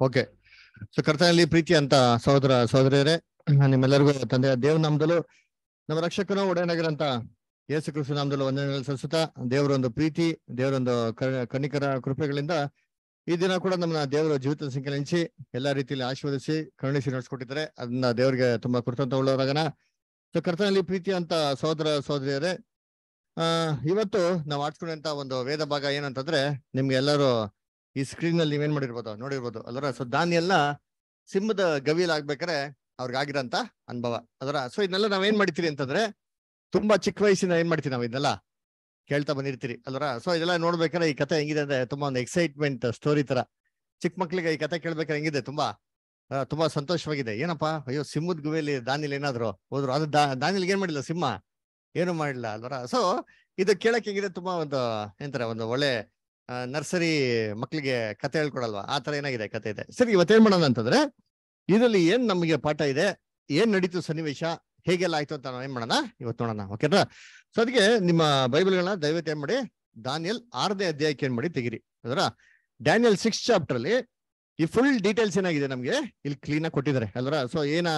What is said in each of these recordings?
Okay so ಕರ್ತನಲ್ಲಿ ಪ್ರೀತಿ ಅಂತ ಸಹೋದರ, ಸಹೋದರಿಯರೇ, ನಿಮ್ಮೆಲ್ಲರಿಗೂ ತಂದೆಯ ದೇವ್ ನಮ್ದಲು ನಮ್ಮ ರಕ್ಷಕನು ಒಡೆಯನಾಗಿರಂತ ಯೇಸು ಕೃಷ್ಣ ನಾಮದಲ್ಲೂ ಒಂದನೇ ಸಲ್ಲಿಸುತ್ತಾ ದೇವರೊಂದು ಪ್ರೀತಿ, ದೇವರೊಂದು ಕಣಿಕರ ಕೃಪೆಗಳಿಂದ ಈ ದಿನ ಕೂಡ ನಮ್ಮ ದೇವರ ಜೀವಿತ ನೆಂಚಿ ಎಲ್ಲಾ ರೀತಿಯಲ್ಲಿ ಆಶೀರ್ವದಿಸಿ, ಕರುಣಿಸಿ ನಡೆಸ್ಕೊಟ್ಟಿದ್ದಾರೆ. ಅದನ್ನ ದೇವರಿಗೆ ತುಂಬಾ ಕೃತಜ್ಞ ಉಳ್ಳವರಾಗನ ಸೊ ಕರ್ತನಲ್ಲಿ ಪ್ರೀತಿ ಅಂತ ಸಹೋದರ, ಸಹೋದರಿಯರೇ, ಆ, ಇವತ್ತು ನಾವು ಆಡ್ಸ್ಕೊಂಡಂತ ಒಂದು ವೇದ ಭಾಗ ಏನಂತಂದ್ರೆ ನಿಮ್ಗೆ ಎಲ್ಲರೂ ಈ ಸ್ಕ್ರೀನ್ ಅಲ್ಲಿ ನೀವೇನ್ ಮಾಡಿರ್ಬೋದು? ನೋಡಿರ್ಬೋದು. ಅದರ ಸೊ ದಾನಿಯೆಲ್ಲ ಸಿಂಹದ ಗವಿಯಲ್ಲಿ ಆಗ್ಬೇಕಾರೆ ಅವ್ರಿಗಾಗಿರೋಂತ ಅನುಭವ. ಅದರ ಸೊ ಇದನ್ನೆಲ್ಲ ನಾವ್ ಏನ್ ಮಾಡ್ತೀರಿ ಅಂತಂದ್ರೆ ತುಂಬಾ ಚಿಕ್ಕ ವಯಸ್ಸಿನ ಏನ್ ಮಾಡ್ತೀವಿ ನಾವು ಇದನ್ನೆಲ್ಲ ಕೇಳ್ತಾ ಬಂದಿರ್ತೀರಿ. ಅಲ್ವರ? ಸೊ ಇದೆಲ್ಲ ನೋಡ್ಬೇಕಾದ್ರೆ ಈ ಕತೆ ಹೆಂಗಿದೆ ಅಂದ್ರೆ ತುಂಬಾ ಒಂದು ಎಕ್ಸೈಟ್ಮೆಂಟ್ ಸ್ಟೋರಿ ತರ. ಚಿಕ್ಕ ಮಕ್ಳಿಗೆ ಈ ಕತೆ ಕೇಳ್ಬೇಕಾರೆ ಹೆಂಗಿದೆ? ತುಂಬಾ ತುಂಬಾ ಸಂತೋಷವಾಗಿದೆ. ಏನಪ್ಪಾ? ಅಯ್ಯೋ, ಸಿಂಹದ ಗುವೆಯಲ್ಲಿ ದಾನಿಲ್ ಏನಾದ್ರು ಹೋದ್ರು? ಅದು ದಾನಿಲ್ ಏನ್ ಮಾಡಿಲ್ಲ ಸಿಂಹ? ಏನು ಮಾಡಿಲ್ಲ ಅಲ್ವರ? ಸೊ ಇದು ಕೇಳಕ್ ಹೆಂಗಿದೆ? ತುಂಬಾ ಒಂದು, ಏನಂತಾರೆ, ಒಂದು ಒಳ್ಳೆ ನರ್ಸರಿ ಮಕ್ಳಿಗೆ ಕತೆ ಹೇಳ್ಕೊಡಲ್ವಾ? ಆ ತರ ಏನಾಗಿದೆ ಕತೆ ಇದೆ? ಸರಿ ಇವತ್ತೇನ್ ಮಾಡೋಣ ಅಂತಂದ್ರೆ, ಇದರಲ್ಲಿ ಏನ್ ನಮಗೆ ಪಾಠ ಇದೆ, ಏನ್ ನಡೀತು ಸನ್ನಿವೇಶ, ಹೇಗೆಲ್ಲ ಆಯ್ತು ಅಂತ ನಾವು ಏನ್ ಮಾಡೋಣ? ಇವತ್ತು ನೋಡೋಣ ಓಕೆನಾ ಸೊ ಅದಕ್ಕೆ ನಿಮ್ಮ ಬೈಬಲ್ಗಳನ್ನ ದಯವಿಟ್ಟು ಏನ್ ಮಾಡಿ, ದಾನಿಯಲ್ ಆರನೇ ಅಧ್ಯಾಯಕ್ಕೆ ಏನ್ ಮಾಡಿ ತೆಗಿರಿ. ಅದರ ಡ್ಯಾನಿಯಲ್ ಸಿಕ್ಸ್ ಚಾಪ್ಟರ್ ಅಲ್ಲಿ ಈ ಫುಲ್ ಡೀಟೇಲ್ಸ್ ಏನಾಗಿದೆ ನಮ್ಗೆ, ಇಲ್ಲಿ ಕ್ಲೀನ್ ಆಗಿ ಕೊಟ್ಟಿದ್ದಾರೆ ಅಲ್ವರ ಸೊ ಏನ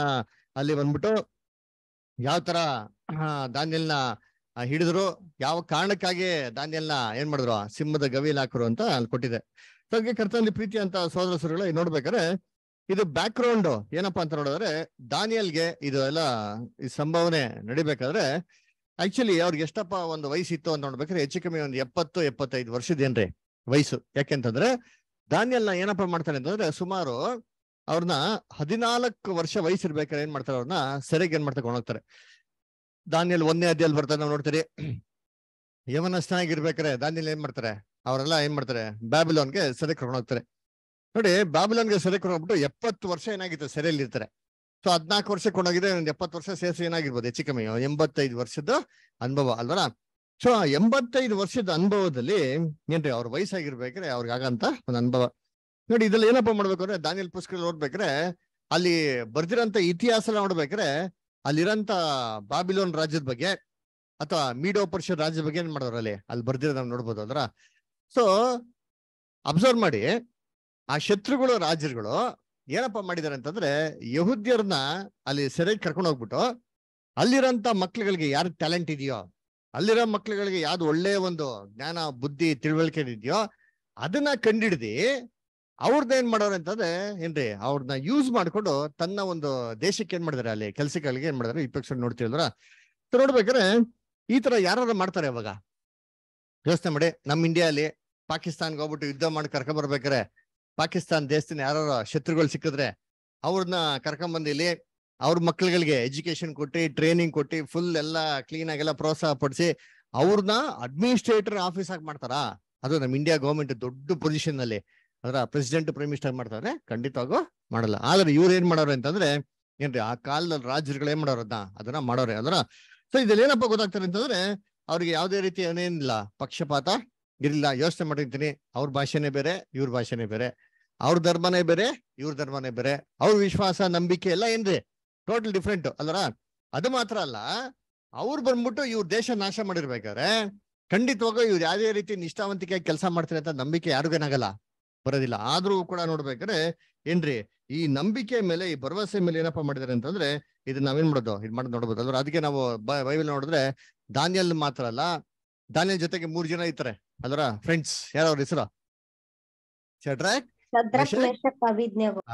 ಅಲ್ಲಿ ಬಂದ್ಬಿಟ್ಟು ಯಾವ ತರ ದಾನಿಯಲ್ನ ಹಿಡಿದ್ರು. ಯಾವ ಕಾರಣಕ್ಕಾಗಿ ದಾನಿಯಲ್ನ ಏನ್ ಮಾಡಿದ್ರು? ಸಿಂಹದ ಗವಿಯಲ್ಲಿ ಹಾಕರು ಅಂತ ಅಲ್ಲಿ ಕೊಟ್ಟಿದೆ. ತಗ್ಗೆ ಕರ್ತನಲ್ಲಿ ಪ್ರೀತಿ ಅಂತ ಸೋದರ ನೋಡ್ಬೇಕಾದ್ರೆ, ಇದು ಬ್ಯಾಕ್ ಗ್ರೌಂಡ್ ಏನಪ್ಪಾ ಅಂತ ನೋಡಿದ್ರೆ, ದಾನಿಯಲ್ಗೆ ಇದು ಎಲ್ಲ ಈ ಸಂಭಾವನೆ ನಡಿಬೇಕಾದ್ರೆ ಆಕ್ಚುಲಿ ಅವ್ರಿಗೆ ಎಷ್ಟಪ್ಪ ಒಂದು ವಯಸ್ಸು ಇತ್ತು ಅಂತ ನೋಡ್ಬೇಕಾದ್ರೆ, ಹೆಚ್ಚು ಕಮ್ಮಿ ಒಂದು ಎಪ್ಪತ್ತು, ಎಪ್ಪತ್ತೈದು ವರ್ಷದೇನ್ರಿ ವಯಸ್ಸು. ಯಾಕೆಂತಂದ್ರೆ ದಾನಿಯಲ್ನ ಏನಪ್ಪಾ ಮಾಡ್ತಾನೆ ಅಂತಂದ್ರೆ ಸುಮಾರು ಅವ್ರನ್ನ ಹದಿನಾಲ್ಕು ವರ್ಷ ವಯಸ್ಸಿರ್ಬೇಕಾದ್ರೆ ಏನ್ ಮಾಡ್ತಾರೆ? ಅವ್ರನ್ನ ಸೆರೆಗೆ ಏನ್ ಮಾಡ್ತಾ ಹೋಗ್ತಾರೆ. ದಾನಿಯಲ್ ಒಂದನೇ ಅಧ್ಯಾಯಲ್ಲಿ ಬರ್ತಾರೆ ನಾವು ನೋಡ್ತೀರಿ. ಯವನಸ್ಥನಾಗಿರ್ಬೇಕಾರೆ ದಾನಿಯಲ್ಲಿ ಏನ್ ಮಾಡ್ತಾರೆ? ಅವರೆಲ್ಲ ಏನ್ ಮಾಡ್ತಾರೆ? ಬ್ಯಾಬಿಲೋನ್ಗೆ ಸೆರೆ ಕರ್ಕೊಂಡು ಹೋಗ್ತಾರೆ. ನೋಡಿ, ಬ್ಯಾಬಿಲೋನ್ಗೆ ಸೆರೆ ಹೋಗ್ಬಿಟ್ಟು ಎಪ್ಪತ್ತು ವರ್ಷ ಏನಾಗಿತ್ತು ಸೆರೆಯಲ್ಲಿ ಇರ್ತಾರೆ. ಸೊ ಹದ್ನಾಲ್ಕು ವರ್ಷ ಕೊಂಡೋಗಿದೆ ಎಪ್ಪತ್ತು ವರ್ಷ ಸೇರಿಸಿ ಏನಾಗಿರ್ಬೋದು? ಹೆಚ್ಚು ಕಮ್ಮಿ ಎಂಬತ್ತೈದು ವರ್ಷದ ಅನುಭವ ಅಲ್ವರ ಸೊ ಎಂಬತ್ತೈದು ವರ್ಷದ ಅನುಭವದಲ್ಲಿ ಏನ್ರಿ, ಅವ್ರ ವಯಸ್ಸಾಗಿರ್ಬೇಕ್ರೆ, ಅವ್ರಿಗೆ ಆಗಂತ ಒಂದು ಅನುಭವ. ನೋಡಿ, ಇದ್ರಲ್ಲಿ ಏನಪ್ಪಾ ಮಾಡ್ಬೇಕು ಅಂದ್ರೆ ದಾನಿಯಲ್ ಪುಸ್ತಕ ಓದ್ಬೇಕ್ರೆ, ಅಲ್ಲಿ ಬರ್ದಿರಂತ ಇತಿಹಾಸ ನೋಡ್ಬೇಕ್ರೆ ಅಲ್ಲಿರಂತ ಬಾಬಿಲೋನ್ ರಾಜ್ಯದ ಬಗ್ಗೆ ಅಥವಾ ಮೀಡೋ ಪರ್ಷಿಯನ್ ರಾಜ್ಯದ ಬಗ್ಗೆ ಏನ್ ಮಾಡೋರು ಅಲ್ಲಿ ಅಲ್ಲಿ ಬರ್ದಿರೋ ನಾವು ನೋಡ್ಬೋದು ಅಂದ್ರ ಸೊ ಅಬ್ಸರ್ವ್ ಮಾಡಿ. ಆ ಶತ್ರುಗಳು, ರಾಜರುಗಳು ಏನಪ್ಪ ಮಾಡಿದಾರೆ ಅಂತಂದ್ರೆ ಯಹುದ್ಯರನ್ನ ಅಲ್ಲಿ ಸೆರೆಗೆ ಕರ್ಕೊಂಡು ಹೋಗ್ಬಿಟ್ಟು ಅಲ್ಲಿರೋಂತ ಮಕ್ಳುಗಳಿಗೆ ಯಾರು ಟ್ಯಾಲೆಂಟ್ ಇದೆಯೋ, ಅಲ್ಲಿರೋ ಮಕ್ಳುಗಳಿಗೆ ಯಾವ್ದು ಒಳ್ಳೆಯ ಒಂದು ಜ್ಞಾನ, ಬುದ್ಧಿ, ತಿಳುವಳಿಕೆ ಇದೆಯೋ, ಅದನ್ನ ಕಂಡಿಡ್ದಿ ಅವ್ರದ್ದು ಏನ್ ಮಾಡೋರು ಅಂತಂದ್ರೆ, ಏನ್ರಿ ಅವ್ರನ್ನ ಯೂಸ್ ಮಾಡ್ಕೊಂಡು ತನ್ನ ಒಂದು ದೇಶಕ್ಕೆ ಏನ್ ಮಾಡಿದಾರೆ ಅಲ್ಲಿ, ಕೆಲ್ಸಗಳಿಗೆ ಏನ್ ಮಾಡಿದಾರೆ? ವಿಪಕ್ಷ ನೋಡ್ತಿದ್ರ ಸೊ ನೋಡ್ಬೇಕಾದ್ರೆ, ಈ ತರ ಯಾರು ಮಾಡ್ತಾರೆ ಅವಾಗ. ಯೋಚನೆ ಮಾಡಿ, ನಮ್ ಇಂಡಿಯಾಲಿ ಪಾಕಿಸ್ತಾನ್ಗೆ ಹೋಗ್ಬಿಟ್ಟು ಯುದ್ಧ ಮಾಡಿ ಕರ್ಕೊಂಡ್ ಬರ್ಬೇಕಾರೆ ಪಾಕಿಸ್ತಾನ್ ದೇಶದಿಂದ ಯಾರು ಶತ್ರುಗಳು ಸಿಕ್ಕಿದ್ರೆ ಅವ್ರನ್ನ ಕರ್ಕೊಂಡ್ ಇಲ್ಲಿ ಅವ್ರ ಮಕ್ಳುಗಳಿಗೆ ಎಜುಕೇಶನ್ ಕೊಟ್ಟು ಟ್ರೈನಿಂಗ್ ಕೊಟ್ಟು ಫುಲ್ ಎಲ್ಲ ಕ್ಲೀನ್ ಆಗೆಲ್ಲ ಪ್ರೋತ್ಸಾಹ ಪಡಿಸಿ ಅವ್ರನ್ನ ಅಡ್ಮಿನಿಸ್ಟ್ರೇಟರ್ ಆಫೀಸ್ ಆಗಿ ಮಾಡ್ತಾರಾ? ಅದು ನಮ್ಮ ಇಂಡಿಯಾ ಗೌರ್ಮೆಂಟ್ ದೊಡ್ಡ ಪೊಸಿಷನ್ ಅಲ್ಲಿ. ಅದರ ಪ್ರೆಸಿಡೆಂಟ್ ಪ್ರೈಮ್ ಮಿನಿಸ್ಟರ್ ಮಾಡ್ತಾರೆ ಖಂಡಿತವಾಗೂ ಮಾಡಲ್ಲ. ಆದ್ರೆ ಇವ್ರು ಏನ್ ಮಾಡೋರು ಅಂತಂದ್ರೆ, ಏನ್ರಿ, ಆ ಕಾಲದಲ್ಲಿ ರಾಜರುಗಳು ಏನ್ ಮಾಡೋರು ಅದನ್ನ ಮಾಡೋರೆ ಅದರ ಸೊ ಇದ್ರಲ್ಲಿ ಏನಪ್ಪ ಗೊತ್ತಾಗ್ತಾರೆ ಅಂತಂದ್ರೆ, ಅವ್ರಿಗೆ ಯಾವುದೇ ರೀತಿ ಏನೇನಿಲ್ಲ ಪಕ್ಷಪಾತ ಇರಲಿಲ್ಲ, ಯೋಚನೆ ಮಾಡಿರ್ತೀನಿ ಅವ್ರ ಭಾಷೆನೇ ಬೇರೆ, ಇವ್ರ ಭಾಷೆನೇ ಬೇರೆ. ಅವ್ರ ಧರ್ಮನೇ ಬೇರೆ, ಇವ್ರ ಧರ್ಮನೇ ಬೇರೆ. ಅವ್ರ ವಿಶ್ವಾಸ, ನಂಬಿಕೆ ಎಲ್ಲ ಏನ್ರಿ ಟೋಟಲ್ ಡಿಫ್ರೆಂಟ್ ಅಲ್ಲರ? ಅದು ಮಾತ್ರ ಅಲ್ಲ, ಅವ್ರು ಬಂದ್ಬಿಟ್ಟು ಇವ್ರ ದೇಶ ನಾಶ ಮಾಡಿರ್ಬೇಕಾದ್ರೆ ಖಂಡಿತವಾಗೂ ಇವ್ರು ಯಾವುದೇ ರೀತಿ ನಿಷ್ಠಾವಂತಿಕೆ ಕೆಲಸ ಮಾಡ್ತಾರೆ ಅಂತ ನಂಬಿಕೆ ಯಾರಿಗೇನಾಗಲ್ಲ ಬರೋದಿಲ್ಲ. ಆದ್ರೂ ಕೂಡ ನೋಡ್ಬೇಕಾದ್ರೆ ಏನ್ರಿ ಈ ನಂಬಿಕೆ ಮೇಲೆ ಈ ಭರವಸೆ ಮೇಲೆ ಏನಪ್ಪಾ ಮಾಡಿದಾರೆ ಅಂತಂದ್ರೆ ಇದನ್ನ ನಾವೇನ್ ಮಾಡೋದು? ಇದು ಮಾಡ್ ನೋಡ್ಬೋದು ಅಲ್ವ ಅದಕ್ಕೆ ನಾವು ಬೈಬಲ್ ನೋಡಿದ್ರೆ ದಾನಿಯಲ್ ಮಾತ್ರ ಅಲ್ಲ ದಾನಿಯಲ್ ಜೊತೆಗೆ ಮೂರ್ ಜನ ಇರ್ತಾರೆ. ಅದರ ಫ್ರೆಂಡ್ಸ್ ಯಾರ ಅವ್ರ ಹೆಸರು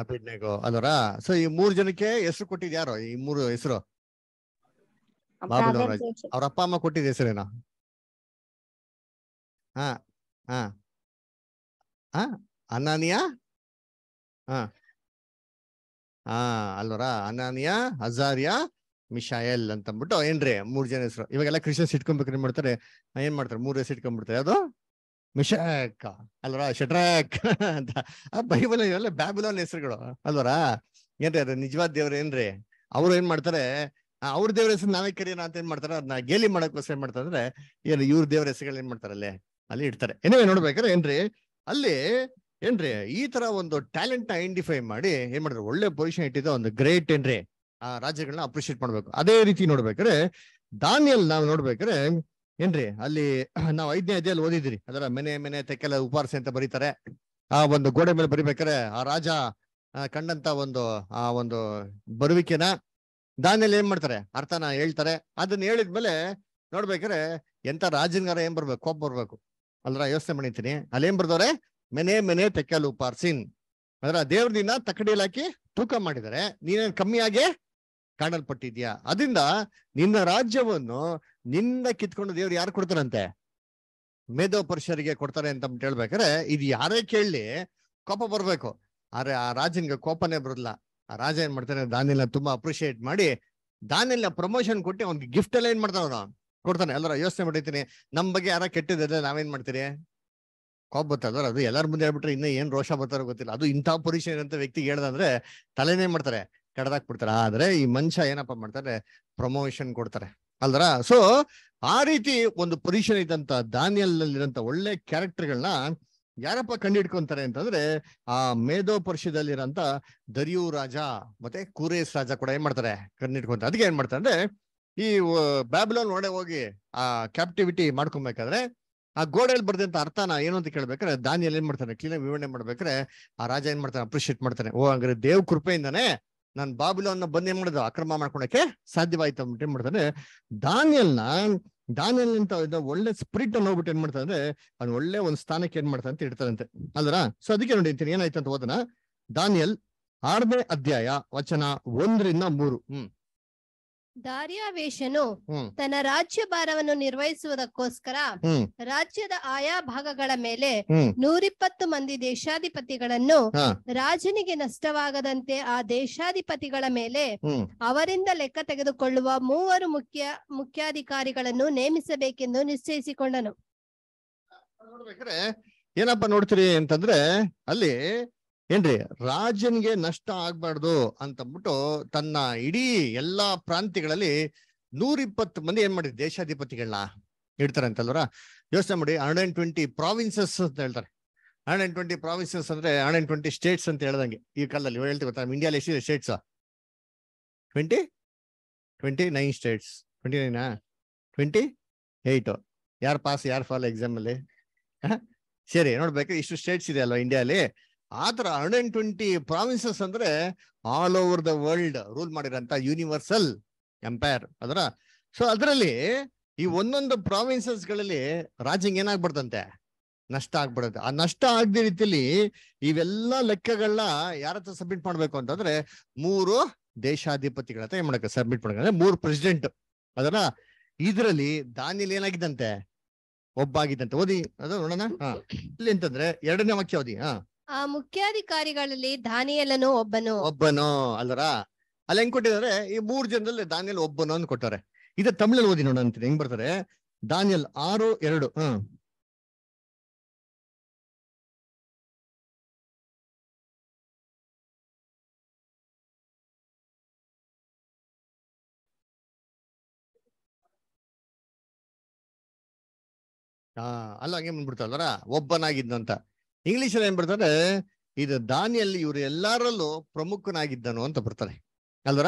ಅಭಿಜ್ಞೆಗೋ ಅದರ ಸೊ ಈ ಮೂರ್ ಜನಕ್ಕೆ ಹೆಸರು ಕೊಟ್ಟಿದ್ ಯಾರು? ಈ ಮೂರು ಹೆಸರು? ಬಾಬುಲೋನ್ ರಾಜ. ಅವ್ರ ಅಪ್ಪ ಅಮ್ಮ ಕೊಟ್ಟಿದ್ದ ಹೆಸರೇನಾ? ಹಾ ಹಾ. ಹಾ? ಅನಾನಿಯಾ? ಹಾ. ಹಾ, ಅಲ್ವರ? ಅನಾನಿಯಾ ಹಜಾರಿಯಾ ಮಿಶಾಯಲ್ ಅಂತ ಅಂದ್ಬಿಟ್ಟು ಏನ್ರಿ ಮೂರ್ ಜನ ಹೆಸರು. ಇವಾಗೆಲ್ಲ ಕ್ರಿಶ್ಚಿಯನ್ಸ್ ಇಟ್ಕೊಬೇಕು ಏನ್ ಮಾಡ್ತಾರೆ? ಏನ್ ಮಾಡ್ತಾರೆ? ಮೂರ್ ಹೆಸರು ಇಟ್ಕೊಂಡ್ಬಿಡ್ತಾರೆ. ಅದು ಮಿಶಾಕ್ ಅಲ್ವರ? ಶಟ್ರಾಕ್ ಅಂತ. ಆ ಬೈಬಲ್ ಇವೆಲ್ಲ ಬ್ಯಾಬಿಲೋನ್ ಹೆಸರುಗಳು. ಅಲ್ವರ? ಏನ್ರಿ ಅದು ನಿಜವಾದ ದೇವ್ರ ಏನ್ರಿ? ಅವ್ರು ಏನ್ ಮಾಡ್ತಾರೆ? ಅವ್ರ ದೇವ್ರ ಹೆಸರು ನಾವೇ ಕರಿಯೋಣ ಅಂತ ಏನ್ ಮಾಡ್ತಾರೆ? ಅದನ್ನ ಗೇಲಿ ಮಾಡಕ್ಕೋಸ್ಕರ ಏನ್ ಮಾಡ್ತಾರೆ ಅಂದ್ರೆ, ಏನು ಇವ್ರ ದೇವ್ರ ಹೆಸರುಗಳು ಏನ್ ಮಾಡ್ತಾರೆ ಅಲ್ಲಿ? ಅಲ್ಲಿ ಇಡ್ತಾರೆ. ಏನೇ ನೋಡ್ಬೇಕಾದ್ರೆ ಏನ್ರಿ, ಅಲ್ಲಿ ಏನ್ರಿ, ಈ ತರ ಒಂದು ಟ್ಯಾಲೆಂಟ್ ಐಡೆಂಟಿಫೈ ಮಾಡಿ ಏನ್ ಮಾಡಿದ್ರು, ಒಳ್ಳೆ ಪೊಸಿಷನ್ ಇಟ್ಟಿದ್ದ ಒಂದು ಗ್ರೇಟ್ ಏನ್ರಿ, ಆ ರಾಜ್ಯಗಳನ್ನ ಅಪ್ರಿಶಿಯೇಟ್ ಮಾಡ್ಬೇಕು. ಅದೇ ರೀತಿ ನೋಡ್ಬೇಕಾದ್ರೆ ದಾನಿಯಲ್ ನಾವು ನೋಡ್ಬೇಕಾದ್ರೆ, ಏನ್ರಿ, ಅಲ್ಲಿ ನಾವು ಐದನೇ ಅಧ್ಯಾಯಲ್ಲಿ ಓದಿದ್ರಿ ಅದರ ಮನೆ ಮನೆ ತೆಕ್ಕೆಲ್ಲ ಉಪಾರಸೆ ಅಂತ ಬರೀತಾರೆ. ಆ ಒಂದು ಗೋಡೆ ಮೇಲೆ ಬರಿಬೇಕಾರೆ ಆ ರಾಜ ಕಂಡಂತ ಒಂದು, ಆ ಒಂದು ಬರುವಿಕೆನ ದಾನಿಯಲ್ ಏನ್ ಮಾಡ್ತಾರೆ, ಅರ್ಥನ ಹೇಳ್ತಾರೆ. ಅದನ್ನ ಹೇಳಿದ್ಮೇಲೆ ನೋಡ್ಬೇಕಾರೆ ಎಂತ ರಾಜನ್ಗಾರ ಏನ್ ಬರ್ಬೇಕು ಕೋಪ ಬರ್ಬೇಕು. ಅಲ್ರ, ಯೋಚನೆ ಮಾಡಿತೀನಿ ಅಲ್ಲಿ ಏನ್ ಬರ್ದವ್ರೆ ಮೆನೆ ಮೆನೆ ತೆಕ್ಕಲು ಪಾರ್ಸಿನ್. ಅಂದ್ರೆ ದೇವ್ರ ದಿನ ತಕ್ಕಡಿಯಲ್ಲಿ ಹಾಕಿ ತೂಕ ಮಾಡಿದರೆ ನೀನೇನ್ ಕಮ್ಮಿಯಾಗೆ ಕಾಣಲ್ಪಟ್ಟಿದ್ಯಾ? ಅದರಿಂದ ನಿನ್ನ ರಾಜ್ಯವನ್ನು ನಿನ್ನ ಕಿತ್ಕೊಂಡು ದೇವ್ರು ಯಾರು ಕೊಡ್ತಾರಂತೆ? ಮೇಧೋ ಪುರುಷರಿಗೆ ಕೊಡ್ತಾರೆ ಅಂತ ಹೇಳ್ಬೇಕಾರೆ ಇದು ಯಾರೇ ಕೇಳಲಿ ಕೋಪ ಬರ್ಬೇಕು. ಆದ್ರೆ ಆ ರಾಜನ್ಗೆ ಕೋಪನೇ ಬರಲ್ಲ ಆ ರಾಜ ಏನ್ ಮಾಡ್ತಾನೆ ದಾನಿಲ್ಲ ತುಂಬಾ ಅಪ್ರಿಶಿಯೇಟ್ ಮಾಡಿ ದಾನಿಲ್ಲ ಪ್ರಮೋಷನ್ ಕೊಟ್ಟು ಅವ್ನಿಗೆ ಗಿಫ್ಟ್ ಎಲ್ಲ ಏನ್ ಮಾಡ್ತಾನ ಕೊಡ್ತಾನೆ. ಎಲ್ಲರ ಯೋಚನೆ ಮಾಡಿರ್ತೀನಿ. ನಮ್ ಬಗ್ಗೆ ಯಾರ ಕೆಟ್ಟದಿದ್ರೆ ನಾವೇನ್ ಮಾಡ್ತೀರಿ? ಕೋಪ ಬರ್ತಲ್ವ ಅದು ಎಲ್ಲರ ಮುಂದೆ ಹೇಳ್ಬಿಟ್ರೆ ಇನ್ನೂ ಏನ್ ರೋಷ ಬರ್ತಾರೋ ಗೊತ್ತಿಲ್ಲ. ಅದು ಇಂಥ ಪೊಸಿಷನ್ ಅಂತ ವ್ಯಕ್ತಿಗೆ ಹೇಳ್ದಂದ್ರೆ ತಲೆನೇ ಮಾಡ್ತಾರೆ. ಕಡ್ದಾಕ್ ಬಿಡ್ತಾರೆ ಆದ್ರೆ ಈ ಮನುಷ್ಯ ಏನಪ್ಪಾ ಮಾಡ್ತಾರೆ? ಪ್ರಮೋಷನ್ ಕೊಡ್ತಾರೆ. ಅಲ್ದರ? ಸೊ ಆ ರೀತಿ ಒಂದು ಪೊಸಿಷನ್ ಇದ್ದಂತ ದಾನಿಯಲ್ಲಿರಂತ ಒಳ್ಳೆ ಕ್ಯಾರೆಕ್ಟರ್ಗಳನ್ನ ಯಾರಪ್ಪ ಕಂಡಿಡ್ಕೊಂತಾರೆ ಅಂತಂದ್ರೆ, ಆ ಮೇಧೋ ಪರಿಷದಲ್ಲಿರಂತ ದರಿಯು ರಾಜ ಮತ್ತೆ ಕುರೇಸ್ ರಾಜ ಕೂಡ ಏನ್ ಮಾಡ್ತಾರೆ? ಕಂಡಿಡ್ಕೊಂತಾರೆ ಅದಕ್ಕೆ ಏನ್ ಮಾಡ್ತಾರೆ ಅಂದ್ರೆ, ಈ ಬ್ಯಾಬ್ಲೋನ್ ಒಳಗೆ ಹೋಗಿ ಆ ಕ್ಯಾಪ್ಟಿವಿಟಿ ಮಾಡ್ಕೊಬೇಕಾದ್ರೆ ಆ ಗೋಡೆಯಲ್ಲಿ ಬರ್ದಂತ ಅರ್ಥನ ಏನು ಅಂತ ಕೇಳ್ಬೇಕಾದ್ರೆ ದಾನಿಯಲ್ಲಿ ಏನ್ ಮಾಡ್ತಾನೆ? ಕ್ಲೀನ್ ವಿವರಣೆ ಮಾಡ್ಬೇಕಾರೆ ಆ ರಾಜ ಏನ್ ಮಾಡ್ತಾನೆ? ಅಪ್ರಿಶಿಯೇಟ್ ಮಾಡ್ತಾನೆ. ಓ, ಹಂಗಾರೆ ದೇವ್ ಕೃಪೆಯಿಂದಾನೆ ನಾನ್ ಬಾಬುಲವನ್ನ ಬಂದ್ ಏನ್ ಮಾಡೋದು? ಅಕ್ರಮ ಮಾಡ್ಕೊಳಕ್ಕೆ ಸಾಧ್ಯವಾಯ್ತು ಅಂದ್ಬಿಟ್ಟು ಏನ್ ಮಾಡ್ತಾನೆ? ದಾನಿಯಲ್ನ ದಾನಿಯಲ್ ಅಂತ ಒಳ್ಳೆ ಸ್ಪಿರಿಟ್ ಅನ್ನು ಹೋಗ್ಬಿಟ್ಟು ಏನ್ ಮಾಡ್ತಾನೆ ಅಂದ್ರೆ ಅವ್ನು ಒಳ್ಳೆ ಒಂದ್ ಸ್ಥಾನಕ್ಕೆ ಏನ್ ಮಾಡ್ತಾನೆ ಅಂತ ಇಡ್ತಾರಂತೆ ಅಲ್ರ ಸೊ ಅದಕ್ಕೆ ನೋಡಿ ಏನಾಯ್ತು ಅಂತ ಓದನ ದಾನಿಯಲ್ ಆರನೇ ಅಧ್ಯಾಯ ವಚನ ಒಂದರಿಂದ ಮೂರು. ಹ್ಮ್. ದಾರ್ಯಾವೇಶನು ತನ್ನ ರಾಜ್ಯ ಭಾರವನ್ನು ನಿರ್ವಹಿಸುವುದಕ್ಕೋಸ್ಕರ ರಾಜ್ಯದ ಆಯಾ ಭಾಗಗಳ ಮೇಲೆ ನೂರಿಪ್ಪತ್ತು ಮಂದಿ ದೇಶಾಧಿಪತಿಗಳನ್ನು ರಾಜನಿಗೆ ನಷ್ಟವಾಗದಂತೆ ಆ ದೇಶಾಧಿಪತಿಗಳ ಮೇಲೆ ಅವರಿಂದ ಲೆಕ್ಕ ತೆಗೆದುಕೊಳ್ಳುವ ಮೂವರು ಮುಖ್ಯ ಮುಖ್ಯಾಧಿಕಾರಿಗಳನ್ನು ನೇಮಿಸಬೇಕೆಂದು ನಿಶ್ಚಯಿಸಿಕೊಂಡನು. ಏನಪ್ಪ ನೋಡ್ತೀರಿ ಅಂತಂದ್ರೆ ಅಲ್ಲಿ ಏನ್ರಿ? ರಾಜನ್ಗೆ ನಷ್ಟ ಆಗ್ಬಾರ್ದು ಅಂತಂದ್ಬಿಟ್ಟು ತನ್ನ ಇಡೀ ಎಲ್ಲಾ ಪ್ರಾಂತ್ಯಗಳಲ್ಲಿ ನೂರಿಪ್ಪತ್ತು ಮಂದಿ ಏನ್ ಮಾಡಿದ್ರು? ದೇಶಾಧಿಪತಿಗಳನ್ನ ಇಡ್ತಾರೆ ಅಂತಲ್ವರ ಯೋಚನೆ ಮಾಡಿ ಹಂಡ್ರೆಡ್ ಅಂಡ್ ಟ್ವೆಂಟಿ ಪ್ರಾವಿನ್ಸಸ್ ಅಂತ ಹೇಳ್ತಾರೆ. ಹಂಡ್ರೆಡ್ ಅಂಡ್ ಟ್ವೆಂಟಿ ಪ್ರಾವಿನ್ಸಸ್ ಅಂದ್ರೆ ಹಂಡ್ರೆಡ್ ಅಂಡ್ ಟ್ವೆಂಟಿ ಸ್ಟೇಟ್ಸ್ ಅಂತ ಹೇಳ್ದಂಗೆ ಈ ಕಾಲದಲ್ಲಿ. ಹೇಳ್ತೀವಿ ಗೊತ್ತಾ? ಇಂಡಿಯಾಲಿ ಎಷ್ಟಿದೆ states twenty twenty nine states twenty nine twenty eight ಯಾರು ಪಾಸ್ ಯಾರು ಫಾಲ್ ಎಕ್ಸಾಮ್ ಅಲ್ಲಿ? ಸರಿ, ನೋಡ್ಬೇಕು. ಇಷ್ಟು ಸ್ಟೇಟ್ಸ್ ಇದೆ ಅಲ್ವಾ ಇಂಡಿಯಾಲಿ ಆ ಹಂಡ್ರೆಡ್ ಅಂಡ್ ಟ್ವೆಂಟಿ ಪ್ರಾವಿನ್ಸಸ್ ಅಂದ್ರೆ all over the world rule ಮಾಡಿರಂತ universal empire ಅದರ. ಸೊ ಅದರಲ್ಲಿ ಈ ಒಂದೊಂದು ಪ್ರಾವಿನ್ಸಸ್ಗಳಲ್ಲಿ ರಾಜ್ಯಂಗ್ ಏನಾಗ್ಬಿಡ್ತಂತೆ? ನಷ್ಟ ಆಗ್ಬಿಡುತ್ತೆ. ಆ ನಷ್ಟ ಆಗದೇ ರೀತಿಯಲ್ಲಿ ಇವೆಲ್ಲ ಲೆಕ್ಕಗಳನ್ನ ಯಾರ ಹತ್ರ ಸಬ್ಮಿಟ್ ಮಾಡ್ಬೇಕು ಅಂತಂದ್ರೆ ಮೂರು ದೇಶಾಧಿಪತಿಗಳ ಹತ್ರ ಏನ್ ಮಾಡಕ್ಕೆ ಸಬ್ಮಿಟ್ ಮಾಡಕ್ಕೆ ಅಂದ್ರೆ ಮೂರು ಪ್ರೆಸಿಡೆಂಟ್ ಅದರ ಇದರಲ್ಲಿ ದಾನಿಲ್ ಏನಾಗಿದ್ದಂತೆ? ಒಬ್ಬ ಆಗಿದ್ದಂತೆ ಓದಿ, ಅದು ನೋಡೋಣ. ಹಾ. ಇಲ್ಲಿ ಅಂತಂದ್ರೆ ಎರಡನೇ ವಾಕ್ಯ ಓದಿ ಹಾ. ಆ ಮುಖ್ಯಾಧಿಕಾರಿಗಳಲ್ಲಿ ದಾನಿಯಲ್ಲನು ಒಬ್ಬನು? ಒಬ್ಬನು ಅಲ್ಲರ ಅಲ್ಲಿ ಹೆಂಗ್ ಕೊಟ್ಟಿದ್ದಾರೆ ಈ ಮೂರ್ ಜನದಲ್ಲಿ ದಾನಿಯಲ್ ಒಬ್ಬನು ಅಂತ ಕೊಟ್ಟಾರೆ ಇದು ತಮಿಳಲ್ಲಿ ಓದಿ ನೋಡ ಅಂತೀನಿ. ಹೆಂಗ್ ಬರ್ತಾರೆ ದಾನಿಯಲ್ ಆರು, ಎರಡು, ಹ್ಮ್. ಹಾ, ಅಲ್ಲ, ಹಂಗೆ ಬಂದ್ಬಿಡ್ತಾರಲ್ಲ ಒಬ್ಬನಾಗಿದ್ದಂತ ಇಂಗ್ಲಿಷ್ ಅಲ್ಲಿ ಏನ್ ಬರ್ತಾರೆ? ಇದು ದಾನಿಯಲ್ಲಿ ಇವರು ಎಲ್ಲರಲ್ಲೂ ಪ್ರಮುಖನಾಗಿದ್ದನು ಅಂತ ಬರ್ತಾರೆ. ಅಲ್ವರ?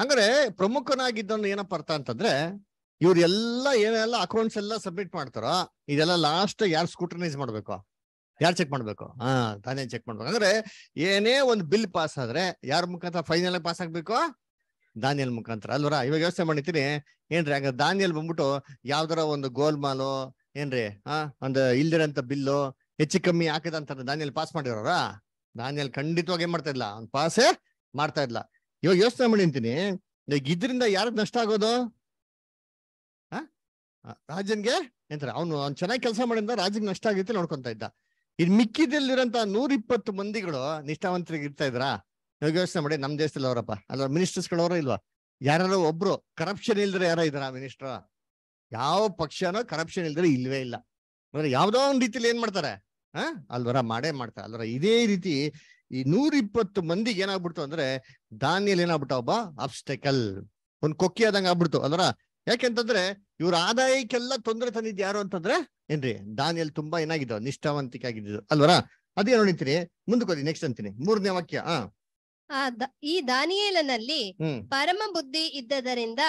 ಹಂಗಾರೆ ಪ್ರಮುಖನಾಗಿದ್ದನು ಏನಪ್ಪ ಅರ್ಥ ಅಂತಂದ್ರೆ, ಇವ್ರು ಎಲ್ಲ ಏನೆಲ್ಲ ಅಕೌಂಟ್ಸ್ ಎಲ್ಲ ಸಬ್ಮಿಟ್ ಮಾಡ್ತಾರೋ, ಇದೆಲ್ಲ ಲಾಸ್ಟ್ ಯಾರು ಸ್ಕೂಟನೈಸ್ ಮಾಡ್ಬೇಕು? ಯಾರು ಚೆಕ್ ಮಾಡ್ಬೇಕು? ಹಾ, ತಾನೇ ಚೆಕ್ ಮಾಡ್ಬೇಕು. ಅಂದ್ರೆ ಏನೇ ಒಂದು ಬಿಲ್ ಪಾಸ್ ಆದ್ರೆ ಯಾರ ಮುಖಾಂತರ ಫೈನಲ್ ಪಾಸ್ ಆಗ್ಬೇಕು? ದಾನಿಯಲ್ ಮುಖಾಂತರ. ಅಲ್ವರ? ಇವಾಗ ವ್ಯವಸ್ಥೆ ಮಾಡಿರ್ತೀನಿ. ಏನ್ರಿ, ಹಂಗ ದಾನಿಯಲ್ ಬಂದ್ಬಿಟ್ಟು ಯಾವ್ದಾರ ಒಂದು ಗೋಲ್ ಮಾಲು ಏನ್ರಿ, ಹಾ, ಒಂದು ಇಲ್ದಿರಂತ ಬಿಲ್ಲು ಹೆಚ್ಚು ಕಮ್ಮಿ ಹಾಕಿದಂತ ದಾನಿಯಲ್ಲಿ ಪಾಸ್ ಮಾಡಿರೋರ? ದಾನಿಯಲ್ಲಿ ಖಂಡಿತವಾಗಿ ಏನ್ ಮಾಡ್ತಾ ಇಲ್ಲ ಅವ್ನ್ ಪಾಸೇ ಮಾಡ್ತಾ ಇಲ್ಲ ಇವಾಗ ಯೋಚನೆ ಮಾಡಿ ಅಂತೀನಿ. ಇದ್ರಿಂದ ಯಾರಿಗ್ ನಷ್ಟ ಆಗೋದು? ಆ? ರಾಜನ್ಗೆ? ಎಂತಾರೆ, ಅವನು, ಅವ್ನು ಚೆನ್ನಾಗಿ ಕೆಲಸ ಮಾಡಿದ ರಾಜನ್ಗೆ ನಷ್ಟ ಆಗಿತ್ತು ನೋಡ್ಕೊಂತ ಇದ್ದ. ಇದ್ ಮಿಕ್ಕಿದಲ್ಲಿರಂತ ನೂರ ಇಪ್ಪತ್ತು ಮಂದಿಗಳು ನಿಷ್ಠಾವಂತರಿಗೆ ಇರ್ತಾ ಇದ್ರಾ? ಇವಾಗ ಯೋಚನೆ ಮಾಡಿ, ನಮ್ ದೇಶದಲ್ಲಿ ಅವರಪ್ಪ. ಅಲ್ಲ ಮಿನಿಸ್ಟರ್ಸ್ ಗಳವರ ಇಲ್ವಾ? ಯಾರು ಒಬ್ರು ಕರಪ್ಷನ್ ಇಲ್ದ್ರೆ ಯಾರ ಇದಾರ ಮಿನಿಸ್ಟರ್? ಯಾವ ಪಕ್ಷನೋ ಕರಪ್ಷನ್ ಇಲ್ದ್ರೆ ಇಲ್ವೇ ಇಲ್ಲ. ಅಂದ್ರೆ ಯಾವ್ದೋ ಒಂದ್ ರೀತಿಲಿ ಏನ್ ಮಾಡ್ತಾರೆ? ಹ ಅಲ್ವರ? ಮಾಡೇ ಮಾಡ್ತಾರೆ ಅಲ್ವರ? ಇದೇ ರೀತಿ ಈ ನೂರ ಇಪ್ಪತ್ತು ಮಂದಿಗೆ ಏನಾಗ್ಬಿಡ್ತು ಅಂದ್ರೆ ದಾನಿಯಲ್ಲಿ ಏನಾಗ್ಬಿಟ್ಟ ಒಬ್ಬ? ಅಬ್ಸ್ಟೆಕಲ್ ಒಂದ್ ಕೊಕ್ಕಿ ಆದಂಗ ಆಗ್ಬಿಡ್ತು, ಅಲ್ವರ? ಯಾಕೆಂತಂದ್ರೆ ಇವ್ರ ಆದಾಯಕ್ಕೆಲ್ಲ ತೊಂದರೆ ತಂದಿದ್ ಯಾರು ಅಂತಂದ್ರೆ ಏನ್ರಿ? ದಾನಿಯಲ್ಲಿ ತುಂಬಾ ಏನಾಗಿದ್ದು ನಿಷ್ಠಾವಂತಿಕೆ ಆಗಿದ್ದು ಅಲ್ವರ? ಅದೇ ನೋಡಿತೀನಿ ಮುಂದಕ್ಕೆ ನೆಕ್ಸ್ಟ್ ಅಂತೀನಿ. ಮೂರನೇ ವಾಕ್ಯ, ಆ? ಈ ದಾನಿಯೇಲನಲ್ಲಿ ಪರಮ ಬುದ್ಧಿ ಇದ್ದದರಿಂದ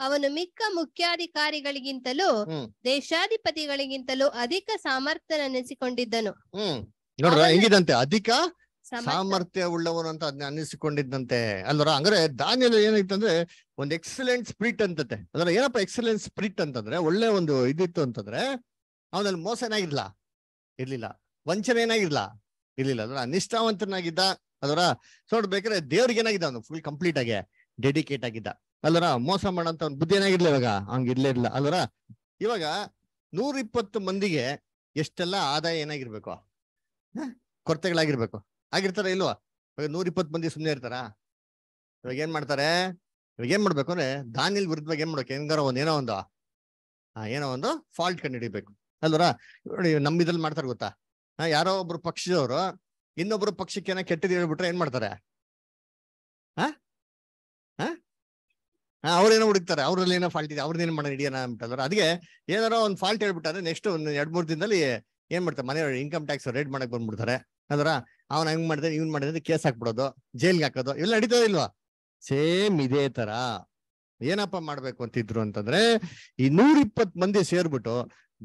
ಅವನು ಮಿಕ್ಕ ಮುಖ್ಯಾಧಿಕಾರಿಗಳಿಗಿಂತಲೂ ದೇಶಾಧಿಪತಿಗಳಿಗಿಂತಲೂ ಅಧಿಕ ಸಾಮರ್ಥ್ಯನೆನಿಸಿಕೊಂಡಿದ್ದನು ಹ್ಮ್. ನೋಡ್ರ ಹೆಂಗಿದಂತೆ ಅಧಿಕ ಸಾಮರ್ಥ್ಯ ಉಳ್ಳವನು ಅಂತ ಅದನ್ನ ಅನ್ನಿಸಿಕೊಂಡಿದ್ದಂತೆ. ಅಲ್ವರ? ಹಂಗಾರೆ ದಾನಿಯಲ್ ಏನಾಯ್ತಂದ್ರೆ ಒಂದು ಎಕ್ಸಲೆಂಟ್ ಸ್ಪಿರಿಟ್ ಅಂತತೆ. ಅಂದ್ರೆ ಏನಪ್ಪ ಎಕ್ಸಲೆಂಟ್ ಸ್ಪಿರಿಟ್ ಅಂತಂದ್ರೆ ಒಳ್ಳೆ ಒಂದು ಇದಿತ್ತು ಅಂತಂದ್ರೆ ಅವನಲ್ಲಿ ಮೋಸ ಏನಾಗಿರ್ಲ ಇರ್ಲಿಲ್ಲ. ವಂಚನೆ ಏನಾಗಿರ್ಲ ಇರ್ಲಿಲ್ಲ. ಅದರ ನಿಷ್ಠಾವಂತನಾಗಿದ್ದ ಅದರ ನೋಡ್ಬೇಕಾದ್ರೆ ದೇವ್ರಿಗೆ ಏನಾಗಿದ್ದ ಅವನು? ಫುಲ್ ಕಂಪ್ಲೀಟ್ ಆಗಿ ಡೆಡಿಕೇಟ್ ಆಗಿದ್ದ. ಅಲ್ಲರ ಮೋಸ ಮಾಡಂತ ಅವ್ನ ಬುದ್ಧಿ ಏನಾಗಿರ್ಲಿಲ್ಲ ಇವಾಗ? ಹಂಗ ಇರ್ಲೇ ಇರ್ಲಿಲ್ಲ ಅಲ್ಲರ ಇವಾಗ ನೂರ ಇಪ್ಪತ್ತು ಮಂದಿಗೆ ಎಷ್ಟೆಲ್ಲ ಆದಾಯ ಏನಾಗಿರ್ಬೇಕು? ಕೊರತೆಗಳಾಗಿರ್ಬೇಕು. ಆಗಿರ್ತಾರ ಇಲ್ವಾ? ಇವಾಗ ನೂರ ಇಪ್ಪತ್ತು ಮಂದಿ ಸುಮ್ಮನೆ ಇರ್ತಾರ? ಇವಾಗ ಏನ್ ಮಾಡ್ತಾರೆ? ಇವಾಗ ಏನ್ ಮಾಡ್ಬೇಕು ಅಂದ್ರೆ ದಾನಿಲ್ ವಿರುದ್ಧವಾಗಿ ಏನ್ ಮಾಡ್ಬೇಕು? ಹೆಂಗಾರ ಒಂದ್ ಏನೋ ಒಂದು ಏನೋ ಒಂದು ಫಾಲ್ಟ್ ಕಂಡು ಹಿಡಿಬೇಕು. ಅಲ್ವರ ನೋಡಿ ನಮ್ಮ ಇದ್ರಲ್ಲಿ ಮಾಡ್ತಾರೆ ಗೊತ್ತಾ? ಯಾರೋ ಒಬ್ರು ಪಕ್ಷದವರು, ಇನ್ನೊಬ್ರು ಪಕ್ಷಕ್ಕೆ ಏನೋ ಕೆಟ್ಟದ್ದು ಹೇಳ್ಬಿಟ್ರೆ ಏನ್ ಮಾಡ್ತಾರೆ? ಅವ್ರೇನೋ ಹುಡುಕ್ತಾರೆ, ಅವ್ರಲ್ಲಿ ಏನೋ ಫಾಲ್ಟ್ ಇದೆ ಅವ್ರದ್ದೇನು ಮಾಡೋಣ ಹಿಡಿಯೋಣ ಅಂತಂದ್ರೆ ಅದಕ್ಕೆ ಏನಾರೋ ಒಂದು ಫಾಲ್ಟ್ ಹೇಳ್ಬಿಟ್ಟಾರೆ ನೆಕ್ಸ್ಟ್ ಒಂದು ಎರಡ್ ಮೂರ್ ದಿನದಲ್ಲಿ ಏನ್ ಮಾಡ್ತಾರೆ, ಮನೆಯವ್ರು ಇನ್ಕಮ್ ಟ್ಯಾಕ್ಸ್ ರೇಟ್ ಮಾಡಕ್ ಬಂದ್ಬಿಡ್ತಾರೆ. ಅದರ, ಅವ್ನ ಹೆಂಗ್ ಮಾಡಿದ್ರೆ, ಇವ್ನ್ ಮಾಡಿದ್ರೆ ಕೇಸ್ ಹಾಕ್ಬಿಡೋದು, ಜೈಲ್ಗೆ ಹಾಕೋದು, ಇವೆಲ್ಲ ನಡೀತದ ಇಲ್ವಾ? ಸೇಮ್ ಇದೇ ತರ. ಏನಪ್ಪ ಮಾಡ್ಬೇಕು ಅಂತಿದ್ರು ಅಂತಂದ್ರೆ, ಈ ನೂರಿಪ್ಪತ್ ಮಂದಿ ಸೇರ್ಬಿಟ್ಟು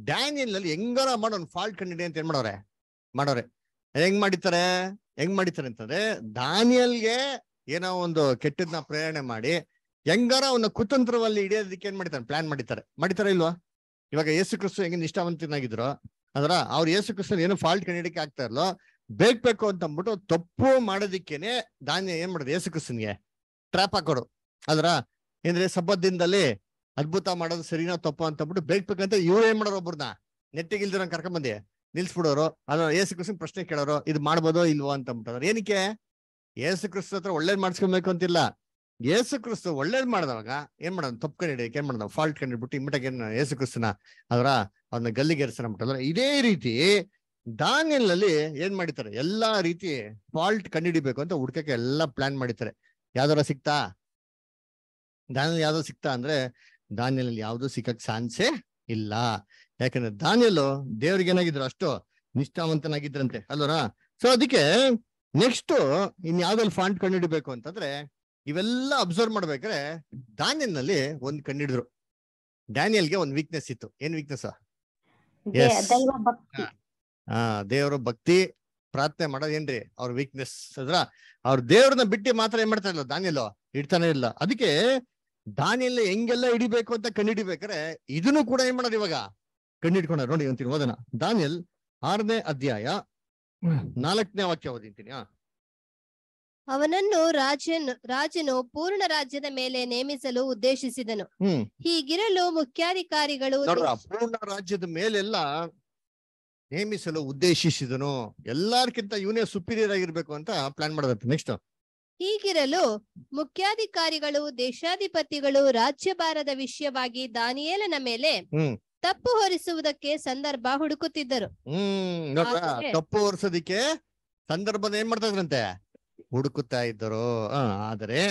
ಡ್ಯಾನಿಯಲ್ ಅಲ್ಲಿ ಹೆಂಗಾರ ಮಾಡೋ ಒಂದು ಫಾಲ್ಟ್ ಕಂಡಿಡಿ ಅಂತ ಏನ್ ಮಾಡೋರೆ? ಮಾಡೋರೆ. ಹೆಂಗ್ ಮಾಡಿತಾರೆ ಹೆಂಗ್ ಮಾಡಿತಾರೆ ಅಂತಂದ್ರೆ, ದಾನಿಯಲ್ಗೆ ಏನೋ ಒಂದು ಕೆಟ್ಟದ್ನ ಪ್ರೇರಣೆ ಮಾಡಿ, ಹೆಂಗಾರ ಅವನ ಕುತಂತ್ರವಲ್ಲಿ ಹಿಡಿಯೋದಕ್ಕೆ ಏನ್ ಮಾಡಿತಾರೆ ಪ್ಲಾನ್ ಮಾಡಿದ್ದಾರೆ ಮಾಡಿತಾರ ಇಲ್ವಾ? ಇವಾಗ ಯೇಸು ಕ್ರಿಸ್ತು ಹೆಂಗೆ ನಿಷ್ಠಾವಂತನಾಗಿದ್ರು, ಅದರ ಅವ್ರ ಯೇಸು ಕ್ರಿಸ್ತನ್ ಏನು ಫಾಲ್ಟ್ ಕಂಡಿಡಕ್ಕೆ ಆಗ್ತಾ ಇರ್ಲೋ, ಬೇಕ್ ಬೇಕು ಅಂತ ಅಂದ್ಬಿಟ್ಟು ತಪ್ಪು ಮಾಡೋದಿಕ್ಕೇನೆ ದಾನ್ಯ ಏನ್ ಮಾಡೋದು ಯೇಸು ಕ್ರಿಸ್ತನ್ಗೆ ಟ್ರ್ಯಾಪ್ ಹಾಕೋರು. ಅದರ ಏನ್ರಿ ಸಬ್ಬದಿಂದಲ್ಲಿ ಅದ್ಭುತ ಮಾಡೋದು ಸರಿನಾ ತಪ್ಪು ಅಂತ ಅಂದ್ಬಿಟ್ಟು ಬೇಕ್ ಬೇಕಂತ ಇವ್ರು ಏನ್ ಮಾಡೋರು ಒಬ್ರನ್ನ? ನೆಟ್ಟಿಗೆ ಇಲ್ದಿರೋ ಕರ್ಕೊಂಡ್ ಬಂದಿ ನಿಲ್ಸ್ಬಿಡೋರು ಅದ್ರ ಯೇಸು ಕ್ರಿಸ್ತನ್ ಪ್ರಶ್ನೆ ಕೇಳೋರು, ಇದು ಮಾಡ್ಬೋದೋ ಇಲ್ವೋ ಅಂತ ಅಂದ್ಬಿಟ್ಟು ಏನಕ್ಕೆ? ಯೇಸು ಕ್ರಿಸ್ತ ಹತ್ರ ಒಳ್ಳೇದ್ ಮಾಡಿಸ್ಕೊಬೇಕು ಅಂತಿಲ್ಲ. ಯೇಸು ಕ್ರಿಸ್ತು ಒಳ್ಳೇದ್ ಮಾಡಿದವಾಗ ಏನ್ ಮಾಡೋದು ತಪ್ಪು ಕಂಡು ಏನ್ ಮಾಡೋದು ಫಾಲ್ಟ್ ಕಂಡಿಡ್ಬಿಟ್ಟು ಇಮ್ಮಟಾಗ ಏನ್ ಯೇಸು ಕ್ರಿಸ್ತನ ಅದರ ಅವ್ನ ಗಲ್ಲಿಗೆ ಏರ್ಸೋಣ ಇದೇ ರೀತಿ ದಾನಿಯಲ್ ಅಲ್ಲಿ ಏನ್ ಮಾಡಿತಾರೆ ಎಲ್ಲಾ ರೀತಿ ಫಾಲ್ಟ್ ಕಂಡಿಡಿಬೇಕು ಅಂತ ಹುಡ್ಕಕ್ಕೆ ಎಲ್ಲಾ ಪ್ಲಾನ್ ಮಾಡಿತಾರೆ ಯಾವ್ದಾರ ಸಿಕ್ತಾ? ದಾನಿಯಲ್ಲಿ ಯಾವ್ದೋ ಸಿಕ್ತಾ ಅಂದ್ರೆ ದಾನಿಯಲ್ಲಿ ಯಾವ್ದು ಸಿಕ್ಕಕ್ ಚಾನ್ಸೇ ಇಲ್ಲ. ಯಾಕಂದ್ರೆ ದಾನಿಯಲು ದೇವ್ರಿಗೆ ಏನಾಗಿದ್ರು ಅಷ್ಟು ನಿಷ್ಠಾವಂತನಾಗಿದ್ರಂತೆ ಅಲ್ವರ ಸೊ ಅದಕ್ಕೆ ನೆಕ್ಸ್ಟ್ ಇನ್ ಯಾವ್ದಲ್ಲಿ ಫಾಂಟ್ ಕಂಡುಹಿಡಿಬೇಕು ಅಂತಂದ್ರೆ ಇವೆಲ್ಲ ಅಬ್ಸರ್ವ್ ಮಾಡ್ಬೇಕಾದ್ರೆ ದಾನಿಯಲ್ನಲ್ಲಿ ಒಂದ್ ಕಂಡಿಡಿದ್ರು ಡ್ಯಾನಿಯಲ್ಗೆ ಒಂದ್ ವೀಕ್ನೆಸ್ ಇತ್ತು. ಏನ್ ವೀಕ್ನೆಸ್ ಹಾ. ದೇವ್ರ ಭಕ್ತಿ ಪ್ರಾರ್ಥನೆ ಮಾಡೋದ್ ಏನ್ರಿ? ಅವ್ರ ವೀಕ್ನೆಸ್ ಅದ್ರ ಅವ್ರ ದೇವ್ರನ್ನ ಬಿಟ್ಟು ಮಾತ್ರ ಏನ್ ಮಾಡ್ತಾ ಇಲ್ಲ ದಾನಿಯಲ್ಲ? ಇಡ್ತಾನೆ ಇಲ್ಲ. ಅದಕ್ಕೆ ದಾನಿಯಲ್ಲ ಹೆಂಗೆಲ್ಲ ಹಿಡಿಬೇಕು ಅಂತ ಕಂಡು ಹಿಡಿಬೇಕಾರೆ ಇದನ್ನು ಕೂಡ ಏನ್ ಮಾಡೋದು ಇವಾಗ? ಕಂಡಿಡ್ಕೊಂಡ ನೋಡಿ ಅಂತೀನಿ ಓದನ ದಾನಿಯಲ್ ಆರನೇ ಅಧ್ಯಾಯ ನಾಲ್ಕನೇ ವಾಕ್ಯ ಓದಿಂತೀನಿ ಆ ಅವನನ್ನು ರಾಜನ್ ರಾಜನು ಪೂರ್ಣ ರಾಜ್ಯದ ಮೇಲೆ ನೇಮಿಸಲು ಉದ್ದೇಶಿಸಿದನು. ಹೀಗಿರಲು ಮುಖ್ಯಾಧಿಕಾರಿಗಳು ಪೂರ್ಣ ರಾಜ್ಯದ ಮೇಲೆಲ್ಲ ನೇಮಿಸಲು ಉದ್ದೇಶಿಸಿದನು. ಎಲ್ಲಾರ್ಕಿಂತ ಇವನೇ ಸುಪೀರಿಯರ್ ಆಗಿರ್ಬೇಕು ಅಂತ ಪ್ಲಾನ್ ಮಾಡೋದಂತೆ ನೆಕ್ಸ್ಟ್ ಹೀಗಿರಲು ಮುಖ್ಯಾಧಿಕಾರಿಗಳು ದೇಶಾಧಿಪತಿಗಳು ರಾಜ್ಯಭಾರದ ವಿಷಯವಾಗಿ ದಾನಿಯೇಲನ ಮೇಲೆ. ತಪ್ಪು ಹೊರಿಸುವುದಕ್ಕೆ ಸಂದರ್ಭ ಹುಡುಕುತ್ತಿದ್ದರು. ಹ್ಮ್ ನೋಡ್ರ ತಪ್ಪು ಹೊರಿಸೋದಿಕ್ಕೆ ಸಂದರ್ಭದ ಏನ್ ಮಾಡ್ತಾ ಇದ್ರಂತೆ ಹುಡುಕುತ್ತಾ ಇದ್ದರು. ಆದರೆ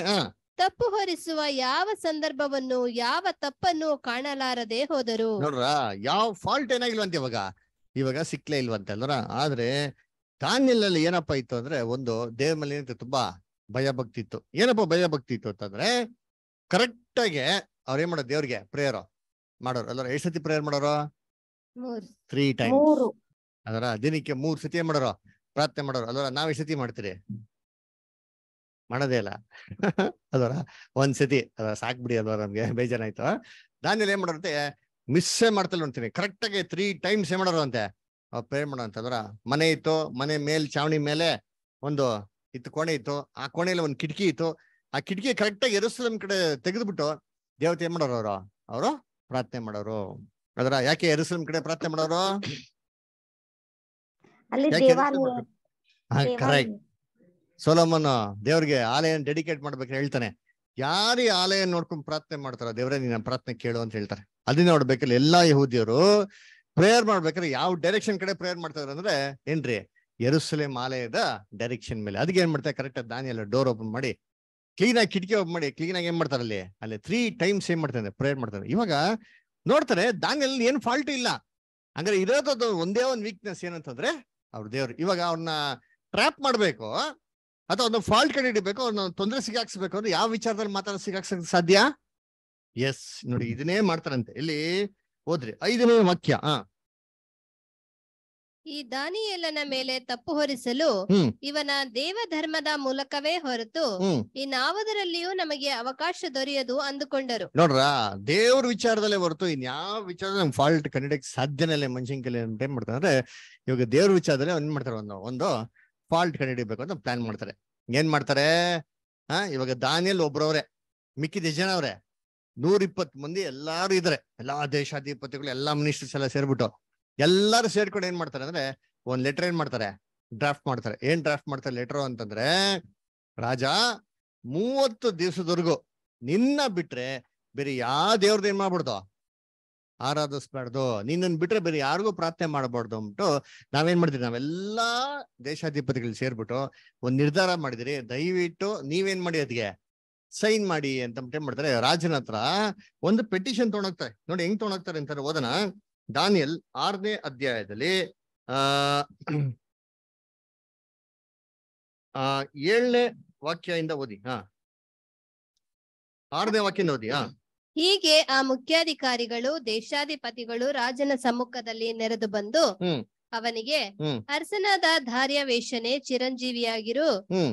ತಪ್ಪು ಹೊರಿಸುವ ಯಾವ ಸಂದರ್ಭವನ್ನು ಯಾವ ತಪ್ಪನ್ನು ಕಾಣಲಾರದೆ ಹೋದರು? ನೋಡ್ರ ಯಾವ ಫಾಲ್ಟ್ ಏನಾಗಿಲ್ವಂತೆ ಇವಾಗ? ಇವಾಗ ಸಿಕ್ಲೇ ಇಲ್ವಂತೆ ಅಲ್ವರ? ಆದ್ರೆ ತಾನಿಲ್ಲಲ್ಲಿ ಏನಪ್ಪಾ ಇತ್ತು ಅಂದ್ರೆ ಒಂದು ದೇವ್ರ ಮೇಲೆ ಏನಂತ ತುಂಬಾ ಭಯ ಭಕ್ತಿ ಇತ್ತು. ಏನಪ್ಪ ಭಯ ಭಕ್ತಿ ಇತ್ತು ಅಂತಂದ್ರೆ ಕರೆಕ್ಟ್ ಆಗಿ ಅವ್ರ ಏನ್ ಮಾಡೋದು ದೇವ್ರಿಗೆ ಪ್ರೇಯರ್ ಮಾಡೋರು. ಅಲ್ಲ ಎಷ್ಟು ಸತಿ ಪ್ರೇಯರ್ ಮಾಡೋರು. ತ್ರೀ ಟೈಮ್ ಅದರ ದಿನಕ್ಕೆ ಮೂರ್ ಸತಿ ಏನ್ ಮಾಡೋರು? ಪ್ರಾರ್ಥನೆ ಮಾಡೋರು. ಅದರ ನಾವ್ ಎಷ್ಟು ಸತಿ ಮಾಡ್ತೀರಿ? ಮಾಡೋದೇ ಇಲ್ಲ. ಅದರ ಒಂದ್ ಸತಿ ಅದ ಸಾಕ್ಬಿಡಿ ಅಲ್ವ ನಮ್ಗೆ ಬೇಜಾರಾಯ್ತು. ದಾನಿಯಲ್ಲಿ ಏನ್ ಮಾಡೋರಂತೆ? ಮಿಸ್ಸೇ ಮಾಡ್ತಲ್ಲ ನೋಡ್ತೀನಿ ಕರೆಕ್ಟ್ ಆಗಿ ತ್ರೀ ಟೈಮ್ಸ್ ಏನ್ ಮಾಡೋರು ಅಂತೆ? ಪ್ರೇಯರ್ ಮಾಡೋ ಅಂತ ಅದರ ಮನೆ ಇತ್ತು ಮನೆ ಮೇಲ್ ಚಾವಣಿ ಮೇಲೆ ಒಂದು ಇತ್ತು ಕೋಣೆ ಇತ್ತು. ಆ ಕೋಣೆಯಲ್ಲಿ ಒಂದು ಕಿಟಕಿ ಇತ್ತು. ಆ ಕಿಟಕಿ ಕರೆಕ್ಟ್ ಆಗಿ ನಮ್ ಕಡೆ ತೆಗೆದ್ಬಿಟ್ಟು ದೇವತೆ ಏನ್ ಮಾಡೋರು ಅವರು? ಅವರು ಪ್ರಾರ್ಥನೆ ಮಾಡೋರು? ಅದರ ಯಾಕೆ ಎರುಸಲಂ ಕಡೆ ಪ್ರಾರ್ಥನೆ ಮಾಡೋರು? ಕರೆಕ್ಟ್ ಸೋಲೋಮನ್ ದೇವ್ರಿಗೆ ಆಲಯ ಡೆಡಿಕೇಟ್ ಮಾಡ್ಬೇಕು ಹೇಳ್ತಾನೆ. ಯಾರು ಆಲಯ ನೋಡ್ಕೊಂಡು ಪ್ರಾರ್ಥನೆ ಮಾಡ್ತಾರೋ ದೇವ್ರೇ ನೀನ್ ಪ್ರಾರ್ಥನೆ ಕೇಳು ಅಂತ ಹೇಳ್ತಾರೆ. ಅದನ್ನ ನೋಡ್ಬೇಕಲ್ಲ ಎಲ್ಲಾ ಯಹೂದಿಯರು ಪ್ರೇಯರ್ ಮಾಡ್ಬೇಕಾದ್ರೆ ಯಾವ ಡೈರೆಕ್ಷನ್ ಕಡೆ ಪ್ರೇಯರ್ ಮಾಡ್ತಾರೆ ಅಂದ್ರೆ ಏನ್ರಿ? ಎರುಸಲೇಮ್ ಆಲಯದ ಡೈರೆಕ್ಷನ್ ಮೇಲೆ. ಅದಕ್ಕೆ ಏನ್ ಮಾಡ್ತಾರೆ? ಕರೆಕ್ಟ್ ದಾನಿ ಎಲ್ಲ ಡೋರ್ ಓಪನ್ ಮಾಡಿ ಕ್ಲೀನ್ ಆಗಿ ಕಿಟಕಿ ಓಪನ್ ಮಾಡಿ ಕ್ಲೀನ್ ಆಗಿ ಏನ್ ಮಾಡ್ತಾರೆ ಅಲ್ಲಿ? ಅಲ್ಲಿ ತ್ರೀ ಟೈಮ್ಸ್ ಏನ್ ಮಾಡ್ತಾರೆ ಪ್ರೇಯರ್ ಮಾಡ್ತಾರೆ. ಇವಾಗ ನೋಡ್ತಾರೆ ದಾನಿಯಲ್ಲಿ ಏನ್ ಫಾಲ್ಟ್ ಇಲ್ಲ. ಅಂದ್ರೆ ಇರೋದು ಒಂದೇ ಒಂದು ವೀಕ್ನೆಸ್ ಏನಂತಂದ್ರೆ ಅವ್ರ ದೇವ್ರು. ಇವಾಗ ಅವ್ರನ್ನ ಟ್ರ್ಯಾಪ್ ಮಾಡ್ಬೇಕು, ಅಥವಾ ಒಂದು ಫಾಲ್ಟ್ ಕಂಡು ಹಿಡಿಬೇಕು ಅವ್ರನ್ನ ತೊಂದರೆ ಸಿಗಾಕ್ಸ್ಬೇಕು ಅಂದ್ರೆ ಯಾವ ವಿಚಾರದಲ್ಲಿ ಮಾತಾಡ ಸಿಗಾಕ್ಸಕ್ ಸಾಧ್ಯ? ಎಸ್ ನೋಡಿ, ಇದನ್ನೇ ಮಾಡ್ತಾರಂತೆ. ಇಲ್ಲಿ ಹೋದ್ರಿ ಐದನೇ ವಾಕ್ಯ. ಹಾ. ಈ ದಾನಿಯೇಲನ ಮೇಲೆ ತಪ್ಪು ಹೊರಿಸಲು ಇವನ ದೇವ ಧರ್ಮದ ಮೂಲಕವೇ ಹೊರತು ಇನ್ನಾವುದರಲ್ಲಿಯೂ ನಮಗೆ ಅವಕಾಶ ದೊರೆಯದು ಅಂದುಕೊಂಡರು. ನೋಡ್ರ ದೇವ್ರ ವಿಚಾರದಲ್ಲೇ ಹೊರತು ಇನ್ಯಾವ ವಿಚಾರ ನಮ್ ಫಾಲ್ಟ್ ಕನ್ನಡಕ್ಕೆ ಸಾಧ್ಯನೇ ಇಲ್ಲ ಮನುಷ್ಯನ ಕೈಲಿ ಏನ್ ಮಾಡ್ತಾರೆ ಅಂದ್ರೆ ಇವಾಗ ದೇವ್ರ ವಿಚಾರದಲ್ಲಿ ಏನ್ ಮಾಡ್ತಾರೆ ಒಂದು ಒಂದು ಫಾಲ್ಟ್ ಕಂಡಿಡಿಬೇಕು ಅಂತ ಪ್ಲಾನ್ ಮಾಡ್ತಾರೆ. ಏನ್ ಮಾಡ್ತಾರೆ? ಹಾ ಇವಾಗ ದಾನಿಯಲ್ ಒಬ್ರವ್ರೆ ಮಿಕ್ಕಿದ ಜನ ಅವ್ರೆ ನೂರ ಇಪ್ಪತ್ ಮಂದಿ ಎಲ್ಲಾರು ಇದ್ರೆ. ಎಲ್ಲಾ ದೇಶಾಧಿಪತಿಗಳು ಎಲ್ಲಾ ಮಿನಿಸ್ಟರ್ಸ್ ಎಲ್ಲ ಸೇರ್ಬಿಟ್ಟು. ಎಲ್ಲಾರು ಸೇರ್ಕೊಂಡು ಏನ್ ಮಾಡ್ತಾರೆ ಅಂದ್ರೆ ಒಂದ್ ಲೆಟರ್ ಏನ್ ಮಾಡ್ತಾರೆ? ಡ್ರಾಫ್ಟ್ ಮಾಡ್ತಾರೆ. ಏನ್ ಡ್ರಾಫ್ಟ್ ಮಾಡ್ತಾರೆ ಲೆಟರ್ ಅಂತಂದ್ರೆ, ರಾಜ, ಮೂವತ್ತು ದಿವಸದವರೆಗೂ ನಿನ್ನ ಬಿಟ್ರೆ ಬೇರೆ ಯಾವ ದೇವ್ರದ್ದು ಏನ್ ಮಾಡ್ಬಿಡ್ದು ಆರಾಧಿಸ್ಬಾರ್ದು. ನಿನ್ನನ್ ಬಿಟ್ರೆ ಬೇರೆ ಯಾರಿಗೂ ಪ್ರಾರ್ಥನೆ ಮಾಡಬಾರ್ದು ಅಂದ್ಬಿಟ್ಟು ನಾವೇನ್ ಮಾಡಿದ್ರಿ ನಾವೆಲ್ಲಾ ದೇಶಾಧಿಪತಿಗಳು ಸೇರ್ಬಿಟ್ಟು ಒಂದ್ ನಿರ್ಧಾರ ಮಾಡಿದಿರಿ. ದಯವಿಟ್ಟು ನೀವೇನ್ ಮಾಡಿ ಅದಕ್ಕೆ ಸೈನ್ ಮಾಡಿ ಅಂತ ಏನ್ ಮಾಡ್ತಾರೆ? ರಾಜನ ಹತ್ರ ಒಂದು ಪೆಟಿಷನ್ ತೊಗೊಂಡೋಗ್ತಾರೆ. ನೋಡಿ ಹೆಂಗ್ ತೊಗೊಂಡೋಗ್ತಾರೆ ಅಂತಾರೆ ಓದನ ದಾನಿಯಲ್ ಆರನೇ ಅಧ್ಯಾಯದಲ್ಲಿ ಆ ಆ ಏಳನೇ ವಾಕ್ಯದಿಂದ ಓದಿ ಹಾ ಆರನೇ ವಾಕ್ಯದಿಂದ ಓದಿ ಹಾ ಹೀಗೆ ಆ ಮುಖ್ಯಾಧಿಕಾರಿಗಳು ದೇಶಾಧಿಪತಿಗಳು ರಾಜನ ಸಮ್ಮುಖದಲ್ಲಿ ನೆರೆದು ಬಂದು. ಅವನಿಗೆ ಅರ್ಸನಾದ ಧಾರ್ಯವೇಶನೆ ಚಿರಂಜೀವಿಯಾಗಿರು.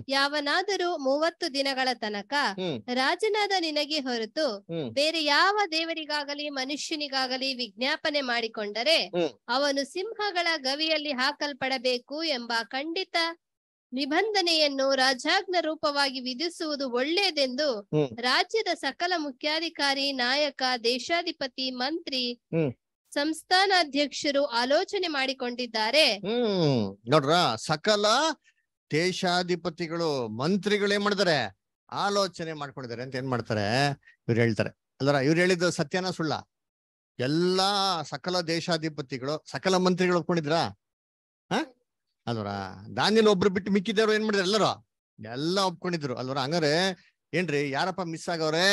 ಯಾವನಾದರೂ ಮೂವತ್ತು ದಿನಗಳ ತನಕ ರಾಜನಾದ ನಿನಗೆ ಹೊರತು ಬೇರೆ ಯಾವ ದೇವರಿಗಾಗಲಿ ಮನುಷ್ಯನಿಗಾಗಲಿ ವಿಜ್ಞಾಪನೆ ಮಾಡಿಕೊಂಡರೆ ಅವನು ಸಿಂಹಗಳ ಗವಿಯಲ್ಲಿ ಹಾಕಲ್ಪಡಬೇಕು ಎಂಬ ಖಂಡಿತ ನಿಬಂಧನೆಯನ್ನು ರಾಜಾಜ್ಞ ರೂಪವಾಗಿ ವಿಧಿಸುವುದು ಒಳ್ಳೆಯದೆಂದು ರಾಜ್ಯದ ಸಕಲ ಮುಖ್ಯಾಧಿಕಾರಿ ನಾಯಕ ದೇಶಾಧಿಪತಿ ಮಂತ್ರಿ ಹ್ಮ್. ಸಂಸ್ಥಾನಾಧ್ಯಕ್ಷರು ಆಲೋಚನೆ ಮಾಡಿಕೊಂಡಿದ್ದಾರೆ. ಹ್ಮ್, ನೋಡ್ರ ಸಕಲ ದೇಶಾಧಿಪತಿಗಳು, ಮಂತ್ರಿಗಳು ಏನ್ ಮಾಡಿದಾರೆ ಆಲೋಚನೆ ಮಾಡ್ಕೊಂಡಿದ್ದಾರೆ ಅಂತ ಏನ್ ಮಾಡ್ತಾರೆ? ಇವ್ರು ಹೇಳ್ತಾರೆ. ಅಲ್ವರ, ಇವ್ರು ಹೇಳಿದ್ದು ಸತ್ಯನ ಸುಳ್ಳ? ಎಲ್ಲಾ ಸಕಲ ದೇಶಾಧಿಪತಿಗಳು, ಸಕಲ ಮಂತ್ರಿಗಳು ಒಪ್ಕೊಂಡಿದ್ರ? ಅಲ್ವರ ದಾನಿಯಲ್ಲಿ ಒಬ್ರು ಬಿಟ್ಟು ಮಿಕ್ಕಿದವ್ರು ಏನ್ ಮಾಡಿದ್ರು ಎಲ್ಲರೂ? ಎಲ್ಲ ಒಪ್ಕೊಂಡಿದ್ರು. ಅಲ್ವರ, ಹಂಗಾರೆ ಏನ್ರಿ, ಯಾರಪ್ಪ ಮಿಸ್ ಆಗವ್ರೆ?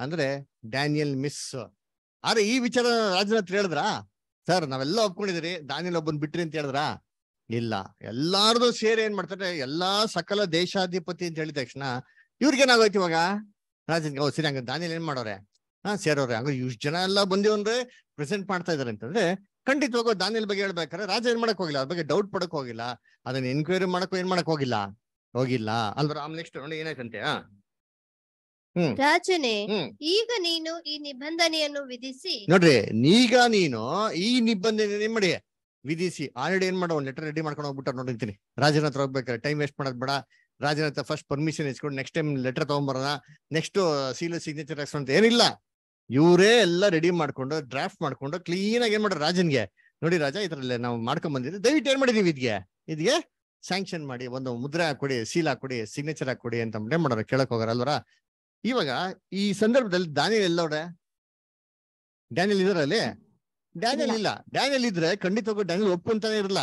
ಅಂದ್ರೆ ಡ್ಯಾನಿಯಲ್ ಮಿಸ್ ಆದ್ರೆ ಈ ವಿಚಾರ ರಾಜನ ಹತ್ರ ಹೇಳಿದ್ರಾ? ಸರ್, ನಾವೆಲ್ಲ ಒಪ್ಕೊಂಡಿದಿರಿ. ದಾನಿಲ್ ಒಬ್ಬನ್ ಬಿಟ್ರಿ ಅಂತ ಹೇಳಿದ್ರ? ಇಲ್ಲ. ಎಲ್ಲಾರ್ದು ಸೇರಿ ಏನ್ ಮಾಡ್ತಾರೆ? ಎಲ್ಲಾ ಸಕಲ ದೇಶಾಧಿಪತಿ ಅಂತ ಹೇಳಿದ ತಕ್ಷಣ ಇವ್ರಿಗೇನಾಗೋಯ್ತು ಇವಾಗ? ರಾಜನ್ಗೆ, ಓ, ಸರಿ ಹಂಗ ದಾನಿಲ್ ಏನ್ ಮಾಡೋರೆ? ಹಾ, ಸೇರೋರೆ. ಹಂಗ ಇಷ್ಟು ಜನ ಎಲ್ಲ ಬಂದಿವಂದ್ರೆ ಪ್ರೆಸೆಂಟ್ ಮಾಡ್ತಾ ಇದಾರೆ ಅಂತಂದ್ರೆ ಖಂಡಿತವಾಗೂ ದಾನಿಲ್ ಬಗ್ಗೆ ಹೇಳ್ಬೇಕಾದ್ರೆ ರಾಜ ಏನ್ ಮಾಡಕ್ ಹೋಗಿಲ್ಲ. ಅದ್ರ ಬಗ್ಗೆ ಡೌಟ್ ಪಡಕ್ ಹೋಗಿಲ್ಲ. ಅದನ್ನ ಎನ್ಕ್ವೈರಿ ಮಾಡಕ್ ಏನ್ ಮಾಡಕ್ ಹೋಗಿಲ್ಲ? ಹೋಗಿಲ್ಲ. ಅಲ್ವಾ ಆಮ್ ನೆಕ್ಸ್ಟ್ ನೋಡಿ ಏನಾಯ್ತಂತೆ? ರಾಜನೇ ಈಗ ನೀನು ಈ ನಿಬಂಧನೆಯನ್ನು ವಿಧಿಸಿ. ನೋಡ್ರಿ ಈಗ ನೀನು ಈ ನಿಬಂಧನೆ ಏನ್ ಮಾಡಿ ವಿಧಿಸಿ. ಆಲ್ರೆಡಿ ಏನ್ ಮಾಡೋ ಲೆಟರ್ ರೆಡಿ ಮಾಡ್ಕೊಂಡು ಹೋಗ್ಬಿಟ್ಟ ನೋಡಿರ್ತೀನಿ ರಾಜನ ಹತ್ರ ಹೋಗ್ಬೇಕಾರೆ ಟೈಮ್ ವೇಸ್ಟ್ ಮಾಡೋದ್ ಬೇಡ. ರಾಜನ ಹತ್ರ ಫಸ್ಟ್ ಪರ್ಮಿಷನ್ ಇಸ್ಕೊಂಡು ನೆಕ್ಸ್ಟ್ ಟೈಮ್ ಲೆಟರ್ ತಗೊಂಬರೋಣ. ನೆಕ್ಸ್ಟ್ ಸೀಲ್ ಸಿಗ್ನೇಚರ್ ಹಾಕ್ಸ್ಕೊಂತ ಏನಿಲ್ಲ. ಇವರೇ ಎಲ್ಲ ರೆಡಿ ಮಾಡ್ಕೊಂಡು ಡ್ರಾಫ್ಟ್ ಮಾಡ್ಕೊಂಡು ಕ್ಲೀನ್ ಆಗಿ ಏನ್ ಮಾಡ್ರಿ ರಾಜನ್ಗೆ. ನೋಡಿ ರಾಜ ಇದ್ರಲ್ಲೇ ನಾವು ಮಾಡ್ಕೊಂಡ್ ಬಂದಿದ್ವಿ ದಯವಿಟ್ಟು ಏನ್ ಮಾಡಿದೀವಿ ಇದ್ಗೆ? ಇದ್ಗೆ ಸ್ಯಾಂಕ್ಷನ್ ಮಾಡಿ ಒಂದು ಮುದ್ರೆ ಹಾಕೊಡಿ ಸೀಲ್ ಹಾಕೊಡಿ ಸಿಗ್ನೇಚರ್ ಹಾಕೊಡಿ ಅಂತ ಏನ್ ಮಾಡೋರು ಕೇಳಕ್ ಹೋಗಾರ ಅಲ್ವರ? ಇವಾಗ ಈ ಸಂದರ್ಭದಲ್ಲಿ ದಾನಿಯಲ್ ಎಲ್ಲವ್ರೆ? ಡ್ಯಾನಿಯಲ್ ಇದರಲ್ಲಿ ಡ್ಯಾನಿಯಲ್ ಇಲ್ಲ. ಡ್ಯಾನಿಯಲ್ ಇದ್ರೆ ಖಂಡಿತವಾಗೂ ಡ್ಯಾನಿಯಲ್ ಒಪ್ಪಂತಾನೆ ಇರಲ್ಲ.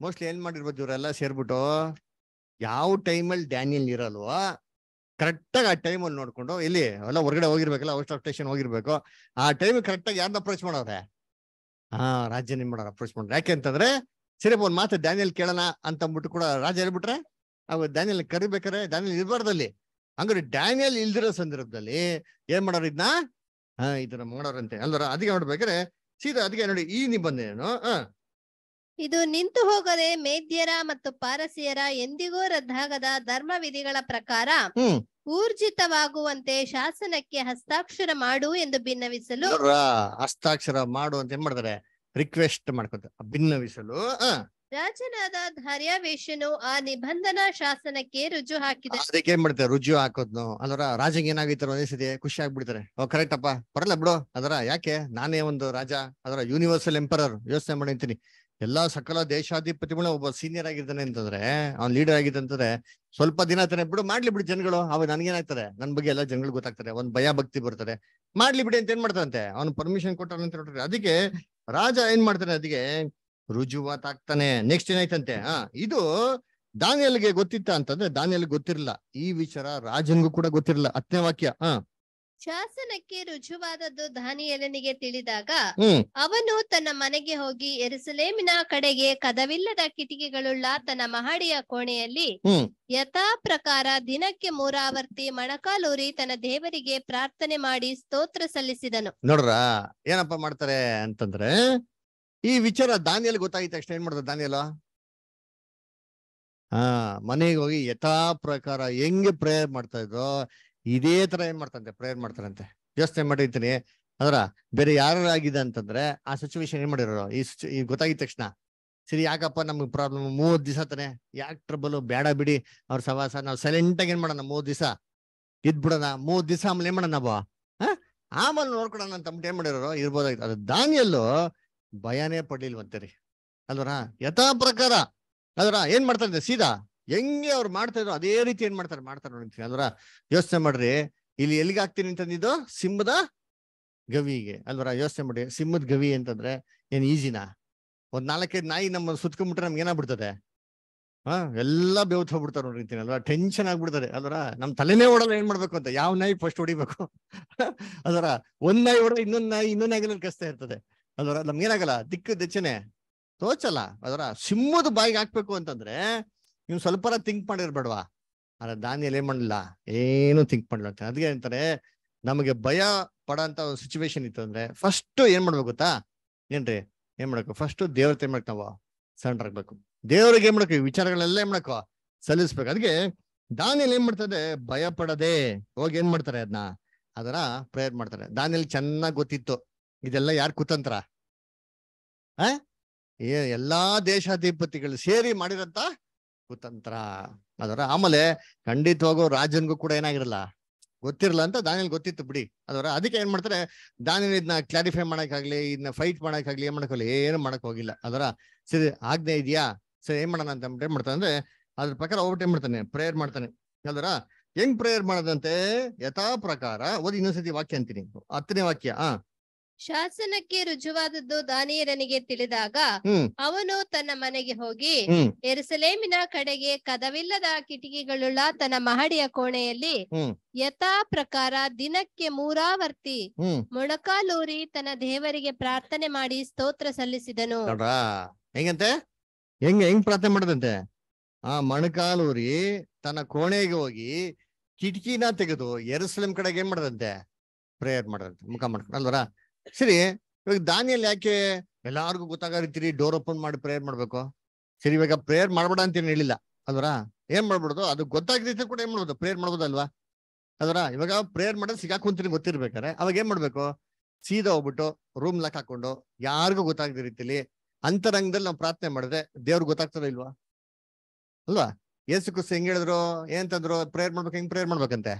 ಮೋಸ್ಟ್ಲಿ ಏನ್ ಮಾಡಿರ್ಬೋದು ಇವರೆಲ್ಲ ಸೇರ್ಬಿಟ್ಟು ಯಾವ ಟೈಮಲ್ಲಿ ಡ್ಯಾನಿಯಲ್ ಇರಲ್ವೋ ಕರೆಕ್ಟ್ ಆಗಿ ಆ ಟೈಮಲ್ಲಿ ನೋಡ್ಕೊಂಡು ಇಲ್ಲಿ ಎಲ್ಲ ಹೊರಗಡೆ ಹೋಗಿರ್ಬೇಕಲ್ಲ ಔಟ್ ಆಫ್ ಸ್ಟೇಷನ್ ಹೋಗಿರ್ಬೇಕು. ಆ ಟೈಮ್ ಕರೆಕ್ಟ್ ಆಗಿ ಯಾರನ್ನ ಅಪ್ರೋಚ್ ಮಾಡೋರೆ ಹಾ ರಾಜ್ಯ ನಿಮ್ ಮಾಡೋರು ಅಪ್ರೋಚ್ ಮಾಡ್ರೆ. ಯಾಕೆ ಅಂತಂದ್ರೆ ಸರಿ ಒಂದ್ ಮಾತು ಡ್ಯಾನಿಯಲ್ ಕೇಳೋಣ ಅಂತ ಅಂದ್ಬಿಟ್ಟು ಕೂಡ ರಾಜ ಹೇಳ್ಬಿಟ್ರೆ ಅವ್ ಡ್ಯಾನಿಯಲ್ ಕರಿಬೇಕಾರೆ ಡ್ಯಾನಿಯಲ್ ಇರಬಾರ್ದಲ್ಲಿ ಹಂಗಾರೆ ಡ್ಯಾನಿಯಲ್ ಇಲ್ದಿರೋ ಸಂದರ್ಭದಲ್ಲಿ ಏನ್ ಮಾಡೋರು ಇದನ್ನ ಹಾ ಇದನ್ನ ಮಾಡೋರಂತೆ. ಅಲ್ವರ? ಅದಕ್ಕೆ ನೋಡ್ಬೇಕಾದ್ರೆ ಸೀದಾ ಅದಕ್ಕೆ ನೋಡಿ ಈ ನಿಬಂಧನೆ ಹ. ಇದು ನಿಂತು ಹೋಗದೆ ಮೇದ್ಯರ ಮತ್ತು ಪಾರಸಿಯರ ಎಂದಿಗೂ ರದ್ದಾಗದ ಧರ್ಮ ವಿಧಿಗಳ ಪ್ರಕಾರ ಊರ್ಜಿತವಾಗುವಂತೆ ಶಾಸನಕ್ಕೆ ಹಸ್ತಾಕ್ಷರ ಮಾಡು ಎಂದು ಭಿನ್ನವಿಸಲು ಹಸ್ತಾಕ್ಷರ ಮಾಡು ಅಂತ ಏನ್ ಮಾಡ್ತಾರೆ? ರಿಕ್ವೆಸ್ಟ್ ಮಾಡ್ಕೊತಾರೆ ಭಿನ್ನವಿಸಲು ರಾಜನಾದ ಧಾರ್ಯಾವೇಶನು ಆ ನಿಬಂಧನ ಶಾಸನಕ್ಕೆ ರುಜು ಹಾಕಿದ. ಅದಕ್ಕೆ ಏನ್ ಮಾಡ್ತಾರೆ ರುಜು ಹಾಕೋದ್ನು. ಅಲ್ವರ, ರಾಜಂಗೆ ಏನಾಗಿತ್ತಾರ ಒಂದೇ ಸತಿ ಖುಷಿ ಆಗ್ಬಿಡ್ತಾರೆ. ಓ ಕರೆಕ್ಟ್ ಅಪ್ಪ ಬರಲ್ಲ ಬಿಡು. ಅದರ ಯಾಕೆ? ನಾನೇ ಒಂದು ರಾಜ, ಅದರ ಯೂನಿವರ್ಸಲ್ ಎಂಪರರ್ ಯೋಚನೆ ಮಾಡಿಂತೀನಿ ಎಲ್ಲಾ ಸಕಲ ದೇಶಾಧಿಪತಿಗಳು ಒಬ್ಬ ಸೀನಿಯರ್ ಆಗಿದ್ದಾನೆ ಅಂತಂದ್ರೆ, ಅವ್ನ ಲೀಡರ್ ಆಗಿದ್ದಂತಂದ್ರೆ ಸ್ವಲ್ಪ ದಿನ ತಾನೆ ಬಿಡು, ಮಾಡ್ಲಿ ಬಿಡಿ ಜನಗಳು. ಅವ ನನ್ಗೇನಾಗ್ತಾರೆ? ನನ್ ಬಗ್ಗೆ ಎಲ್ಲ ಜನಗಳು ಗೊತ್ತಾಗ್ತಾರೆ. ಒಂದ್ ಭಯ ಭಕ್ತಿ ಬರ್ತದೆ. ಮಾಡ್ಲಿ ಬಿಡಿ ಅಂತ ಏನ್ ಮಾಡ್ತಾರಂತೆ ಅವ್ನು ಪರ್ಮಿಷನ್ ಕೊಟ್ಟಾನಂತ ನೋಡ್ರಿ ಅದಕ್ಕೆ ರಾಜ ಏನ್ ಮಾಡ್ತಾನೆ ಅದಕ್ಕೆ ರುಜುವಾತ್ ಆಗ್ತಾನೆ ನೆಕ್ಸ್ಟ್ ಏನಾಯ್ತಂತೆ? ಹಾ ಇದು ದಾನಿಯಲ್ಗೆ ಗೊತ್ತಿತ್ತ ಅಂತಂದ್ರೆ ದಾನಿಯಲ್ ಗೊತ್ತಿರಲ್ಲ ಈ ವಿಚಾರ ರಾಜನ್ಗೂ ಕೂಡ ಗೊತ್ತಿರಲ್ಲ ಹತ್ತನೇ ವಾಕ್ಯ ಹಾ. ಶಾಸನಕ್ಕೆ ರುಜುವಾದದ್ದು ದಾನಿಯಲನಿಗೆ ತಿಳಿದಾಗ ಅವನು ತನ್ನ ಮನೆಗೆ ಹೋಗಿ ಎರುಸಲೇಮಿನ ಕಡೆಗೆ ಕದವಿಲ್ಲದ ಕಿಟಕಿಗಳುಳ್ಳ ತನ್ನ ಮಹಡಿಯ ಕೋಣೆಯಲ್ಲಿ ಯಥಾ ಪ್ರಕಾರ ದಿನಕ್ಕೆ ಮೂರಾವರ್ತಿ ಮಣಕಾಲೂರಿ ತನ್ನ ದೇವರಿಗೆ ಪ್ರಾರ್ಥನೆ ಮಾಡಿ ಸ್ತೋತ್ರ ಸಲ್ಲಿಸಿದನು. ನೋಡ್ರ ಏನಪ್ಪಾ ಮಾಡ್ತಾರೆ ಅಂತಂದ್ರೆ ಈ ವಿಚಾರ ದಾನಿಯಲ್ಲಿ ಗೊತ್ತಾಗಿತ್ತು ತಕ್ಷಣ ಏನ್ ಮಾಡ್ತಾರೆ ದಾನಿಯಲ್ಲ ಹಾ, ಮನೆಗೆ ಹೋಗಿ ಯಥಾ ಪ್ರಕಾರ ಹೆಂಗೆ ಪ್ರೇಯರ್ ಮಾಡ್ತಾ ಇದ್ರೋ, ಇದೇ ತರ ಏನ್ ಮಾಡ್ತಾರಂತೆ ಪ್ರೇಯರ್ ಮಾಡ್ತಾರಂತೆ. ಯೋಚನೆ ಮಾಡಿರ್ತೀನಿ. ಅದರ ಬೇರೆ ಯಾರು ಆಗಿದೆ ಅಂತಂದ್ರೆ ಆ ಸಿಚುವೇಶನ್ ಏನ್ ಮಾಡಿರೋ ಈ ಸಿಚು ಈ ಗೊತ್ತಾಗಿದ ತಕ್ಷಣ ಸರಿ, ಯಾಕಪ್ಪ ನಮ್ಗೆ ಪ್ರಾಬ್ಲಮ್ ಮೂವತ್ ದಿವಸ ತಾನೆ? ಯಾಕೆ ಟ್ರಬಲ್ ಬೇಡ ಬಿಡಿ. ಅವ್ರ ಸವಾಸ, ನಾವು ಸೈಲೆಂಟ್ ಆಗಿ ಏನ್ ಮಾಡೋಣ ಮೂವತ್ ದಿವಸ ಇದ್ಬಿಡೋಣ ಮೂವತ್ ದಿವಸ ಆಮೇಲೆ ಏನ್ ಮಾಡೋಣ ನಾವು? ಆಮೇಲೆ ನೋಡ್ಕೊಡೋಣ ಅಂತ ಏನ್ ಮಾಡಿರೋ ಇರ್ಬೋದಾಗಿತ್ತು. ಅದು ದಾನಿಯಲ್ಲೂ ಭಯನೇ ಪಡ್ಲಿಲ್ವಂತೆ ರೀ ಅಲ್ವರ ಯಥಾ ಪ್ರಕಾರ. ಅಲ್ವರ ಏನ್ ಮಾಡ್ತಾರೆ ಸೀದಾ? ಹೆಂಗೆ ಅವ್ರು ಮಾಡ್ತಾ ಇದ್ರು? ಅದೇ ರೀತಿ ಏನ್ ಮಾಡ್ತಾರೆ? ಮಾಡ್ತಾರೆ ನೋಡಿ ಅಲ್ವರ ಯೋಚನೆ ಮಾಡ್ರಿ. ಇಲ್ಲಿ ಎಲ್ಲಿಗೆ ಹಾಕ್ತೀನಿ ಅಂತಂದಿದ್ದು ಸಿಂಹದ ಗವಿಗೆ. ಅಲ್ವರ ಯೋಚನೆ ಮಾಡಿ ಸಿಂಹದ ಗವಿ ಅಂತಂದ್ರೆ ಏನ್ ಈಜಿನಾ ಒಂದ್ ನಾಲ್ಕೈದು ನಾಯಿ ನಮ್ಮ ಸುತ್ಕೊಂಡ್ಬಿಟ್ರೆ ನಮ್ಗೆ ಏನಾಗ್ಬಿಡ್ತದೆ? ಹಾ, ಎಲ್ಲಾ ಬೆವ್ತ್ ಹೋಗ್ಬಿಡ್ತಾರೆ ನೋಡಿರ್ತೀನಿ ಅಲ್ವಾ? ಟೆನ್ಷನ್ ಆಗ್ಬಿಡ್ತಾರೆ ಅಲ್ವರ ನಮ್ ತಲೆನೇ ಓಡಲ್ಲ ಏನ್ ಮಾಡ್ಬೇಕು ಅಂತ. ಯಾವ ನಾಯಿ ಫಸ್ಟ್ ಹೊಡಿಬೇಕು? ಅದರ ಒಂದ್ ನಾಯಿ ಹೊಡೆದ್ರೆ ಇನ್ನೊಂದ್ ನಾಯಿ ಇನ್ನೊಂದ್ ನಾಯಿಗೆ ಕಷ್ಟ ಇರ್ತದೆ. ಅದರ ನಮ್ಗೇನಾಗಲ್ಲ ದಿಕ್ಕು ದೆಚ್ಚನೆ. ತೋಚಲ್ಲ, ಅದರ ಸಿಂಹದ ಬಾಯಿಗೆ ಹಾಕ್ಬೇಕು ಅಂತಂದ್ರೆ ನೀವು ಸ್ವಲ್ಪ ಥಿಂಕ್ ಮಾಡಿರ್ಬೇಡ್ವಾ? ಆದ್ರೆ ದಾನಿಯಲ್ಲಿ ಏನ್ ಮಾಡಲಿಲ್ಲ? ಏನು ಥಿಂಕ್ ಮಾಡಲ್ಲ ಅಂತ. ಅದಕ್ಕೆ ಅಂತಾರೆ, ನಮಗೆ ಭಯ ಪಡೋಂತ ಒಂದು ಸಿಚುವೇಶನ್ ಇತ್ತು ಅಂದ್ರೆ ಫಸ್ಟ್ ಏನ್ ಮಾಡ್ಬೇಕು ಗೊತ್ತಾ? ಏನ್ರಿ? ಏನ್ ಮಾಡ್ಬೇಕು? ಫಸ್ಟ್ ದೇವ್ರ ಏನ್ ಮಾಡ್ಬೇಕು ನಾವು? ಆಗ್ಬೇಕು. ದೇವ್ರಿಗೆ ಏನ್ ಮಾಡ್ಬೇಕು? ವಿಚಾರಗಳೆಲ್ಲ ಏನ್ ಮಾಡ್ಕೋ ಸಲ್ಲಿಸ್ಬೇಕು. ಅದಕ್ಕೆ ದಾನಿಯಲ್ಲಿ ಏನ್ ಮಾಡ್ತದೆ ಭಯ ಪಡದೆ ಹೋಗಿ ಏನ್ ಮಾಡ್ತಾರೆ ಅದನ್ನ ಅದರ ಪ್ರೇಯರ್ ಮಾಡ್ತಾರೆ. ದಾನಿಯಲ್ಲಿ ಚೆನ್ನಾಗ್ ಗೊತ್ತಿತ್ತು. ಇದೆಲ್ಲ ಯಾರ್ ಕುತಂತ್ರ? ಆ? ಏ, ಎಲ್ಲಾ ದೇಶಾಧಿಪತಿಗಳು ಸೇರಿ ಮಾಡಿರಂತ ಕುತಂತ್ರ. ಅದರ ಆಮೇಲೆ ಖಂಡಿತವಾಗೂ ರಾಜನ್ಗೂ ಕೂಡ ಏನಾಗಿರಲ್ಲ. ಗೊತ್ತಿರಲ್ಲ ಅಂತ ದಾನಿಯಲ್ಲಿ ಗೊತ್ತಿತ್ತು ಬಿಡಿ. ಅದರ ಅದಕ್ಕೆ ಏನ್ ಮಾಡ್ತಾರೆ ದಾನಿಯಲ್ಲಿ ಇದನ್ನ ಕ್ಲಾರಿಫೈ ಮಾಡಕ್ಕಾಗ್ಲಿ ಇದನ್ನ ಫೈಟ್ ಮಾಡಕ್ಕಾಗ್ಲಿ, ಏನ್ ಮಾಡಕ್ಕಾಗಲಿ ಏನು ಮಾಡಕ್ ಹೋಗಿಲ್ಲ. ಅದರ ಸರಿ, ಆಜ್ಞೆ ಇದೆಯಾ? ಸರಿ, ಏನ್ ಮಾಡೋಣ ಅಂತ ಏನ್ ಮಾಡ್ತಾನೆ ಅಂದ್ರೆ, ಅದ್ರ ಪ್ರಕಾರ ಒಬ್ಬಟ್ಟು ಏನ್ ಮಾಡ್ತಾನೆ ಪ್ರೇಯರ್ ಮಾಡ್ತಾನೆ. ಅದರ ಹೆಂಗ್ ಪ್ರೇಯರ್ ಮಾಡದಂತೆ? ಯಥಾ ಪ್ರಕಾರ ಓದಿ ಇನ್ನೊಂದ್ಸತಿ ವಾಕ್ಯ ಅಂತೀನಿ. ಹತ್ತನೇ ವಾಕ್ಯ, ಆ. ಶಾಸನಕ್ಕೆ ರುಜುವಾದದ್ದು ದಾನಿಯರನಿಗೆ ತಿಳಿದಾಗ ಅವನು ತನ್ನ ಮನೆಗೆ ಹೋಗಿ ಎರಸಲೇಮಿನ ಕಡೆಗೆ ಕದವಿಲ್ಲದ ಕಿಟಕಿಗಳುಳ್ಳ ತನ್ನ ಮಹಡಿಯ ಕೋಣೆಯಲ್ಲಿ. ಯಥಾ ಪ್ರಕಾರ ದಿನಕ್ಕೆ ಮೂರಾವರ್ತಿ ಮೊಣಕಾಲೂರಿ ತನ್ನ ದೇವರಿಗೆ ಪ್ರಾರ್ಥನೆ ಮಾಡಿ ಸ್ತೋತ್ರ ಸಲ್ಲಿಸಿದನು. ಹೆಂಗಂತೆ? ಹೆಂಗ್ ಹೆಂಗ್ ಪ್ರಾರ್ಥನೆ ಮಾಡದಂತೆ? ಆ ಮೊಣಕಾಲೂರಿ ತನ್ನ ಕೋಣೆಗೆ ಹೋಗಿ ಕಿಟಕಿನ ತೆಗೆದು ಎರುಸಲೇಮ್ ಕಡೆಗೆ ಏನ್ ಮಾಡದಂತೆ? ಪ್ರೇಯರ್ ಮಾಡದಂತೆ. ಮುಖ ಮಾಡ್ಕೊಂಡು ಅಲ್ವರ? ಸರಿ ಇವಾಗ ದಾನಿಯಲ್ಲಿ ಯಾಕೆ ಎಲ್ಲಾರ್ಗು ಗೊತ್ತಾಗ ರೀತಿ ಡೋರ್ ಓಪನ್ ಮಾಡಿ ಪ್ರೇಯರ್ ಮಾಡ್ಬೇಕು? ಸರಿ ಇವಾಗ ಪ್ರೇಯರ್ ಮಾಡ್ಬೇಡ ಅಂತ ಏನು ಹೇಳಿಲ್ಲ ಅದರ ಏನ್ ಮಾಡ್ಬಿಡೋದು? ಅದು ಗೊತ್ತಾಗದಿದ್ರೆ ಕೂಡ ಏನ್ ಮಾಡ್ಬೋದು? ಪ್ರೇಯರ್ ಮಾಡ್ಬೋದಲ್ವಾ? ಅದರ ಇವಾಗ ಪ್ರೇಯರ್ ಮಾಡೋದು ಸಿಗಾಕೊಂತೀನಿ ಗೊತ್ತಿರ್ಬೇಕಾರೆ ಅವಾಗ ಏನ್ ಮಾಡ್ಬೇಕು? ಸೀದಾ ಹೋಗ್ಬಿಟ್ಟು ರೂಮ್ ಲಾಕ್ ಹಾಕೊಂಡು ಯಾರಿಗೂ ಗೊತ್ತಾಗದ ರೀತಿಲಿ ಅಂತರಂಗದಲ್ಲಿ ನಾವು ಪ್ರಾರ್ಥನೆ ಮಾಡಿದ್ರೆ ದೇವ್ರಿಗೆ ಗೊತ್ತಾಗ್ತದ ಇಲ್ವಾ? ಅಲ್ವಾ? ಏಸು ಕುಸ್ ಹೆಂಗ್ ಹೇಳಿದ್ರು ಏನಂತಂದ್ರು ಪ್ರೇಯರ್ ಮಾಡ್ಬೇಕು ಹೆಂಗ್ ಪ್ರೇಯರ್ ಮಾಡ್ಬೇಕಂತೆ?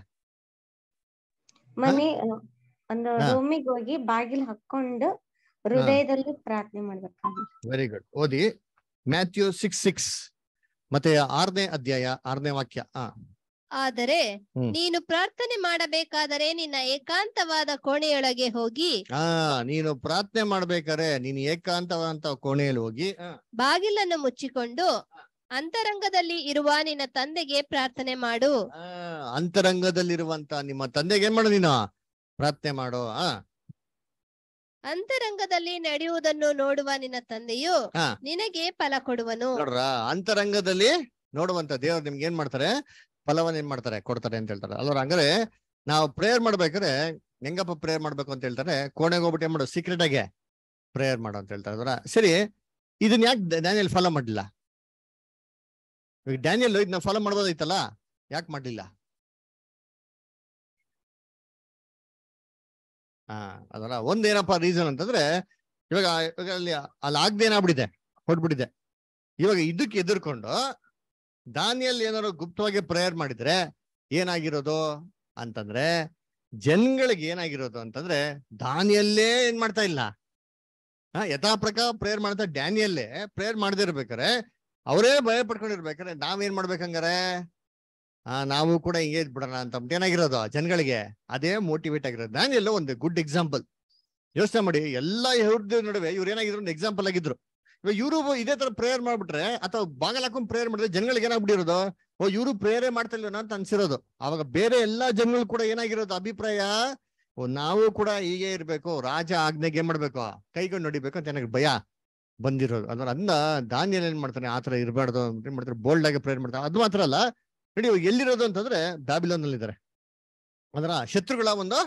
ಒಂದು. ರೂಮಿಗೆ ಹೋಗಿ ಬಾಗಿಲ್ ಹಾಕೊಂಡು ಹೃದಯದಲ್ಲಿ ಪ್ರಾರ್ಥನೆ ಮಾಡ್ಬೇಕು. ವೆರಿ ಗುಡ್ ಓದಿ. ಮ್ಯಾಥ್ಯೂ ಸಿಕ್ಸ್ ಸಿಕ್ಸ್ ಮತ್ತೆ ಆರನೇ ಅಧ್ಯಾಯ ಆರನೇ ವಾಕ್ಯ. ಆ. ಆದರೆ ನೀನು ಪ್ರಾರ್ಥನೆ ಮಾಡಬೇಕಾದರೆ ನಿನ್ನ ಏಕಾಂತವಾದ ಕೋಣೆಯೊಳಗೆ ಹೋಗಿ. ಆ ನೀನು ಪ್ರಾರ್ಥನೆ ಮಾಡ್ಬೇಕಾದ್ರೆ ನೀನು ಏಕಾಂತವಾದಂತ ಕೋಣೆಯಲ್ಲಿ ಹೋಗಿ. ಬಾಗಿಲನ್ನು ಮುಚ್ಚಿಕೊಂಡು ಅಂತರಂಗದಲ್ಲಿ ಇರುವ ನಿನ್ನ ತಂದೆಗೆ ಪ್ರಾರ್ಥನೆ ಮಾಡು. ಆ, ಅಂತರಂಗದಲ್ಲಿರುವಂತ ನಿಮ್ಮ ತಂದೆಗೆ ಏನ್ ಮಾಡು ನೀನು? ಪ್ರಾರ್ಥನೆ ಮಾಡೋ ಆ? ಅಂತರಂಗದಲ್ಲಿ ನಡೆಯುವುದನ್ನು ನೋಡುವ ನಿನ್ನ ತಂದೆಯು. ನಿನಗೆ ಫಲ ಕೊಡುವನು. ನೋಡ್ರ ಅಂತರಂಗದಲ್ಲಿ ನೋಡುವಂತ ದೇವ್ರು ನಿಮ್ಗೆ ಏನ್ ಮಾಡ್ತಾರೆ? ಫಲವನ್ನ ಏನ್ ಮಾಡ್ತಾರೆ? ಕೊಡ್ತಾರೆ ಅಂತ ಹೇಳ್ತಾರೆ. ಅಲ್ವ ಹಂಗಾರೆ ನಾವು ಪ್ರೇಯರ್ ಮಾಡ್ಬೇಕಾದ್ರೆ ಹೆಂಗಪ್ಪ ಪ್ರೇಯರ್ ಮಾಡ್ಬೇಕು ಅಂತ ಹೇಳ್ತಾರೆ ಕೋಣೆಗೆ ಹೋಗ್ಬಿಟ್ಟು ಏನ್ ಮಾಡೋದು ಸೀಕ್ರೆಟ್ ಆಗಿ ಪ್ರೇಯರ್ ಮಾಡು ಅಂತ ಹೇಳ್ತಾರೆ ಅದರ ಸರಿ ಇದನ್ನ ಯಾಕೆ ಡ್ಯಾನಿಯಲ್ ಫಾಲೋ ಮಾಡ್ಲಿಲ್ಲ? ಡ್ಯಾನಿಯಲ್ ಇದನ್ನ ಫಾಲೋ ಮಾಡ್ಬೋದೈತಲ್ಲ ಯಾಕೆ ಮಾಡ್ಲಿಲ್ಲ? ಹಾ ಅದರ ಒಂದೇನಪ್ಪ ರೀಸನ್ ಅಂತಂದ್ರೆ, ಇವಾಗ ಇವಾಗ ಅಲ್ಲಿ ಅಲ್ಲಿ ಆಗ್ದೇನಾಗ್ಬಿಟ್ಟಿದೆ ಹೊಡ್ಬಿಟ್ಟಿದೆ ಇವಾಗ ಇದಕ್ಕೆ ಎದುರ್ಕೊಂಡು ದಾನಿಯಲ್ಲಿ ಏನಾದ್ರು ಗುಪ್ತವಾಗಿ ಪ್ರೇಯರ್ ಮಾಡಿದ್ರೆ ಏನಾಗಿರೋದು ಅಂತಂದ್ರೆ, ಜನಗಳಿಗೆ ಏನಾಗಿರೋದು ಅಂತಂದ್ರೆ, ದಾನಿಯಲ್ಲೇ ಏನ್ ಮಾಡ್ತಾ ಇಲ್ಲ. ಹಾ ಯಥಾ ಪ್ರಕಾರ ಪ್ರೇಯರ್ ಮಾಡ್ತಾ, ಡ್ಯಾನಿಯಲ್ಲೇ ಪ್ರೇಯರ್ ಮಾಡದೇ ಇರ್ಬೇಕಾರೆ ಅವರೇ ಭಯ ಪಡ್ಕೊಂಡಿರ್ಬೇಕಾರೆ ನಾವೇನ್ ಮಾಡ್ಬೇಕಂಗಾರೆ? ಆ ನಾವು ಕೂಡ ಹಿಂಗೆ ಬಿಡೋಣ ಅಂತ ಏನಾಗಿರೋದು ಜನಗಳಿಗೆ? ಅದೇ ಮೋಟಿವೇಟ್ ಆಗಿರೋದು. ಡ್ಯಾನಿಯಲ್ಲೋ ಒಂದು ಗುಡ್ ಎಕ್ಸಾಂಪಲ್ ಯೋಚನೆ ಮಾಡಿ, ಎಲ್ಲಾ ಯಹೂದ್ಯರ ನಡುವೆ ಇವ್ರು ಏನಾಗಿದ್ರು, ಒಂದು ಎಕ್ಸಾಂಪಲ್ ಆಗಿದ್ರು. ಇವಾಗ ಇವರು ಇದೇ ತರ ಪ್ರೇಯರ್ ಮಾಡ್ಬಿಟ್ರೆ, ಅಥವಾ ಬಾಗಲ್ ಹಾಕೊಂಡ್ ಪ್ರೇಯರ್ ಮಾಡಿದ್ರೆ ಜನಗಳಿಗೆ ಏನಾಗ್ಬಿಟ್ಟಿರೋದು? ಓ, ಇವರು ಪ್ರೇಯರೇ ಮಾಡ್ತಾ ಅಂತ ಅನ್ಸಿರೋದು. ಅವಾಗ ಬೇರೆ ಎಲ್ಲಾ ಜನಗಳು ಕೂಡ ಏನಾಗಿರೋದು? ಅಭಿಪ್ರಾಯ? ಓ, ನಾವು ಕೂಡ ಹೀಗೆ ಇರ್ಬೇಕು. ರಾಜ ಆಜ್ಞೆಗೆ ಏನ್ ಮಾಡ್ಬೇಕು? ಕೈಗೊಂಡು ನಡಿಬೇಕು ಅಂತ ಏನಾಗ ಭಯ ಬಂದಿರೋದು. ಅಂದ್ರೆ ಅದನ್ನ ದಾನಿಯಲ್ಲಿ ಏನ್ ಮಾಡ್ತಾನೆ? ಆತರ ಇರಬಾರ್ದು ಏನ್ ಮಾಡ್ತಾರೆ? ಬೋಲ್ಡ್ ಆಗಿ ಪ್ರೇಯರ್ ಮಾಡ್ತಾರೆ. ಅದು ಮಾತ್ರ ಅಲ್ಲ ನೋಡಿ, ಇವಾಗ ಎಲ್ಲಿರೋದು ಅಂತಂದ್ರೆ ಬ್ಯಾಬಿಲೋನ್ ಇದಾರೆ ಅಂದ್ರ ಶತ್ರುಗಳ ಒಂದು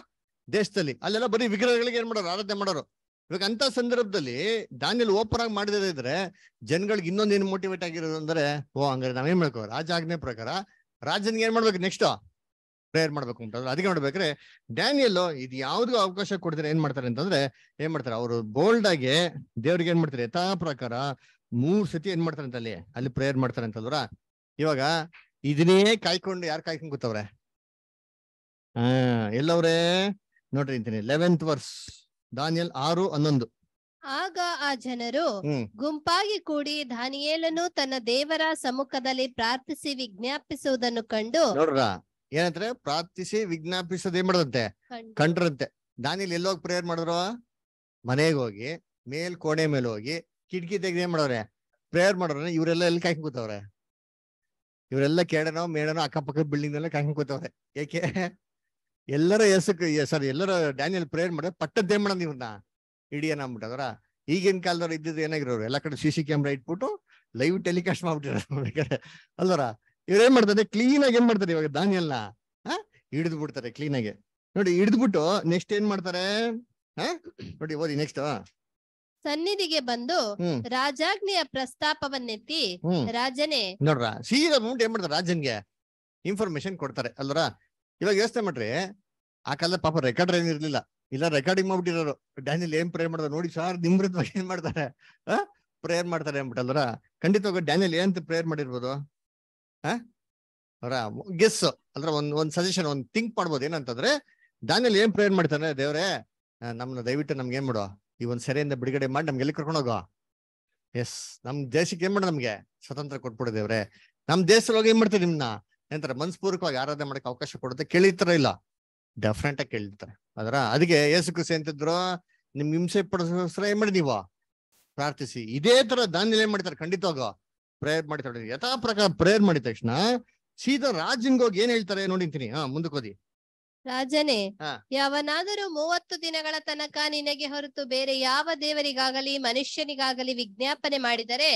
ದೇಶದಲ್ಲಿ. ಅಲ್ಲೆಲ್ಲ ಬರೀ ವಿಗ್ರಹಗಳಿಗೆ ಏನ್ ಮಾಡೋರು, ಆರಾಧನೆ ಮಾಡೋರು. ಇವಾಗ ಅಂತ ಸಂದರ್ಭದಲ್ಲಿ ದಾನಿಯಲ್ಲಿ ಓಪನ್ ಆಗಿ ಮಾಡದೇ ಇದ್ರೆ ಜನಗಳಿಗೆ ಇನ್ನೊಂದು ಏನು ಮೋಟಿವೇಟ್ ಆಗಿರೋದು ಅಂದ್ರೆ, ಓ, ಹಂಗಾರೆ ನಾವೇನ್ ಮಾಡ್ಕೋ ರಾಜ ಆಜ್ಞೆ ಪ್ರಕಾರ ರಾಜನಿಗೆ ಏನ್ ಮಾಡ್ಬೇಕು ನೆಕ್ಸ್ಟ್ ಪ್ರೇಯರ್ ಮಾಡ್ಬೇಕು ಅಂತ. ಅದಕ್ಕೆ ಮಾಡ್ಬೇಕ್ರೆ ಡ್ಯಾನಿಯಲ್ ಇದು ಯಾವ್ದು ಅವಕಾಶ ಕೊಡ್ತಾರೆ ಏನ್ ಮಾಡ್ತಾರೆ ಅಂತಂದ್ರೆ, ಏನ್ ಮಾಡ್ತಾರೆ? ಅವರು ಬೋಲ್ಡ್ ಆಗಿ ದೇವ್ರಿಗೆ ಏನ್ ಮಾಡ್ತಾರೆ? ಯಥಾ ಪ್ರಕಾರ ಮೂರ್ ಸತಿ ಏನ್ ಮಾಡ್ತಾರೆ ಅಂತ ಅಲ್ಲಿ ಅಲ್ಲಿ ಪ್ರೇಯರ್ ಮಾಡ್ತಾರೆ ಅಂತಂದ್ರ ಇವಾಗ ಇದನ್ನೇ ಕಾಯ್ಕೊಂಡು ಯಾರು ಕಾಯ್ಕೊಂಡು ಕೂತವ್ರೆ? ಹಾ ಎಲ್ಲವ್ರೆ? ನೋಡ್ರಿ ಅಂತೀನಿ. ಲೆವೆಂತ್ ವರ್ಸ್ ದಾನಿಯಲ್ ಆರು ಹನ್ನೊಂದು. ಆಗ ಆ ಜನರು ಗುಂಪಾಗಿ ಕೂಡಿ ದಾನಿಯೇಲನು ತನ್ನ ದೇವರ ಸಮ್ಮುಖದಲ್ಲಿ ಪ್ರಾರ್ಥಿಸಿ ವಿಜ್ಞಾಪಿಸುವುದನ್ನು ಕಂಡು ನೋಡ್ರ ಏನಂತಾರೆ? ಪ್ರಾರ್ಥಿಸಿ ವಿಜ್ಞಾಪಿಸೋದ್ ಏನ್ ಮಾಡದಂತೆ? ಕಂಡು ಕಂಡ್ರಂತೆ. ದಾನಿಯಲ್ ಎಲ್ಲೋಗಿ ಪ್ರೇಯರ್ ಮಾಡಿದ್ರು? ಮನೆಗೆ ಹೋಗಿ ಮೇಲ್ ಕೋಣೆ ಮೇಲೆ ಹೋಗಿ ಕಿಟಕಿ ತೆಗೆದು ಏನ್ ಮಾಡೋರೆ ಪ್ರೇಯರ್ ಮಾಡೋರೆ ಇವರೆಲ್ಲ ಎಲ್ಲಿ ಕಾಯ್ಕೊಂಡ್ ಕೂತವ್ರೆ? ಇವರೆಲ್ಲ ಕೇಡನೋ, ಮೇಡನೋ, ಅಕ್ಕಪಕ್ಕ ಬಿಲ್ಡಿಂಗ್ ಎಲ್ಲ ಕಾಯ್ಕೊಂಡ್ ಕೂತವ್ರೆ. ಏಕೆ? ಎಲ್ಲರ ಹೆಸರು ಸರ್ ಎಲ್ಲರ ಡ್ಯಾನಿಯಲ್ ಪ್ರೇಯರ್ ಪಟ್ಟ ಪಟ್ಟದ್ದೇ ಮಾಡೋದು ಇವ್ರನ್ನ ಹಿಡಿಯನ ಅಂದ್ಬಿಟ್ಟದ್ರ ಈಗಿನ ಕಾಲದವ್ರು ಇದ್ದಿದ್ದು ಏನಾಗಿರೋರು? ಎಲ್ಲ ಕಡೆ ಸಿ ಸಿ ಕ್ಯಾಮ್ರಾ ಇಟ್ಬಿಟ್ಟು ಲೈವ್ ಟೆಲಿಕಾಸ್ಟ್ ಮಾಡ್ಬಿಟ್ಟಿರೋ ಅಲ್ವರ? ಇವ್ರೇನ್ ಮಾಡ್ತಾರೆ? ಕ್ಲೀನ್ ಆಗಿ ಏನ್ ಮಾಡ್ತಾರೆ ಇವಾಗ ದಾನಿಯಲ್ನ ಹಿಡಿದು ಬಿಡ್ತಾರೆ ಕ್ಲೀನ್ ಆಗಿ. ನೋಡಿ ಹಿಡಿದ್ಬಿಟ್ಟು ನೆಕ್ಸ್ಟ್ ಏನ್ ಮಾಡ್ತಾರೆ? ಹ? ನೋಡಿ, ಓದಿ ನೆಕ್ಸ್ಟ್ ಸನ್ನಿಧಿಗೆ ಬಂದು ಹ್ಮ್. ರಾಜಾಜ್ಞೆಯ ಪ್ರಸ್ತಾಪವನ್ನೆತ್ತಿ ಹ್ಮ್. ರಾಜನೇ ನೋಡ್ರ ಸೀದಾ ಮುಂದೆ ಏನ್ ಮಾಡ್ತಾರೆ ರಾಜನ್ಗೆ ಇನ್ಫಾರ್ಮೇಶನ್ ಕೊಡ್ತಾರೆ ಅಲ್ವರ? ಇವಾಗ ಯೋಚನೆ ಮಾಡ್ರಿ ಆ ಕಾಲದ ಪಾಪ ರೆಕಾರ್ಡ್ ಏನ್ ಇರ್ಲಿಲ್ಲ. ಇಲ್ಲ ರೆಕಾರ್ಡಿಂಗ್ ಮಾಡ್ಬಿಟ್ಟಿರೋರು. ಡ್ಯಾನಿಲ್ ಏನ್ ಪ್ರೇಯರ್ ಮಾಡ್ತಾರೆ ನೋಡಿ ಸರ್ ನಿಮ್ರದ ಏನ್ ಮಾಡ್ತಾರೆ? ಪ್ರೇಯರ್ ಮಾಡ್ತಾರೆ ಅಂದ್ಬಿಟ್ಟಲ್ವರ ಖಂಡಿತವಾಗ ಡ್ಯಾನಿಯಲ್ ಏನಂತ ಪ್ರೇಯರ್ ಮಾಡಿರ್ಬೋದು? ಆ? ಅವರ ಗೆಸ್ ಅಲ್ರ ಒಂದ್ ಒಂದ್ ಸಜೆಷನ್ ಒಂದ್ ಥಿಂಕ್ ಮಾಡ್ಬೋದು. ಏನಂತಂದ್ರೆ ಡ್ಯಾನಿಯಲ್ ಏನ್ ಪ್ರೇಯರ್ ಮಾಡ್ತಾರೆ ದೇವ್ರೆ? ಆ, ನಮ್ನ ದಯವಿಟ್ಟು ನಮ್ಗೆ ಏನ್ ಮಾಡೋ? ಈ ಒಂದ್ ಸೆರೆಯಿಂದ ಬಿಡುಗಡೆ ಮಾಡಿ ನಮ್ಗೆ ಎಲ್ಲಿ ಕರ್ಕೊಂಡು ಹೋಗೋ? ಎಸ್ ನಮ್ ದೇಶಕ್ಕೆ ಏನ್ ಮಾಡ ನಮ್ಗೆ? ಸ್ವತಂತ್ರ ಕೊಟ್ಬಿಡ ದೇವ್ರೆ. ನಮ್ ದೇಶದೊಳಗೆ ಏನ್ ಮಾಡ್ತೀವಿ ನಿಮ್ನ? ಏನಂತಾರೆ, ಮನಸ್ಪೂರ್ವಕವಾಗಿ ಆರಾಧನೆ ಮಾಡಕ್ಕೆ ಅವಕಾಶ ಕೊಡುತ್ತೆ ಕೇಳಿರ್ತಾರ ಇಲ್ಲ. ಡೆಫ್ರೆಂಟ್ ಆಗಿ ಕೇಳಿರ್ತಾರೆ ಅದರ, ಅದಕ್ಕೆ ಯೇಸು ಕೃಷಿ ಅಂತಿದ್ರು ನಿಮ್ ಹಿಂಸೆ ಪಡಿಸೋಸ್ಕರ ಏನ್ ಮಾಡಿ ನೀವು? ಪ್ರಾರ್ಥಿಸಿ. ಇದೇ ತರ ದಾನಿಯಲ್ಲಿ ಏನ್ ಮಾಡ್ತಾರೆ? ಖಂಡಿತವಾಗ ಪ್ರೇಯರ್ ಮಾಡ್ತಾರೆ. ಯಥಾ ಪ್ರಕಾರ ಪ್ರೇಯರ್ ಮಾಡಿದ ತಕ್ಷಣ ಸೀದಾ ರಾಜಂಗೋಗಿ ಹೋಗಿ ಏನ್ ಹೇಳ್ತಾರೆ? ನೋಡಿಂತೀನಿ ಹಾ, ಮುಂದಕ್ಕೆ ಓದಿ ರಾಜನೇ. ಯಾವನಾದರೂ ಮೂವತ್ತು ದಿನಗಳ ತನಕ ನಿನಗೆ ಹೊರತು ಬೇರೆ ಯಾವ ದೇವರಿಗಾಗಲಿ ಮನುಷ್ಯನಿಗಾಗಲಿ ವಿಜ್ಞಾಪನೆ ಮಾಡಿದರೆ.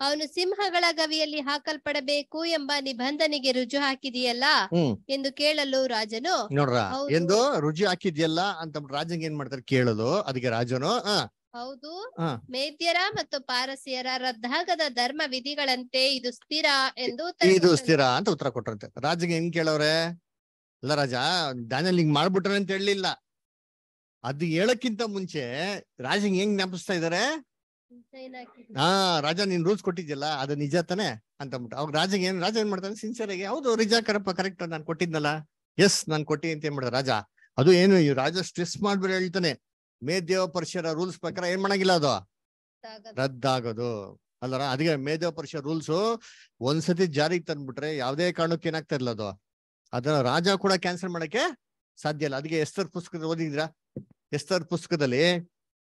ಅವನು ಸಿಂಹಗಳ ಗವಿಯಲ್ಲಿ ಹಾಕಲ್ಪಡಬೇಕು ಎಂಬ ನಿಬಂಧನೆಗೆ ರುಜು ಹಾಕಿದೆಯಲ್ಲ ಎಂದು ಕೇಳಲು ರಾಜನು ನೋಡ್ರ ಎಂದು ರುಜು ಹಾಕಿದ್ಯಲ್ಲ ಅಂತ ರಾಜನ್ಗೆ ಏನ್ ಮಾಡ್ತಾರೆ ಕೇಳಲು ಅದಕ್ಕೆ ರಾಜನು ಹೌದು. ಮೇದ್ಯರ ಮತ್ತು ಪಾರಸಿಯರ ರದ್ದಾಗದ ಧರ್ಮ ವಿಧಿಗಳಂತೆ ಇದು ಸ್ಥಿರ ಎಂದು ಇದು ಸ್ಥಿರ ಅಂತ ಉತ್ತರ ಕೊಟ್ರಂತೆ ರಾಜನಿಗೆ ಹೆಂಗ್ ಕೇಳವ್ರೆ ಅಲ್ಲ ರಾಜ ಡ್ಯಾನಿಯಲ್ ಹಿಂಗ್ ಮಾಡ್ಬಿಟ್ರೆ ಅಂತ ಹೇಳಲಿಲ್ಲ. ಅದು ಹೇಳಕ್ಕಿಂತ ಮುಂಚೆ ರಾಜಂಗ್ ಹೆಂಗ್ ನೆನಪಿಸ್ತಾ ಇದಾರೆ. ಹಾ ರಾಜ ನೀನ್ ರೂಲ್ಸ್ ಕೊಟ್ಟಿದ್ಯಲ್ಲ ಅದು ನಿಜ ತಾನೆ? ಅಂತ ಅಂದ್ಬಿಟ್ಟು. ಅವಾಗ ರಾಜ ಏನ್ ರಾಜ ಏನ್ ಮಾಡ್ತಾನೆ? ಸಿನ್ಸಿಯರ್ ಆಗಿ ಹೌದು ನಿಜ ಕರಪ್ಪ ಕರೆಕ್ಟ್ ನಾನು ಕೊಟ್ಟಿದ್ನಲ್ಲ. ಎಸ್ ನಾನು ಕೊಟ್ಟಿ ಅಂತ ಏನ್ ಮಾಡ್ದ ರಾಜ? ಅದು ಏನು ಈ ರಾಜ ಸ್ಟ್ರೆಸ್ ಮಾಡ್ಬಿಟ್ಟು ಹೇಳ್ತಾನೆ. ಮೇದೇವ ಪರಿಷರ ರೂಲ್ಸ್ ಪ್ರಕಾರ ಏನ್ ಮಾಡಂಗಿಲ್ಲ ಅದು? ರದ್ದಾಗದ. ಅಲ್ಲರ ಅದಕ್ಕೆ ಮೇಧೋ ಪರಿಷತ್ ರೂಲ್ಸ್ ಒಂದ್ಸತಿ ಜಾರಿಗೆ ತಂದ್ಬಿಟ್ರೆ ಯಾವ್ದೇ ಕಾರಣಕ್ಕೆ ಏನಾಗ್ತಾ ಇರಲ್ಲ ಅದು? ಅದನ್ನ ರಾಜ ಕೂಡ ಕ್ಯಾನ್ಸಲ್ ಮಾಡಕ್ಕೆ ಸಾಧ್ಯ ಇಲ್ಲ. ಅದಕ್ಕೆ ಎಸ್ತರ್ ಪುಸ್ತಕದ ಓದಿದ್ರಾ ಎಸ್ತರ್ ಪುಸ್ತಕದಲ್ಲಿ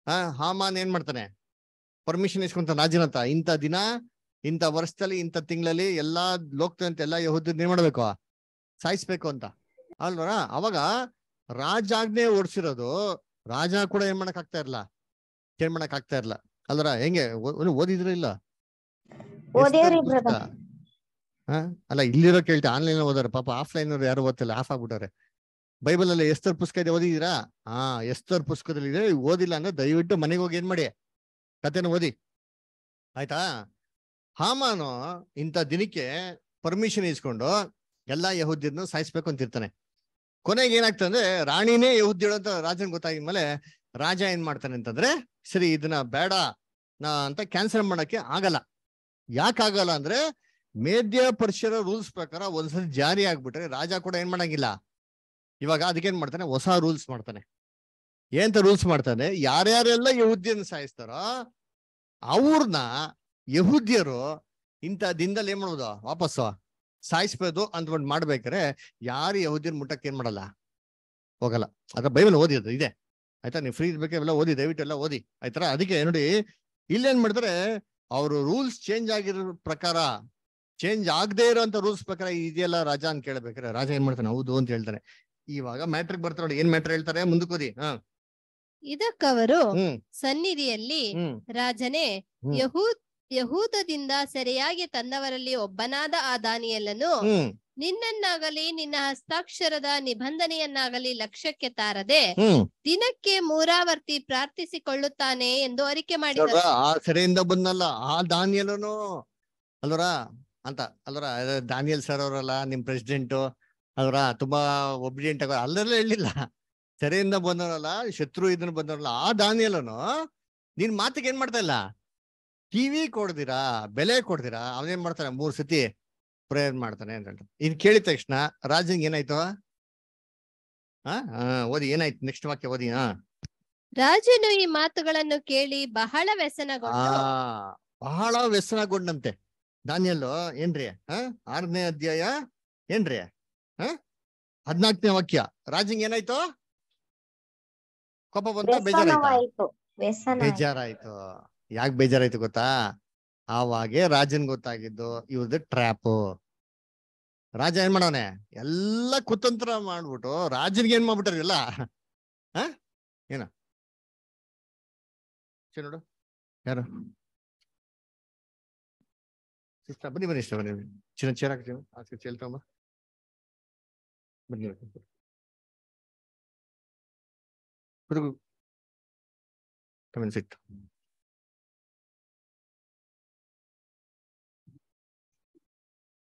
ಆ ಹಾಮಾನ್ ಏನ್ ಮಾಡ್ತಾನೆ? ಪರ್ಮಿಷನ್ ಇಸ್ಕೊಂತ ರಾಜನಂತ ಇಂಥ ದಿನ ಇಂಥ ವರ್ಷದಲ್ಲಿ ಇಂಥ ತಿಂಗಳಲ್ಲಿ ಎಲ್ಲಾ ಲೋಕದಂತೆ ಎಲ್ಲಾ ಯಹೂದ್ಯರು ಏನ್ ಮಾಡ್ಬೇಕು? ಸಾಯಿಸ್ಬೇಕು ಅಂತ. ಅಲ್ವರ? ಅವಾಗ ರಾಜಾಜ್ಞೆ ಓಡಿಸಿರೋದು ರಾಜ ಕೂಡ ಏನ್ ಮಾಡಕ್ ಆಗ್ತಾ ಇರಲ್ಲ ಏನ್ ಮಾಡಕ್ ಆಗ್ತಾ ಇರ್ಲ. ಅಲ್ರ ಹೆಂಗೆ? ಓದಿದ್ರ ಇಲ್ಲ ಓದ್ಯಾವ್ರಿ ಎಷ್ಟೋ brother? ಪುಸ್ತಕ. ಹಾ? ಅಲ್ಲ, ಇಲ್ಲಿರೋ ಕೇಳ್ತಾ ಆನ್ಲೈನ್ ಓದಾರ, ಪಾಪ ಆಫ್ಲೈನ್ ಅವ್ರು ಯಾರು ಓದ್ತಿಲ್ಲ, ಆಫ್ ಆಗ್ಬಿಟ್ಟಾರೆ ಬೈಬಲ್ ಅಲ್ಲಿ ಎಸ್ತರ್ ಪುಸ್ತಕ ಇದೆ ಓದಿದೀರಾ ಹಾ, ಎಸ್ತರ್ ಪುಸ್ತಕದಲ್ಲಿ ಇದೆ. ಓದಿಲ್ಲ ಅಂದ್ರೆ ದಯವಿಟ್ಟು ಮನೆಗೆ ಹೋಗಿ ಏನ್ ಮಾಡಿ? ಕತೆನ ಓದಿ. ಆಯ್ತಾ? ಹಾಮಾನು ಇಂಥ ದಿನಕ್ಕೆ ಪರ್ಮಿಷನ್ ಇಸ್ಕೊಂಡು ಎಲ್ಲಾ ಯಹೂದ್ಯರನ್ನು ಸಾಯಿಸ್ಬೇಕು ಅಂತಿರ್ತಾನೆ ಕೊನೆಗೆ ಏನಾಗ್ತದೆ ಅಂದ್ರೆ, ರಾಣಿನೇ ಯಹೂದ್ಯಳು ಅಂತ ರಾಜನ್ ಗೊತ್ತಾಗಿದ್ಮೇಲೆ ರಾಜ ಏನ್ ಮಾಡ್ತಾನೆ ಅಂತಂದ್ರೆ, ಸರಿ, ಇದನ್ನ ಬೇಡ ನಾ ಅಂತ ಕ್ಯಾನ್ಸಲ್ ಮಾಡಕ್ಕೆ ಆಗಲ್ಲ. ಯಾಕಾಗಲ್ಲ ಅಂದ್ರೆ ಮೇದ್ಯ ಪರಿಷರ ರೂಲ್ಸ್ ಪ್ರಕಾರ ಒಂದ್ಸಲ ಜಾರಿ ಆಗ್ಬಿಟ್ರೆ ರಾಜ ಕೂಡ ಏನ್ ಮಾಡಂಗಿಲ್ಲ. ಇವಾಗ ಅದಕ್ಕೇನ್ ಮಾಡ್ತಾನೆ? ಹೊಸ ರೂಲ್ಸ್ ಮಾಡ್ತಾನೆ. ಏನಂತ ರೂಲ್ಸ್ ಮಾಡ್ತಾನೆ? ಯಾರ್ಯಾರೆಲ್ಲ ಯಹೂದ್ಯನ ಸಾಯಿಸ್ತಾರೋ ಅವ್ರನ್ನ ಯಹುದ್ಯರು ಇಂಥ ದಿನದಲ್ಲಿ ಏನ್ ಮಾಡೋದು ವಾಪಸ್ಸು ಸಾಯಿಸ್ಬೋದು ಒಂದು ಮಾಡ್ಬೇಕಾರೆ ಯಾರು ಯಹುದ್ಯನ್ ಮುಟ್ಟಕ್ಕೆ ಏನ್ ಮಾಡಲ್ಲ? ಹೋಗಲ್ಲ. ಅದ್ರ ಬೈಬಲ್ ಓದಿದ್ದು ಇದೆ. ಆಯ್ತಾ? ನೀವು ಫ್ರೀ ಇರ್ಬೇಕು, ಎಲ್ಲ ಓದಿ, ದಯವಿಟ್ಟು ಎಲ್ಲ ಓದಿ. ಆಯ್ತಾರ ಅದಕ್ಕೆ ನೋಡಿ, ಇಲ್ಲೇನ್ ಮಾಡ್ತಾರೆ? ಅವರು ರೂಲ್ಸ್ ಚೇಂಜ್ ಆಗಿರೋ ಪ್ರಕಾರ ಚೇಂಜ್ ಆಗದೆ ಇರೋಂತ ರೂಲ್ಸ್ ಪ್ರಕಾರ ಇದೆಯಲ್ಲ ರಾಜ ಅಂತ ಕೇಳ್ಬೇಕಾರೆ ರಾಜ ಏನ್ ಮಾಡ್ತಾನೆ? ಹೌದು ಅಂತ ಹೇಳ್ತಾರೆ ಇವಾಗ ಮ್ಯಾಟ್ರಿಕ್ ಬರ್ತಾರೆ ಏನ್ ಮ್ಯಾಟ್ರ್ ಹೇಳ್ತಾರೆ? ಮುಂದಕ್ಕೋದಿ ಹ. ಇದಕ್ಕವರು ಸನ್ನಿಧಿಯಲ್ಲಿ ರಾಜನೇ. ಯಹೂದ್ ಯಹೂದದಿಂದ ಸೆರೆಯಾಗಿ ತಂದವರಲ್ಲಿ ಒಬ್ಬನಾದ ಆ ದಾನಿಯಲ್ಲನು ನಿನ್ನನ್ನಾಗಲಿ ನಿನ್ನ ಹಸ್ತಾಕ್ಷರದ ನಿಬಂಧನೆಯನ್ನಾಗಲಿ ಲಕ್ಷ್ಯಕ್ಕೆ ತಾರದೆ ದಿನಕ್ಕೆ ಮೂರಾವರ್ತಿ ಪ್ರಾರ್ಥಿಸಿಕೊಳ್ಳುತ್ತಾನೆ ಎಂದು ಅರಿಕೆ ಮಾಡಿದ್ರು ಮಾಡಿದರು ಆ ಸೆರೆಯಿಂದ ಬಂದಲ್ಲ ಆ ದಾನಿಯಲ್ಲನು ಅಲ್ವರ? ಅಂತ. ಅಲ್ರ ದಾನಿಯಲ್ ಸರ್ ಅವರಲ್ಲ ನಿಮ್ ಪ್ರೆಸಿಡೆಂಟು ಅದ್ರ ತುಂಬಾ ಒಬಿಡಿಯಂಟ್ ಆಗ ಅಲ್ಲೆಲ್ಲ ಹೇಳಿಲ್ಲ. ಸೆರೆಯಿಂದ ಬಂದವರಲ್ಲ ಶತ್ರು ಇದನ್ನ ಬಂದವರಲ್ಲ ಆ ದಾನಿಯಲ್ಲನು ನಿನ್ ಮಾತಿಗೆ ಏನ್ ಮಾಡ್ತಾ ಇಲ್ಲ? ಟಿವಿ ಕೊಡ್ದಿರಾ? ಬೆಲೆ ಕೊಡ್ದಿರಾ? ಅವನೇನ್ ಮಾಡ್ತಾನೆ? ಮೂರ್ ಸತಿ ಪ್ರೇಯರ್ ಮಾಡ್ತಾನೆ ಅಂತ. ಇದ್ ಕೇಳಿದ ತಕ್ಷಣ ರಾಜಂಗ್ ಏನಾಯ್ತು? ಹಾ ಓದಿ ಏನಾಯ್ತು? ನೆಕ್ಸ್ಟ್ ವಾಕ್ಯ ಓದಿ ಹಾ ರಾಜನು ಈ ಮಾತುಗಳನ್ನು ಕೇಳಿ ಬಹಳ ವ್ಯಸನಗೊಂಡು ಬಹಳ ವ್ಯಸನಗೊಂಡಂತೆ. ದಾನಿಯಲ್ಲು ಏನ್ರಿ? ಹ? ಆರನೇ ಅಧ್ಯಾಯ ಏನ್ರಿ? ಹ? ಹದ್ನಾಲ್ಕನೇ ವಾಕ್ಯ. ರಾಜಂಗ್ ಏನಾಯ್ತು? ಕೋಪ ಬಂತ ಬೇಜಾರಾಯ್ತು? ಬೇಜಾರಾಯ್ತು. ಯಾಕೆ ಬೇಜಾರಾಯ್ತು ಗೊತ್ತಾ? ಆವಾಗೆ ರಾಜನ್ ಗೊತ್ತಾಗಿದ್ದು ಇವ್ರದ್ದು ಟ್ರ್ಯಾಪ್. ರಾಜ ಏನ್ ಮಾಡವನೆ ಎಲ್ಲ ಕುತಂತ್ರ ಮಾಡ್ಬಿಟ್ಟು ರಾಜನ್ಗೆ ಏನ್ ಮಾಡ್ಬಿಟ್ಟಾರ ಎಲ್ಲ? ಹ? ಏನ? ನೋಡು. ಯಾರು? ಬನ್ನಿ ಬನ್ನಿ ಇಷ್ಟ ಬನ್ನಿ ಚಿನ್ನ ಚೇರ್ ಹಾಕ್ತೀವಿ ಆಚೆ ಚೇಲ್ ತಗೊಂಬ. ಬನ್ನಿ ಕುದುಗು come in sit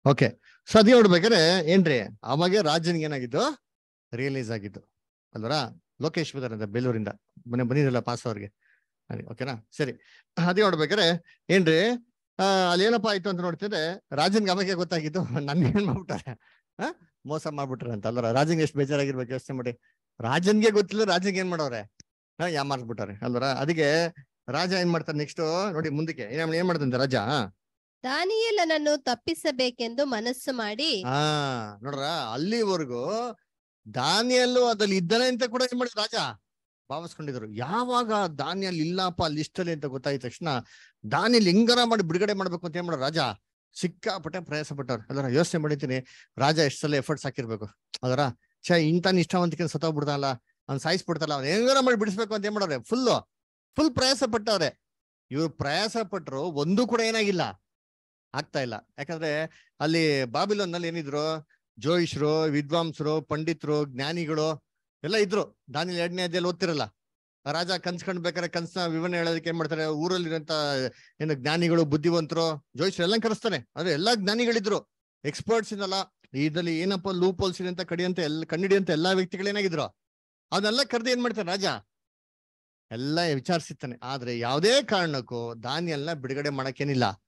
okay. So, ಅದೇ ನೋಡ್ಬೇಕಾದ್ರೆ ಏನ್ರಿ? ಅವಾಗೆ ರಾಜನ್ಗೆ ಏನಾಗಿದ್ದು? ರಿಯಲೈಸ್ ಆಗಿದ್ದು. ಅಲ್ವರ? ಲೋಕೇಶ್ ಅಂತ ಬೇಲೂರಿಂದ. ಮನೆ ಬಂದಿರಲ್ಲ ಪಾಸ್ ಅವ್ರಿಗೆ. ಓಕೆನಾ? ಸರಿ. ಅದೇ ನೋಡ್ಬೇಕಾದ್ರೆ ಏನ್ರಿ? ಆ ಅಲ್ಲಿ ಏನಪ್ಪಾ ಆಯ್ತು ಅಂತ ನೋಡ್ತಿದ್ರೆ ರಾಜನ್ ಗಮಕ್ಕೆ ಗೊತ್ತಾಗಿದ್ದು ನನ್ ಏನ್ ಮಾಡ್ಬಿಟ್ಟಾರೆ? ಮೋಸ ಮಾಡ್ಬಿಟ್ರೆ ಅಂತ. ಅಲ್ವರ? ರಾಜನ್ಗೆ ಎಷ್ಟು ಬೇಜಾರಾಗಿರ್ಬೇಕು ಯೋಚನೆ ಮಾಡಿ. ರಾಜನ್ಗೆ ಗೊತ್ತಿಲ್ಲ ರಾಜನ್ಗೆ ಏನ್ ಮಾಡೋರೆ? ಹಾ ಮಾಡ್ಬಿಟ್ಟಾರೆ. ಅಲ್ವರ? ಅದಕ್ಕೆ ರಾಜ ಏನ್ ಮಾಡ್ತಾರೆ ನೆಕ್ಸ್ಟ್ ನೋಡಿ ಮುಂದಕ್ಕೆ. ಏನ್ ಮಾಡ್ತಂತೆ ರಾಜ? ದಾನಿಯೇಲನನ್ನು ತಪ್ಪಿಸಬೇಕೆಂದು ಮನಸ್ಸು ಮಾಡಿ. ಹಾ ನೋಡ್ರ ಅಲ್ಲಿವರೆಗೂ ದಾನಿಯಲ್ಲೂ ಅದ್ರಲ್ಲಿ ಇದ್ದಾನೆ ಅಂತ ಕೂಡ ಏನ್ ಮಾಡಿದ್ರು ರಾಜ? ಭಾವಿಸ್ಕೊಂಡಿದ್ರು ಯಾವಾಗ ದಾನಿಯಲ್ಲಿ ಇಲ್ಲಪ್ಪ ಲಿಸ್ಟ್ ಅಲ್ಲಿ ಅಂತ ಗೊತ್ತಾಯ್ತ ತಕ್ಷಣ ದಾನಿಯಲ್ಲಿ ಹೆಂಗಾರ ಮಾಡಿ ಬಿಡುಗಡೆ ಮಾಡ್ಬೇಕು ಅಂತ ಏನ್ ಮಾಡೋ ರಾಜ, ಸಿಕ್ಕಾಪಟ್ಟೆ ಪ್ರಯಾಸ ಪಟ್ಟವ್ರು. ಅದರ ಯೋಚನೆ ಮಾಡಿದ್ದೀನಿ. ರಾಜ ಎಷ್ಟು ಸಲ ಎಫರ್ಟ್ಸ್ ಹಾಕಿರ್ಬೇಕು. ಅದರ ಛೇ, ಇಂಥ ನಿಷ್ಠಾವಂತಿಕೆ ಸತ್ತೋಗ್ಬಿಡ್ತಾನಲ್ಲ ಅವ್ನು ಸಾಯಿಸ್ಬಿಡ್ತಲ್ಲ. ಅವ್ನು ಹೆಂಗಾರ ಮಾಡಿ ಬಿಡಿಸ್ಬೇಕು ಅಂತ ಏನ್ ಮಾಡೋರೆ? ಫುಲ್ ಫುಲ್ ಪ್ರಯಾಸ ಪಟ್ಟವ್ರೆ. ಇವ್ರು ಪ್ರಯಾಸ ಪಟ್ಟರು ಒಂದು ಕೂಡ ಏನಾಗಿಲ್ಲ. ಆಗ್ತಾ ಇಲ್ಲ. ಯಾಕಂದ್ರೆ ಅಲ್ಲಿ ಬಾಬಿಲೋನ್ನಲ್ಲಿ ಏನಿದ್ರು? ಜೋಯಿಷ್ರು ವಿದ್ವಾಂಸರು, ಪಂಡಿತರು, ಜ್ಞಾನಿಗಳು ಎಲ್ಲ ಇದ್ರು. ದಾನಿಲ್ ಎರಡನೇ ಅಧ್ಯಾಯಲ್ಲಿ ಓದ್ತಿರಲ್ಲ. ರಾಜ ಕನ್ಸ್ ಬೇಕಾದ್ರೆ ಕನ್ಸ್ನ ವಿವರಣೆ ಹೇಳೋದಕ್ಕೆ ಏನ್ ಮಾಡ್ತಾರೆ? ಊರಲ್ಲಿರುವಂತ ಏನು ಜ್ಞಾನಿಗಳು, ಬುದ್ಧಿವಂತರು ಜೋಯಿಷ್ರು ಎಲ್ಲ ಕರೆಸ್ತಾನೆ. ಆದ್ರೆ ಎಲ್ಲಾ ಜ್ಞಾನಿಗಳಿದ್ರು. ಎಕ್ಸ್ಪರ್ಟ್ಸ್ ಇದಲ್ಲ. ಇದ್ರಲ್ಲಿ ಏನಪ್ಪ ಲೂಪ್ ಹೋಲ್ಸ್ ಇದೆ ಅಂತ ಕಡಿಯಂತ ಎಲ್ಲ ಕಂಡಿಡಿಯಂತ ಎಲ್ಲಾ ವ್ಯಕ್ತಿಗಳು ಏನಾಗಿದ್ರು. ಅವನ್ನೆಲ್ಲ ಕರೆದು ಏನ್ ಮಾಡ್ತಾರೆ ರಾಜ? ಎಲ್ಲ ವಿಚಾರಿಸಿರ್ತಾನೆ ಆದ್ರೆ ಯಾವುದೇ ಕಾರಣಕ್ಕೂ ದಾನಿಯಲ್ನ ಬಿಡುಗಡೆ ಮಾಡಕ್ಕೇನಿಲ್ಲ.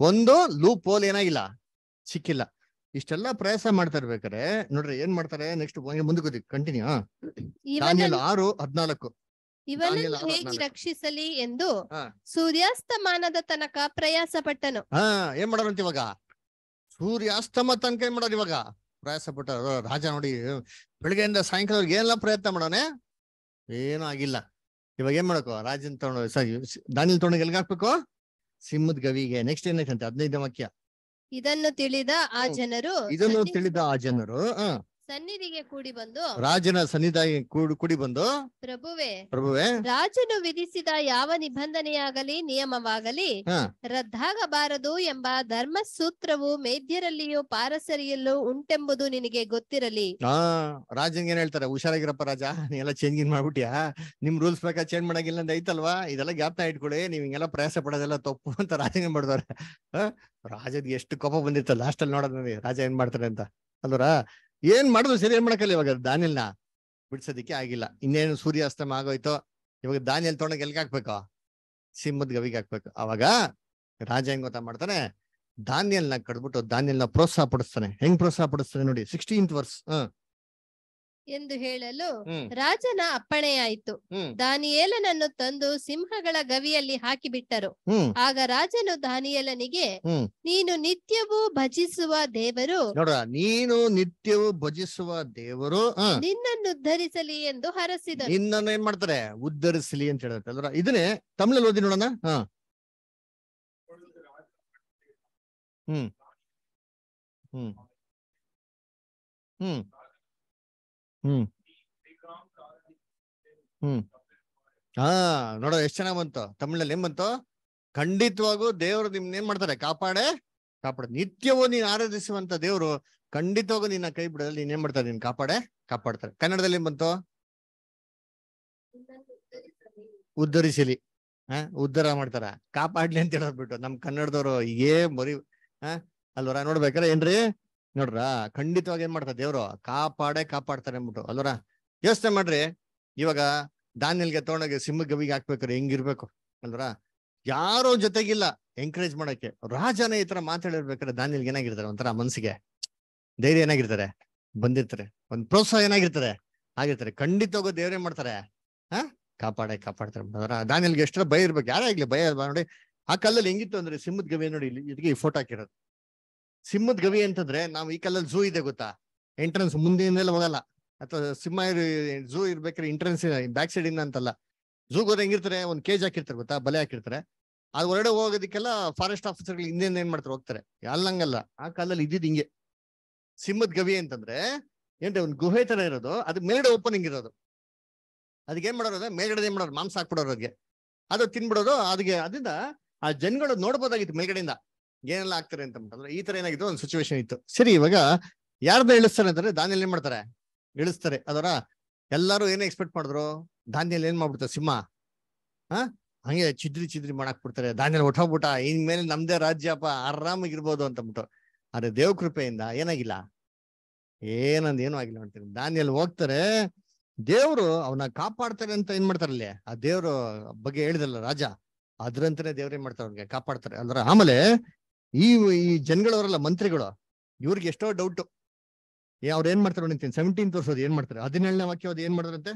ಒಂದು ಲೂಪ್ ಹೋಲ್ ಏನಾಗಿಲ್ಲ. ಸಿಕ್ಕಿಲ್ಲ. ಇಷ್ಟೆಲ್ಲ ಪ್ರಯಾಸ ಮಾಡ್ತಾ ಇರ್ಬೇಕಾರೆ ನೋಡ್ರಿ ಏನ್ ಮಾಡ್ತಾರೆ ನೆಕ್ಸ್ಟ್ ಮುಂದಕ್ಕೆ ಕಂಟಿನ್ಯೂ ದಾನಿಯಲ್ ಇವನನ್ನು ಆರು ಹದ್ನಾಲ್ಕು. ಇವನನ್ನು ಹೇಗೆ ರಕ್ಷಿಸಲಿ ಎಂದು. ಸೂರ್ಯಾಸ್ತಮಾನದ ತನಕ ಪ್ರಯಾಸ ಪಟ್ಟನು. ಹಾ ಏನ್ ಮಾಡೋರಂತ ಇವಾಗ? ಸೂರ್ಯಾಸ್ತಮ ತನಕ ಏನ್ ಮಾಡೋರು ಇವಾಗ? ಪ್ರಯಾಸ ಪಟ್ಟ ರಾಜ ನೋಡಿ ಬೆಳಿಗ್ಗೆಯಿಂದ ಸಾಯಂಕಾಲ ಏನೆಲ್ಲ ಪ್ರಯತ್ನ ಮಾಡೋಣ ಏನೂ ಆಗಿಲ್ಲ ಇವಾಗ ಏನ್ ಮಾಡಬೇಕು? ರಾಜನ್ ತಗೊಂಡು ಸಾರಿ ದಾನಿಲ್ ತಗೊಂಡು ಎಲ್ಗ್ ಹಾಕ್ಬೇಕು ಸಿಂಹದ ಗವಿಗೆ. ನೆಕ್ಸ್ಟ್ ಏನೈತಂತೆ ಹದಿನೈದು ವಾಕ್ಯ. ಇದನ್ನು ತಿಳಿದ ಆ ಜನರು ಇದನ್ನು ತಿಳಿದ ಆ ಜನರು ಸನ್ನಿಧಿಗೆ ಕೂಡಿ ಬಂದು ರಾಜನ ಸನ್ನಿಧಿ ಕೂಡಿ ಕೂಡಿ ಬಂದು ಪ್ರಭುವೆ ಪ್ರಭುವೆ ರಾಜನು ವಿಧಿಸಿದ ಯಾವ ನಿಬಂಧನೆಯಾಗಲಿ ನಿಯಮವಾಗಲಿ ರದ್ದಾಗಬಾರದು ಎಂಬ ಧರ್ಮಸೂತ್ರವು ಮೇದ್ಯರಲ್ಲಿಯೂ ಪಾರಸರಿಯಲ್ಲೂ ಉಂಟೆಂಬುದು ನಿನಗೆ ಗೊತ್ತಿರಲಿ. ರಾಜನ್ಗೆ ಏನ್ ಹೇಳ್ತಾರೆ? ಹುಷಾರಾಗಿರಪ್ಪ ರಾಜ ನೀ ಎಲ್ಲ ಚೇಂಜ್ ಮಾಡ್ಬಿಟ್ಯಾ? ನಿಮ್ ರೂಲ್ಸ್ ಪ್ರಕಾರ ಚೇಂಜ್ ಮಾಡಂಗಿಲ್ಲ ಅಂತ ಐತಲ್ವಾ? ಇದೆಲ್ಲ ಜ್ಞಾಪನ ಇಟ್ಕೊಳ್ಳಿ ನೀವ್ ಹಿಂಗೆಲ್ಲ ಪ್ರಯಾಸ ಪಡೋದೆಲ್ಲ ತಪ್ಪು ಅಂತ ರಾಜಂಗ ಮಾಡಿದವ್ರೆ? ರಾಜನ್ಗೆ ಎಷ್ಟು ಕೋಪ ಬಂದಿತ್ತು ಲಾಸ್ಟ್ ಅಲ್ಲಿ ನೋಡೋದ್ ನೋಡಿ ರಾಜ ಏನ್ ಮಾಡ್ತಾರೆ ಅಂತ. ಅಲ್ವರ? ಏನ್ ಮಾಡುದು ಸರಿ, ಏನ್ ಮಾಡಕಲ್ಲ ಇವಾಗ ದಾನಿಯಲ್ನ ಬಿಡ್ಸೋದಿಕ್ಕೆ ಆಗಿಲ್ಲ. ಇನ್ನೇನು ಸೂರ್ಯಾಸ್ತಮ ಆಗೋಯ್ತೋ, ಇವಾಗ ದಾನಿಯಲ್ ತೊಗೊಂಡೋಗಿ ಎಲ್ಗೆ ಹಾಕ್ಬೇಕು? ಸಿಂಹದ ಗವಿಗೆ ಹಾಕ್ಬೇಕು. ಅವಾಗ ರಾಜ ಹೆಂಗ್ ಗೊತ್ತಾ ಮಾಡ್ತಾನೆ? ದಾನಿಯಲ್ನ ಕಡ್ಬಿಟ್ಟು ದಾನಿಯಲ್ನ ಪ್ರೋತ್ಸಾಹ ಪಡಿಸ್ತಾನೆ. ಹೆಂಗ್ ಪ್ರೋತ್ಸಾಹ ಪಡಿಸ್ತಾನೆ ನೋಡಿ ಸಿಕ್ಸ್ಟೀನ್ತ್ ವರ್ಸ್ ಎಂದು ಹೇಳಲು ರಾಜನ ಅಪ್ಪಣೆಯಾಯಿತು. ದಾನಿಯೇಲನನ್ನು ತಂದು ಸಿಂಹಗಳ ಗವಿಯಲ್ಲಿ ಹಾಕಿಬಿಟ್ಟರು. ಆಗ ರಾಜನು ದಾನಿಯೇಲನಿಗೆ ನೀನು ನಿತ್ಯವೂ ಭಜಿಸುವ ದೇವರು. ನೀನು ನಿತ್ಯವೂ ಭಜಿಸುವ ದೇವರು ನಿನ್ನನ್ನು ಉದ್ಧರಿಸಲಿ ಎಂದು ಹರಸಿದ ನಿನ್ನನ್ನು ಏನ್ ಮಾಡ್ತಾರೆ? ಉದ್ಧರಿಸಲಿ ಅಂತ ಹೇಳುತ್ತೆ. ಅಲ್ರ ಇದನ್ನೇ ತಮಿಳಲ್ಲಿ ಓದಿ ನೋಡೋಣ ಹ. ಹ್ಮ್. ಹ್ಮ್. ಹ್ಮ್. ಹ್ಮ್. ಹ್ಮ್. ಹಾ, ನೋಡೋ, ಎಷ್ಟ್ ಚೆನ್ನಾಗ್ ಬಂತು. ತಮಿಳಲ್ಲಿ ಏನ್ ಬಂತು? ಖಂಡಿತವಾಗೂ ದೇವರು ನಿಮ್ನ ಏನ್ ಮಾಡ್ತಾರೆ? ಕಾಪಾಡೆ, ಕಾಪಾಡ. ನಿತ್ಯವೂ ನೀನ್ ಆರಾಧಿಸುವಂತ ದೇವರು ಖಂಡಿತವಾಗೂ ನಿನ್ನ ಕೈ ಬಿಡೋದು ನೀನ್ ಏನ್ ಮಾಡ್ತಾರೆ? ನೀನ್ ಕಾಪಾಡೆ, ಕಾಪಾಡ್ತಾರೆ. ಕನ್ನಡದಲ್ಲಿ ಏನ್ ಬಂತು? ಉದ್ಧರಿಸಲಿ. ಹ, ಉದ್ಧಾರ ಮಾಡ್ತಾರ. ಕಾಪಾಡ್ಲಿ ಅಂತ ಹೇಳೋದ್ ಬಿಟ್ಟು. ನಮ್ ಕನ್ನಡದವರು ಏ ಮರಿ, ಹ, ಅಲ್ವರ? ನೋಡ್ಬೇಕಾರ ಏನ್ರಿ? ನೋಡ್ರ, ಖಂಡಿತವಾಗಿ ಏನ್ ಮಾಡ್ತಾರೆ ದೇವ್ರು, ಕಾಪಾಡೇ ಕಾಪಾಡ್ತಾರೆ ಅಂದ್ಬಿಟ್ಟು. ಅಲ್ವರ? ಯೋಚನೆ ಮಾಡ್ರಿ. ಇವಾಗ ಧಾನ್ಯಲ್ಗೆ ತಗೊಂಡೋಗಿ ಸಿಂಹ ಗವಿಗೆ ಹಾಕ್ಬೇಕಾರೆ ಹೆಂಗಿರ್ಬೇಕು? ಅಲ್ವರ? ಯಾರೋ ಜೊತೆಗಿಲ್ಲ ಎಂಕರೇಜ್ ಮಾಡಕ್ಕೆ. ರಾಜನೇ ಈ ತರ ಮಾತಾಡಿರ್ಬೇಕಾದ್ರೆ ಧಾನ್ಯಲ್ಗೆ ಏನಾಗಿರ್ತಾರೆ? ಒಂಥರ ಮನ್ಸಿಗೆ ಧೈರ್ಯ ಏನಾಗಿರ್ತಾರೆ? ಬಂದಿರ್ತಾರೆ. ಒಂದ್ ಪ್ರೋತ್ಸಾಹ ಏನಾಗಿರ್ತಾರೆ? ಆಗಿರ್ತಾರೆ. ಹೋಗೋ ದೇವ್ರೇ ಮಾಡ್ತಾರೆ? ಹಾ? ಕಾಪಾಡೆ ಕಾಪಾಡ್ತಾರೆ ಅದರ ದಾನಿಯಲ್ಗೆ ಎಷ್ಟರ ಭಯ ಇರ್ಬೇಕು. ಯಾರೇ ಆಗ್ಲಿ ಭಯ ಇರ್ಬಾರ ನೋಡಿ? ಆ ಕಲ್ಲಲ್ಲಿ ಹೆಂಗಿತ್ತು ಅಂದ್ರೆ ಸಿಂಹದ ಗವಿ ನೋಡಿ, ಇಲ್ಲಿ ಈ ಫೋಟೋ ಹಾಕಿರೋದು. ಸಿಂಹದ ಗವಿ ಅಂತಂದ್ರೆ ನಾವು ಈ ಕಾಲದಲ್ಲಿ ಝೂ ಇದೆ ಗೊತ್ತಾ? ಎಂಟ್ರೆನ್ಸ್ ಮುಂದಿನೆಲ್ಲ ಹೋಗಲ್ಲ. ಅಥವಾ ಸಿಂಹ ಝೂ ಇರ್ಬೇಕಾದ್ರೆ ಎಂಟ್ರೆನ್ಸ್ ಬ್ಯಾಕ್ ಸೈಡ್ ಇಂದ ಅಂತಲ್ಲ. ಝೂ ಹೋದ್ರೆ ಹೆಂಗಿರ್ತಾರೆ? ಒಂದ್ ಕೇಜ್ ಹಾಕಿರ್ತಾರೆ ಗೊತ್ತಾ? ಬಲೆ ಹಾಕಿರ್ತಾರೆ. ಅದ್ ಹೊರಡೆ ಹೋಗೋದಕ್ಕೆಲ್ಲ ಫಾರೆಸ್ಟ್ ಆಫೀಸರ್ಗಳು ಹಿಂದೆ ಏನ್ ಮಾಡ್ತಾರೆ? ಹೋಗ್ತಾರೆ. ಅಲ್ಲಂಗಲ್ಲ. ಆ ಕಾಲದಲ್ಲಿ ಇದ್ದಿದ್ ಹಿಂಗೆ. ಸಿಂಹದ ಗವಿ ಅಂತಂದ್ರೆ ಏನ್ರಿ, ಒಂದ್ ಗುಹೆ ತರ ಇರೋದು. ಅದು ಮೇಲ್ಗಡೆ ಓಪನಿಂಗ್ ಇರೋದು. ಅದಕ್ಕೆ ಏನ್ ಮಾಡೋರು ಮೇಲ್ಗಡೆ ಏನ್ ಮಾಡೋರು? ಮಾಂಸ ಹಾಕ್ಬಿಡೋರು ಅದಕ್ಕೆ ಅದು ತಿನ್ಬಿಡೋದು. ಅದಕ್ಕೆ ಅದರಿಂದ ಆ ಜನಗಳು ನೋಡ್ಬೋದಾಗಿತ್ತು ಮೇಲ್ಗಡೆಯಿಂದ. ಏನೆಲ್ಲ ಆಗ್ತಾರೆ ಅಂತ ಅಂದ್ರೆ ಈ ತರ ಏನಾಗಿತ್ತು? ಒಂದು ಸಿಚುವೇಶನ್ ಇತ್ತು. ಸರಿ, ಇವಾಗ ಯಾರ್ದು ಇಳಿಸ್ತಾರೆ ಅಂತಂದ್ರೆ ದಾನಿಯಲ್ಲಿ ಏನ್ ಮಾಡ್ತಾರೆ? ಇಳಿಸ್ತಾರೆ. ಅದರ ಎಲ್ಲಾರು ಏನ್ ಎಕ್ಸ್ಪೆಕ್ಟ್ ಮಾಡಿದ್ರು? ದಾನಿಯಲ್ಲಿ ಏನ್ ಮಾಡ್ಬಿಡ್ತಾರೆ? ಸಿಂಹ. ಹಾ? ಹಂಗೆ ಚಿದ್ರಿ ಚಿದ್ರಿ ಮಾಡಾಕ್ ಬಿಡ್ತಾರೆ ಧಾನ್ಯ ಹೊಟ್ಟೋಗ್ಬಿಟ್ಟ ಇನ್ ಮೇಲೆ ನಮ್ದೇ ರಾಜ್ಯಪ್ಪ ಆರಾಮಾಗಿರ್ಬೋದು ಅಂತಂದ್ಬಿಟ್ಟು. ಆದ್ರೆ ದೇವ್ ಕೃಪೆಯಿಂದ ಏನಾಗಿಲ್ಲ. ಏನಂದ್ ಏನು ಆಗಿಲ್ಲ ಅಂತೀನಿ ದಾನಿಯಲ್ಲಿ ಹೋಗ್ತಾರೆ. ದೇವ್ರು ಅವನ ಕಾಪಾಡ್ತಾರೆ ಅಂತ ಏನ್ ಮಾಡ್ತಾರೆ ಅಲ್ಲಿ? ಆ ದೇವ್ರು ಬಗ್ಗೆ ಹೇಳಿದಲ್ಲ ರಾಜ. ಅದ್ರಂತಾನೆ ದೇವ್ರೇನ್ ಮಾಡ್ತಾರೆ ಅವ್ನಿಗೆ ಕಾಪಾಡ್ತಾರೆ. ಅಂದ್ರೆ ಆಮೇಲೆ ಈ ಈ ಜನಗಳವರಲ್ಲ ಮಂತ್ರಿಗಳು ಇವ್ರಿಗೆ ಎಷ್ಟೋ ಡೌಟ್ ಏ ಅವ್ರು ಏನ್ ಮಾಡ್ತಾರೆ ನಿಂತೀನಿ ಸೆವೆಂಟೀನ್ ತೋರ್ಸೋದು ಏನ್ ಮಾಡ್ತಾರೆ? ಹದಿನೇಳನೇ ವಾಕ್ಯ ಅದು ಏನ್ ಮಾಡ್ತಾರಂತೆ?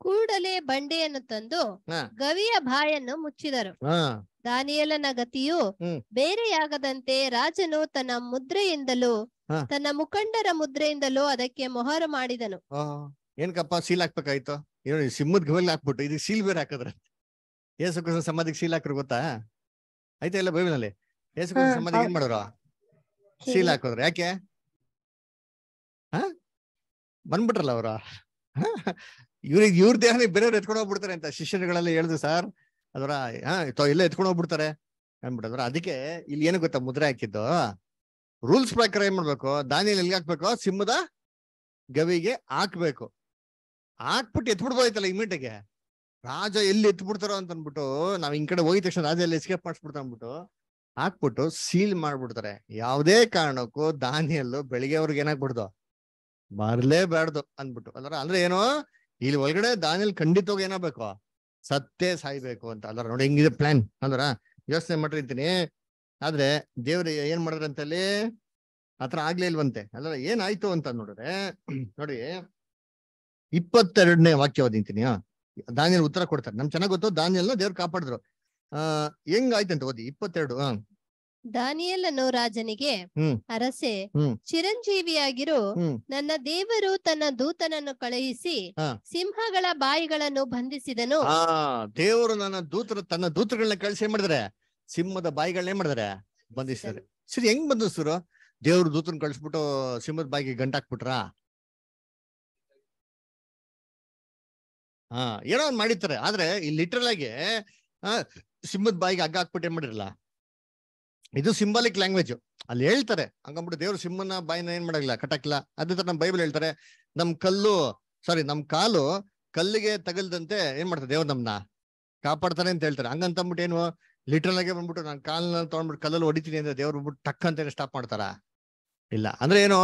ಕೂಡಲೇ ಬಂಡೆಯನ್ನು ತಂದು. ಗವಿಯ ಬಾಯನ್ನು ಮುಚ್ಚಿದರು. ಹಾ. ದಾನಿಯೇಲನ ಗತಿಯು. ಬೇರೆಯಾಗದಂತೆ ರಾಜನು ತನ್ನ ಮುದ್ರೆಯಿಂದಲೂ ತನ್ನ ಮುಖಂಡರ ಮುದ್ರೆಯಿಂದಲೂ ಅದಕ್ಕೆ ಮೊಹರ ಮಾಡಿದನು. ಏನ್ಕಪ್ಪ ಸೀಲ್ ಹಾಕ್ಬೇಕಾಯ್ತು? ಏನೋ ಸಿಮ್ಮದ್ ಸಿಂಹದ ಗವಲ್ ಹಾಕ್ಬಿಟ್ಟು ಇದಕ್ಕೆ ಸೀಲ್ ಬೇರೆ ಹಾಕದ್ರ ಏಸು ಸಮಾಧಿಗೆ ಸೀಲ್ ಹಾಕ್ರು ಗೊತ್ತಾ? ಆಯ್ತಾ ಇಲ್ಲ ಏಸು ಸಂಬಂಧ ಏನ್. ಮಾಡೋರು? ಸೀಲ್. ಹಾಕೋದ್ರು ಯಾಕೆ? ಹಾ? ಬಂದ್ಬಿಟ್ರಲ್ಲ ಅವ್ರ. ಇವ್ರಿಗೆ ಇವ್ರ ದೇಹನೇ ಬೇರೆಯವ್ರು ಎತ್ಕೊಂಡು ಹೋಗ್ಬಿಡ್ತಾರೆ ಅಂತ ಶಿಷ್ಯರುಗಳೆಲ್ಲ ಹೇಳಿದ್ರು ಸರ್ ಅದರ ಹಾ ಎಲ್ಲ ಎತ್ಕೊಂಡು ಹೋಗ್ಬಿಡ್ತಾರೆ. ಅಂದ್ಬಿಟ್ಟದ್ರ ಅದಕ್ಕೆ ಇಲ್ಲಿ ಏನು ಗೊತ್ತಾ ಮುದ್ರೆ ಹಾಕಿದ್ದು? ರೂಲ್ಸ್ ಪ್ರಕಾರ ಏನ್ ಮಾಡ್ಬೇಕು? ದಾನಿಯಲ್ಲಿ ಎಲ್ಲಿ ಹಾಕ್ಬೇಕು? ಸಿಂಹದ ಗವಿಗೆ ಹಾಕ್ಬೇಕು. ಹಾಕ್ಬಿಟ್ಟು ಎತ್ಬಿಡ್ಬೋದಾಯ್ತಲ್ಲ ಇಮಿಟಗೆ ರಾಜ ಎಲ್ಲಿ ಎತ್ಬಿಡ್ತಾರೋ ಅಂತ ಅಂದ್ಬಿಟ್ಟು ನಾವ್ ಹಿಂಗ್ ಕಡೆ ಹೋಗಿದ ತಕ್ಷಣ ರಾಜ ಎಲ್ಲಿ ಎಸ್ಕೇಪ್ ಮಾಡಿಸ್ಬಿಡ್ತಾ ಅಂದ್ಬಿಟ್ಟು ಹಾಕ್ಬಿಟ್ಟು ಸೀಲ್ ಮಾಡ್ಬಿಡ್ತಾರೆ. ಯಾವುದೇ ಕಾರಣಕ್ಕೂ ದಾನಿಯಲ್ಲು ಬೆಳಿಗ್ಗೆ ಅವ್ರಿಗೆ ಏನಾಗ್ಬಿಡ್ದು? ಬರ್ಲೇಬಾರ್ದು ಅಂದ್ಬಿಟ್ಟು. ಅಲ್ರ ಅಂದ್ರೆ ಏನು? ಇಲ್ಲಿ ಒಳಗಡೆ ದಾನಿಯಲ್ ಖಂಡಿತವಾಗಿ ಏನಾಗ್ಬೇಕು? ಸತ್ತೇ ಸಾಯ್ಬೇಕು ಅಂತ. ಅಲ್ಲ ನೋಡಿ ಹೆಂಗಿದೆ ಪ್ಲಾನ್ ಅಂದ್ರ ಯೋಚನೆ ಮಾಡಿರ್ತೀನಿ ಆದ್ರೆ ದೇವ್ರು ಏನ್ ಮಾಡಿದ್ರಂತಲ್ಲಿ ಆತರ ಆಗ್ಲೇ ಇಲ್ವಂತೆ. ಅಲ್ಲ ಏನಾಯ್ತು ಅಂತ ನೋಡಿದ್ರೆ, ನೋಡಿ, ಇಪ್ಪತ್ತೆರಡನೇ ವಾಕ್ಯ ಓದಿಂತೀನಿ ದಾನಿಯಲ್ ಉತ್ತರ ಕೊಡ್ತಾರೆ. ನಮ್ ಚೆನ್ನಾಗ್ ಗೊತ್ತು ದಾನಿಯಲ್ನ ದೇವ್ರು ಕಾಪಾಡಿದ್ರು. ಹೆಂಗಾಯ್ತಂತ ಓದಿ? ಇಪ್ಪತ್ತೆರಡು ದಾನಿಯಲ್ ಅನ್ನೋ ರಾಜನಿಗೆ ಅರಸೆ. ಚಿರಂಜೀವಿಯಾಗಿರು ನನ್ನ ದೇವರು ತನ್ನ ದೂತನನ್ನು ಕಳುಹಿಸಿ ಸಿಂಹಗಳ ಬಾಯಿಗಳನ್ನು ಬಂಧಿಸಿದನು. ದೇವರು ನನ್ನ ದೂತರ ತನ್ನ ದೂತಗಳನ್ನ ಕಳಿಸಿ ಏನ್ ಮಾಡಿದಾರೆ? ಸಿಂಹದ ಬಾಯಿಗಳನ್ನ ಏನ್ ಮಾಡಿದಾರೆ? ಬಂಧಿಸಿದಾರೆ ಸರಿ ಹೆಂಗ್ ಬಂಧಿಸ್ರು ದೇವ್ರ ದೂತನ ಕಳಿಸ್ಬಿಟ್ಟು ಸಿಂಹದ ಬಾಯಿಗೆ ಗಂಟಾಕ್ಬಿಟ್ರಾ ಹಾ ಏನೋ ಮಾಡಿರ್ತಾರೆ. ಆದ್ರೆ ಈ ಲಿಟ್ರಲ್ ಆಗಿ ಸಿಂಹದ ಬಾಯಿಗೆ ಹಗ್ಗ ಹಾಕ್ಬಿಟ್ಟು ಏನ್ ಮಾಡಿರಲ್ಲ ಇದು ಸಿಂಬಾಲಿಕ್ ಲ್ಯಾಂಗ್ವೇಜ್ ಅಲ್ಲಿ ಹೇಳ್ತಾರೆ. ಹಂಗಂಬಿಟ್ಟು ದೇವ್ರು ಸಿಂಹನ ಬಾಯಿನ ಏನ್ ಮಾಡಲ್ಲ ಕಟಕಿಲ್ಲ ಅದೇ ತರ ನಮ್ ಬೈಬಲ್ ಹೇಳ್ತಾರೆ, ನಮ್ ಕಲ್ಲು ಸಾರಿ ನಮ್ ಕಾಲು ಕಲ್ಲಿಗೆ ತಗಲ್ದಂತೆ ಏನ್ ಮಾಡ್ತಾರೆ ದೇವ್ರು ನಮ್ನ? ಕಾಪಾಡ್ತಾರೆ ಅಂತ ಹೇಳ್ತಾರೆ. ಹಂಗಂತ ಅಂದ್ಬಿಟ್ಟು ಏನು? ಲಿಟ್ರಲ್ ಆಗಿ ಬಂದ್ಬಿಟ್ಟು ನಾನು ಕಾಲನ್ನ ತಗೊಂಡ್ಬಿಟ್ಟು ಕಲ್ಲಲ್ಲಿ ಹೊಡಿತೀನಿ ಅಂದ್ರೆ ದೇವ್ರು ಬಿಟ್ಟು ಟಕ್ ಅಂತ ಸ್ಟಾಪ್ ಮಾಡ್ತಾರ? ಇಲ್ಲ. ಅಂದ್ರೆ ಏನು?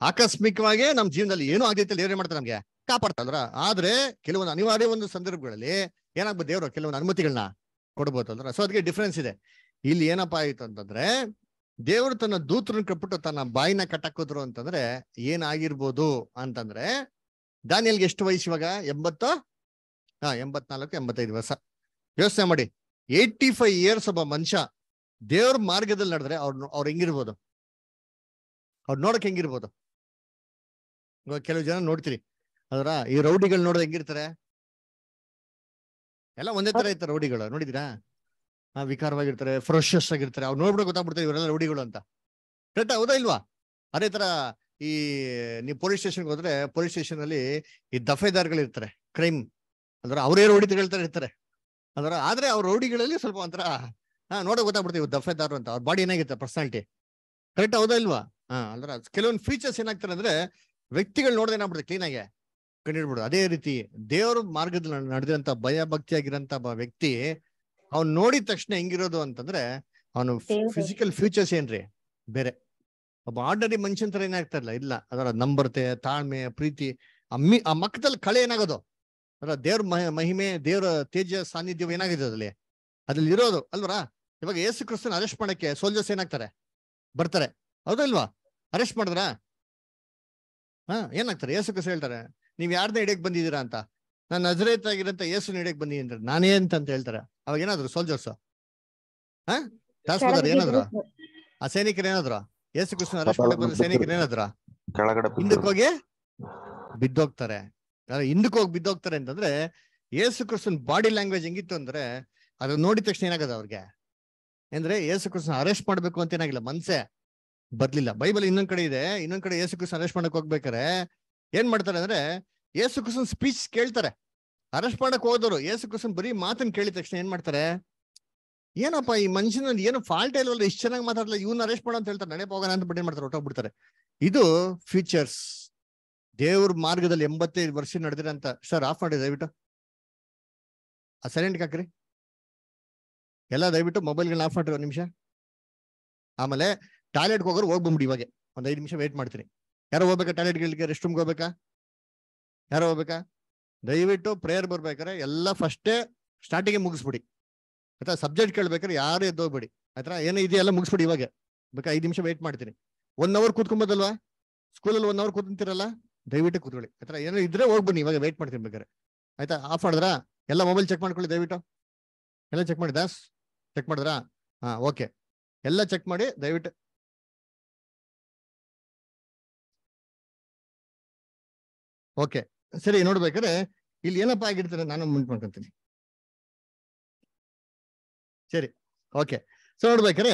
ಆಕಸ್ಮಿಕವಾಗಿ ನಮ್ ಜೀವನದಲ್ಲಿ ಏನೂ ಆಗೈತೆ ದೇವ್ರ ಏನ್ ಮಾಡ್ತಾರೆ ನಮ್ಗೆ? ಕಾಪಾಡ್ತಾರ ಆದ್ರೆ ಕೆಲವೊಂದು ಅನಿವಾರ್ಯ ಒಂದು ಸಂದರ್ಭಗಳಲ್ಲಿ ಏನಾಗ್ಬೋದು ದೇವ್ರು? ಕೆಲವೊಂದು ಅನುಮತಿಗಳನ್ನ ಕೊಡ್ಬೋದು ಅಂದ್ರೆ. ಸೊ ಅದಕ್ಕೆ ಡಿಫ್ರೆನ್ಸ್ ಇದೆ. ಇಲ್ಲಿ ಏನಪ್ಪಾ ಆಯ್ತು ಅಂತಂದ್ರೆ, ದೇವರು ತನ್ನ ದೂತ್ರನ್ ಕಟ್ಬಿಟ್ಟು ತನ್ನ ಬಾಯಿನ ಕಟ್ಟಾಕಿದ್ರು ಅಂತಂದ್ರೆ ಏನಾಗಿರ್ಬೋದು ಅಂತಂದ್ರೆ, ದಾನಿಯಲ್ಗೆ ಎಷ್ಟು ವಯಸ್ಸು ಇವಾಗ? ಎಂಬತ್ತು? ಹಾ, ಎಂಬತ್ನಾಲ್ಕು, ಎಂಬತ್ತೈದು ವರ್ಷ. ಯೋಚನೆ ಮಾಡಿ. ಏಯ್ಟಿ ಫೈವ್ ಇಯರ್ಸ್ ಒಬ್ಬ ಮನುಷ್ಯ ದೇವ್ರ ಮಾರ್ಗದಲ್ಲಿ ನಡೆದ್ರೆ ಅವ್ರ ಅವ್ರು ಹೆಂಗಿರ್ಬೋದು? ಅವ್ರು ನೋಡಕ್ ಹೆಂಗಿರ್ಬೋದು? ಇವಾಗ ಕೆಲವು ಜನ ನೋಡ್ತೀರಿ. ಅದರ ಈ ರೌಡಿಗಳು ನೋಡೋದು ಹೆಂಗಿರ್ತಾರೆ? ಎಲ್ಲ ಒಂದೇ ತರ ಇರ್ತಾರೆ ರೌಡಿಗಳು ನೋಡಿದಿರಾ ವಿಕಾರವಾಗಿರ್ತಾರೆ ಫ್ರೆಶಸ್ ಆಗಿರ್ತಾರೆ. ಅವ್ರು ನೋಡ್ಬಿಟ್ಟು ಗೊತ್ತಾಗ್ಬಿಡ್ತಾರೆ ಇವರೆಲ್ಲ ರೌಡಿಗಳು ಅಂತ. ಕರೆಕ್ಟ್ ಹೌದಾ ಇಲ್ವಾ? ಅದೇ ತರ ಈ ನೀವು ಪೊಲೀಸ್ ಸ್ಟೇಷನ್ಗೆ ಹೋದ್ರೆ ಪೊಲೀಸ್ ಸ್ಟೇಷನ್ ಅಲ್ಲಿ ಈ ದಫೇದಾರ್ಗಳು ಇರ್ತಾರೆ ಕ್ರೈಮ್ ಅಂದ್ರೆ ಅವರೇ ರೌಡಿ ತಗೊಳ್ತಾರೆ ಇರ್ತಾರೆ. ಅಂದ್ರೆ ಆದ್ರೆ ಅವ್ರ ರೌಡಿಗಳಲ್ಲಿ ಸ್ವಲ್ಪ ಒಂಥರ ಹಾ ನೋಡೋ ಗೊತ್ತಾಗ್ಬಿಡ್ತೀವಿ ಇವ್ರು ದಫೇದಾರ್ ಅಂತ. ಅವ್ರ ಬಾಡಿ ಏನಾಗಿರುತ್ತೆ ಪರ್ಸನಾಲಿಟಿ ಕರೆಕ್ಟ್ ಹೌದಾ ಇಲ್ವಾ? ಹಾ ಅಂದ್ರೆ ಕೆಲವೊಂದು ಫೀಚರ್ಸ್ ಏನಾಗ್ತಾರೆ ಅಂದ್ರೆ ವ್ಯಕ್ತಿಗಳು ನೋಡಿದ್ರೆ ಏನಾಗ್ಬಿಡುತ್ತೆ ಆಗಿ ಅದೇ ರೀತಿ ದೇವರ ಮಾರ್ಗದಲ್ಲಿ ನಡೆದಿರಂತ ಭಯ ಭಕ್ತಿ ಆಗಿರಂತ ಒಬ್ಬ ವ್ಯಕ್ತಿ ಅವ್ನು ನೋಡಿದ ತಕ್ಷಣ ಹೆಂಗಿರೋದು ಅಂತಂದ್ರೆ ಅವನು ಫಿಸಿಕಲ್ ಫ್ಯೂಚರ್ಸ್ ಏನ್ರಿ? ಬೇರೆ. ಒಬ್ಬ ಆರ್ಡರಿ ಮನುಷ್ಯನ್ ತರ ಏನಾಗ್ತಾ ಇಲ್ಲ. ಇಲ್ಲ ಅದರ ನಂಬರ್ತೆ ತಾಳ್ಮೆ ಪ್ರೀತಿ ಅಮ್ಮಿ ಆ ಮಕ್ಕದಲ್ಲಿ ಕಳೆ ಏನಾಗೋದು? ಅದರ ದೇವ್ರ ಮಹ- ಮಹಿಮೆ ದೇವ್ರ ತೇಜ ಸಾನ್ನಿಧ್ಯ ಏನಾಗಿದೆ ಅದ್ರಲ್ಲಿ? ಅದ್ರಲ್ಲಿ ಇರೋದು ಅಲ್ವರಾ? ಇವಾಗ ಯೇಸು ಕ್ರಿಸ್ತನ್ ಅರೆಸ್ಟ್ ಮಾಡಕ್ಕೆ ಸೋಲ್ಜರ್ಸ್ ಏನಾಗ್ತಾರೆ? ಬರ್ತಾರೆ. ಹೌದಲ್ವಾ? ಅರೆಸ್ಟ್ ಮಾಡಿದ್ರಾ? ಹಾ ಏನಾಗ್ತಾರೆ? ಯೇಸು ಕ್ರಿಸ್ತ ಹೇಳ್ತಾರೆ ನೀವ್ ಯಾರನ್ನ ಹಿಡಿಯಕ್ ಬಂದಿದ್ದೀರಾ ಅಂತ? ನಾನು ನಜರೇತ್ ಆಗಿರಂತ ಯೇಸು ಹಿಡಿಯಕ್ ಬಂದಿದ್ದೀನಿ ಅಂತ ನಾನೇ ಅಂತ ಅಂತ ಹೇಳ್ತಾರೆ. ಅವಾಗ ಏನಾದ್ರು ಸೋಲ್ಜರ್ಸ್ ಹಾ? ಏನಾದ್ರು ಆ? ಸೈನಿಕರು ಏನಾದ್ರು ಯೇಸು ಕೃಷ್ಣ ಅರೆಸ್ಟ್ ಮಾಡಕ್ ಬಂದ ಸೈನಿಕರು ಏನಾದ್ರು ಕೆಳಗಡೆ ಹಿಂದಕ್ಕೆ ಹೋಗಿ ಬಿದ್ದೋಗ್ತಾರೆ. ಹಿಂದಕ್ ಹಿಂದಕ್ಕೆ ಹೋಗಿ ಬಿದ್ದೋಗ್ತಾರೆ ಅಂತಂದ್ರೆ ಯೇಸು ಕೃಷ್ಣನ್ ಬಾಡಿ ಲ್ಯಾಂಗ್ವೇಜ್ ಹೆಂಗಿತ್ತು ಅಂದ್ರೆ ಅದು ನೋಡಿದ ತಕ್ಷಣ ಏನಾಗದ ಅವ್ರಿಗೆ? ಅಂದ್ರೆ ಯೇಸು ಕೃಷ್ಣ ಅರೆಸ್ಟ್ ಮಾಡ್ಬೇಕು ಅಂತ ಏನಾಗಿಲ್ಲ ಮನ್ಸೆ ಬರ್ಲಿಲ್ಲ. ಬೈಬಲ್ ಇನ್ನೊಂದ್ ಕಡೆ ಇದೆ. ಇನ್ನೊಂದ್ ಕಡೆ ಯೇಸು ಕೃಷ್ಣ ಅರೆಸ್ಟ್ ಮಾಡಕ್ ಹೋಗ್ಬೇಕಾರೆ ಏನ್ ಮಾಡ್ತಾರೆ ಅಂದ್ರೆ ಯೇಸು ಕ್ರಿಸ್ತನ್ ಸ್ಪೀಚ್ ಕೇಳ್ತಾರೆ. ಅರೆಸ್ಟ್ ಮಾಡಕ್ ಹೋದವರು ಯೇಸು ಕ್ರಿಸ್ತನ್ ಬರೀ ಮಾತನ್ನ ಕೇಳಿದ ತಕ್ಷಣ ಏನ್ ಮಾಡ್ತಾರೆ? ಏನಪ್ಪ ಈ ಮನುಷ್ಯನಲ್ಲಿ ಏನು ಫಾಲ್ಟ್ ಇಲ್ವಲ್ಲ, ಇಷ್ಟು ಚೆನ್ನಾಗಿ ಮಾತಾಡಲ್ಲ ಇವ್ನ ಅರೆಸ್ಟ್ ಮಾಡೋ ಅಂತ ಹೇಳ್ತಾರೆ. ನಡೆ ಹೋಗೋಣ ಅಂತ ಬಿಟ್ಟು ಏನ್ ಮಾಡ್ತಾರೆ? ಹೊಟ್ಟೋಗ್ಬಿಡ್ತಾರೆ ಇದು ಫ್ಯೂಚರ್ಸ್ ದೇವ್ರ ಮಾರ್ಗದಲ್ಲಿ ಎಂಬತ್ತೈದು ವರ್ಷ ನಡೆದಿರ ಅಂತ. ಸರ್ ಆಫ್ ಮಾಡಿ ದಯವಿಟ್ಟು. ಆ ಸೈಲೆಂಟ್ ಹಾಕ್ರಿ. ಎಲ್ಲ ದಯವಿಟ್ಟು ಮೊಬೈಲ್ಗಳನ್ನ ಆಫ್ ಮಾಡಿರಿ ಒಂದು ನಿಮಿಷ. ಆಮೇಲೆ ಟಾಯ್ಲೆಟ್ಗೆ ಹೋಗೋರು ಹೋಗ್ಬಂಬಿಡಿ ಇವಾಗ. ಒಂದು ಐದು ನಿಮಿಷ ವೇಟ್ ಮಾಡ್ತೀನಿ ಯಾರೋ ಹೋಗ್ಬೇಕಾ? ಟಾಯ್ಲೆಟ್ಗಳಿಗೆ ರೆಸ್ಟ್ ರೂಮ್ಗೆ ಹೋಗ್ಬೇಕಾ? ಯಾರೋ ಹೋಗ್ಬೇಕಾ? ದಯವಿಟ್ಟು ಪ್ರೇಯರ್ ಬರ್ಬೇಕಾರೆ ಎಲ್ಲ ಫಸ್ಟೇ ಸ್ಟಾರ್ಟಿಂಗ್ ಮುಗಿಸ್ಬಿಡಿ. ಆಯ್ತಾ? ಸಬ್ಜೆಕ್ಟ್ ಕೇಳ್ಬೇಕಾದ್ರೆ ಯಾರು ಎದ್ದೋಗ್ಬೇಡಿ ಆಯ್ತಾ? ಏನೋ ಇದೆಯಲ್ಲ ಮುಗಿಸ್ಬಿಡಿ ಇವಾಗ. ಬೇಕಾ? ಐದು ನಿಮಿಷ ವೇಟ್ ಮಾಡ್ತೀನಿ. ಒನ್ ಅವರ್ ಕೂತ್ಕೊಂಬೋದಲ್ವಾ? ಸ್ಕೂಲಲ್ಲಿ ಒನ್ ಅವರ್ ಕೂತಿರಲ್ಲ ದಯವಿಟ್ಟು ಕೂತ್ಕೊಳ್ಳಿ. ಆಯ್ತಾ? ಏನೋ ಇದ್ರೆ ಹೋಗ್ಬನ್ನಿ ಇವಾಗ ವೇಟ್ ಮಾಡ್ತೀನಿ ಬೇಕಾರೆ ಆಯ್ತಾ? ಆಫ್ ಮಾಡಿದ್ರಾ? ಎಲ್ಲ ಮೊಬೈಲ್ ಚೆಕ್ ಮಾಡ್ಕೊಳ್ಳಿ ದಯವಿಟ್ಟು. ಎಲ್ಲ ಚೆಕ್ ಮಾಡಿ ದಾಸ್ ಚೆಕ್ ಮಾಡಿದ್ರಾ? ಹಾ ಓಕೆ ಎಲ್ಲ ಚೆಕ್ ಮಾಡಿ ದಯವಿಟ್ಟು ಓಕೆ. ಸರಿ, ನೋಡ್ಬೇಕಾದ್ರೆ ಇಲ್ಲಿ ಏನಪ್ಪ ಆಗಿರ್ತಾರೆ ನಾನು ಮುಂಟ್ ಸರಿ, ಓಕೆ. ಸೊ ನೋಡ್ಬೇಕಾದ್ರೆ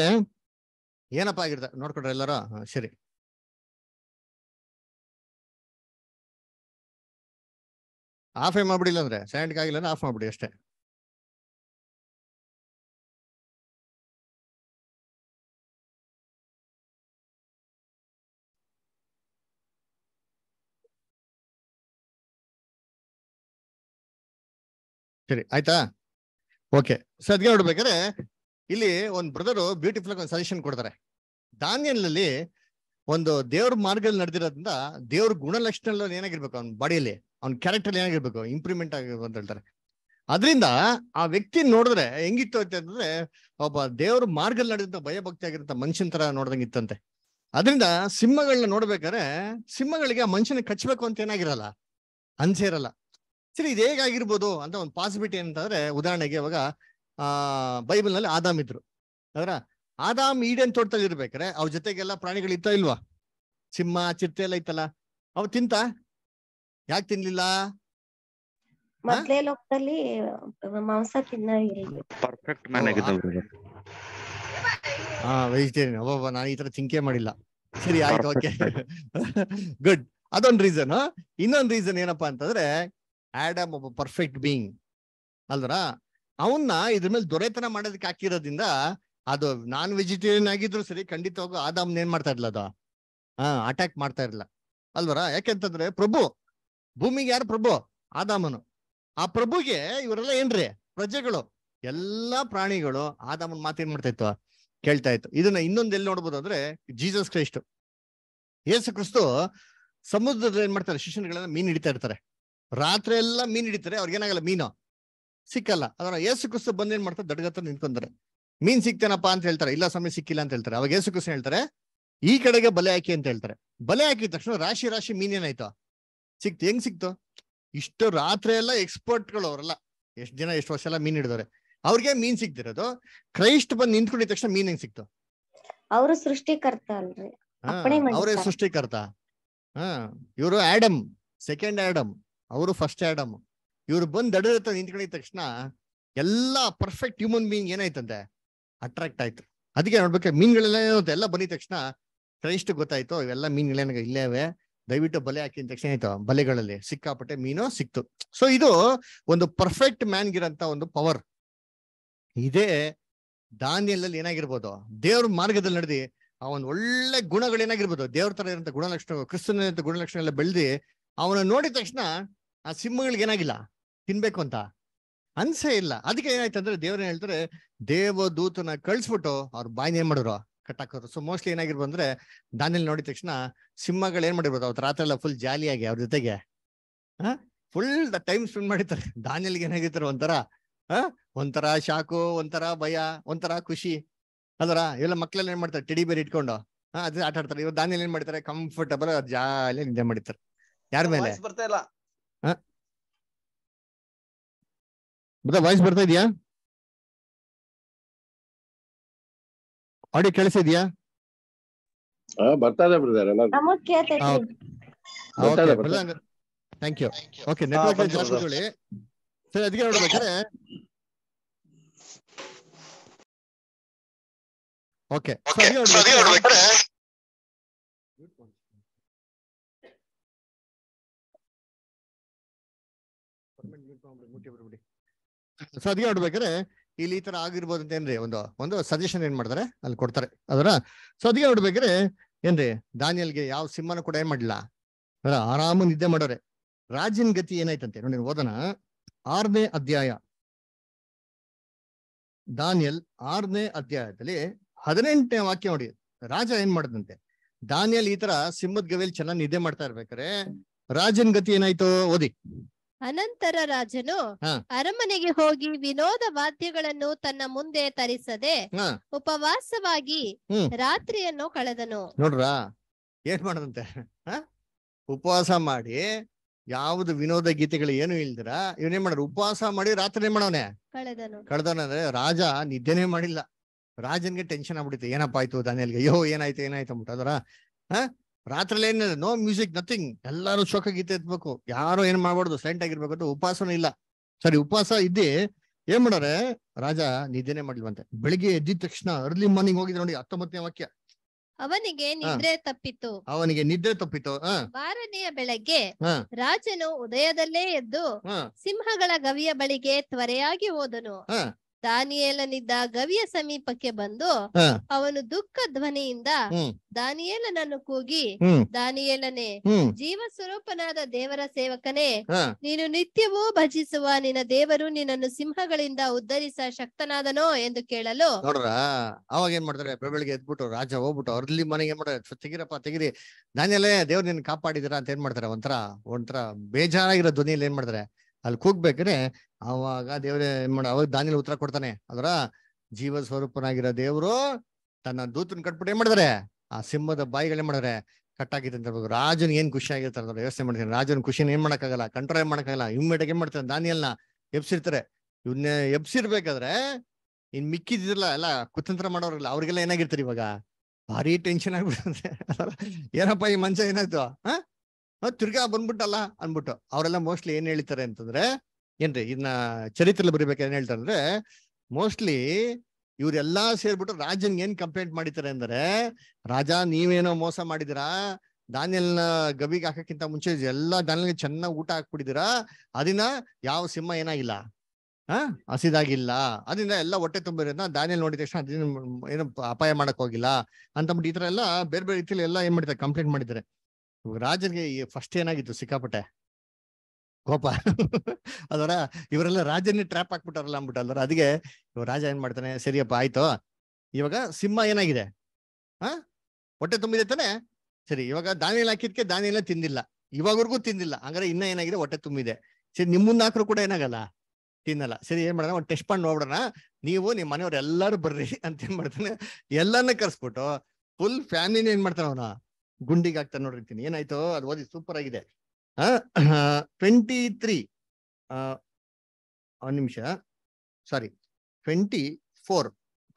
ಏನಪ್ಪ ಆಗಿರ್ತಾರೆ ನೋಡ್ಕೊಡ್ರ ಎಲ್ಲಾರ? ಸರಿ. ಆಫ್ ಮಾಡ್ಬಿಡಿಲ್ಲ ಅಂದ್ರೆ ಸೈಲೆಂಟ್ ಆಗಿಲ್ಲ ಅಂದ್ರೆ ಆಫ್ ಮಾಡ್ಬಿಡಿ ಅಷ್ಟೇ. ಸರಿ, ಆಯ್ತಾ? ಓಕೆ ಸೊ ಅದ್ಗೆ ನೋಡ್ಬೇಕಾದ್ರೆ ಇಲ್ಲಿ ಒಂದು ಬ್ರದರು ಬ್ಯೂಟಿಫುಲ್ ಆಗಿ ಒಂದು ಸಜೆಷನ್ ಕೊಡ್ತಾರೆ. ದಾನಿಯಲ್ಲಿ ಒಂದು ದೇವ್ರ ಮಾರ್ಗದಲ್ಲಿ ನಡೆದಿರೋದ್ರಿಂದ ದೇವ್ರ ಗುಣಲಕ್ಷಣ ಏನಾಗಿರ್ಬೇಕು ಅವ್ನ ಬಾಡಿಯಲ್ಲಿ? ಅವ್ನ ಕ್ಯಾರೆಕ್ಟರ್ ಏನಾಗಿರ್ಬೇಕು? ಇಂಪ್ರೂವ್ಮೆಂಟ್ ಆಗಿರ್ಬೇಕು ಅಂತ ಹೇಳ್ತಾರೆ. ಅದರಿಂದ ಆ ವ್ಯಕ್ತಿ ನೋಡಿದ್ರೆ ಹೆಂಗಿತ್ತು ಅಂತಂದ್ರೆ ಒಬ್ಬ ದೇವ್ರ ಮಾರ್ಗದಲ್ಲಿ ನಡೆದಂತ ಭಯಭಕ್ತಿ ಆಗಿರಂತ ಮನುಷ್ಯನ ತರ ನೋಡ್ದಂಗೆ ಇತ್ತಂತೆ. ಅದರಿಂದ ಸಿಂಹಗಳನ್ನ ನೋಡ್ಬೇಕಾದ್ರೆ ಸಿಂಹಗಳಿಗೆ ಆ ಮನುಷ್ಯನ ಕಚ್ಚಬೇಕು ಅಂತ ಏನಾಗಿರಲ್ಲ? ಅನ್ಸೇ ಇರಲ್ಲ. ಸರಿ ಇದು ಹೇಗಾಗಿರ್ಬೋದು ಅಂತ ಒಂದು ಪಾಸಿಬಿಲಿಟಿ ಅಂತಂದ್ರೆ ಉದಾಹರಣೆಗೆ ಇವಾಗ ಆ ಬೈಬಲ್ನಲ್ಲಿ ಆದಾಮ್ ಇದ್ರು. ಅದರ ಆದಾಮ್ ಈಡನ್ ತೋಟದಲ್ಲಿ ಇರ್ಬೇಕಾರೆ ಅವ್ರ ಜೊತೆಗೆಲ್ಲ ಪ್ರಾಣಿಗಳು ಇತ್ತ ಇಲ್ವಾ? ಸಿಂಹ ಚಿರತೆ ಎಲ್ಲ ಇತ್ತಲ್ಲ? ಅವ್ ತಿಂತ? ಯಾಕೆ ತಿನ್ಲಿಲ್ಲ? ಮೊದ್ಲೇ ಲೋಕದಲ್ಲಿ ಮಾಂಸ ಪರ್ಫೆಕ್ಟ್ ಹಾ ವೆಜಿಟೇರಿಯನ್ ನಾನು ಈ ತರ ಚಿಂಕೆ ಮಾಡಿಲ್ಲ. ಸರಿ ಆಯ್ತು ಓಕೆ ಗುಡ್ ಅದೊಂದು ರೀಸನ್ ಇನ್ನೊಂದು ರೀಸನ್ ಏನಪ್ಪಾ ಅಂತಂದ್ರೆ ಆಡಮ್ ಒಬ್ಬ ಪರ್ಫೆಕ್ಟ್ ಬೀಯಿಂಗ್ ಅಲ್ವರ ಅವನ್ನ ಇದ್ರ ಮೇಲೆ ದೊರೆತನ ಮಾಡೋದಕ್ಕೆ ಹಾಕಿರೋದ್ರಿಂದ ಅದು ನಾನ್ ವೆಜಿಟೇರಿಯನ್ ಆಗಿದ್ರು ಸರಿ ಖಂಡಿತವಾಗೂ ಆದಾಮ್ನ ಏನ್ ಮಾಡ್ತಾ ಇರ್ಲಿಲ್ಲ ಅದು. ಹಾ ಅಟ್ಯಾಕ್ ಮಾಡ್ತಾ ಇರ್ಲಿಲ್ಲ. ಅಲ್ವರ ಯಾಕೆಂತಂದ್ರೆ ಪ್ರಭು, ಭೂಮಿಗೆ ಯಾರು ಪ್ರಭು? ಆದಾಮನು. ಆ ಪ್ರಭುಗೆ ಇವರೆಲ್ಲ ಏನ್ರಿ? ಪ್ರಜೆಗಳು. ಎಲ್ಲಾ ಪ್ರಾಣಿಗಳು ಆದಾಮನ್ ಮಾತೇನ್ ಮಾಡ್ತಾ ಇತ್ತು? ಕೇಳ್ತಾ ಇತ್ತು. ಇದನ್ನ ಇನ್ನೊಂದ್ ಎಲ್ಲಿ ನೋಡ್ಬೋದು ಅಂದ್ರೆ ಜೀಸಸ್ ಕ್ರೈಸ್ಟ್ ಯೇಸು ಕ್ರಿಸ್ತು ಸಮುದ್ರದಲ್ಲಿ ಏನ್ ಮಾಡ್ತಾರೆ? ಶಿಷ್ಯನ್ಗಳನ್ನ ಮೀನ್ ಹಿಡಿತಾ ಇರ್ತಾರೆ. ರಾತ್ರಿ ಎಲ್ಲ ಮೀನ್ ಹಿಡಿತಾರೆ ಅವ್ರಿಗೇನಾಗಲ್ಲ ಮೀನು. ಸಿಕ್ಕಲ್ಲ. ಅದರ ಏಸು ಕ್ರಿಸ್ತು ಬಂದ್ ಏನ್ ಮಾಡ್ತಾರೆ ದಡ್ಗತ್ರ ನಿಂತ್ಕೊಂತಾರೆ. ಮೀನ್ ಸಿಕ್ತೇನಪ್ಪ ಅಂತ ಹೇಳ್ತಾರೆ. ಇಲ್ಲ ಸಮಯ ಸಿಕ್ಕಿಲ್ಲ ಅಂತ ಹೇಳ್ತಾರೆ. ಅವಾಗ ಏಸು ಕ್ರಿಸ್ತು ಹೇಳ್ತಾರೆ ಈ ಕಡೆಗೆ ಬಲೆ ಹಾಕಿ ಅಂತ ಹೇಳ್ತಾರೆ. ಬಲೆ ಹಾಕಿದ ತಕ್ಷಣ ರಾಶಿ ರಾಶಿ ಮೀನ್ ಏನಾಯ್ತು? ಸಿಕ್ತು. ಹೆಂಗ್ ಸಿಕ್ತು? ಇಷ್ಟು ರಾತ್ರಿ ಎಲ್ಲ ಎಕ್ಸ್ಪರ್ಟ್ಗಳು ಅವರೆಲ್ಲ. ಎಷ್ಟ್ ಜನ ಎಷ್ಟು ವರ್ಷ ಎಲ್ಲ ಮೀನ್ ಹಿಡಿದವ್ರೆ. ಅವ್ರಿಗೆ ಮೀನ್ ಸಿಕ್ತಿರೋದು ಕ್ರೈಸ್ಟ್ ಬಂದ್ ನಿಂತ್ಕೊಂಡಿದ ತಕ್ಷಣ ಮೀನ್ ಹೆಂಗ್ ಸಿಕ್ತು? ಅವರು ಸೃಷ್ಟಿಕರ್ತ ಅಲ್ರಿ. ಅವರೇ ಸೃಷ್ಟಿಕರ್ತ. ಹ ಇವರು ಆಡಮ್ ಸೆಕೆಂಡ್ ಆಡಮ್ ಅವರು ಫಸ್ಟ್ ಆಡಮ್ ಇವ್ರು ಬಂದು ದಡದ ನಿಂತ್ಕೊಂಡಿದ ತಕ್ಷಣ ಎಲ್ಲಾ ಪರ್ಫೆಕ್ಟ್ ಹ್ಯೂಮನ್ ಬೀಯಿಂಗ್ ಏನಾಯ್ತಂತೆ? ಅಟ್ರಾಕ್ಟ್ ಆಯ್ತು. ಅದಕ್ಕೆ ನೋಡ್ಬೇಕು ಮೀನ್ಗಳೆಲ್ಲ ಎಲ್ಲ ಬಂದಿದ ತಕ್ಷಣ ಕ್ರೈಸ್ಟ್ ಗೊತ್ತಾಯ್ತು, ಇವೆಲ್ಲ ಮೀನುಗಳೇನಾಗ ಇಲ್ಲೇವೆ ದಯವಿಟ್ಟು ಬಲೆ ಹಾಕಿದ ತಕ್ಷಣ ಆಯ್ತು ಬಲೆಗಳಲ್ಲಿ ಸಿಕ್ಕಾಪಟ್ಟೆ ಮೀನು ಸಿಕ್ತು. ಸೊ ಇದು ಒಂದು ಪರ್ಫೆಕ್ಟ್ ಮ್ಯಾನ್ಗಿರಂತ ಒಂದು ಪವರ್ ಇದೇ ದಾನಿಯಲ್ಲಿ ಏನಾಗಿರ್ಬೋದು? ದೇವ್ರ ಮಾರ್ಗದಲ್ಲಿ ನಡೆದಿ ಆ ಒಂದು ಒಳ್ಳೆ ಗುಣಗಳೇನಾಗಿರ್ಬೋದು? ದೇವ್ರ ತರ ಇರೋಂಥ ಗುಣಲಕ್ಷಣ ಕ್ರಿಸ್ತನ ಗುಣಲಕ್ಷಣ ಎಲ್ಲ ಬೆಳೆದಿ ಅವನ ನೋಡಿದ ತಕ್ಷಣ ಆ ಸಿಂಹಗಳಿಗೆ ಏನಾಗಿಲ್ಲ? ತಿನ್ಬೇಕು ಅಂತ. ಅನ್ಸೇ ಇಲ್ಲ. ಅದಕ್ಕೆ ಏನಾಯ್ತು ಅಂದ್ರೆ ದೇವ್ರ ಏನ್ ಹೇಳ್ತಾರೆ ದೇವದೂತನ ಕಳ್ಸ್ಬಿಟ್ಟು ಅವ್ರ ಬಾಯಿನ ಏನ್ ಮಾಡಿದ್ರು? ಕಟ್ಟಾಕೋರು ಸೊ ಮೋಸ್ಟ್ಲಿ ಏನಾಗಿರ್ಬೋದು ಅಂದ್ರೆ ದಾನಿಯಲ್ಲಿ ನೋಡಿದ ತಕ್ಷಣ ಸಿಂಹಗಳು ಏನ್ ಮಾಡಿರ್ಬೋದು? ಅವ್ರ ರಾತ್ರಿ ಎಲ್ಲ ಫುಲ್ ಜಾಲಿಯಾಗಿ ಅವ್ರ ಜೊತೆಗೆ. ಫುಲ್ ದ ಟೈಮ್ ಸ್ಪೆಂಡ್ ಮಾಡಿರ್ತಾರೆ. ದಾನಿಯಲ್ಗೆ ಏನಾಗಿರ್ತಾರೆ ಒಂಥರ ಹ? ಒಂಥರ ಶಾಕು ಒಂಥರ ಭಯ ಒಂಥರ ಖುಷಿ. ಅದರ ಎಲ್ಲ ಮಕ್ಳೆಲ್ಲ ಏನ್ ಮಾಡ್ತಾರೆ? ಟಿಡಿ ಬೇರೆ ಇಟ್ಕೊಂಡು. ಹಾ? ಅದೇ ಆಟ ಆಡ್ತಾರೆ. ಇವ್ರು ದಾನಿಯಲ್ಲಿ ಏನ್ ಮಾಡ್ತಾರೆ ಕಂಫರ್ಟಬಲ್ ಜಾಲಿ ನಿದ್ದೆ ಮಾಡಿರ್ತಾರೆ. ಯಾರ ಮೇಲೆ? ಬರ್ತಾ ಇಲ್ಲ. ಬದ ವಾಯ್ಸ್ ಬರ್ತಾ ಇದೆಯಾ ಆಡಿಯೋ ಕೇಳಿಸಿದ್ಯಾ ಹಾ ಬರ್ತಾ ಇದೆ ಬ್ರದರ್ ಎಲ್ಲ ನಮಗ್ ಕೇಳ್ತೈತಿ ಓಕೆ ಬರ್ತಾ ಇದೆ, ಬರ್ತಾ ಥ್ಯಾಂಕ್ ಯು ಓಕೆ ನೆಟ್ವರ್ಕ್ ಬಂತು ಜಾಸ್ತಿ brother. ತಗೊಳ್ಳಿ ಸರಿ ಅದಕ್ಕೆ ನೋಡ್ಬೇಕಾರೆ ಓಕೆ ಸೊ ಅದಕ್ಕೆ ನೋಡ್ಬೇಕಾದ್ರೆ ಇಲ್ಲಿ ಈ ತರ ಆಗಿರ್ಬೋದು ಅಂತ ಏನ್ರಿ, ಒಂದು ಒಂದು ಸಜೆಷನ್ ಏನ್ ಮಾಡ್ತಾರೆ, ಅಲ್ಲಿ ಕೊಡ್ತಾರೆ. ಅದರ ಸೊ ಅದಕ್ಕೆ ನೋಡ್ಬೇಕಾದ್ರೆ ಏನ್ರಿ, ದಾನಿಯಲ್ಗೆ ಯಾವ ಸಿಂಹನ ಕೂಡ ಏನ್ ಮಾಡಲಿಲ್ಲ. ಅದರ ಆರಾಮ ನಿದ್ದೆ ಮಾಡೋರೆ. ರಾಜನ್ ಗತಿ ಏನಾಯ್ತಂತೆ ನೋಡಿ ಓದನ ಆರನೇ ಅಧ್ಯಾಯ. ದಾನಿಯಲ್ ಆರನೇ ಅಧ್ಯಾಯದಲ್ಲಿ ಹದಿನೆಂಟನೇ ವಾಕ್ಯ ನೋಡಿ, ರಾಜ ಏನ್ ಮಾಡದಂತೆ, ದಾನಿಯಲ್ ಈ ತರ ಸಿಂಹದ ಗವಿಯಲ್ಲಿ ಚೆನ್ನಾಗಿ ನಿದ್ದೆ ಮಾಡ್ತಾ ಇರ್ಬೇಕಾರೆ ರಾಜನ್ ಗತಿ ಏನಾಯ್ತು, ಓದಿ. ಅನಂತರ ರಾಜನು ಅರಮನೆಗೆ ಹೋಗಿ ವಿನೋದ ವಾದ್ಯಗಳನ್ನು ತನ್ನ ಮುಂದೆ ತರಿಸದೆ ಉಪವಾಸವಾಗಿ. ರಾತ್ರಿಯನ್ನು ಕಳೆದನು. ನೋಡ್ರಾ ಏನ್ ಮಾಡದಂತೆ? ಉಪವಾಸ ಮಾಡಿ ಯಾವ್ದು ವಿನೋದ ಗೀತೆಗಳು ಏನು ಇಲ್ದಿರ ಇವನೇನ್ ಮಾಡ್ರ ಉಪವಾಸ ಮಾಡಿ ರಾತ್ರಿ ಏನ್ ಮಾಡವನೆ. ಕಳೆದನು. ಕಳ್ದವನಂದ್ರೆ ರಾಜ ನಿದ್ದೆನೇ ಮಾಡಿಲ್ಲ. ರಾಜನ್ಗೆ ಟೆನ್ಷನ್ ಆಗ್ಬಿಡುತ್ತೆ ಏನಪ್ಪ ಆಯ್ತು ದಾನಿಯಲ್ಗೆ? ಅಯ್ಯೋ ಏನಾಯ್ತು ಏನಾಯ್ತು ಅಂದ್ಬಿಟ್ಟು. ಅದರ ಹ? ರಾತ್ರಿ ಏನ್ ನೋ ಮ್ಯೂಸಿಕ್ ನಥಿಂಗ್ ಎಲ್ಲಾರು ಶೋಕ ಗೀತೆ ಎತ್ಬೇಕು. ಯಾರು ಏನ್ ಮಾಡ್ಬಾರ್ದು ಸೈಲೆಂಟ್ ಆಗಿರ್ಬೇಕು ಅಂತ ಉಪವಾಸನೂ ಇಲ್ಲ. ಸರಿ ಉಪವಾಸ ಇದ್ದಿ ಏನ್ ಮಾಡೋರೆ ರಾಜ ನಿದ್ದೆನೆ ಮಾಡ್ಲಿಲ್ವಂತೆ. ಬೆಳಿಗ್ಗೆ ಎದ್ದಿದ ತಕ್ಷಣ ಅರ್ಲಿ ಮಾರ್ನಿಂಗ್ ಹೋಗಿದ್ರೆ ನೋಡಿ ಹತ್ತೊಂಬತ್ತನೇ ವಾಕ್ಯ. ಅವನಿಗೆ ನಿದ್ರೆ ತಪ್ಪಿತು ಅವನಿಗೆ ನಿದ್ರೆ ತಪ್ಪಿತು ಮಾರನೆಯ ಬೆಳಗ್ಗೆ ರಾಜನು ಉದಯದಲ್ಲೇ ಎದ್ದು ಸಿಂಹಗಳ ಗವಿಯ ಬಳಿಗೆ ತ್ವರೆಯಾಗಿ ಹೋದನು. ದಾನಿಯೇಲನಿದ್ದ ಗವಿಯ ಸಮೀಪಕ್ಕೆ ಬಂದು ಅವನು ದುಃಖ ಧ್ವನಿಯಿಂದ ದಾನಿಯೇಲನನ್ನು ಕೂಗಿ ದಾನಿಯೇಲನೇ ಜೀವ ಸ್ವರೂಪನಾದ ದೇವರ ಸೇವಕನೇ ನೀನು ನಿತ್ಯವೂ ಭಜಿಸುವ ನಿನ್ನ ದೇವರು ನಿನ್ನನ್ನು ಸಿಂಹಗಳಿಂದ ಉದ್ಧರಿಸ ಶಕ್ತನಾದನೋ ಎಂದು ಕೇಳಲು ನೋಡ್ರ ಅವಾಗ ಏನ್ ಮಾಡ್ತಾರೆ ಬೆಳಿಗ್ಗೆ ಎದ್ಬಿಟ್ಟು ರಾಜ ಹೋಗ್ಬಿಟ್ಟು ಅವ್ರಲ್ಲಿ ಮನೆಗೆ ಏನ್ ಮಾಡ್ತಾರೆ ತೆಗಿರಪ್ಪ ತೆಗೀರಪ್ಪ ತೆಗಿರಿ ದಾನಿಯಲೇ ದೇವ್ರು ನಿನ್ ಕಾಪಾಡಿದಿರ ಅಂತ ಏನ್ ಮಾಡ್ತಾರೆ ಒಂಥರ ಒಂಥರ ಬೇಜಾರಾಗಿರೋ ಧ್ವನಿಯಲ್ಲಿ ಏನ್ ಮಾಡ್ತಾರೆ ಅಲ್ಲಿ ಕೂಗ್ಬೇಕಾದ್ರೆ ಅವಾಗ ದೇವ್ರೆ ಮಾಡ ಅವಾಗ ದಾನಿಲ್ ಉತ್ತರ ಕೊಡ್ತಾನೆ. ಅದರ ಜೀವ ಸ್ವರೂಪನಾಗಿರೋ ದೇವ್ರು ತನ್ನ ದೂತನ್ ಕಟ್ಬಿಟ್ಟು ಏನ್ ಮಾಡಿದಾರೆ ಆ ಸಿಂಹದ ಬಾಯಿಗಳೇ ಮಾಡಿದಾರೆ ಕಟ್ಟಾಗಿದೆ ಅಂತ ಹೇಳ್ಬೋದು. ರಾಜನ್ ಏನ್ ಖುಷಿ ಆಗಿರ್ತಾರ ವ್ಯವಸ್ಥೆ ಮಾಡ್ತೀನಿ. ರಾಜನ್ ಖುಷಿನ ಏನ್ ಮಾಡಕ್ಕಾಗಲ್ಲ? ಕಂಟ್ರೋಲ್ ಏನ್ ಮಾಡಕ್ಕಾಗಲ್ಲ? ಇಮ್ಮಿಡಿಯೇಟ್ ಏನ್ ಮಾಡ್ತಾರೆ? ದಾನಿಯಲ್ನ ಎಬ್ಸಿರ್ತಾರೆ. ಇವನ್ನ ಎಬ್ಸಿರ್ಬೇಕಾದ್ರೆ ಇನ್ ಮಿಕ್ಕಿದಿರಲ್ಲ ಎಲ್ಲ ಕುತಂತ್ರ ಮಾಡೋರಲ್ಲ ಅವ್ರಿಗೆಲ್ಲ ಏನಾಗಿರ್ತಾರೆ ಇವಾಗ? ಭಾರಿ ಟೆನ್ಷನ್ ಆಗ್ಬಿಡುತ್ತೆ. ಏನಪ್ಪ ಈ ಮನುಷ್ಯ ಏನಾಯ್ತು? ಹಾ, ತಿರ್ಗಾ ಬಂದ್ಬಿಟ್ಟಲ್ಲ ಅನ್ಬಿಟ್ಟು ಅವರೆಲ್ಲ ಮೋಸ್ಟ್ಲಿ ಏನ್ ಹೇಳ್ತಾರೆ ಅಂತಂದ್ರೆ, ಏನ್ರಿ ಇದನ್ನ ಚರಿತ್ರೆ ಬರಿಬೇಕು ಏನ್ ಹೇಳ್ತಾರೆ ಅಂದ್ರೆ ಮೋಸ್ಟ್ಲಿ ಇವ್ರೆಲ್ಲಾ ಸೇರ್ಬಿಟ್ಟು ರಾಜನ್ ಏನ್ ಕಂಪ್ಲೇಂಟ್ ಮಾಡಿದ್ದಾರೆ ಅಂದ್ರೆ, ರಾಜ ನೀವೇನೋ ಮೋಸ ಮಾಡಿದಿರಾ ದಾನಿಯಲ್ನ ಗವಿಗೆ ಹಾಕಕ್ಕಿಂತ ಮುಂಚೆ ಎಲ್ಲಾ ದಾನಿಯಲ್ಗೆ ಚೆನ್ನಾಗಿ ಊಟ ಹಾಕ್ಬಿಟ್ಟಿದಿರಾ ಅದನ್ನ ಯಾವ ಸಿಂಹ ಏನಾಗಿಲ್ಲ. ಹಾ, ಹಸಿದಾಗಿಲ್ಲ. ಅದರಿಂದ ಎಲ್ಲ ಹೊಟ್ಟೆ ತುಂಬಿರೋದ್ನ ದಾನಿಯಲ್ ನೋಡಿದ ತಕ್ಷಣ ಅದನ್ನ ಏನು ಅಪಾಯ ಮಾಡಕ್ ಹೋಗಿಲ್ಲ. ಅಂತಂದ್ಬಿಟ್ಟು ಈ ತರ ಎಲ್ಲ ಬೇರೆ ಬೇರೆ ರೀತಿಯಲ್ಲಿ ಎಲ್ಲ ಏನ್ ಮಾಡಿದ್ದಾರೆ ಕಂಪ್ಲೇಂಟ್ ಮಾಡಿದ್ದಾರೆ. ರಾಜನಿಗೆ ಫಸ್ಟ್ ಏನಾಗಿತ್ತು ಸಿಕ್ಕಾಪಟ್ಟೆ? ಕೋಪ. ಅದರ ಇವರೆಲ್ಲ ರಾಜನ್ನೇ ಟ್ರ್ಯಾಪ್ ಹಾಕ್ಬಿಟ್ಟಾರಲ್ಲ ಅಂದ್ಬಿಟ್ಟು ಅಲ್ವರ? ಅದಕ್ಕೆ ರಾಜ ಏನ್ ಮಾಡ್ತಾನೆ? ಸರಿಯಪ್ಪ, ಆಯ್ತು. ಇವಾಗ ಸಿಂಹ ಏನಾಗಿದೆ? ಹಾ ಹೊಟ್ಟೆ ತುಂಬಿದೆ ತಾನೆ? ಸರಿ, ಇವಾಗ ದಾನಿಯಲ್ಲಿ ಹಾಕಿದ್ಕೆ ದಾನಿಯೆಲ್ಲ ತಿಂದಿಲ್ಲ. ಇವಾಗವರೆಗೂ ತಿಂದಿಲ್ಲ. ಹಂಗಾರೆ ಇನ್ನ ಏನಾಗಿದೆ? ಹೊಟ್ಟೆ ತುಂಬಿದೆ. ಸರಿ ನಿಮ್ ಮುಂದೆ ಕೂಡ ಏನಾಗಲ್ಲ? ತಿನ್ನಲ್ಲ. ಸರಿ, ಏನ್ ಮಾಡೋಣ? ಒಂದು ಟೆಸ್ಟ್ ಮಾಡಿ ನೋಡೋಣ ನೀವು ನಿಮ್ಮ ಮನೆಯವ್ರು ಎಲ್ಲಾರು ಬರ್ರಿ ಅಂತ ಏನ್ ಮಾಡ್ತಾನೆ? ಎಲ್ಲಾನ ಕರ್ಸ್ಬಿಟ್ಟು ಫುಲ್ ಫ್ಯಾಮಿಲಿನ ಏನ್ ಮಾಡ್ತಾನ ಅವನ? ಗುಂಡಿಗೆ ಆಗ್ತಾ ನೋಡಿರ್ತೀನಿ. ಏನಾಯ್ತು? ಅದು ಓದಿ ಸೂಪರ್ ಆಗಿದೆ. ಟ್ವೆಂಟಿ ತ್ರೀ ಒಂದ್ ನಿಮಿಷ sorry twenty four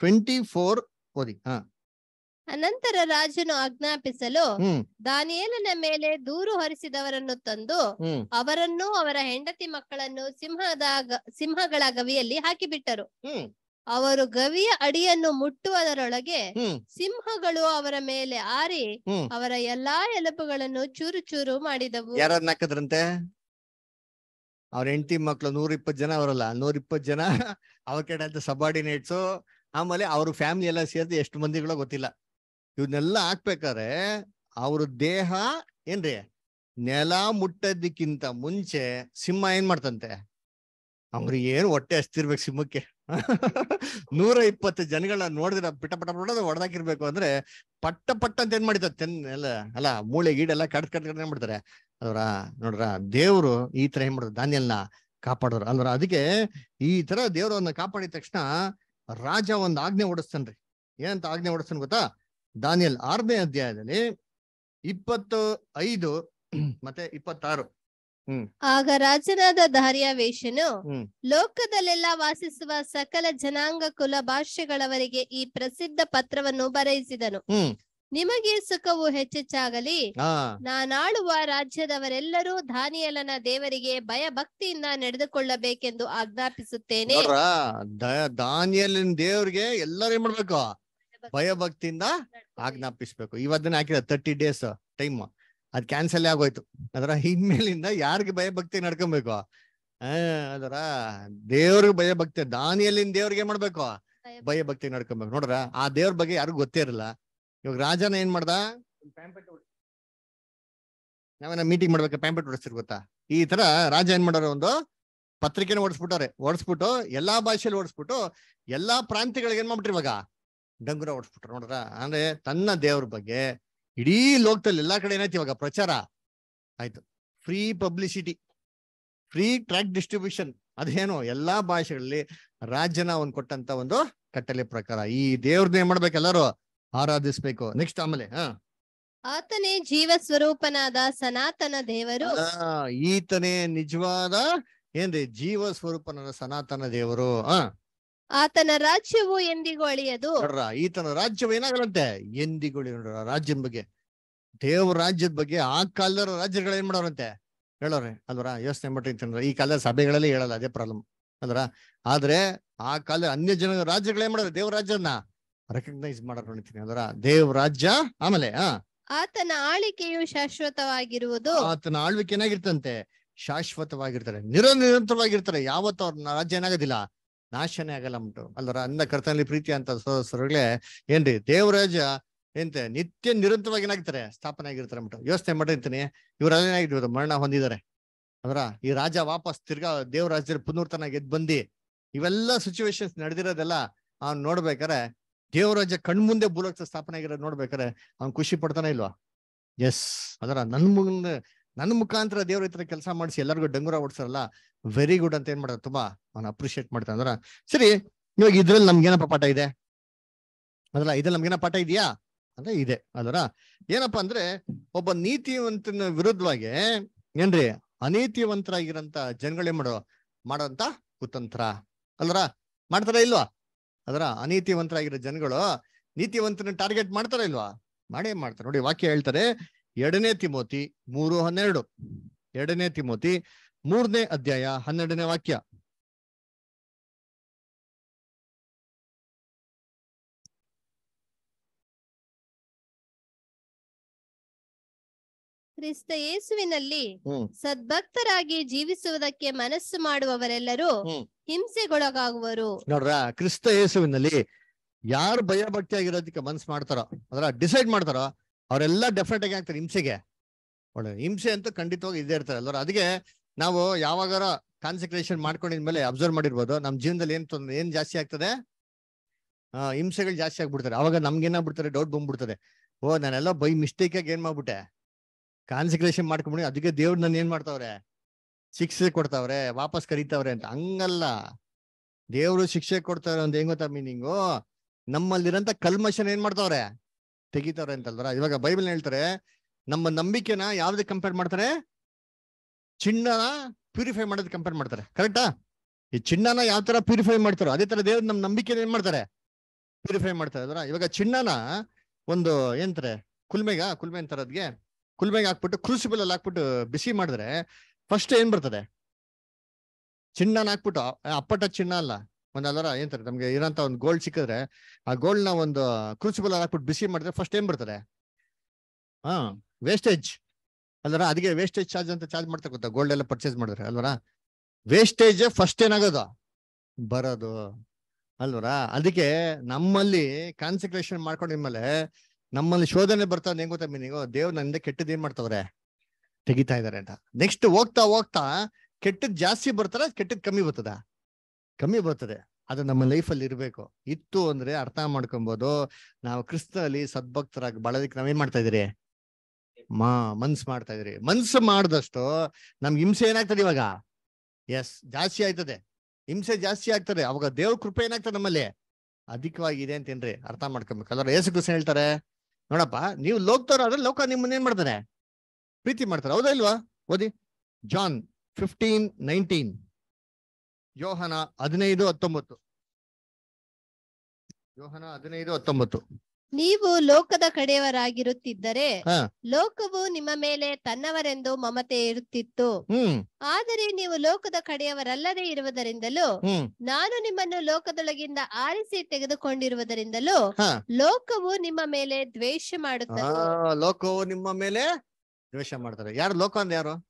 twenty four ಓದಿ. ಹಾ. ಅನಂತರ ರಾಜನು ಆಜ್ಞಾಪಿಸಲು ದಾನಿಯೇಲನ ಮೇಲೆ ದೂರು ಹೊರಿಸಿದವರನ್ನು ತಂದು ಅವರನ್ನು ಅವರ ಹೆಂಡತಿ ಮಕ್ಕಳನ್ನು ಸಿಂಹದ ಸಿಂಹಗಳ ಗವಿಯಲ್ಲಿ ಹಾಕಿಬಿಟ್ಟರು. ಅವರು ಗವಿಯ ಅಡಿಯನ್ನು ಮುಟ್ಟುವುದರೊಳಗೆ ಸಿಂಹಗಳು ಅವರ ಮೇಲೆ ಆರಿ ಅವರ ಎಲ್ಲಾ ಎಲುಬುಗಳನ್ನು ಚೂರು ಚೂರು ಮಾಡಿದವು. ಯಾರನ್ನ ಹಾಕದ್ರಂತೆ ಅವ್ರ ಹೆಂಡತಿ ಮಕ್ಳು ನೂರ ಇಪ್ಪತ್ ಜನ ಅವರಲ್ಲ ನೂರ ಇಪ್ಪತ್ ಜನ ಅವ್ರ ಕಡೆ ಅಂತ ಸಬಾರ್ಡಿನೇಟ್ಸ್ ಆಮೇಲೆ ಅವ್ರ ಫ್ಯಾಮಿಲಿ ಎಲ್ಲ ಸೇರಿದ ಎಷ್ಟು ಮಂದಿಗಳೋ ಗೊತ್ತಿಲ್ಲ. ಇವನ್ನೆಲ್ಲ ಹಾಕ್ಬೇಕಾದ್ರೆ ಅವ್ರ ದೇಹ ಏನ್ರಿ ನೆಲ ಮುಟ್ಟದಕ್ಕಿಂತ ಮುಂಚೆ ಸಿಂಹ ಏನ್ ಮಾಡ್ತಂತೆ? ಅವ್ರಿಗೆ ಏನು ಹೊಟ್ಟೆ ಹಸ್ತಿರ್ಬೇಕು ಸಿಂಹಕ್ಕೆ? ನೂರ ಇಪ್ಪತ್ತು ಜನಗಳನ್ನ ನೋಡಿದ್ರೆ ಪಿಟ ಪಟ ಪಟ ಹೊಡೆದಾಕಿರ್ಬೇಕು ಅಂದ್ರೆ ಪಟ್ಟ ಪಟ್ಟ ಅಂತ ಏನ್ ಮಾಡಿದ ತೆನ್ ಅಲ್ಲ ಅಲ್ಲ, ಮೂಳೆ, ಗೀಡೆಲ್ಲ ಕಡ್ ಕಡ್ ಕಡ್ ಏನ್ ಮಾಡ್ತಾರೆ? ಅದ್ರ ನೋಡ್ರ, ದೇವ್ರು ಈ ತರ ಏನ್ ಮಾಡಿದ್ರು? ಧಾನ್ಯಲ್ನ ಕಾಪಾಡೋರು. ಅಲ್ವರ, ಅದಕ್ಕೆ ಈ ತರ ದೇವ್ರನ್ನ ಕಾಪಾಡಿದ ತಕ್ಷಣ ರಾಜ ಒಂದ್ ಆಜ್ಞೆ ಓಡಿಸ್ತಾನ್ರಿ ಏನಂತ ಆಜ್ಞೆ ಓಡಿಸ್ತಾನೆ ಗೊತ್ತಾ? ದಾನಿಯಲ್ ಆರನೇ ಅಧ್ಯಾಯದಲ್ಲಿ ಇಪ್ಪತ್ತು ಐದು ಮತ್ತೆ ಇಪ್ಪತ್ತಾರು. ಆಗ ರಾಜನಾದ ದಾರ್ಯಾವೇಶನು. ಲೋಕದಲ್ಲೆಲ್ಲ ವಾಸಿಸುವ ಸಕಲ ಜನಾಂಗ ಕುಲ ಭಾಷೆಗಳವರಿಗೆ ಈ ಪ್ರಸಿದ್ಧ ಪತ್ರವನ್ನು ಬರೆಯಿಸಿದನು. ನಿಮಗೆ ಸುಖವು ಹೆಚ್ಚೆಚ್ಚಾಗಲಿ. ನಾನಾಳುವ ರಾಜ್ಯದವರೆಲ್ಲರೂ ದಾನಿಯಲನ ದೇವರಿಗೆ ಭಯ ಭಕ್ತಿಯಿಂದ ನಡೆದುಕೊಳ್ಳಬೇಕೆಂದು ಆಜ್ಞಾಪಿಸುತ್ತೇನೆ. ದಾನಿಯಲಿನ ದೇವರಿಗೆ ಎಲ್ಲರೂ ಏನ್ ಮಾಡ್ಬೇಕು ಭಯ ಭಕ್ತಿಯಿಂದ ಆಜ್ಞಾಪಿಸ್ಬೇಕು. ಇವತ್ತನ್ನ ಹಾಕಿದ ತರ್ಟಿ ಡೇಸ್ ಟೈಮ್ ಅದ್ ಕ್ಯಾನ್ಸಲ್ ಆಗೋಯ್ತು. ಅದರ ಇನ್ಮೇಲಿಂದ ಯಾರಿಗೆ ಭಯ ಭಕ್ತಿ ನಡ್ಕೊಬೇಕು? ಆ ಅದರ ದೇವ್ರಿಗೆ ಭಯ ಭಕ್ತಿ ದಾನಿಯಲ್ಲಿನ ದೇವ್ರಿಗೆ ಏನ್ ಮಾಡ್ಬೇಕು? ಭಯ ಭಕ್ತಿ ನಡ್ಕೊಬೇಕು. ನೋಡ್ರ ಆ ದೇವ್ರ ಬಗ್ಗೆ ಯಾರು ಗೊತ್ತೇ ಇರಲ್ಲ. ಇವಾಗ ರಾಜನ ಏನ್ ಮಾಡ್ದ? ನಾವೇನ ಮೀಟಿಂಗ್ ಮಾಡ್ಬೇಕು ಪ್ಯಾಂಪೆಟ್ ಓಡಿಸ್ತಿರ್ ಗೊತ್ತಾ? ಈ ತರ ರಾಜ ಏನ್ ಮಾಡೋರು ಒಂದು ಪತ್ರಿಕೆನ ಓಡಿಸ್ಬಿಟ್ಟಾರೆ. ಓಡಿಸ್ಬಿಟ್ಟು ಎಲ್ಲಾ ಭಾಷೆಯಲ್ಲಿ ಓಡಿಸ್ಬಿಟ್ಟು ಎಲ್ಲಾ ಪ್ರಾಂತ್ಯಗಳಿಗೆ ಏನ್ ಮಾಡ್ಬಿಟ್ರಿ ಇವಾಗ? ಡಂಗುರ ಓಡಿಸ್ಬಿಟ್ರು ನೋಡ್ರ ಅಂದ್ರೆ ತನ್ನ ದೇವ್ರ ಬಗ್ಗೆ ಇಡೀ ಲೋಕದಲ್ಲಿ ಎಲ್ಲಾ ಕಡೆ ಏನಾಯ್ತು ಇವಾಗ ಪ್ರಚಾರ? ಆಯ್ತು. Free publicity free tract distribution ಅದೇನು ಎಲ್ಲಾ ಭಾಷೆಗಳಲ್ಲಿ ರಾಜ್ಯನ ಒಂದ್ ಕೊಟ್ಟಂತ ಒಂದು ಕಟ್ಟಲೆ ಪ್ರಕಾರ. ಈ ದೇವ್ರನ್ನ ಏನ್ ಮಾಡ್ಬೇಕು ಎಲ್ಲರೂ? ಆರಾಧಿಸ್ಬೇಕು. ನೆಕ್ಸ್ಟ್ ಆಮೇಲೆ ಹ. ಆತನೇ ಜೀವ ಸ್ವರೂಪನಾದ ಸನಾತನ ದೇವರು. ಈತನೇ ನಿಜವಾದ ಏನ್ರಿ? ಜೀವ ಸ್ವರೂಪನಾದ ಸನಾತನ ದೇವರು ಆ ಆತನ ರಾಜ್ಯವು ಎಂದಿಗೂ ಅಳಿಯದು? ನೋಡ್ರ ಈತನ ರಾಜ್ಯವು ಏನಾಗಲಂತೆ? ಎಂದಿಗೂ ನೋಡ್ರ ರಾಜ್ಯದ ಬಗ್ಗೆ. ದೇವ್ರ ರಾಜ್ಯದ ಬಗ್ಗೆ ಆ ಕಾಲದ ರಾಜ್ಯಗಳು ಏನ್ ಮಾಡೋರಂತೆ? ಹೇಳೋರೆ ಅಲ್ವರ ಯೋಚನೆ ಮಾಡ್ರಿ ಈ ಕಾಲದ ಸಭೆಗಳಲ್ಲಿ ಹೇಳಲ್ಲ ಅದೇ ಪ್ರಾಬ್ಲಮ್ ಅಲ್ವರ ಆದ್ರೆ ಆ ಕಾಲ ಅನ್ಯ ಜನ ರಾಜ್ಯಗಳು ಏನ್ ಮಾಡೋರು ದೇವ್ರ ರಾಜ್ಯನ ರೆಕಗ್ನೈಸ್ ಮಾಡೋರು ನೋಡ್ತೀನಿ ಅದರ ದೇವ್ ರಾಜ್ಯ ಆಮೇಲೆ ಆತನ ಆಳ್ವಿಕೆಯು ಶಾಶ್ವತವಾಗಿರುವುದು? ಆತನ ಆಳ್ವಿಕೆ ಏನಾಗಿರ್ತಂತೆ? ಶಾಶ್ವತವಾಗಿರ್ತಾರೆ ನಿರ ನಿರಂತರವಾಗಿರ್ತಾರೆ ಯಾವತ್ತು ಅವ್ರ ರಾಜ್ಯ ಏನಾಗೋದಿಲ್ಲ. ನಾಶನೇ ಆಗಲ್ಲ ಉಂಟು ಅಲ್ಲರ ಅಂದ ಕರ್ತನಲ್ಲಿ ಪ್ರೀತಿ ಅಂತ ಸದಸ್ಯರುಗಳೇ ಏನ್ರಿ? ದೇವರಾಜ ಎಂತೆ, ನಿತ್ಯ ನಿರಂತರವಾಗಿ ಏನಾಗ್ತಾರೆ? ಸ್ಥಾಪನೆ ಆಗಿರ್ತಾರೆ ಅಂಬಿಟ್ಟು ಯೋಚನೆ ಮಾಡಿರ್ತೀನಿ ಇವರೆಲ್ಲ ಏನಾಗಿರ್ಬೋದು? ಮರಣ ಹೊಂದಿದ್ದಾರೆ. ಅದರ ಈ ರಾಜ ವಾಪಸ್ ತಿರ್ಗಾ ದೇವರಾಜ್ಯ ಪುನರ್ತನ ಗೆದ್ದು ಬಂದಿ, ಇವೆಲ್ಲ ಸಿಚುವೇಶನ್ಸ್ ನಡೆದಿರೋದೆಲ್ಲ ಅವ್ನು ನೋಡ್ಬೇಕಾರೆ ದೇವರಾಜ ಕಣ್ಮುಂದೆ ಭೂಲೋಕ ಸ್ಥಾಪನೆ ಆಗಿರೋದು ನೋಡ್ಬೇಕಾರೆ ಅವ್ನು ಖುಷಿ ಪಡ್ತಾನೆ ಇಲ್ವಾ? ಎಸ್ ಅದರ ನನ್ ಮುಂದೆ ನನ್ನ ಮುಖಾಂತರ ದೇವ್ರ ಹತ್ರ ಕೆಲಸ ಮಾಡಿಸಿ ಎಲ್ಲರಿಗೂ ಡಂಗುರ ಓಡಿಸ್ತಾರಲ್ಲ ವೆರಿ ಗುಡ್ ಅಂತ ಏನ್ ಮಾಡ್ತಾರೆ ತುಂಬಾ? ಅವ್ನ ಅಪ್ರಿಶಿಯೇಟ್ ಮಾಡ್ತಾನೆ ಅಂದ್ರ, ಸರಿ, ಇವಾಗ ಇದ್ರಲ್ಲಿ ನಮ್ಗೇನಪ್ಪ ಪಾಠ ಇದೆ? ಅದಲ್ಲ ಇದ್ರಲ್ಲಿ ನಮ್ಗೇನ ಪಾಠ ಇದೆಯಾ? ಅಂದ್ರೆ ಇದೆ ಅದರ ಏನಪ್ಪಾ ಅಂದ್ರೆ, ಒಬ್ಬ ನೀತಿವಂತನ ವಿರುದ್ಧವಾಗಿ, ಏನ್ರಿ, ಅನೀತಿವಂತರಾಗಿರಂತ ಜನಗಳೇ ಮಾಡೋ ಮಾಡೋಂತ ಕುತಂತ್ರ ಅಲ್ರ ಮಾಡ್ತಾರ ಇಲ್ವಾ? ಅದರ ಅನೀತಿವಂತರಾಗಿರೋ ಜನಗಳು ನೀತಿವಂತನ ಟಾರ್ಗೆಟ್ ಮಾಡ್ತಾರ ಇಲ್ವಾ? ಮಾಡೇ ಮಾಡ್ತಾರೆ. ನೋಡಿ ವಾಕ್ಯ ಹೇಳ್ತಾರೆ ಎರಡನೇ ತಿಮೋತಿ ಮೂರು ಹನ್ನೆರಡು. ಎರಡನೇ ತಿಮೋತಿ ಮೂರನೇ ಅಧ್ಯಾಯ ಹನ್ನೆರಡನೇ ವಾಕ್ಯ. ಕ್ರಿಸ್ತ ಯೇಸುವಿನಲ್ಲಿ ಸದ್ಭಕ್ತರಾಗಿ ಜೀವಿಸುವುದಕ್ಕೆ ಮನಸ್ಸು ಮಾಡುವವರೆಲ್ಲರೂ. ಹಿಂಸೆಗೊಳಗಾಗುವರು. ನೋಡ್ರ ಕ್ರಿಸ್ತ ಯೇಸುವಿನಲ್ಲಿ ಯಾರು ಭಯ ಆಗಿರೋದಕ್ಕೆ ಮನ್ಸ್ ಮಾಡ್ತಾರೋ ಅದ್ರ ಡಿಸೈಡ್ ಮಾಡ್ತಾರೋ ಅವರೆಲ್ಲ ಡೆಫಿನೆಟ್ ಆಗಿ ಆಗ್ತಾರೆ, ಹಿಂಸೆಗೆ. ಒಳ್ಳೆ ಹಿಂಸೆ ಅಂತೂ ಖಂಡಿತವಾಗಿ ಇದೇ ಇರ್ತಾರೆ ಎಲ್ಲರೂ ಅದಕ್ಕೆ ನಾವು ಯಾವಾಗಾರ ಕಾನ್ಸಂಟ್ರೇಷನ್ ಮಾಡ್ಕೊಂಡಿದ್ಮೇಲೆ ಅಬ್ಸರ್ವ್ ಮಾಡಿರ್ಬೋದು. ನಮ್ಮ ಜೀವನದಲ್ಲಿ ಏನ್ ತೊಂದ್ರೆ ಏನ್ ಜಾಸ್ತಿ ಆಗ್ತದೆ? ಹಿಂಸೆಗಳು ಜಾಸ್ತಿ ಆಗ್ಬಿಡ್ತಾರೆ ಅವಾಗ ನಮ್ಗೆ ಏನಾಗ್ಬಿಡ್ತಾರೆ ಡೌಟ್ ಬಂದ್ಬಿಡ್ತದೆ. ಓ, ನಾನೆಲ್ಲ ಬೈ ಮಿಸ್ಟೇಕ್ ಆಗಿ ಏನ್ ಮಾಡ್ಬಿಟ್ಟೆ? ಕಾನ್ಸಂಟ್ರೇಷನ್ ಮಾಡ್ಕೊಂಡ್ಬಿಡಿ ಅದಕ್ಕೆ ದೇವ್ರು ನನ್ನ ಏನ್ ಮಾಡ್ತಾವ್ರೆ? ಶಿಕ್ಷೆ ಕೊಡ್ತಾವ್ರೆ, ವಾಪಸ್ ಕರೀತಾವ್ರೆ ಅಂತ. ಹಂಗಲ್ಲ. ದೇವ್ರು ಶಿಕ್ಷೆ ಕೊಡ್ತಾವ್ರೆ ಅಂತ ಹೆಂಗ್ ಗೊತ್ತಾ ಮೀನಿಂಗು? ನಮ್ಮಲ್ಲಿರಂತ ಕಲ್ಮಶನ್ ಏನ್ ಮಾಡ್ತಾವ್ರೆ? ತೆಗಿತಾವ್ರೆ ಅಂತಲ್ವರ ಇವಾಗ ಬೈಬಲ್ ಹೇಳ್ತಾರೆ, ನಮ್ಮ ನಂಬಿಕೆನ ಯಾವ್ದು ಕಂಪೇರ್ ಮಾಡ್ತಾರೆ? ಚಿನ್ನನ ಪ್ಯೂರಿಫೈ ಮಾಡೋದಕ್ಕೆ ಕಂಪೇರ್ ಮಾಡ್ತಾರೆ. ಕರೆಕ್ಟಾ ಈ ಚಿನ್ನನ ಯಾವ ತರ ಪ್ಯೂರಿಫೈ ಮಾಡ್ತಾರೋ, ಅದೇ ತರ ದೇವ್ರ ನಮ್ಮ ನಂಬಿಕೆನ ಏನ್ ಮಾಡ್ತಾರೆ? ಪ್ಯೂರಿಫೈ ಮಾಡ್ತಾರೆ ಅದರ ಇವಾಗ ಚಿನ್ನನ ಒಂದು ಏನಂತಾರೆ, ಕುಲ್ಮೆಗ, ಕುಲ್ಮೆ ಅಂತಾರೆ ಅದ್ಗೆ ಕುಲ್ಮೆಗೆ ಹಾಕ್ಬಿಟ್ಟು ಕ್ರೂಸಿಬಲ್ ಅಲ್ಲಿ ಹಾಕ್ಬಿಟ್ಟು ಬಿಸಿ ಮಾಡಿದ್ರೆ ಫಸ್ಟ್ ಏನ್ ಬರ್ತದೆ? ಚಿನ್ನನ ಹಾಕ್ಬಿಟ್ಟು ಅಪ್ಪಟ ಚಿನ್ನ ಅಲ್ಲ? ಒಂದ್ ಅಲ್ಲರ ಏನಂತಾರೆ, ನಮ್ಗೆ ಇರೋಂತ ಒಂದು ಗೋಲ್ಡ್ ಸಿಕ್ಕಿದ್ರೆ, ಆ ಗೋಲ್ಡ್ನ ಒಂದು ಕ್ರೂಸಿಬಲ್ ಹಾಕ್ಬಿಟ್ಟು ಬಿಸಿ ಮಾಡಿದ್ರೆ ಫಸ್ಟ್ ಏನ್ ಬರ್ತದೆ? ಹಾ ವೇಸ್ಟೇಜ್ ಅಲ್ವರ? ಅದಕ್ಕೆ ವೇಸ್ಟೇಜ್ ಚಾರ್ಜ್ ಅಂತ ಚಾರ್ಜ್ ಮಾಡ್ತಾ ಗೊತ್ತಾ? ಗೋಲ್ಡ್ ಎಲ್ಲ ಪರ್ಚೇಸ್ ಮಾಡಿದ್ರೆ, ಅಲ್ವರ? ವೇಸ್ಟೇಜ್ ಫಸ್ಟ್ ಏನಾಗೋದು? ಬರೋದು. ಅಲ್ವರ? ಅದಕ್ಕೆ ನಮ್ಮಲ್ಲಿ ಕಾನ್ಸಂಟ್ರೇಷನ್ ಮಾಡ್ಕೊಂಡಿದ್ಮೇಲೆ ನಮ್ಮಲ್ಲಿ ಶೋಧನೆ ಬರ್ತಾ ಹೆಂಗ್ ಗೊತ್ತಾ ಮೀನಿಂಗು? ದೇವ್ ನನ್ನಿಂದ ಕೆಟ್ಟದ್ ಏನ್ ಮಾಡ್ತಾವ್ರೆ? ತೆಗಿತಾ ಇದಾರೆ ಅಂತ. ನೆಕ್ಸ್ಟ್ ಹೋಗ್ತಾ ಹೋಗ್ತಾ ಕೆಟ್ಟದ್ ಜಾಸ್ತಿ ಬರ್ತಾರ ಕೆಟ್ಟದ್ ಕಮ್ಮಿ ಬರ್ತದ? ಕಮ್ಮಿ ಬರ್ತದೆ. ಅದು ನಮ್ಮ ಲೈಫಲ್ಲಿ ಇರ್ಬೇಕು. ಇತ್ತು ಅಂದ್ರೆ ಅರ್ಥ ಮಾಡ್ಕೊಬೋದು. ನಾವು ಕ್ರಿಸ್ತನಲ್ಲಿ ಸದ್ಭಕ್ತರಾಗಿ ಬಾಳೋದಕ್ಕೆ ನಾವೇನ್ ಮಾಡ್ತಾ ಇದೀರಿ ಮಾ, ಮನ್ಸ್ ಮಾಡ್ತಾ ಇದ್ರಿ ಮನ್ಸು ಮಾಡ್ದಷ್ಟು ನಮ್ಗೆ ಹಿಂಸೆ ಏನಾಗ್ತದೆ ಇವಾಗ? ಎಸ್ ಜಾಸ್ತಿ ಆಯ್ತದೆ. ಹಿಂಸೆ ಜಾಸ್ತಿ ಆಗ್ತದೆ. ಅವಾಗ ದೇವ್ರ ಕೃಪೆ ಏನಾಗ್ತದೆ ನಮ್ಮಲ್ಲಿ? ಅಧಿಕವಾಗಿದೆ ಅಂತೇನ್ರಿ. ಅರ್ಥ ಮಾಡ್ಕೊಬೇಕು. ಅದ್ರ ಯೇಸು ಕೃಷ್ಣ ಹೇಳ್ತಾರೆ. ನೋಡಪ್ಪ, ನೀವು ಲೋಕ್ತಾರ ಆದ್ರೆ ಲೋಕ ನಿಮ್ಮನ್ನ ಏನ್ ಮಾಡ್ತಾರೆ ಪ್ರೀತಿ ಮಾಡ್ತಾರೆ. ಹೌದಾ ಇಲ್ವಾ? ಓದಿ. ಜಾನ್ ಫಿಫ್ಟೀನ್ ನೈನ್ಟೀನ್ ಯೋಹನ ಹದಿನೈದು ಹತ್ತೊಂಬತ್ತು. ಯೋಹನ ಹದಿನೈದು ಹತ್ತೊಂಬತ್ತು. ನೀವು ಲೋಕದ ಕಡೆಯವರಾಗಿರುತ್ತಿದ್ದರೆ ಲೋಕವು ನಿಮ್ಮ ಮೇಲೆ ತನ್ನವರೆಂದು ಮಮತೆ ಇರುತ್ತಿತ್ತು. ಆದರೆ ನೀವು ಲೋಕದ ಕಡೆಯವರಲ್ಲದೆ ಇರುವುದರಿಂದಲೂ ನಾನು ನಿಮ್ಮನ್ನು ಲೋಕದೊಳಗಿಂದ ಆರಿಸಿ ತೆಗೆದುಕೊಂಡಿರುವುದರಿಂದಲೂ ಲೋಕವು ನಿಮ್ಮ ಮೇಲೆ ದ್ವೇಷ ಮಾಡುತ್ತದೆ. ಲೋಕವು ನಿಮ್ಮ ಮೇಲೆ ದ್ವೇಷ ಮಾಡ್ತಾರೆ. ಯಾರು ಲೋಕ ಅಂದ್ರೆ ಯಾರು?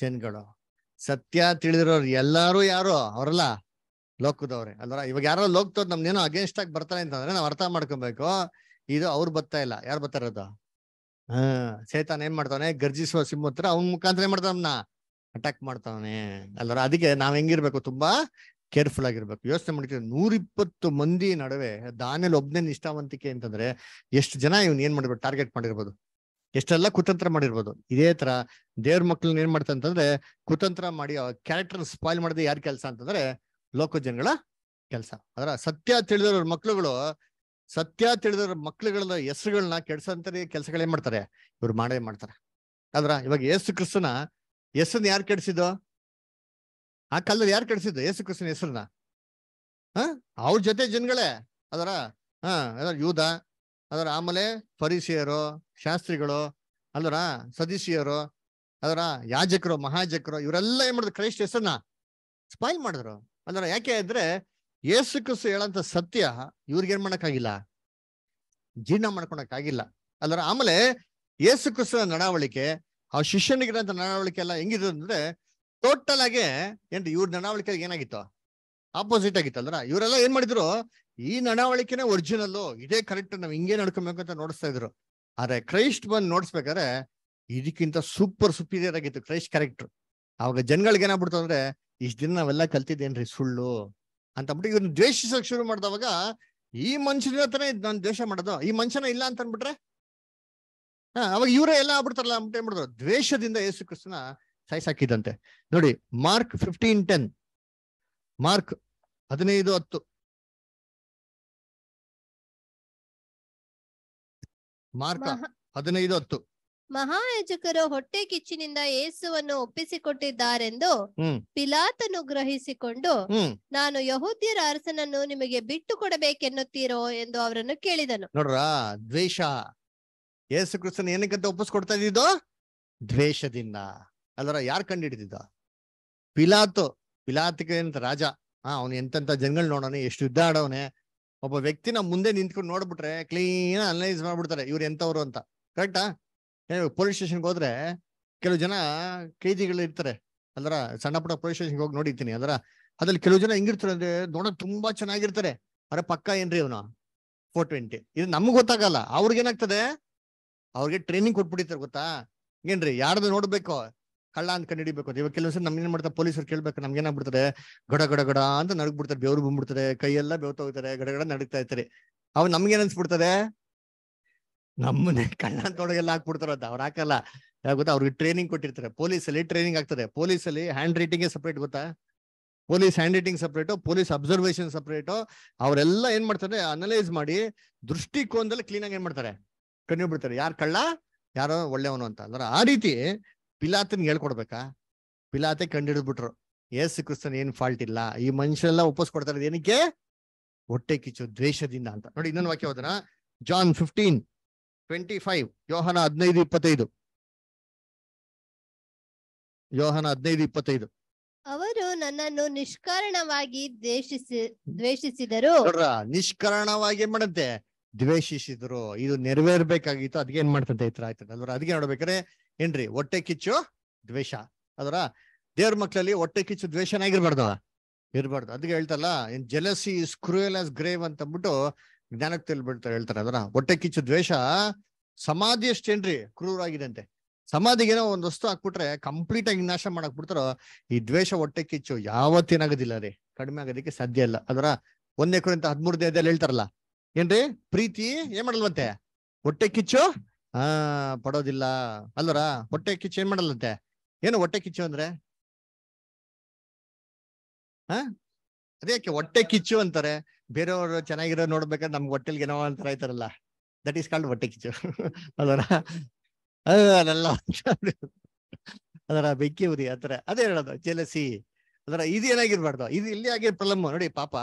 ಜನಗಳು. ಸತ್ಯ ತಿಳಿದಿರೋರು ಎಲ್ಲಾರು ಯಾರು? ಅವರಲ್ಲ? ಲೋಕದವ್ರೆ. ಅಲ್ವರ? ಇವಾಗ ಯಾರೋ ಲೋಕದವ್ರು ನಮ್ದೇನೋ ಅಗೇನ್ಸ್ಟ್ ಆಗಿ ಬರ್ತಾರೆ ಅಂತಂದ್ರೆ ನಾವ್ ಅರ್ಥ ಮಾಡ್ಕೊಬೇಕು. ಇದು ಅವ್ರು ಬರ್ತಾ ಇಲ್ಲ. ಯಾರು ಬರ್ತಾ ಇರೋದು? ಹಾ ಚೇತನ್ ಏನ್ ಮಾಡ್ತಾವನೆ? ಗರ್ಜಿಸುವ ಸಿಂಹ ಹತ್ರ ಅವ್ನ ಮುಖಾಂತರ ಏನ್ ಮಾಡ್ತಾವನ್ನ ಅಟ್ಯಾಕ್ ಮಾಡ್ತಾವನೆ. ಅಲ್ವರ? ಅದಕ್ಕೆ ನಾವ್ ಹೆಂಗಿರ್ಬೇಕು? ತುಂಬಾ ಕೇರ್ಫುಲ್ ಆಗಿರ್ಬೇಕು. ಯೋಚನೆ ಮಾಡ್ತೀವಿ. ನೂರಿಪ್ಪತ್ತು ಮಂದಿ ನಡುವೆ ದಾನಿಯಲ್ಲಿ ಒಬ್ನೇ ನಿಷ್ಠಾವಂತಿಕೆ ಅಂತಂದ್ರೆ, ಎಷ್ಟು ಜನ ಇವ್ನ ಏನ್ ಮಾಡಿರ್ಬೋದು ಟಾರ್ಗೆಟ್ ಮಾಡಿರ್ಬೋದು. ಎಷ್ಟೆಲ್ಲ ಕುತಂತ್ರ ಮಾಡಿರ್ಬೋದು. ಇದೇ ತರ ದೇವ್ರ ಮಕ್ಳನ್ನ ಏನ್ ಮಾಡ್ತಾರೆ ಅಂತಂದ್ರೆ, ಕುತಂತ್ರ ಮಾಡಿ ಕ್ಯಾರೆಕ್ಟರ್ ಸ್ಪಾಯ್ಲ್ ಮಾಡಿದ ಯಾರ ಕೆಲಸ ಅಂತಂದ್ರೆ, ಲೋಕ ಜನಗಳ ಕೆಲಸ. ಅದರ ಸತ್ಯ ತಿಳಿದವ್ರ ಮಕ್ಳುಗಳು, ಸತ್ಯ ತಿಳಿದವ್ರ ಮಕ್ಳುಗಳ ಹೆಸರುಗಳನ್ನ ಕೆಡ್ಸಂತ ಕೆಲಸಗಳೇನ್ ಮಾಡ್ತಾರೆ. ಇವ್ರು ಮಾಡೇ ಮಾಡ್ತಾರೆ. ಅದ್ರ ಇವಾಗ ಯೇಸು ಕ್ರಿಸ್ತನ ಹೆಸರನ್ನ ಯಾರು ಕೆಡ್ಸಿದ್ದು? ಆ ಕಾಲದಲ್ಲಿ ಯಾರು ಕೆಡ್ಸಿದ್ದು ಯೇಸು ಕ್ರಿಸ್ತನ ಹೆಸರನ್ನ? ಹ? ಅವ್ರ ಜೊತೆ ಜನಗಳೇ. ಅದರ ಹಾ, ಅದರ ಯೂದ, ಅದರ ಆಮೇಲೆ ಫರಿಸಿಯರು ಶಾಸ್ತ್ರಿಗಳು ಅಲ್ಲರ ಸದಸ್ಯರು ಅದರ ಯಾಜಕರು, ಮಹಾಜಕರು, ಇವರೆಲ್ಲ ಏನ್ ಮಾಡಿದ್ರು? ಕ್ರೈಸ್ಟ್ ಹೆಸರನ್ನ ಸ್ಪಾಯಿಲ್ ಮಾಡಿದ್ರು. ಅಂದ್ರೆ ಯಾಕೆ ಅಂದ್ರೆ ಯೇಸು ಕ್ರಿಸ್ತು ಹೇಳಂತ ಸತ್ಯ ಇವ್ರಿಗೆ ಏನ್ ಮಾಡಕ್ಕಾಗಿಲ್ಲ? ಜೀರ್ಣ ಮಾಡ್ಕೊಳಕ್ಕಾಗಿಲ್ಲ. ಅಲ್ಲರ ಆಮೇಲೆ ಯೇಸು ಕ್ರಿಸ್ತನ ನಡಾವಳಿಕೆ, ಆ ಶಿಷ್ಯನಿಗಿರಂತ ನಡಾವಳಿಕೆ ಎಲ್ಲ ಹೆಂಗಿದ್ರು ಅಂದ್ರೆ ಟೋಟಲ್ ಆಗಿ ಏನ್ರಿ ಇವ್ರ ನಡಾವಳಿಕೆ ಏನಾಗಿತ್ತು? ಆಪೋಸಿಟ್ ಆಗಿತ್ತು ಅಲ್ರ ಇವರೆಲ್ಲ ಏನ್ ಮಾಡಿದ್ರು? ಈ ನಡವಳಿಕೆನೇ ಒರಿಜಿನಲ್ಲು ಇದೇ ಕರೆಕ್ಟ್ ನಾವ್ ಹಿಂಗೆ ನಡ್ಕೊಬೇಕು ಅಂತ ನೋಡಿಸ್ತಾ ಇದ್ರು. ಆದ್ರೆ ಕ್ರೈಸ್ಟ್ ಬಂದ್ ನೋಡ್ಸ್ಬೇಕಾದ್ರೆ ಇದಕ್ಕಿಂತ ಸೂಪರ್ ಸುಪೀರಿಯರ್ ಆಗಿತ್ತು ಕ್ರೈಸ್ಟ್ ಕ್ಯಾರೆಕ್ಟರ್. ಅವಾಗ ಜನಗಳಿಗೆ ಏನಾಗ್ಬಿಡ್ತು ಅಂದ್ರೆ, ಇಷ್ಟ ದಿನ ನಾವೆಲ್ಲ ಕಲ್ತಿದ್ದೇನ್ರಿ ಸುಳ್ಳು ಅಂತ ಅಂದ್ಬಿಟ್ಟು ಇವ್ರನ್ನ ದ್ವೇಷಿಸಕ್ ಶುರು ಮಾಡಿದವಾಗ ಈ ಮನುಷ್ಯನ ಹತ್ರನೇ ನಾನು ದ್ವೇಷ ಮಾಡೋದು, ಈ ಮನುಷ್ಯನ ಇಲ್ಲ ಅಂತ ಅಂದ್ಬಿಟ್ರೆ? ಹಾ, ಅವಾಗ ಇವರೇ ಎಲ್ಲ ಆಗ್ಬಿಡ್ತಾರಲ್ಲ ಅಂದ್ಬಿಟ್ಟು ಮಾಡಿದ್ರು? ದ್ವೇಷದಿಂದ ಯೇಸು ಕ್ರಿಸ್ತನ ಸಾಯ್ಸಾಕಿದಂತೆ ನೋಡಿ, ಮಾರ್ಕ್ ಫಿಫ್ಟೀನ್ ಟೆನ್. ಮಾರ್ಕ್ ಹದಿನೈದು ಹತ್ತು. ಮಾರ್ಕ ಹದಿನೈದು ಹತ್ತು ಮಹಾಯಾಜಕರು ಹೊಟ್ಟೆ ಕಿಚ್ಚಿನಿಂದ ಯೇಸುವನ್ನು ಒಪ್ಪಿಸಿಕೊಟ್ಟಿದ್ದಾರೆಂದು. ಪಿಲಾತನು ಗ್ರಹಿಸಿಕೊಂಡು ನಾನು ಯಹೂದ್ಯರ ಅರಸನನ್ನು ನಿಮಗೆ ಬಿಟ್ಟು ಕೊಡಬೇಕೆನ್ನುತ್ತೀರೋ ಎಂದು ಅವರನ್ನು ಕೇಳಿದನು. ನೋಡ್ರ ದ್ವೇಷ. ಯೇಸು ಕ್ರಿಸ್ತನ ಏನಕ್ಕಂತ ಒಪ್ಪಿಸ್ಕೊಡ್ತಾ ಇದ್ದಿದ್ದು? ದ್ವೇಷದಿಂದ. ಅಲ್ಲರ ಯಾರು ಕಂಡು ಹಿಡಿದಿದ್ದ ಪಿಲಾತು. ಪಿಲಾತಿಗೆ ಅಂತ ರಾಜ? ಹಾ ಅವ್ನು ಎಂತೆಂತ ಜನಗಳು ನೋಡೋಣ ಎಷ್ಟು ಯುದ್ಧ ಆಡವನೆ ಒಬ್ಬ ವ್ಯಕ್ತಿನ ಮುಂದೆ ನಿಂತ್ಕೊಂಡು ನೋಡ್ಬಿಟ್ರೆ ಕ್ಲೀನ್ ಅನಲೈಸ್ ಮಾಡ್ಬಿಡ್ತಾರೆ. ಇವ್ರು ಎಂತವ್ರು ಅಂತ. ಕರೆಕ್ಟಾ ಪೊಲೀಸ್ ಸ್ಟೇಷನ್ಗೆ ಹೋದ್ರೆ ಕೆಲವು ಜನ ಕೈದಿಗಳು ಇರ್ತಾರೆ. ಅಂದ್ರ ಸಣ್ಣ ಪುಟ್ಟ ಪೊಲೀಸ್ ಸ್ಟೇಷನ್ಗೆ ಹೋಗಿ ನೋಡಿರ್ತೀನಿ ಅದರ. ಅದ್ರಲ್ಲಿ ಕೆಲವು ಜನ ಹೆಂಗಿರ್ತಾರೆ ಅಂದ್ರೆ ನೋಡೋದು ತುಂಬಾ ಚೆನ್ನಾಗಿರ್ತಾರೆ. ಅರೆ ಪಕ್ಕ ಏನ್ರಿ ಅವನು ಫೋರ್ ಟ್ವೆಂಟಿ ಇದು ನಮ್ಗೆ ಗೊತ್ತಾಗಲ್ಲ. ಅವ್ರಿಗೆ ಏನಾಗ್ತದೆ? ಅವ್ರಿಗೆ ಟ್ರೈನಿಂಗ್ ಕೊಟ್ಬಿಟ್ಟಿರ್ತಾರೆ ಗೊತ್ತಾ? ಏನ್ರಿ ಯಾರ್ದು ನೋಡ್ಬೇಕು? ಕಳ್ಳ ಅಂತ ಕಂಡು ಹಿಡಿಬೇಕು ಇವಾಗ ಕೆಲವೊಂದ್ಸರಿ ಏನ್ ಮಾಡ್ತಾರೆ, ಪೊಲೀಸರು ಕೇಳ್ಬೇಕು ನಮ್ಗೆ ಏನಾಗ್ಬಿಡ್ತಾರೆ ಗಡ ಗಡ ಗಡ ಅಂತ ನಡಗ್ಬಿಡ್ತಾರೆ, ಬೆವ್ರು ಬಂದ್ಬಿಡ್ತಾರೆ ಕೈಯೆಲ್ಲ ಬೆವ್ತ ಹೋಗ್ತಾರೆ, ಗಡ ಗಡ ನಡಗ್ತಾ ಇರ್ತಾರೆ. ಅವ್ ನಮ್ಗೆ ಏನ್ ಅನ್ಸ್ಬಿಡ್ತದೆ ನಮ್ಮನೆ ಕಳ್ಳ ಅಂತ ಒಳಗೆಲ್ಲ ಹಾಕ್ಬಿಡ್ತಾರ ಅಂತ ಅವ್ರು ಹಾಕಲ್ಲ. ಗೊತ್ತಾ? ಅವ್ರಿಗೆ ಟ್ರೈನಿಂಗ್ ಕೊಟ್ಟಿರ್ತಾರೆ. ಪೊಲೀಸಲ್ಲಿ ಟ್ರೈನಿಂಗ್ ಆಗ್ತದೆ. ಪೊಲೀಸಲ್ಲಿ ಹ್ಯಾಂಡ್ ರೈಟಿಂಗ್ ಸಪ್ರೇಟ್ ಗೊತ್ತಾ? Police handwriting separate police observation separate ಅವರೆಲ್ಲ ಏನ್ ಮಾಡ್ತಾರೆ? ಅನಲೈಸ್ ಮಾಡಿ ದೃಷ್ಟಿಕೋನದಲ್ಲಿ ಕ್ಲೀನ್ ಆಗಿ ಏನ್ ಮಾಡ್ತಾರೆ? ಕಂಡು ಬಿಡ್ತಾರೆ ಯಾರು ಕಳ್ಳ? ಯಾರೋ ಒಳ್ಳೆಯವನು ಅಂತ. ಅಂದ್ರೆ ಆ ರೀತಿ ಪಿಲಾತನ್ಗೆ ಹೇಳ್ಕೊಡ್ಬೇಕಾ? ಪಿಲಾತೆ ಕಂಡಿಡಿದ್ಬಿಟ್ರು ಏಸು ಕ್ರಿಸ್ತನ್ ಏನ್ ಫಾಲ್ಟ್ ಇಲ್ಲ? ಈ ಮನುಷ್ಯರೆಲ್ಲ ಒಪ್ಪಸ್ ಕೊಡ್ತಾರೆ ಇರೋದು ಏನಕ್ಕೆ? ಹೊಟ್ಟೆ ಕಿಚ್ಚು ದ್ವೇಷದಿಂದ ಅಂತ. ನೋಡಿ ಇನ್ನೊಂದು ವಾಕ್ಯ ಹೋದನ ಜಾನ್ ಫಿಫ್ಟೀನ್ ಟ್ವೆಂಟಿ ಫೈವ್ ಯೋಹನ ಹದಿನೈದು ಇಪ್ಪತ್ತೈದು. ಯೋಹನ ಹದಿನೈದು ಇಪ್ಪತ್ತೈದು. ಅವರು ನನ್ನನ್ನು ನಿಷ್ಕಾರಣವಾಗಿ ದ್ವೇಷಿಸಿ ದ್ವೇಷಿಸಿದರು. ನಿಷ್ಕಾರಣವಾಗಿ ಏನ್ ಮಾಡಂತೆ? ದ್ವೇಷಿಸಿದ್ರು. ಇದು ನೆರವೇರ್ಬೇಕಾಗಿತ್ತು. ಅದಕ್ಕೆ ಏನ್ ಮಾಡ್ತಂತೆ ಇತರ ಆಯ್ತು ಅಲ್ವರ ಅದಕ್ಕೆ ನೋಡ್ಬೇಕಾರೆ ಏನ್ರಿ? ಹೊಟ್ಟೆ ಕಿಚ್ಚು ದ್ವೇಷ. ಅದರ? ದೇವ್ರ ಮಕ್ಕಳಲ್ಲಿ ಹೊಟ್ಟೆ ಕಿಚ್ಚು ದ್ವೇಷನಾಗಿರ್ಬಾರ್ದು ಇರ್ಬಾರ್ದು. ಅದಕ್ಕೆ ಹೇಳ್ತಲ್ಲ jealousy is cruel as grave ಅಂತ ಅಂದ್ಬಿಟ್ಟು ಜ್ಞಾನಕ್ಕೆ ತಿಳ್ಬಿಡ್ತಾರೆ ಹೇಳ್ತಾರೆ. ಅದರ? ಹೊಟ್ಟೆ ಕಿಚ್ಚು ದ್ವೇಷ ಸಮಾಧಿ ಅಷ್ಟೇನ್ರಿ? ಅಂತೆ ಸಮಾಧಿಗೆ ಏನೋ ಒಂದ್ ವಸ್ತು ಹಾಕ್ಬಿಟ್ರೆ ಕಂಪ್ಲೀಟ್ ಆಗಿ ನಾಶ ಮಾಡಕ್ ಬಿಡ್ತಾರೋ, ಈ ದ್ವೇಷ ಹೊಟ್ಟೆ ಕಿಚ್ಚು ಯಾವತ್ತೇನಾಗೋದಿಲ್ಲ ರೀ. ಕಡಿಮೆ ಆಗೋದಕ್ಕೆ ಸಾಧ್ಯ ಇಲ್ಲ. ಅದರ? ಒಂದೇ ಕುರಿತ ಹದ್ಮೂರು ದೇಹದಲ್ಲಿ ಹೇಳ್ತಾರಲ್ಲ. ಏನ್ರಿ? ಪ್ರೀತಿ ಏನ್ ಮಾಡಲ್ವಂತೆ? ಹೊಟ್ಟೆ ಕಿಚ್ಚು ಆ, ಪಡೋದಿಲ್ಲ. ಅಲ್ವರ ಹೊಟ್ಟೆ ಕಿಚ್ಚು ಏನ್ ಮಾಡಲ್ಲಂತೆ? ಏನು ಹೊಟ್ಟೆ ಕಿಚ್ಚು ಅಂದ್ರೆ? ಹ? ಅದಕ್ಕೆ ಹೊಟ್ಟೆ ಕಿಚ್ಚು ಅಂತಾರೆ? ಬೇರೆಯವರು ಚೆನ್ನಾಗಿರೋ ನೋಡ್ಬೇಕಾದ್ರೆ ನಮ್ಗೆ ಹೊಟ್ಟೆಲ್ಗೆ ಏನೋ ಅಂತ ಆಯ್ತಾರಲ್ಲ ದಟ್ ಈಸ್ ಕಾಲ್ಡ್ ಹೊಟ್ಟೆ ಕಿಚ್ಚು. ಅದರ ಅದೆಲ್ಲ ಅದರ ಬೆಂಕಿ ಉರಿ ಆತರ ಅದೇ ಹೇಳೋದು ಜಲಸಿ ಅದರ ಇದು ಏನಾಗಿರ್ಬಾರ್ದು? ಇದು ಇಲ್ಲಿ ಆಗಿರೋ ಪ್ರಾಬ್ಲಮ್ ನೋಡಿ, ಪಾಪ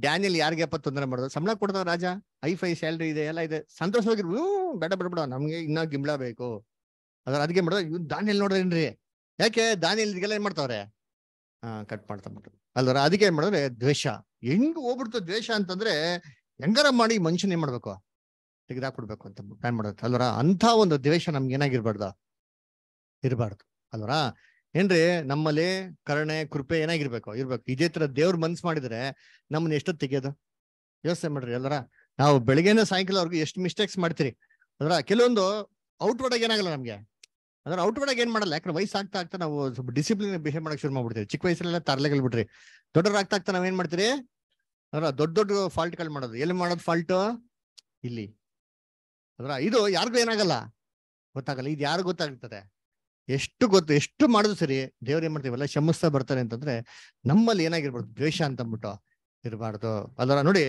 ಡ್ಯಾನಿಯಲ್ ಯಾರಿಗೆಪ್ಪ ತೊಂದರೆ ಮಾಡೋದು? ಸಂಬಳ ಕೊಡ್ತಾವ ರಾಜ? ಹೈ ಫೈ ಸ್ಯಾಲ್ರಿ ಇದೆ, ಎಲ್ಲ ಇದೆ. ಸಂತೋಷವಾಗಿರ್ ಬೇಡ ಬೇಡ ಬೇಡ, ನಮ್ಗೆ ಇನ್ನ ಗಿಂಬಳ ಬೇಕು. ಅದ್ರ ಅದಕ್ಕೆ ಮಾಡೋದು ಇವ್ ದಾನಿಯಲ್ ನೋಡ್ರೇನ್ರಿ ಯಾಕೆ? ದಾನಿಯಲ್ ಇದಕ್ಕೆಲ್ಲ ಏನ್ ಮಾಡ್ತಾವ್ರೆ? ಹಾ ಕಟ್ ಮಾಡ್ತಾ ಬಿಟ್ರು. ಅಲ್ದ್ರ ಅದಕ್ಕೆ ಏನ್ ಮಾಡಿದ್ರೆ? ದ್ವೇಷ. ಹೆಂಗ್ ಹೋಗ್ಬಿಡ್ತು ದ್ವೇಷ ಅಂತಂದ್ರೆ, ಹೆಂಗಾರ ಮಾಡಿ ಮನುಷ್ಯನ್ ಏನ್ ಮಾಡ್ಬೇಕು? ತೆಗೆದಾಕ್ಬಿಡ್ಬೇಕು ಅಂತ ಪ್ಲಾನ್ ಮಾಡೋದು. ಅಲ್ವರ ಅಂತ ಒಂದು ದ್ವೇಷ ನಮ್ಗೆ ಏನಾಗಿರ್ಬಾರ್ದ? ಇರಬಾರ್ದು. ಅಲ್ವರ ಏನ್ರಿ? ನಮ್ಮಲ್ಲಿ ಕರುಣೆ, ಕೃಪೆ ಏನಾಗಿರ್ಬೇಕು? ಇರ್ಬೇಕು. ಇದೇ ತರ ದೇವ್ರ ಮನ್ಸ್ ಮಾಡಿದ್ರೆ ನಮ್ಮನ್ನ ಎಷ್ಟೊತ್ತು ತೆಗೆಯೋದು? ಯೋಚನೆ ಮಾಡ್ರಿ ಎಲ್ಲರ. ನಾವು ಬೆಳಗ್ಗೆನ ಸಾಯಂಕಾಲವರೆಗೂ ಎಷ್ಟು ಮಿಸ್ಟೇಕ್ಸ್ ಮಾಡ್ತೀರಿ? ಅದ್ರ ಕೆಲವೊಂದು ಔಟ್ವರ್ಡ್ ಆಗಿ ಏನಾಗಲ್ಲ ನಮ್ಗೆ. ಅಂದ್ರೆ ಔಟ್ವರ್ಡ್ ಆಗಿ ಏನ್ ಮಾಡಲ್ಲ. ಯಾಕಂದ್ರೆ ವಯಸ್ಸು ಆಗ್ತಾ ಆಗ್ತಾ ನಾವು ಸ್ವಲ್ಪ ಡಿಸಿಪ್ಲಿನ್ ಬಿಹೇವ್ ಮಾಡಕ್ ಶುರು ಮಾಡ್ಬಿಡ್ತೀವಿ. ಚಿಕ್ಕ ವಯಸ್ಸಲ್ಲೆಲ್ಲ ತರಲೆಗಳು ಬಿಡ್ರಿ. ದೊಡ್ಡವ್ರು ಆಗ್ತಾ ಆಗ್ತಾ ನಾವೇನ್ ಮಾಡ್ತೀರಿ? ಅದ್ರ ದೊಡ್ಡ ದೊಡ್ಡ ಫಾಲ್ಟ್ಗಳು ಮಾಡೋದು. ಎಲ್ಲಿ ಮಾಡೋದು ಫಾಲ್ಟ್ ಇಲ್ಲಿ. ಅದ್ರ ಇದು ಯಾರಿಗೂ ಏನಾಗಲ್ಲ. ಗೊತ್ತಾಗಲ್ಲ. ಇದು ಯಾರು ಗೊತ್ತಾಗ್ತದೆ? ಎಷ್ಟು ಗೊತ್ತು, ಎಷ್ಟು ಮಾಡಿದ್ರು ಸರಿ ದೇವ್ರು ಏನ್ ಮಾಡ್ತೀವಲ್ಲ ಶಮಸ್ತಾ ಬರ್ತಾರೆ ಅಂತಂದ್ರೆ ನಮ್ಮಲ್ಲಿ ಏನಾಗಿರ್ಬಾರ್ದು ದ್ವೇಷ ಅಂತ ಅಂದ್ಬಿಟ್ಟು ಇರಬಾರ್ದು. ಅದರ ನೋಡಿ,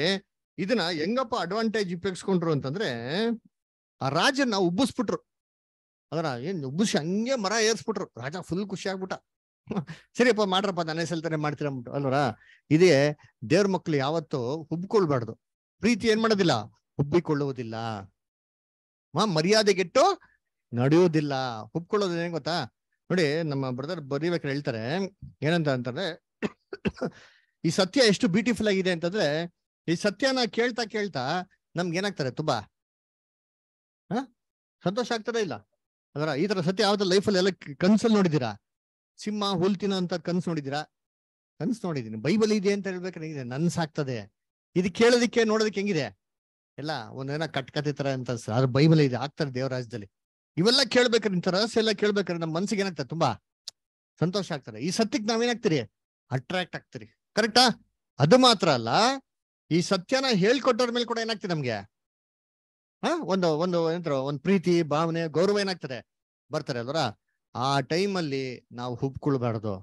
ಇದನ್ನ ಹೆಂಗಪ್ಪ ಅಡ್ವಾಂಟೇಜ್ ಉಪಯೋಗಿಸ್ಕೊಂಡ್ರು ಅಂತಂದ್ರೆ ಆ ರಾಜನ್ನ ಉಬ್ಬಿಸ್ಬಿಟ್ರು. ಅದರ ಏನ್ ಉಬ್ಬಿಸಿ ಹಂಗೆ ಮರ ಏರ್ಸ್ಬಿಟ್ರು. ರಾಜ ಫುಲ್ ಖುಷಿ ಆಗ್ಬಿಟ್ಟ. ಸರಿಯಪ್ಪ ಮಾಡ್ರಪ್ಪ ನನ್ನ ಸಲ್ತಾನೆ ಮಾಡ್ತೀರ ಅಂದ್ಬಿಟ್ಟು. ಅಲ್ವರ ಇದೇ ದೇವ್ರ ಮಕ್ಳು ಯಾವತ್ತು ಉಬ್ಕೊಳ್ಬಾರ್ದು. ಪ್ರೀತಿ ಏನ್ ಮಾಡೋದಿಲ್ಲ? ಉಬ್ಬಿಕೊಳ್ಳುವುದಿಲ್ಲ. ಮರ್ಯಾದೆಗೆಟ್ಟು ನಡೆಯುವುದಿಲ್ಲ ಒಪ್ಕೊಳ್ಳೋದು ಏನ್ ಗೊತ್ತಾ? ನೋಡಿ, ನಮ್ಮ ಬ್ರದರ್ ಬರೀಬೇಕಾದ್ರೆ ಹೇಳ್ತಾರೆ, ಏನಂತ ಅಂತಂದ್ರೆ, ಈ ಸತ್ಯ ಎಷ್ಟು ಬ್ಯೂಟಿಫುಲ್ ಆಗಿದೆ ಅಂತಂದ್ರೆ, ಈ ಸತ್ಯನ ಕೇಳ್ತಾ ಕೇಳ್ತಾ ನಮ್ಗೆ ಏನಾಗ್ತಾರೆ ತುಂಬಾ? ಹ? ಸಂತೋಷ ಆಗ್ತದೆ ಇಲ್ಲ? ಅದರ ಈ ತರ ಸತ್ಯ ಯಾವ್ದು ಲೈಫಲ್ಲಿ ಎಲ್ಲ ಕನ್ಸಲ್ಲಿ ನೋಡಿದೀರಾ ಸಿಂಹ, ಹೋಲ್ತಿನ ಅಂತ ಕನ್ಸು ನೋಡಿದೀರಾ ಕನ್ಸು ನೋಡಿದೀನಿ ಬೈಬಲ್ ಇದೆ ಅಂತ ಹೇಳ್ಬೇಕಾದ್ರೆ ನನ್ಸ ನನ್ಸಾಗ್ತದೆ ಇದು ಕೇಳೋದಿಕ್ಕೆ, ನೋಡೋದಕ್ಕೆ ಹೆಂಗಿದೆ? ಎಲ್ಲ ಒಂದೇನ ಕಟ್ಕತೆ ತರ ಅಂತ ಅನ್ಸ್ತದೆ. ಆದ್ರೆ ಬೈಬಲ್ ಇದೆ, ಆಗ್ತಾರೆ ದೇವರಾಜ್ಯದಲ್ಲಿ. ಇವೆಲ್ಲ ಕೇಳ್ಬೇಕಾದ್ರೆ ಇಂಥ ರಹಸ್ಯ ಎಲ್ಲ ಕೇಳ್ಬೇಕಾದ್ರೆ ನಮ್ಮ ಮನ್ಸಿಗೆ ಏನಾಗ್ತದೆ? ತುಂಬಾ ಸಂತೋಷ ಆಗ್ತದೆ. ಈ ಸತ್ಯಕ್ಕೆ ನಾವೇನಾಗ್ತೀರಿ? ಅಟ್ರಾಕ್ಟ್ ಆಗ್ತೀರಿ. ಕರೆಕ್ಟಾ ಅದು ಮಾತ್ರ ಅಲ್ಲ, ಈ ಸತ್ಯನ ಹೇಳ್ಕೊಟ್ಟವ್ರ ಮೇಲೆ ಕೂಡ ಏನಾಗ್ತದೆ ನಮ್ಗೆ? ಹಾ ಒಂದು ಒಂದು ಏನಂತ ಒಂದು ಪ್ರೀತಿ, ಭಾವನೆ, ಗೌರವ ಏನಾಗ್ತದೆ? ಬರ್ತಾರೆ ಅದರ ಆ ಟೈಮಲ್ಲಿ ನಾವು ಹುಬ್ಕೊಳ್ಬಾರ್ದು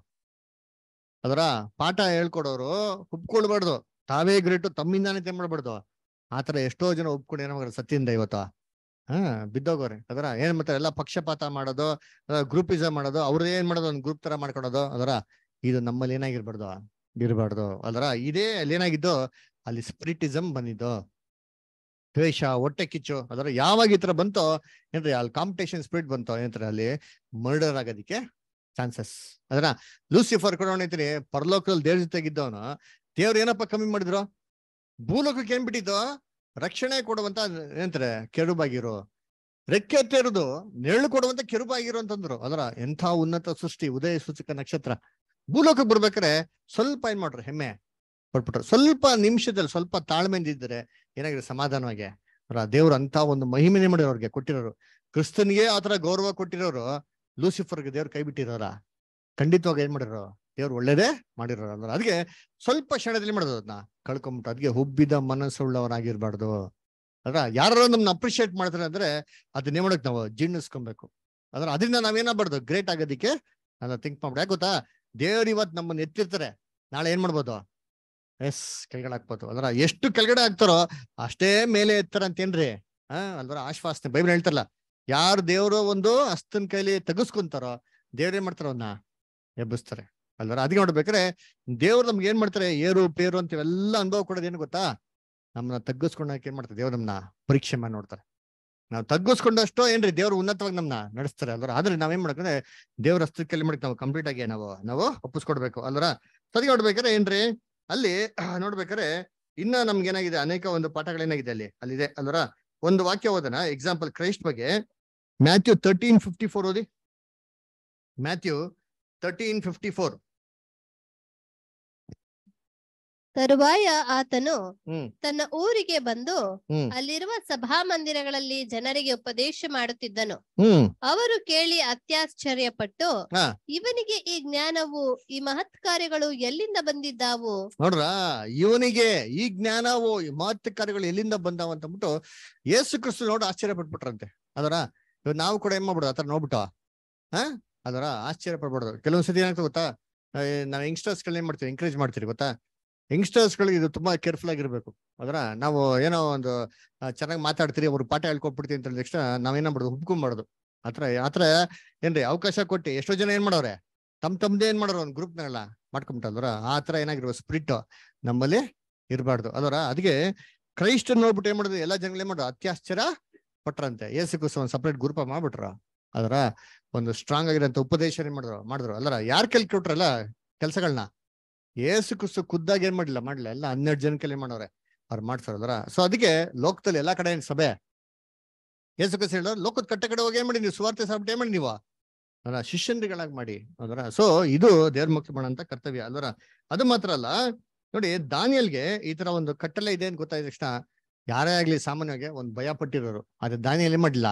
ಅದರ ಪಾಠ ಹೇಳ್ಕೊಡೋರು ಹುಬ್ಕೊಳ್ಬಾರ್ದು ತಾವೇ ಗ್ರೇಟು, ತಮ್ಮಿಂದಾನೇ ಮಾಡ್ಬಾರ್ದು. ಆತರ ಎಷ್ಟೋ ಜನ ಒಪ್ಕೊಂಡು ಏನಾಗ ಸತ್ಯಿಂದ ಇವತ್ತು? ಹಾ, ಬಿದ್ದೋಗೋರಿ. ಅದರ ಏನ್ ಮಾಡ್ತಾರೆ? ಎಲ್ಲ ಪಕ್ಷಪಾತ ಮಾಡೋದು ಗ್ರೂಪಿಸಮ್ ಮಾಡೋದು ಅವ್ರದ್ದು ಏನ್ ಮಾಡೋದು? ಒಂದು ಗ್ರೂಪ್ ತರ ಮಾಡ್ಕೊಳೋದು. ಅದರ ಇದು ನಮ್ಮಲ್ಲಿ ಏನಾಗಿರ್ಬಾರ್ದು? ಇರಬಾರ್ದು. ಅದರ ಇದೇ ಅಲ್ಲಿ ಏನಾಗಿದ್ದು? ಅಲ್ಲಿ ಸ್ಪಿರಿಟಿಸಮ್ ಬಂದಿದ್ದು. ದ್ವೇಷ, ಹೊಟ್ಟೆ ಕಿಚ್ಚು. ಅದರ ಯಾವಾಗ ಈ ತರ ಬಂತೋ? ಏನ್ರಿ ಅಲ್ಲಿ ಕಾಂಪಿಟೇಷನ್ ಸ್ಪಿರಿಟ್ ಬಂತೋ? ಏನಂತಾರೆ ಅಲ್ಲಿ ಮರ್ಡರ್ ಆಗೋದಿಕ್ಕೆ ಚಾನ್ಸಸ್ ಅದರ ಲೂಸಿಫರ್ ಕೂಡ ಏನಂತೀನಿ ಪರಲೋಕದಲ್ಲಿ ದೇವ್ರ ಜೊತೆಗಿದ್ದವನು. ದೇವ್ರು ಏನಪ್ಪ ಕಮ್ಮಿ ಮಾಡಿದ್ರು? ಭೂಲೋಕಕ್ಕೆ ಏನ್ ಬಿಟ್ಟಿದ್ದು? ರಕ್ಷಣೆ ಕೊಡುವಂತ ಏನಂತಾರೆ, ಕೆರುಬಾಗಿರೋ. ರೆಕ್ಕೆ ತೆರೆದು ನೆರಳು ಕೊಡುವಂತ ಕೆರುಬಾಗಿರೋ ಅಂತಂದ್ರು. ಅದರ ಎಂಥ ಉನ್ನತ ಸೃಷ್ಟಿ, ಉದಯ ಸೂಚಕ ನಕ್ಷತ್ರ. ಭೂಲೋಕಕ್ಕೆ ಬರ್ಬೇಕಾರೆ ಸ್ವಲ್ಪ ಏನ್ ಮಾಡ್ರು, ಹೆಮ್ಮೆ ಕೊಟ್ಬಿಟ್ರು ಸ್ವಲ್ಪ ನಿಮಿಷದಲ್ಲಿ ಸ್ವಲ್ಪ ತಾಳ್ಮೆಯಿಂದ ಇದ್ರೆ ಏನಾಗಿದೆ, ಸಮಾಧಾನವಾಗಿ. ಅವರ ದೇವ್ರು ಅಂತ ಒಂದು ಮಹಿಮೆನೆ ಮಾಡಿರೋ ಅವ್ರಿಗೆ ಕೊಟ್ಟಿರೋರು. ಕ್ರಿಸ್ತನಿಗೆ ಆತರ ಗೌರವ ಕೊಟ್ಟಿರೋರು ಲೂಸಿಫರ್ಗೆ ದೇವ್ರು ಕೈ ಬಿಟ್ಟಿರೋರ. ಖಂಡಿತವಾಗಿ ಏನ್ ಮಾಡಿರೋ ದೇವ್ರು ಒಳ್ಳೇದೇ ಮಾಡಿರೋರು ಅಂದ್ರೆ ಅದಕ್ಕೆ ಸ್ವಲ್ಪ ಕ್ಷಣದಲ್ಲಿ ಮಾಡೋದು ಅದನ್ನ ಕಳ್ಕೊಂಬಿಟ್ಟು ಅದಕ್ಕೆ ಹುಬ್ಬಿದ ಮನಸ್ಸುಳ್ಳವರಾಗಿರ್ಬಾರ್ದು. ಅದ್ರ ಯಾರು ನಮ್ನ ಅಪ್ರಿಶಿಯೇಟ್ ಮಾಡ್ತಾರೆ ಅಂದ್ರೆ ಅದನ್ನೇ ಮಾಡಕ್ ನಾವು ಜೀರ್ಣಿಸ್ಕೊಬೇಕು. ಅಂದ್ರೆ ಅದರಿಂದ ನಾವೇನಾಗ್ಬಾರ್ದು ಗ್ರೇಟ್ ಆಗೋದಿಕ್ಕೆ ಅದನ್ನ ಥಿಂಕ್ ಮಾಡ್ಬಿಟ್ಟು ಯಾಕೆ ಗೊತ್ತಾ? ದೇವ್ರು ಇವತ್ತು ನಮ್ಮನ್ನ ಎತ್ತಿರ್ತಾರೆ. ನಾಳೆ ಏನ್ ಮಾಡ್ಬೋದು? ಎಸ್ ಕೆಳಗಡೆ ಹಾಕ್ಬೋದು. ಅಂದ್ರೆ ಎಷ್ಟು ಕೆಳಗಡೆ ಆಗ್ತಾರೋ ಅಷ್ಟೇ ಮೇಲೆ ಎತ್ತರ ಅಂತೇನ್ರಿ? ಹಾ, ಅಲ್ವರ ಆಶ್ವಾಸನೆ. ಬೈಬಲ್ ಹೇಳ್ತಾರಲ್ಲ, ಯಾರು ದೇವರು ಒಂದು ಅಸ್ತನ ಕೈಲಿ ತೆಗಸ್ಕೊಂತಾರೋ ದೇವ್ರ ಏನ್ ಮಾಡ್ತಾರ ಅವನ್ನ ಎಬ್ಬಿಸ್ತಾರೆ. ಅಲ್ವರ? ಅದಕ್ಕೆ ನೋಡ್ಬೇಕ್ರೆ ದೇವ್ರು ನಮ್ಗೆ ಏನ್ ಮಾಡ್ತಾರೆ? ಏರು, ಪೇರು ಅಂತ ಇವೆಲ್ಲ ಅನುಭವ ಕೊಡೋದು ಏನು ಗೊತ್ತಾ? ನಮ್ಮನ್ನ ತಗ್ಗಿಸ್ಕೊಂಡಾಗ ಏನ್ ಮಾಡ್ತಾರೆ ದೇವ್ರು ನಮ್ಮನ್ನ ಪರೀಕ್ಷೆ ಮಾಡಿ ನೋಡ್ತಾರೆ. ನಾವು ತಗ್ಗಿಸ್ಕೊಂಡಷ್ಟೋ ಏನ್ರಿ ದೇವ್ರು ಉನ್ನತವಾಗಿ ನಮ್ಮನ್ನ ನಡೆಸ್ತಾರೆ ಅಲ್ವರ? ಆದ್ರೆ ನಾವೇನ್ ಮಾಡಕಂದ್ರೆ ದೇವ್ರ ಹಸ್ತಕ್ಕೆಲ್ಲಿ ಮಾಡಿ ನಾವು ಕಂಪ್ಲೀಟ್ ಆಗಿ ನಾವು ನಾವು ಒಪ್ಪಿಸ್ಕೊಡ್ಬೇಕು ಅಲ್ವರ? ಸರಿ ನೋಡ್ಬೇಕಾರೆ ಏನ್ರಿ? ಅಲ್ಲಿ ನೋಡ್ಬೇಕಾರೆ ಇನ್ನ ನಮ್ಗೆ ಏನಾಗಿದೆ? ಅನೇಕ ಒಂದು ಪಾಠಗಳೇನಾಗಿದೆ ಅಲ್ಲಿ? ಅಲ್ಲಿದೆ ಅಲ್ವರ? ಒಂದು ವಾಕ್ಯ ಓದನ ಎಕ್ಸಾಂಪಲ್ ಕ್ರೈಸ್ಟ್ ಬಗ್ಗೆ. ಮ್ಯಾಥ್ಯೂ ತರ್ಟೀನ್ ಫಿಫ್ಟಿ ಫೋರ್ ಓದಿ. ಮ್ಯಾಥ್ಯೂ ತರ್ಟೀನ್ ಫಿಫ್ಟಿ ಫೋರ್ ತರುವಾಯ ಆತನು ತನ್ನ ಊರಿಗೆ ಬಂದು ಅಲ್ಲಿರುವ ಸಭಾ ಮಂದಿರಗಳಲ್ಲಿ ಜನರಿಗೆ ಉಪದೇಶ ಮಾಡುತ್ತಿದ್ದನು. ಅವರು ಕೇಳಿ ಅತ್ಯಾಶ್ಚರ್ಯ ಪಟ್ಟು ಇವನಿಗೆ ಈ ಜ್ಞಾನವು ಈ ಮಹತ್ ಕಾರ್ಯಗಳು ಎಲ್ಲಿಂದ ಬಂದಿದ್ದಾವು? ನೋಡ್ರ ಇವನಿಗೆ ಈ ಜ್ಞಾನವು ಈ ಮಹತ್ ಕಾರ್ಯಗಳು ಎಲ್ಲಿಂದ ಬಂದಾವ ಅಂತ ಅಂದ್ಬಿಟ್ಟು ಯೇಸು ಕ್ರಿಸ್ತು ನೋಡಿ ಆಶ್ಚರ್ಯ ಪಟ್ಬಿಟ್ರಂತೆ ಅದರ ನಾವು ಕೂಡ ಏನ್ ಮಾಡ್ಬಿಡು ಆತರ ನೋಡ್ಬಿಟ್ಟ. ಹಾ? ಅದರ ಆಶ್ಚರ್ಯ ಪಡ್ಬಾರ್ದು. ಕೆಲವೊಂದ್ ಸತಿ ಏನಾಗ್ತದೆ ಗೊತ್ತಾ? ನಾವು ಯಂಗ್ಸ್ಟರ್ಸ್ ಏನ್ ಮಾಡ್ತೀವಿ? ಎಂಕರೇಜ್ ಮಾಡ್ತೀರಿ ಗೊತ್ತಾ? ಯಂಗ್ಸ್ಟರ್ಸ್ ಗಳಿಗೆ ಇದು ತುಂಬಾ ಕೇರ್ಫುಲ್ ಆಗಿರ್ಬೇಕು. ಅದರ ನಾವು ಏನೋ ಒಂದು ಚೆನ್ನಾಗಿ ಮಾತಾಡ್ತೀರಿ, ಅವ್ರಿಗೆ ಪಾಠ ಹೇಳ್ಕೊಟ್ಬಿಡ್ತೀವಿ ಅಂತ ಹೇಳಿದ ತಕ್ಷಣ ಮಾಡೋದು ಹುಬ್ಕೊಂಬಾರ್ದು. ಆತರ ಆತರ ಏನ್ರಿ, ಅವಕಾಶ ಕೊಟ್ಟು ಎಷ್ಟೋ ಜನ ಏನ್ ಮಾಡೋರೆ ತಮ್ ತಮ್ದೇ ಏನ್ ಮಾಡೋರು ಒಂದು ಗ್ರೂಪ್ನೆಲ್ಲ ಮಾಡ್ಕೊಂಬಿಟ್ಟಲ್ವರ ಆ ತರ ಏನಾಗಿರುವ ಸ್ಪ್ರಿಟ್ ನಮ್ಮಲ್ಲಿ ಇರಬಾರ್ದು. ಅದರ ಅದಕ್ಕೆ ಕ್ರೈಸ್ಟ್ ನೋಡ್ಬಿಟ್ಟು ಏನ್ ಮಾಡೋದು? ಎಲ್ಲಾ ಜನಗಳು ಮಾಡೋದು? ಅತ್ಯಾಶ್ಚರ್ಯ ಪಟ್ರಂತೆ ಏಸುಕೋಸ್ ಒಂದು ಸಪ್ರೇಟ್ ಗ್ರೂಪ್ ಮಾಡ್ಬಿಟ್ರ. ಅದರ ಒಂದು ಸ್ಟ್ರಾಂಗ್ ಆಗಿರೋಂಥ ಉಪದೇಶ ಏನ್ ಮಾಡಿದ್ರು? ಮಾಡಿದ್ರು. ಅಲ್ಲರ ಯಾರು ಕೆಲ್ ಕೊಟ್ರಲ್ಲ ಕೆಲ್ಸಗಳನ್ನ ಏಸು ಕುಸು ಖುದ್ದಾಗಿ ಏನ್ ಮಾಡಿಲ್ಲ ಮಾಡ್ಲಿಲ್ಲ. ಎಲ್ಲ ಹನ್ನೆರಡು ಜನ ಕೈಲಿ ಮಾಡೋರೆ? ಅವ್ರು ಮಾಡ್ತಾರಲ್ರ ಸೊ ಅದಕ್ಕೆ ಲೋಕದಲ್ಲಿ ಎಲ್ಲಾ ಕಡೆ ಏನ್ ಸಭೆ? ಏಸು ಕುಸು ಹೇಳೋ ಲೋಕದ ಕಟ್ಟೆ ಕಡೆ ಹೋಗಿ ಏನ್ ಮಾಡಿ? ನೀವು ಸ್ವಾರ್ಥ ಸಾಬಿಟ್ಟು ಏನ್ ಮಾಡಿ ನೀವು? ಅದರ ಶಿಷ್ಯಂದ್ರಿಗಳಾಗಿ ಮಾಡಿ. ಅದರ ಸೊ ಇದು ದೇವ್ರ ಮುಖ್ಯ ಮಾಡಂತ ಕರ್ತವ್ಯ. ಅಲ್ವರ ಅದು ಮಾತ್ರ ಅಲ್ಲ. ನೋಡಿ, ದಾನಿಯಲ್ಗೆ ಈ ತರ ಒಂದು ಕಟ್ಟಲೆ ಇದೆ ಅಂತ ಗೊತ್ತಾದ ತಕ್ಷಣ, ಯಾರೇ ಆಗ್ಲಿ ಸಾಮಾನ್ಯವಾಗಿ ಒಂದು ಭಯ ಪಟ್ಟಿರೋರು ಆದ್ರೆ ದಾನಿಯಲ್ಲಿ ಮಾಡಿಲ್ಲ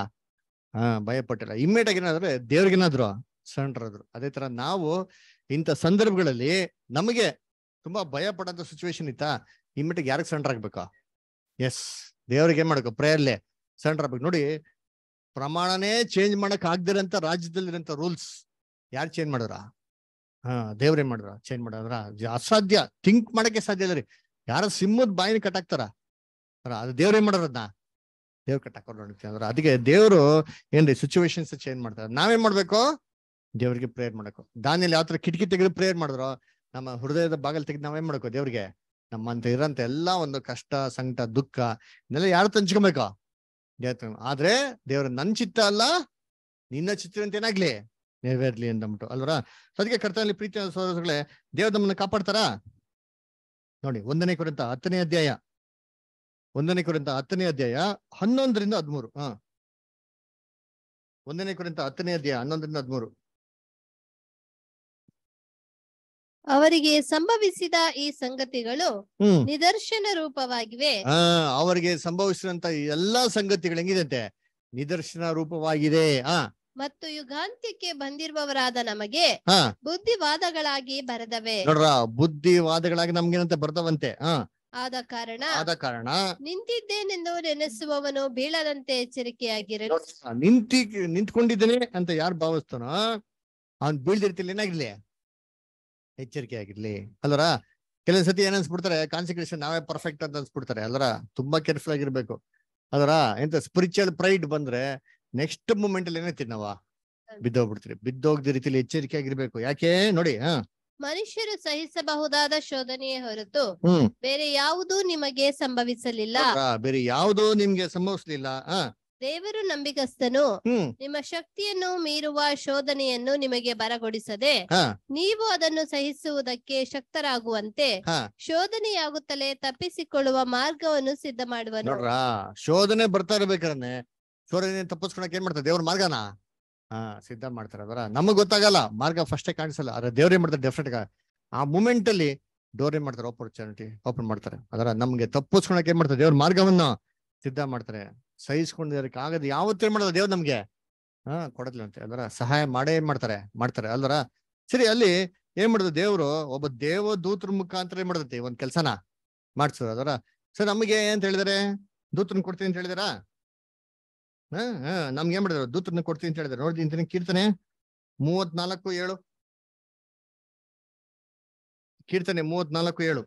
ಹಾ ಭಯ ಪಟ್ಟಿಲ್ಲ ಇಮ್ಮಿಡಿಯೇಟ್ ಆಗಿ ಏನಾದ್ರೆ ದೇವ್ರಿಗೇನಾದ್ರು ಸಣ್ಣ್ರಾದ್ರು ಅದೇ ತರ ನಾವು ಇಂಥ ಸಂದರ್ಭಗಳಲ್ಲಿ ನಮಗೆ ತುಂಬಾ ಭಯ ಪಡೋಂಥ ಸಿಚುವೇಶನ್ ಇತ್ತಾ ಇಮ್ಮಿಡಿಯೇಟ್ ಯಾರಿಗೆ ಆಗ್ಬೇಕಾ? ಎಸ್ ದೇವ್ರಿಗೆ ಏನ್ ಮಾಡ್ಬೇಕು? ಪ್ರೇಯರ್ಲೆ ಸಣ್ಣ್ರಾಗ್ಬೇಕು ನೋಡಿ, ಪ್ರಮಾಣನೇ ಚೇಂಜ್ ಮಾಡಕ್ ಆಗ್ದಿರಂತ ರಾಜ್ಯದಲ್ಲಿರೋಂಥ ರೂಲ್ಸ್ ಯಾರು ಚೇಂಜ್ ಮಾಡಿದ್ರ? ಹಾ ದೇವ್ರೇನ್ ಮಾಡಿದ್ರ? ಚೇಂಜ್ ಮಾಡಿದ್ರ? ಅಸಾಧ್ಯ. ಥಿಂಕ್ ಮಾಡಕ್ಕೆ ಸಾಧ್ಯ ಇಲ್ಲ ರೀ. ಯಾರ ಸಿಂಹದ ಬಾಯಿನ ಕಟ್ಟಾಕ್ತಾರ ಅದು ದೇವ್ರೇನ್ ಮಾಡೋರ್ ಅದನ್ನ ದೇವ್ರ ಕಟ್ಟಾಕೋರ್ ನೋಡ್ತೀವಿ ಅಂದ್ರೆ ಅದಕ್ಕೆ ದೇವರು ಏನ್ರಿ ಸಿಚುವೇಶನ್ಸ್ ಚೇಂಜ್ ಮಾಡ್ತಾರೆ. ನಾವೇನ್ ಮಾಡ್ಬೇಕು? ದೇವ್ರಿಗೆ ಪ್ರೇಯರ್ ಮಾಡಬೇಕು. ದಾನಿಯಲ್ಲಿ ಯಾವ ತರ ಕಿಟಕಿ ತೆಗೆದು ಪ್ರೇಯರ್ ಮಾಡಿದ್ರು, ನಮ್ಮ ಹೃದಯದ ಬಾಗಲ್ ತೆಗೆದು ನಾವೇನ್ ಮಾಡ್ಬೇಕು ದೇವ್ರಿಗೆ? ನಮ್ಮಂತ ಇರಂತ ಎಲ್ಲಾ ಒಂದು ಕಷ್ಟ, ಸಂಕಟ, ದುಃಖ ಇದೆಲ್ಲ ಯಾರು ತಂಚ್ಕೊಬೇಕು? ದೇವ್ರ ಆದ್ರೆ ದೇವ್ರ ನನ್ ಚಿತ್ತ ಅಲ್ಲ, ನಿನ್ನ ಚಿತ್ತ ಏನಾಗ್ಲಿ? ನೆರವೇರ್ಲಿ ಅಂದ್ಬಿಟ್ಟು. ಅಲ್ವರ? ಅದಕ್ಕೆ ಕರ್ತನಲ್ಲಿ ಪ್ರೀತಿಯ ಸಹೋದರಗಳೇ ದೇವ್ರ ನಮ್ಮನ್ನ ಕಾಪಾಡ್ತಾರಾ? ನೋಡಿ, ಒಂದನೇ ಕುರಿತ ಹತ್ತನೇ ಅಧ್ಯಾಯ. ಒಂದನೇ ಕುರಿತ ಹತ್ತನೇ ಅಧ್ಯಾಯ ಹನ್ನೊಂದರಿಂದ ಹದಿಮೂರು. ಹಾ. ಒಂದನೇ ಕುರಿತ ಹತ್ತನೇ ಅಧ್ಯಾಯ ಹನ್ನೊಂದರಿಂದ ಹದಿಮೂರು. ಅವರಿಗೆ ಸಂಭವಿಸಿದ ಈ ಸಂಗತಿಗಳು ನಿದರ್ಶನ ರೂಪವಾಗಿವೆ. ಅವರಿಗೆ ಸಂಭವಿಸಿದಂತ ಎಲ್ಲಾ ಸಂಗತಿಗಳು ಹೆಂಗಿದಂತೆ? ನಿದರ್ಶನ ರೂಪವಾಗಿದೆ. ಆ ಮತ್ತು ಯುಗಾಂತ್ಯಕ್ಕೆ ಬಂದಿರುವವರಾದ ನಮಗೆ ಬುದ್ಧಿವಾದಗಳಾಗಿ ಬರೆದವೆ. ನೋಡ್ರ ಬುದ್ಧಿವಾದಗಳಾಗಿ ನಮ್ಗೇನಂತ ಬರ್ತವಂತೆ ಹಾ. ಆದ ಕಾರಣ ಆದ ಕಾರಣ ನಿಂತಿದ್ದೇನೆಂದು ನೆನೆಸುವವನು ಬೀಳದಂತೆ ಎಚ್ಚರಿಕೆಯಾಗಿರ ನಿಂತಿ ನಿಂತ್ಕೊಂಡಿದ್ದೇನೆ ಅಂತ ಯಾರು ಭಾವಿಸ್ತಾನೋ ಅವ್ನ್ ಬೀಳ್ದಿರ್ತಿಲ್ಲ ಏನಾಗಿರ್ಲಿ ಎಚ್ಚರಿಕೆ ಆಗಿರ್ಲಿ ಅಲ್ವರ? ಕೆಲವೊಂದ್ ಸತಿ ಏನ್ ಅನ್ಸ್ಬಿಡ್ತಾರೆ ಕಾನ್ಸಿಕ್ರೇಷನ್ ನಾವೇ ಪರ್ಫೆಕ್ಟ್ ಅಂತ ಅನ್ಸ್ಬಿಡ್ತಾರೆ ಅಲ್ಲರ ತುಂಬಾ ಕೇರ್ಫುಲ್ ಆಗಿರ್ಬೇಕು. ಅದರ ಎಂತ ಸ್ಪಿರಿಚುವಲ್ ಪ್ರೈಡ್ ಬಂದ್ರೆ ನೆಕ್ಸ್ಟ್ ಮೂಮೆಂಟ್ ಅಲ್ಲಿ ಏನೈತಿ ನಾವ? ಬಿದ್ದೋಗ್ಬಿಡ್ತೀರಿ. ಬಿದ್ದೋಗ್ದ ರೀತಿಲಿ ಎಚ್ಚರಿಕೆ ಆಗಿರ್ಬೇಕು ಯಾಕೆ? ನೋಡಿ ಹಾ. ಮನುಷ್ಯರು ಸಹಿಸಬಹುದಾದ ಶೋಧನೆಯೇ ಹೊರತು ಹ್ಮ್. ಬೇರೆ ಯಾವುದು ನಿಮಗೆ ಸಂಭವಿಸಲಿಲ್ಲ. ಬೇರೆ ಯಾವುದು ನಿಮ್ಗೆ ಸಂಭವಿಸಲಿಲ್ಲ. ದೇವರು ನಂಬಿಗಸ್ತನು. ಹ್ಮ್. ನಿಮ್ಮ ಶಕ್ತಿಯನ್ನು ಮೀರುವ ಶೋಧನೆಯನ್ನು ನಿಮಗೆ ಬರಗೊಡಿಸದೆ ಹಾ. ನೀವು ಅದನ್ನು ಸಹಿಸುವುದಕ್ಕೆ ಶಕ್ತರಾಗುವಂತೆ ಹಾ. ಶೋಧನೆಯಾಗುತ್ತಲೇ ತಪ್ಪಿಸಿಕೊಳ್ಳುವ ಮಾರ್ಗವನ್ನು ಸಿದ್ಧ ಮಾಡುವ ನೋಡ್ರಾ ಶೋಧನೆ ಬರ್ತಾ ಇರ್ಬೇಕಾದ್ರೆ ಶೋಧನೆ ತಪ್ಪಿಸ್ಕೊಳಕ್ ಏನ್ ಮಾಡ್ತಾರೆ? ದೇವ್ರ ಮಾರ್ಗನ? ಹಾ, ಸಿದ್ಧ ಮಾಡ್ತಾರೆ ಅದರ ನಮಗ್ ಗೊತ್ತಾಗಲ್ಲ, ಮಾರ್ಗ ಫಸ್ಟೇ ಕಾಣಿಸಲ್ಲ. ಅದ್ರ ದೇವ್ರ ಮಾಡ್ತಾರೆ ಡೆಫಿನೆಟ್ ಆ ಮೂಮೆಂಟ್ ಅಲ್ಲಿ ಡೋರ್ ಏನ್ ಮಾಡ್ತಾರೆ? ಆಪರ್ಚುನಿಟಿ ಓಪನ್ ಮಾಡ್ತಾರೆ. ಅದರ ನಮ್ಗೆ ತಪ್ಪಿಸ್ಕೊಳಕ್ ಏನ್ ಮಾಡ್ತಾರೆ? ದೇವ್ರ ಮಾರ್ಗವನ್ನ ಸಿದ್ಧ ಮಾಡ್ತಾರೆ. ಸಹಿಸ್ಕೊಂಡಿದ್ದಕ್ಕೆ ಆಗದ ಯಾವತ್ತೇನ್ ಮಾಡ್ತಾರೆ ದೇವ್ರು ನಮ್ಗೆ? ಹಾ ಕೊಡದ್ಲ ಅಂತ. ಅದರ ಸಹಾಯ ಮಾಡೇ ಏನ್ ಮಾಡ್ತಾರೆ ಮಾಡ್ತಾರೆ. ಅಲ್ವರ ಸರಿ, ಅಲ್ಲಿ ಏನ್ ಮಾಡುದು ದೇವ್ರು? ಒಬ್ಬ ದೇವ ದೂತ್ರ ಮುಖಾಂತರ ಏನ್ ಮಾಡ್ತೈತಿ ಒಂದ್ ಕೆಲ್ಸನ ಮಾಡ್ಸೋದು ಅದರ, ಸರ್, ನಮಗೆ ಅಂತ ಹೇಳಿದರೆ? ದೂತ್ರನ್ ಕೊಡ್ತೀನಿ ಅಂತ ಹೇಳಿದಾರ? ಹಾ ಹಾ ನಮ್ಗೆ ಏನ್ ಮಾಡಿದ್ರು? ದೂತರನ್ನ ಕೊಡ್ತೀನಿ ಅಂತ ಹೇಳಿದ್ರು. ಹೇಳಿದಾರೆ ಇಂತ ಕೀರ್ತನೆ ಮೂವತ್ನಾಲ್ಕು ಏಳು. ಕೀರ್ತನೆ ಮೂವತ್ನಾಲ್ಕು ಏಳು.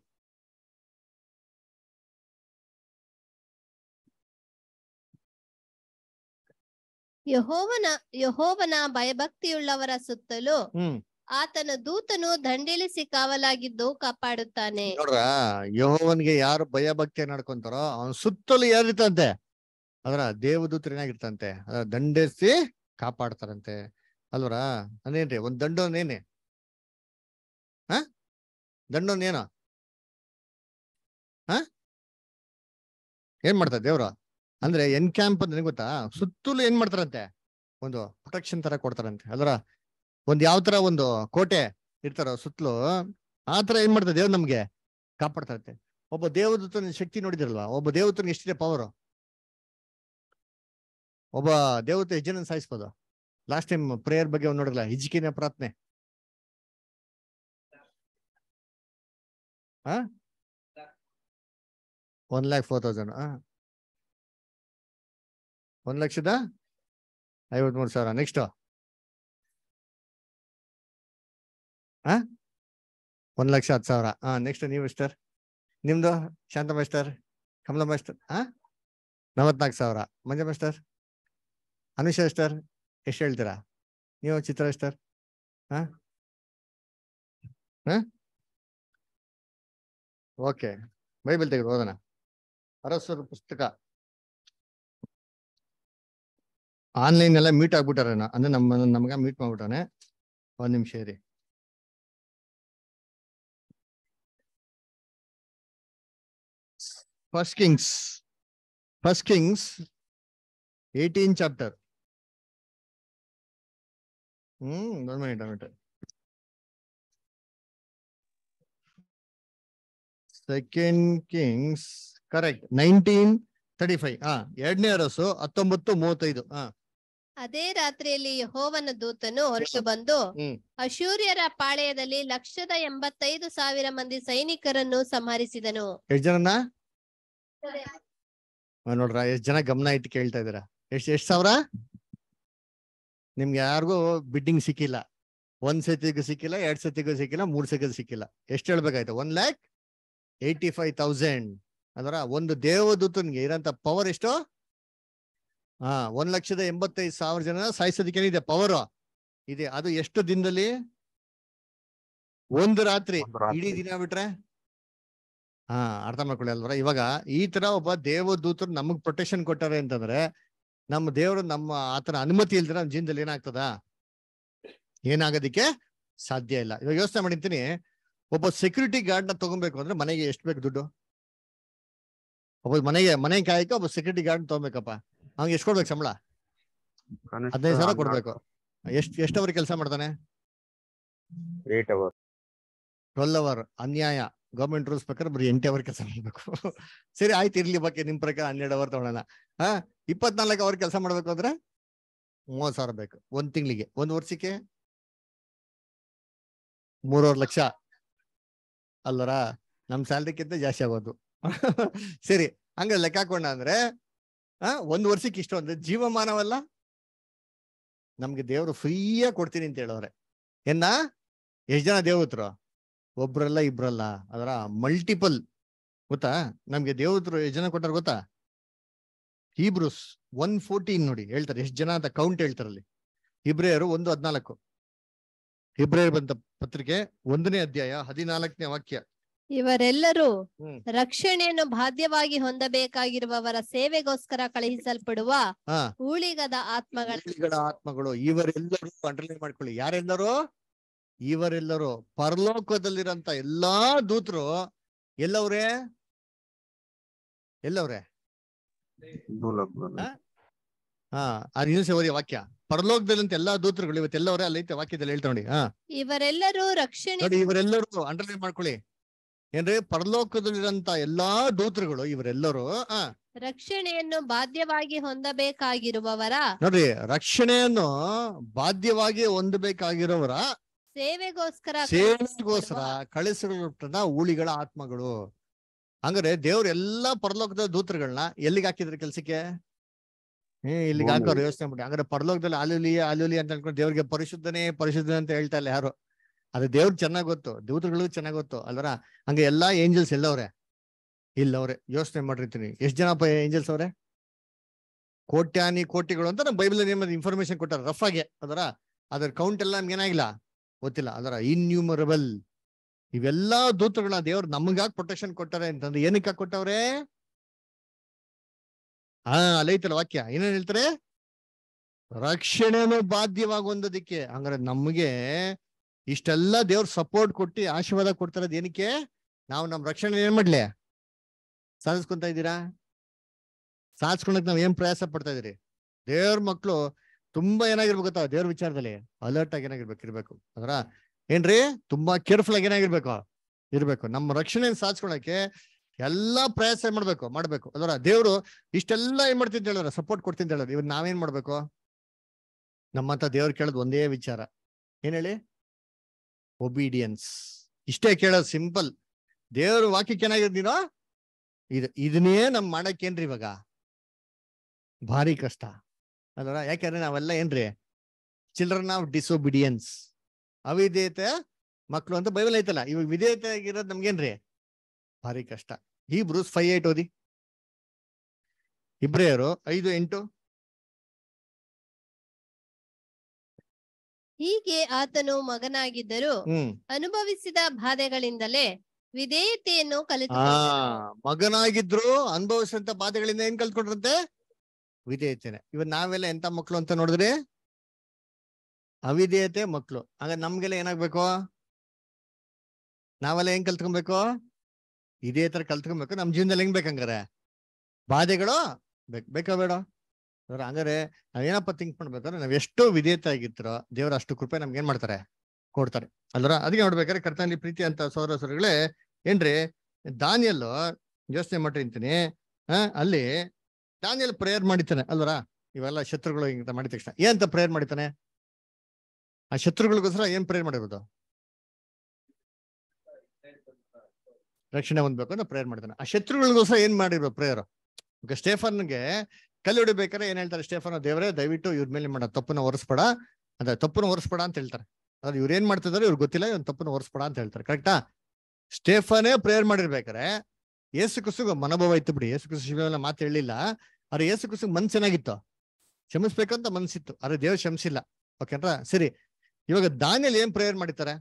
ಯಹೋವನ ಯಹೋವನ ಭಯಭಕ್ತಿಯುಳ್ಳವರ ಸುತ್ತಲೂ ಹ್ಮ್. ಆತನ ದೂತನು ದಂಡೇಲಿಸಿ ಕಾವಲಾಗಿದ್ದು ಕಾಪಾಡುತ್ತಾನೆ. ನೋಡ್ರ ಯಹೋವನ್ಗೆ ಯಾರು ಭಯ ಭಕ್ತಿ ನಡ್ಕೊಂತಾರೋ ಅವನ್ ಸುತ್ತಲೂ ಯಾರಿರ್ತಂತೆ ಅದರ ದೇವದೂತರೇನಾಗಿರ್ತಂತೆ, ಅದರ ದಂಡೆಸಿ ಕಾಪಾಡ್ತಾರಂತೆ. ಅಲ್ವರ? ಅದೇನ್ರಿ? ಒಂದ್ ದಂಡೋನೇನೆ ಹ? ದಂಡೋನೇನ ಹ? ಏನ್ ಮಾಡ್ತಾರೆ ದೇವ್ರು? ಅಂದ್ರೆ ಎನ್ ಕ್ಯಾಂಪ್ ಅಂತ ಗೊತ್ತಾ? ಸುತ್ತಲೂ ಏನ್ ಮಾಡ್ತಾರಂತೆ? ಒಂದು ಪ್ರೊಟೆಕ್ಷನ್ ತರ ಕೊಡ್ತಾರಂತೆ. ಅಲ್ವರ? ಒಂದ್ ಯಾವ ತರ ಒಂದು ಕೋಟೆ ಇರ್ತಾರ ಸುತ್ತಲೂ, ಆ ತರ ಏನ್ ಮಾಡ್ತಾರೆ ದೇವ್ರು ನಮ್ಗೆ ಕಾಪಾಡ್ತಾರಂತೆ. ಒಬ್ಬ ದೇವದೂತನ ಶಕ್ತಿ ನೋಡಿದಿರಲ್ವಾ? ಒಬ್ಬ ದೇವದೂತನ ಎಷ್ಟಿದೆ ಪವರ್ ಒಬ್ಬ ದೇವತೆ ಹೆಜ್ಜೆನ ಜನ ಸಾಯಿಸ್ಬೋದು. ಲಾಸ್ಟ್ ಟೈಮ್ ಪ್ರೇಯರ್ ಬಗ್ಗೆ ಒಂದು ನೋಡಿಲ್ಲ ಹಿಜಿಕಿನ ಪ್ರಾರ್ಥನೆ. ಹಾ ಒನ್ ಲ್ಯಾಕ್ ಫೋರ್ ತೌಸಂಡ್ ಒಂದ್ ಲಕ್ಷದ ಐವತ್ಮೂರು ಸಾವಿರ ನೆಕ್ಸ್ಟ್ ಹಾ ಒಂದ್ ಲಕ್ಷ ಹತ್ತು ಸಾವಿರ ಹಾ ನೆಕ್ಸ್ಟ್ ನೀವು ಎಷ್ಟರ್ ನಿಮ್ದು? ಶಾಂತ ಮಾಸ್ಟರ್ ಕಮಲ ಮಾಸ್ಟರ್ ಹಾ ನಲವತ್ನಾಲ್ಕು ಸಾವಿರ. ಮಂಜ ಮಾಸ್ಟರ್ ಅನುಷ ಎಷ್ಟರ್? ಎಷ್ಟು ಹೇಳ್ತೀರಾ? ನೀವು ಚಿತ್ರ ಎಷ್ಟರ್? ಹಾ? ಹಾ? ಓಕೆ. ಬೈಬಲ್ ತೆಗೆದು ಓದೋಣ. ಅರಸರ ಪುಸ್ತಕ. ಆನ್ಲೈನ್ ಎಲ್ಲ ಮೀಟ್ ಆಗ್ಬಿಟ್ಟಾರ ಅಂದ್ರೆ ನಮ್ಮ ನಮ್ಗ ಮೀಟ್ ಮಾಡ್ಬಿಟ್ಟಾನೆ. ಒಂದ್ ನಿಮಿಷ ಇರಿ. First kings first kings eighteen chapter hmm second kings correct nineteen thirty five ಹಾ ಎರಡನೇ ಅರಸು ಹತ್ತೊಂಬತ್ತು ಮೂವತ್ತೈದು. ಹಾ. ಅದೇ ರಾತ್ರಿಯಲ್ಲಿ ಯೆಹೋವನ ದೂತನು ಹೊರಟು ಬಂದು. ಅಶೂರ್ಯರ ಪಾಳೆಯದಲ್ಲಿ ಲಕ್ಷದ ಎಂಬತ್ತೈದು ಸಾವಿರ ಮಂದಿ ಸೈನಿಕರನ್ನು ಸಂಹರಿಸಿದನು. ಎಷ್ಟ್ ಜನನ? ನೋಡ್ರ ಎಷ್ಟ್ ಜನ ಗಮನ ಇಟ್ಟು ಕೇಳ್ತಾ ಇದ್ದೀರಾ? ಎಷ್ಟ್ ಎಷ್ಟ್ ಸಾವಿರ? ನಿಮ್ಗೆ ಯಾರಿಗೂ ಬಿಡ್ಡಿಂಗ್ ಸಿಕ್ಕಿಲ್ಲ. ಒಂದ್ ಸತಿಗೂ ಸಿಕ್ಕಿಲ್ಲ ಎರಡ್ ಸತಿಗೂ ಸಿಕ್ಕಿಲ್ಲ ಮೂರ್ ಸತಿಗೂ ಸಿಕ್ಕಿಲ್ಲ. ಎಷ್ಟು ಹೇಳ್ಬೇಕಾಯ್ತು? One lakh eighty five thousand. ಅಂದ್ರ ಒಂದು ದೇವದೂತನ್ಗೆ ಇರೋಂತ ಪವರ್ ಎಷ್ಟು? ಹಾ ಒಂದ್ ಲಕ್ಷದ ಎಂಬತ್ತೈದು ಸಾವಿರ ಜನ ಸಾಯಿಸೋದಕ್ಕೆ ಇದೆ ಪವರ್ ಇದೆ. ಅದು ಎಷ್ಟು ದಿನದಲ್ಲಿ? ಒಂದು ರಾತ್ರಿ. ಒಂದು ರಾತ್ರಿ. ಇಡೀ ದಿನ ಬಿಟ್ರೆ? ಹಾ ಅರ್ಥ ಮಾಡ್ಕೊಳ್ಳಿ ಅಲ್ವರ. ಇವಾಗ ಈ ತರ ಒಬ್ಬ ದೇವದೂತರು ನಮಗ್ ಪ್ರೊಟೆಕ್ಷನ್ ಕೊಟ್ಟಾರೆ ಅಂತಂದ್ರೆ ನಮ್ಮ ದೇವರು ನಮ್ಮ ಆತನ ಅನುಮತಿ ಇಲ್ದಿರ ನಮ್ಮ ಜೀವನದಲ್ಲಿ ಏನಾಗ್ತದ? ಏನಾಗೋದಿಕ್ಕೆ ಸಾಧ್ಯ ಇಲ್ಲ. ಇವಾಗ ಯೋಚನೆ ಮಾಡಿರ್ತೀನಿ ಒಬ್ಬ ಸೆಕ್ಯೂರಿಟಿ ಗಾರ್ಡ್ನ ತಗೊಬೇಕು ಅಂದ್ರೆ ಮನೆಗೆ ಎಷ್ಟು ಬೇಕು ದುಡ್ಡು? ಒಬ್ಬ ಮನೆಗೆ ಮನೆ ಕಾಯಕ್ಕೆ ಒಬ್ಬ ಸೆಕ್ಯೂರಿಟಿ ಗಾರ್ಡ್ ತಗೊಬೇಕಪ್ಪ. ಅವ್ನ್ ಎಷ್ಟು ಕೊಡ್ಬೇಕು ಸಂಬಳ? ಹದಿನೈದು ಸಾವಿರ ಕೊಡ್ಬೇಕು. ಎಷ್ಟ್ ಎಷ್ಟು ಅವರ್ ಕೆಲಸ ಮಾಡ್ತಾನೆ? ಟ್ವೆಲ್ ಅವರ್ ಅನ್ಯಾಯ. ಗೌರ್ಮೆಂಟ್ ರೂಲ್ಸ್ ಪ್ರಕಾರ ಬರೀ ಎಂಟು ಅವರ್ ಕೆಲಸ ಮಾಡಬೇಕು. ಸರಿ, ಆಯ್ತು, ಇರ್ಲಿ ಬಗ್ಗೆ ನಿಮ್ ಪ್ರಕಾರ ಹನ್ನೆರಡು ಅವರ್ ತಗೊಳ್ಳೋಣ ಹಾ, ಇಪ್ಪತ್ನಾಲ್ಕು ಅವರ್ ಕೆಲಸ ಮಾಡ್ಬೇಕು ಅಂದ್ರೆ ಮೂವತ್ ಸಾವಿರ ಬೇಕು, ಒಂದ್ ತಿಂಗಳಿಗೆ. ಒಂದ್ ವರ್ಷಕ್ಕೆ? ಮೂರುವರೆ ಲಕ್ಷ. ಅಲ್ಲರ? ನಮ್ ಸ್ಯಾಲ್ರಿಕ್ಕಿಂತ ಜಾಸ್ತಿ ಆಗೋದು. ಸರಿ ಹಂಗ ಲೆಕ್ಕ ಹಾಕೊಂಡ ಅಂದ್ರೆ ಆ ಒಂದ್ ವರ್ಷಕ್ಕೆ ಇಷ್ಟು ಅಂದ್ರೆ ಜೀವಮಾನವಲ್ಲ? ನಮ್ಗೆ ದೇವ್ರು ಫ್ರೀಯಾಗಿ ಕೊಡ್ತೀನಿ ಅಂತ ಹೇಳೋರೆ. ಏನ ಎಷ್ಟ್ ಜನ ದೇವತರು ಒಬ್ರಲ್ಲ ಇಬ್ರಲ್ಲ ಅದರ ಮಲ್ಟಿಪಲ್ ಗೊತ್ತಾ? ನಮ್ಗೆ ದೇವರು ಜನ ಕೊಟ್ಟಾರ ಗೊತ್ತಾ? ಹೀಬ್ರೂಸ್ ಒನ್ ಫೋರ್ಟೀನ್ ನೋಡಿ ಹೇಳ್ತಾರೆ. ಎಷ್ಟು ಜನ ಅಂತ ಕೌಂಟ್ ಹೇಳ್ತಾರಲ್ಲಿ ಇಬ್ರಿಯರು ಒಂದು ಹದಿನಾಲ್ಕು. ಇಬ್ರಿಯರ್ ಬಂತ ಪತ್ರಿಕೆ ಒಂದನೇ ಅಧ್ಯಾಯ ಹದಿನಾಲ್ಕನೇ ವಾಕ್ಯ. ಇವರೆಲ್ಲರೂ. ರಕ್ಷಣೆಯನ್ನು ಬಾಧ್ಯವಾಗಿ ಹೊಂದಬೇಕಾಗಿರುವವರ ಸೇವೆಗೋಸ್ಕರ ಕಳುಹಿಸಲ್ಪಡುವ ಉಳಿಗದ ಆತ್ಮಗಳ ಆತ್ಮಗಳು ಇವರೆಲ್ಲರೂ ಅಂಡರ್ಲೈನ್ ಮಾಡ್ಕೊಳ್ಳಿ. ಯಾರೆಲ್ಲರೂ? ಇವರೆಲ್ಲರೂ ಪರಲೋಕದಲ್ಲಿರಂತ ಎಲ್ಲಾ ದೂತರು ಎಲ್ಲವ್ರೆ? ಎಲ್ಲವ್ರೆ. ಆ? ಹಾ ವಾಕ್ಯ. ಪರಲೋಕದಲ್ಲಿ ಎಲ್ಲಾ ದೂತರುಗಳು ಇವತ್ತೆಲ್ಲವ್ರೆ ಅಲ್ಲೈತೆ ವಾಕ್ಯದಲ್ಲಿ ಹೇಳ್ತಾ ನೋಡಿ. ಹಾ. ಇವರೆಲ್ಲರೂ ರಕ್ಷಣೆ ನೋಡಿ ಇವರೆಲ್ಲರೂ ಅಂಡರ್ಲೈನ್ ಮಾಡ್ಕೊಳ್ಳಿ. ಏನ್ರಿ? ಪರಲೋಕದಲ್ಲಿರಂತ ಎಲ್ಲಾ ದೂತರುಗಳು ಇವರೆಲ್ಲರೂ ಹಾ. ರಕ್ಷಣೆಯನ್ನು ಬಾಧ್ಯವಾಗಿ ಹೊಂದಬೇಕಾಗಿರುವವರ ನೋಡ್ರಿ ರಕ್ಷಣೆಯನ್ನು ಬಾಧ್ಯವಾಗಿ ಹೊಂದಬೇಕಾಗಿರೋವರ ಸೇವೆಗೋಸ್ಕರ ಸೇವೆಗೋಸ್ಕರ ಕಳಿಸಿರುವಂತ ಊಳಿಗಳ ಆತ್ಮಗಳು. ಹಂಗಾರೆ ದೇವ್ರ ಎಲ್ಲಾ ಪರಲೋಕದ ದೂತರುಗಳನ್ನ ಎಲ್ಲಿಗೆ ಹಾಕಿದ್ರೆ ಕೆಲ್ಸಕ್ಕೆ? ಹ್ಮ್ ಇಲ್ಲಿಗೆ ಹಾಕೋರು ಯೋಚನೆ ಮಾಡಿ ಹಂಗಾರೆ ಪರಲೋಕದಲ್ಲಿ ಆಲುಲಿ ಆಲುಲಿ ಅಂತ ಅನ್ಕೊಂಡು ದೇವ್ರಿಗೆ ಪರಿಶುದ್ಧನೇ ಪರಿಶುದ್ಧ ಅಂತ ಹೇಳ್ತಾ ಇಲ್ಲ ಯಾರು. ಅದು ದೇವ್ರ ಚೆನ್ನಾಗ್ ಗೊತ್ತು ದೂತರುಗಳು ಚೆನ್ನಾಗ್ ಗೊತ್ತು ಅಲ್ವರ? ಹಂಗ ಎಲ್ಲಾ ಏಂಜಲ್ಸ್ ಎಲ್ಲವ್ರೆ? ಇಲ್ಲವ್ರೆ ಯೋಚನೆ ಮಾಡಿರ್ತೀನಿ. ಎಷ್ಟ್ ಜನ ಏಂಜಲ್ಸ್ ಅವ್ರೆ? ಕೋಟ್ಯಾನಿ ಕೋಟಿಗಳು ಅಂತ ನಮ್ಮ ಬೈಬಲ್ ಇನ್ಫಾರ್ಮೇಶನ್ ಕೊಟ್ಟಾರ ರಫ್ ಆಗಿ ಅದರ ಅದ್ರ ಕೌಂಟ್ ಎಲ್ಲ ನಮ್ಗೆ ಏನಾಗಿಲ್ಲ ಗೊತ್ತಿಲ್ಲ. ಅದರ ಇನ್ಯೂಮರಬಲ್ ಇವೆಲ್ಲಾ ದೂತಗಳನ್ನ ದೇವ್ರು ನಮಗಾಗಿ ಪ್ರೊಟೆಕ್ಷನ್ ಕೊಟ್ಟಾರೆ ಅಂತಂದ್ರೆ ಏನಕ್ಕೆ ಕೊಟ್ಟವ್ರೆ? ಹಾ ಅಲ್ಲೈತಲ್ಲ ವಾಕ್ಯ. ಏನೇನ್ ಹೇಳ್ತಾರೆ? ರಕ್ಷಣೆನೂ ಬಾಧ್ಯವಾಗಿ ಹೊಂದೋದಿಕ್ಕೆ ಹಂಗಾರೆ ನಮ್ಗೆ ಇಷ್ಟೆಲ್ಲ ದೇವ್ರ ಸಪೋರ್ಟ್ ಕೊಟ್ಟು ಆಶೀರ್ವಾದ ಕೊಡ್ತಾರದ್ ಏನಕ್ಕೆ? ನಾವು ನಮ್ ರಕ್ಷಣೆ ಏನ್ ಮಾಡ್ಲಿ? ಸಾಧಿಸ್ಕೊಂತ ಇದ್ದೀರಾ? ಸಾಧಿಸ್ಕೊಳಕ್ ನಾವ್ ಏನ್ ಪ್ರಯಾಸ ಪಡ್ತಾ ಇದೀರಿ ದೇವ್ರ ಮಕ್ಳು ತುಂಬಾ ಏನಾಗಿರ್ಬೇಕು ಗೊತ್ತಾ? ದೇವ್ರ ವಿಚಾರದಲ್ಲಿ ಅಲರ್ಟ್ ಆಗಿ ಏನಾಗಿರ್ಬೇಕು, ಇರ್ಬೇಕು. ಅದರ ಏನ್ರಿ? ತುಂಬಾ ಕೇರ್ಫುಲ್ ಆಗಿ ಏನಾಗಿರ್ಬೇಕು? ಇರ್ಬೇಕು. ನಮ್ಮ ರಕ್ಷಣೆ ಸಾಧಿಸ್ಕೊಳಕ್ಕೆ ಎಲ್ಲಾ ಪ್ರಯಾಸ ಏನ್ ಮಾಡ್ಬೇಕು ಮಾಡ್ಬೇಕು. ಅದರ ದೇವ್ರು ಇಷ್ಟೆಲ್ಲ ಏನ್ ಮಾಡ್ತಿದ್ದ ಹೇಳಿದ್ರೆ ಸಪೋರ್ಟ್ ಕೊಡ್ತೀನಿ ಹೇಳೋದು ಇವ್ ನಾವೇನ್ ಮಾಡ್ಬೇಕು? ನಮ್ಮಂತ ದೇವ್ರು ಕೇಳೋದು ಒಂದೇ ವಿಚಾರ. ಏನ್ ಹೇಳಿ? ಒಬಿಡಿಯನ್ಸ್ ಇಷ್ಟೇ ಕೇಳೋದು ಸಿಂಪಲ್ ದೇವ್ರ ವಾಕ್ಯಕ್ಕೆ ಏನಾಗಿದ್ದೀನೋ ಇದು, ಇದನ್ನೇ ನಮ್ ಮಾಡಕ್ಕೇನ್ರಿ ಇವಾಗ? ಭಾರಿ ಕಷ್ಟ. ಅಲ್ವರ ಯಾಕಂದ್ರೆ ನಾವೆಲ್ಲ ಏನ್ರಿ? ಚಿಲ್ಡ್ರನ್ ಆಫ್ ಡಿಸೊಬಿಡಿಯನ್ಸ್ ಅವಿಧೇಯತೆ ಮಕ್ಕಳು ಅಂತ ಬೈಬಲ್ ಐತಲ್ಲ? ಇವಾಗ ವಿಧೇಯತೆ ಆಗಿರೋದು ನಮ್ಗೇನ್ರಿ? ಭಾರಿ ಕಷ್ಟ. ಈ ಬ್ರೂಸ್ ಫೈವ್ ಏಟ್ ಓದಿ. ಇಬ್ರಿಯರು ಐದು ಎಂಟು. ಹೀಗೆ ಆತನು ಮಗನಾಗಿದ್ದರು ಅನುಭವಿಸಿದ ಬಾಧೆಗಳಿಂದಲೇ ವಿಧೇಯತೆಯನ್ನು ಕಲಿತ ಮಗನಾಗಿದ್ರು ಅನುಭವಿಸಿದಂತ ಬಾಧೆಗಳಿಂದ ಏನ್ ಕಲ್ತ್ಕೊಂಡ್ರಂತೆ? ವಿಧೇಯತೆನೆ. ಇವತ್ ನಾವೆಲ್ಲ ಎಂತ ಮಕ್ಳು ಅಂತ ನೋಡಿದ್ರಿ? ಅವಿಧೇಯತೆ ಮಕ್ಳು. ಆಗ ನಮ್ಗೆಲ್ಲ ಏನಾಗ್ಬೇಕು? ನಾವೆಲ್ಲ ಹೆಂಗ್ ಕಲ್ತ್ಕೊಬೇಕು? ಇದೇ ತರ ಕಲ್ತ್ಕೊಬೇಕು. ನಮ್ ಜೀವನದಲ್ಲಿ ಹೆಂಗ್ ಬೇಕಂಗಾರೆ? ಬಾಧೆಗಳು ಬೇಕ್, ಬೇಕೋ ಬೇಡ? ಹಂಗಾರೆ ನಾವೇನಪ್ಪ ಥಿಂಕ್ ಮಾಡ್ಬೇಕಾದ್ರೆ ನಾವ್ ಎಷ್ಟೋ ವಿಧೇಯತೆ ಆಗಿರ್ತಾರೋ ದೇವ್ರ ಅಷ್ಟು ಕೃಪೆ ನಮ್ಗೆ ಏನ್ ಮಾಡ್ತಾರೆ? ಕೊಡ್ತಾರೆ. ಅಲ್ರ ಅದಕ್ಕೆ ನೋಡ್ಬೇಕಾದ್ರೆ ಕರ್ತನಲ್ಲಿ ಪ್ರೀತಿ ಅಂತ ಸೌರ ಸೌರಗಳೇ ಏನ್ರಿ, ದಾನಿಯಲ್ಲು ಯೋಚನೆ ಮಾಡ್ರಿ ಆ ಅಲ್ಲಿ ದಾನಿಯಲ್ ಪ್ರೇಯರ್ ಮಾಡಿತಾನೆ ಅಲ್ವರ? ಇವೆಲ್ಲ ಶತ್ರುಗಳು ಹಿಂಗ ಮಾಡಿದ ತಕ್ಷಣ. ಏನಂತ ಪ್ರೇಯರ್ ಮಾಡಿತಾನೆ ಆ ಶತ್ರುಗಳಿಗೋಸ್ಕರ ಏನ್ ಪ್ರೇಯರ್ ಮಾಡಿರೋದು? ರಕ್ಷಣೆ ಹೊಂದ್ಬೇಕು ಅಂತ ಪ್ರೇಯರ್ ಮಾಡ್ತಾನೆ ಆ ಶತ್ರುಗಳಿಗೋಸ್ಕರ ಏನ್ ಮಾಡಿರೋ ಪ್ರೇಯರ್? ಈಗ ಸ್ಟೇಫನ್ಗೆ ಕಲ್ಲು ಹೊಡಿಬೇಕಾದ್ರೆ ಏನ್ ಹೇಳ್ತಾರೆ ಸ್ಟೇಫನ್, ದೇವರೇ, ದಯವಿಟ್ಟು ಇವ್ರ ಮೇಲೆ ಮಾಡ ತಪ್ಪನ್ನ ಒರೆಸ್ಬೇಡ. ಅಂದ್ರೆ ತಪ್ಪನ್ನ ಒರೆಸ್ಬೇಡ ಅಂತ ಹೇಳ್ತಾರೆ. ಅದ್ರ ಇವ್ರು ಏನ್ ಮಾಡ್ತಿದಾರೆ ಇವ್ರಿಗೆ ಗೊತ್ತಿಲ್ಲ, ಇವ್ನ ತಪ್ಪನ್ನ ಒರೆಸ್ಬೇಡ ಅಂತ ಹೇಳ್ತಾರೆ. ಕರೆಕ್ಟಾ ಸ್ಟೇಫನೇ ಪ್ರೇಯರ್ ಮಾಡಿರ್ಬೇಕಾರೆ ಯೇಸು ಕುಸುಗ ಮನೋಭಾವ ಇತ್ತು ಬಿಡಿ. ಯೇಸು ಕುಸು ಶಿವ ಮಾತು ಹೇಳಿಲ್ಲ. ಆದ್ರೆ ಯೇಸು ಕ್ರಿಸ್ತ ಮನ್ಸು ಚೆನ್ನಾಗಿತ್ತು ಕ್ಷಮಿಸ್ಬೇಕಂತ ಮನ್ಸಿತ್ತು ಅರೆ ದೇವ್ರು ಕ್ಷಮಿಸಿಲ್ಲ. ಓಕೆನ್ರ ಸರಿ. ಇವಾಗ ದಾನಿಯಲ್ಲಿ ಏನ್ ಪ್ರೇಯರ್ ಮಾಡಿತಾರೆ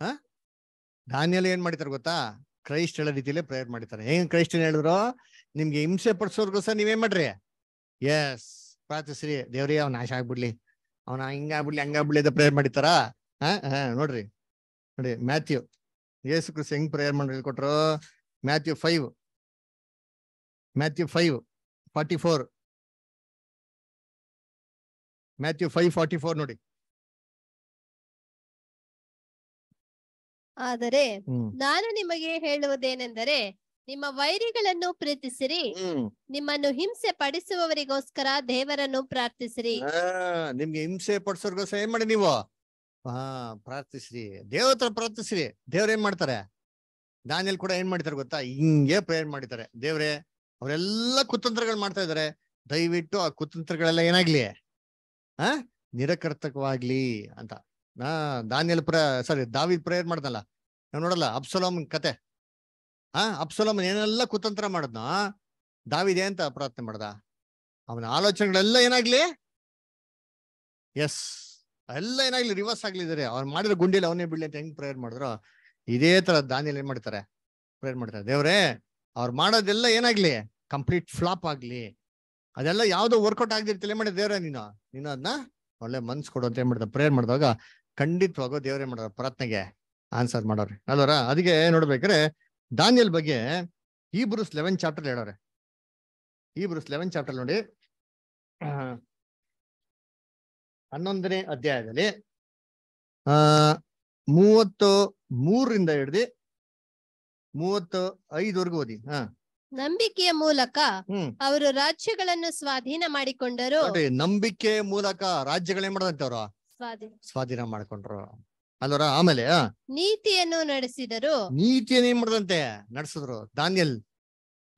ಹ? ದಾನಿಯಲ್ಲಿ ಏನ್ ಮಾಡಿತಾರೆ ಗೊತ್ತಾ? ಕ್ರೈಸ್ಟ್ ಹೇಳೋ ರೀತಿಯಲ್ಲೇ ಪ್ರೇಯರ್ ಮಾಡಿದ್ದಾರೆ ಹೆಂಗ್ ಕ್ರೈಸ್ಟ್ ಏನ್ ಹೇಳಿದ್ರು? ನಿಮ್ಗೆ ಹಿಂಸೆ ಪಡಿಸೋರ್ಗೋಸ್ಕರ ನೀವೇನ್ ಮಾಡ್ರಿ? ಎಸ್ ಪ್ರಾರ್ಥಿಸ್ರಿ ದೇವ್ರಿ, ಅವ್ನ ನಾಶ ಆಗ್ಬಿಡ್ಲಿ. ಅವನ ಹಿಂಗಾಗ್ಬಿಡ್ಲಿ ಹಂಗಾಗ್ಬಿಡ್ಲಿ ಅಂತ ಪ್ರೇಯರ್ ಮಾಡಿತಾರಾ ಹಾ? ಹಾ, ನೋಡ್ರಿ. ನೋಡಿ ಮ್ಯಾಥ್ಯೂ ಯೇಸು ಕ್ರಿಸ್ತ ಹೆಂಗ್ ಪ್ರೇಯರ್ ಮಾಡಿ ಹೇಳ್ಕೊಟ್ರು? Matthew five Matthew five forty four Matthew five forty four ನೋಡಿ. ಆದರೆ ನಾನು ನಿಮಗೆ ಹೇಳುವುದೇನೆಂದರೆ ನಿಮ್ಮ ವೈರಿಗಳನ್ನು ಪ್ರೀತಿಸಿರಿ ನಿಮ್ಮನ್ನು ಹಿಂಸೆ ಪಡಿಸುವವರಿಗೋಸ್ಕರ ದೇವರನ್ನು ಪ್ರಾರ್ಥಿಸಿರಿ. ನಿಮ್ಗೆ ಹಿಂಸೆ ಪಡಿಸೋರ್ಗೋಸ್ಕರ ಏನ್ ಮಾಡಿ ನೀವು? ಹಾ ಪ್ರಾರ್ಥಿಸ್ರಿ. ಪ್ರಾರ್ಥಿಸಿ ಪ್ರಾರ್ಥಿಸ್ರಿ. ದೇವ್ರ ಏನ್ ಮಾಡ್ತಾರೆ? ದಾನಿಯಲ್ ಕೂಡ ಏನ್ ಮಾಡ್ತಾರೆ ಗೊತ್ತಾ? ಹಿಂಗೆ ಪ್ರೇಯರ್ ಮಾಡಿದ್ದಾರೆ. ದೇವ್ರೆ, ಅವರೆಲ್ಲ ಕುತಂತ್ರಗಳು ಮಾಡ್ತಾ ಇದಾರೆ ದಯವಿಟ್ಟು ಆ ಕುತಂತ್ರಗಳೆಲ್ಲ ಏನಾಗ್ಲಿ? ಆ? ನಿರಕರ್ತಕವಾಗ್ಲಿ ಅಂತ. ನಾ ದಾನಿಯಲ್ ಪ್ರ ಸಾರಿ ದಾವಿದ್ ಪ್ರೇಯರ್ ಮಾಡ್ದಲ್ಲ. ನಾವ್ ನೋಡಲ್ಲ, ಅಬ್ಸಲೋಮ್ ಕತೆ. ಆ? ಅಬ್ಸಲೋಮ್ ಏನೆಲ್ಲ ಕುತಂತ್ರ ಮಾಡದ್ನ, ದಾವಿದ್ ಅಂತ ಪ್ರಾರ್ಥನೆ ಮಾಡ್ದ? ಅವನ ಆಲೋಚನೆಗಳೆಲ್ಲ ಏನಾಗ್ಲಿ? ಎಸ್ ಎಲ್ಲ ಏನಾಗ್ಲಿ ರಿವರ್ಸ್ ಆಗ್ಲಿದ್ದಾರೆ ಅವ್ರು ಮಾಡಿರೋ ಗುಂಡಿಲಿ ಅವನೇ ಬಿಳಿ ಅಂತ ಹೆಂಗ್ ಪ್ರೇಯರ್ ಮಾಡಿದ್ರು ಇದೇ ತರ ದಾನಿಯಲ್ಲಿ ಏನ್ ಮಾಡ್ತಾರೆ? ಪ್ರೇರ್ ಮಾಡ್ತಾರೆ. ದೇವರೇ, ಅವ್ರು ಮಾಡೋದೆಲ್ಲ ಏನಾಗ್ಲಿ? ಕಂಪ್ಲೀಟ್ ಫ್ಲಾಪ್ ಆಗ್ಲಿ. ಅದೆಲ್ಲ ಯಾವ್ದೋ ವರ್ಕೌಟ್ ಆಗದಿರ್ತಿಲ್ಲ ಮಾಡಿ ದೇವ್ರೆ ನೀನು? ನೀನು ಅದನ್ನ ಒಳ್ಳೆ ಮನ್ಸ್ ಕೊಡು ಅಂತ ಏನ್ ಮಾಡ್ತಾರೆ ಪ್ರೇಯರ್ ಮಾಡಿದಾಗ ಖಂಡಿತವಾಗೋ ದೇವ್ರೇ ಮಾಡೋರು ಪ್ರಾರ್ಥನೆಗೆ ಆನ್ಸರ್ ಮಾಡೋರು. ಅಲ್ವರ? ಅದಕ್ಕೆ ನೋಡ್ಬೇಕ್ರೆ ದಾನಿಯಲ್ ಬಗ್ಗೆ ಈ ಬ್ರೂಸ್ ಲೆವೆನ್ ಚಾಪ್ಟರ್ ಹೇಳೋರೆ. ಈ ಬ್ರೂಸ್ ಲೆವೆನ್ ಚಾಪ್ಟರ್ ನೋಡಿ. ಹನ್ನೊಂದನೇ ಅಧ್ಯಾಯದಲ್ಲಿ, ಆ ಮೂವತ್ತು ಮೂರರಿಂದ ಹಿಡ್ದು ಮೂವತ್ತು ಐದವರೆಗೂ ಓದಿ. ಹಾ. ನಂಬಿಕೆಯ ಮೂಲಕ ಅವರು ರಾಜ್ಯಗಳನ್ನು ಸ್ವಾಧೀನ ಮಾಡಿಕೊಂಡರು. ನಂಬಿಕೆ ಮೂಲಕ ರಾಜ್ಯಗಳೇನ್ ಮಾಡದಂತೆ ಅವ್ರು ಸ್ವಾಧೀನ. ಮಾಡ್ಕೊಂಡ್ರು. ಅಲ್ವರ? ಆಮೇಲೆ ನೀತಿಯನ್ನು ನಡೆಸಿದರು. ನೀತಿಯನ್ನು ಏನ್ ಮಾಡದಂತೆ? ನಡೆಸಿದ್ರು. ದಾನಿಯಲ್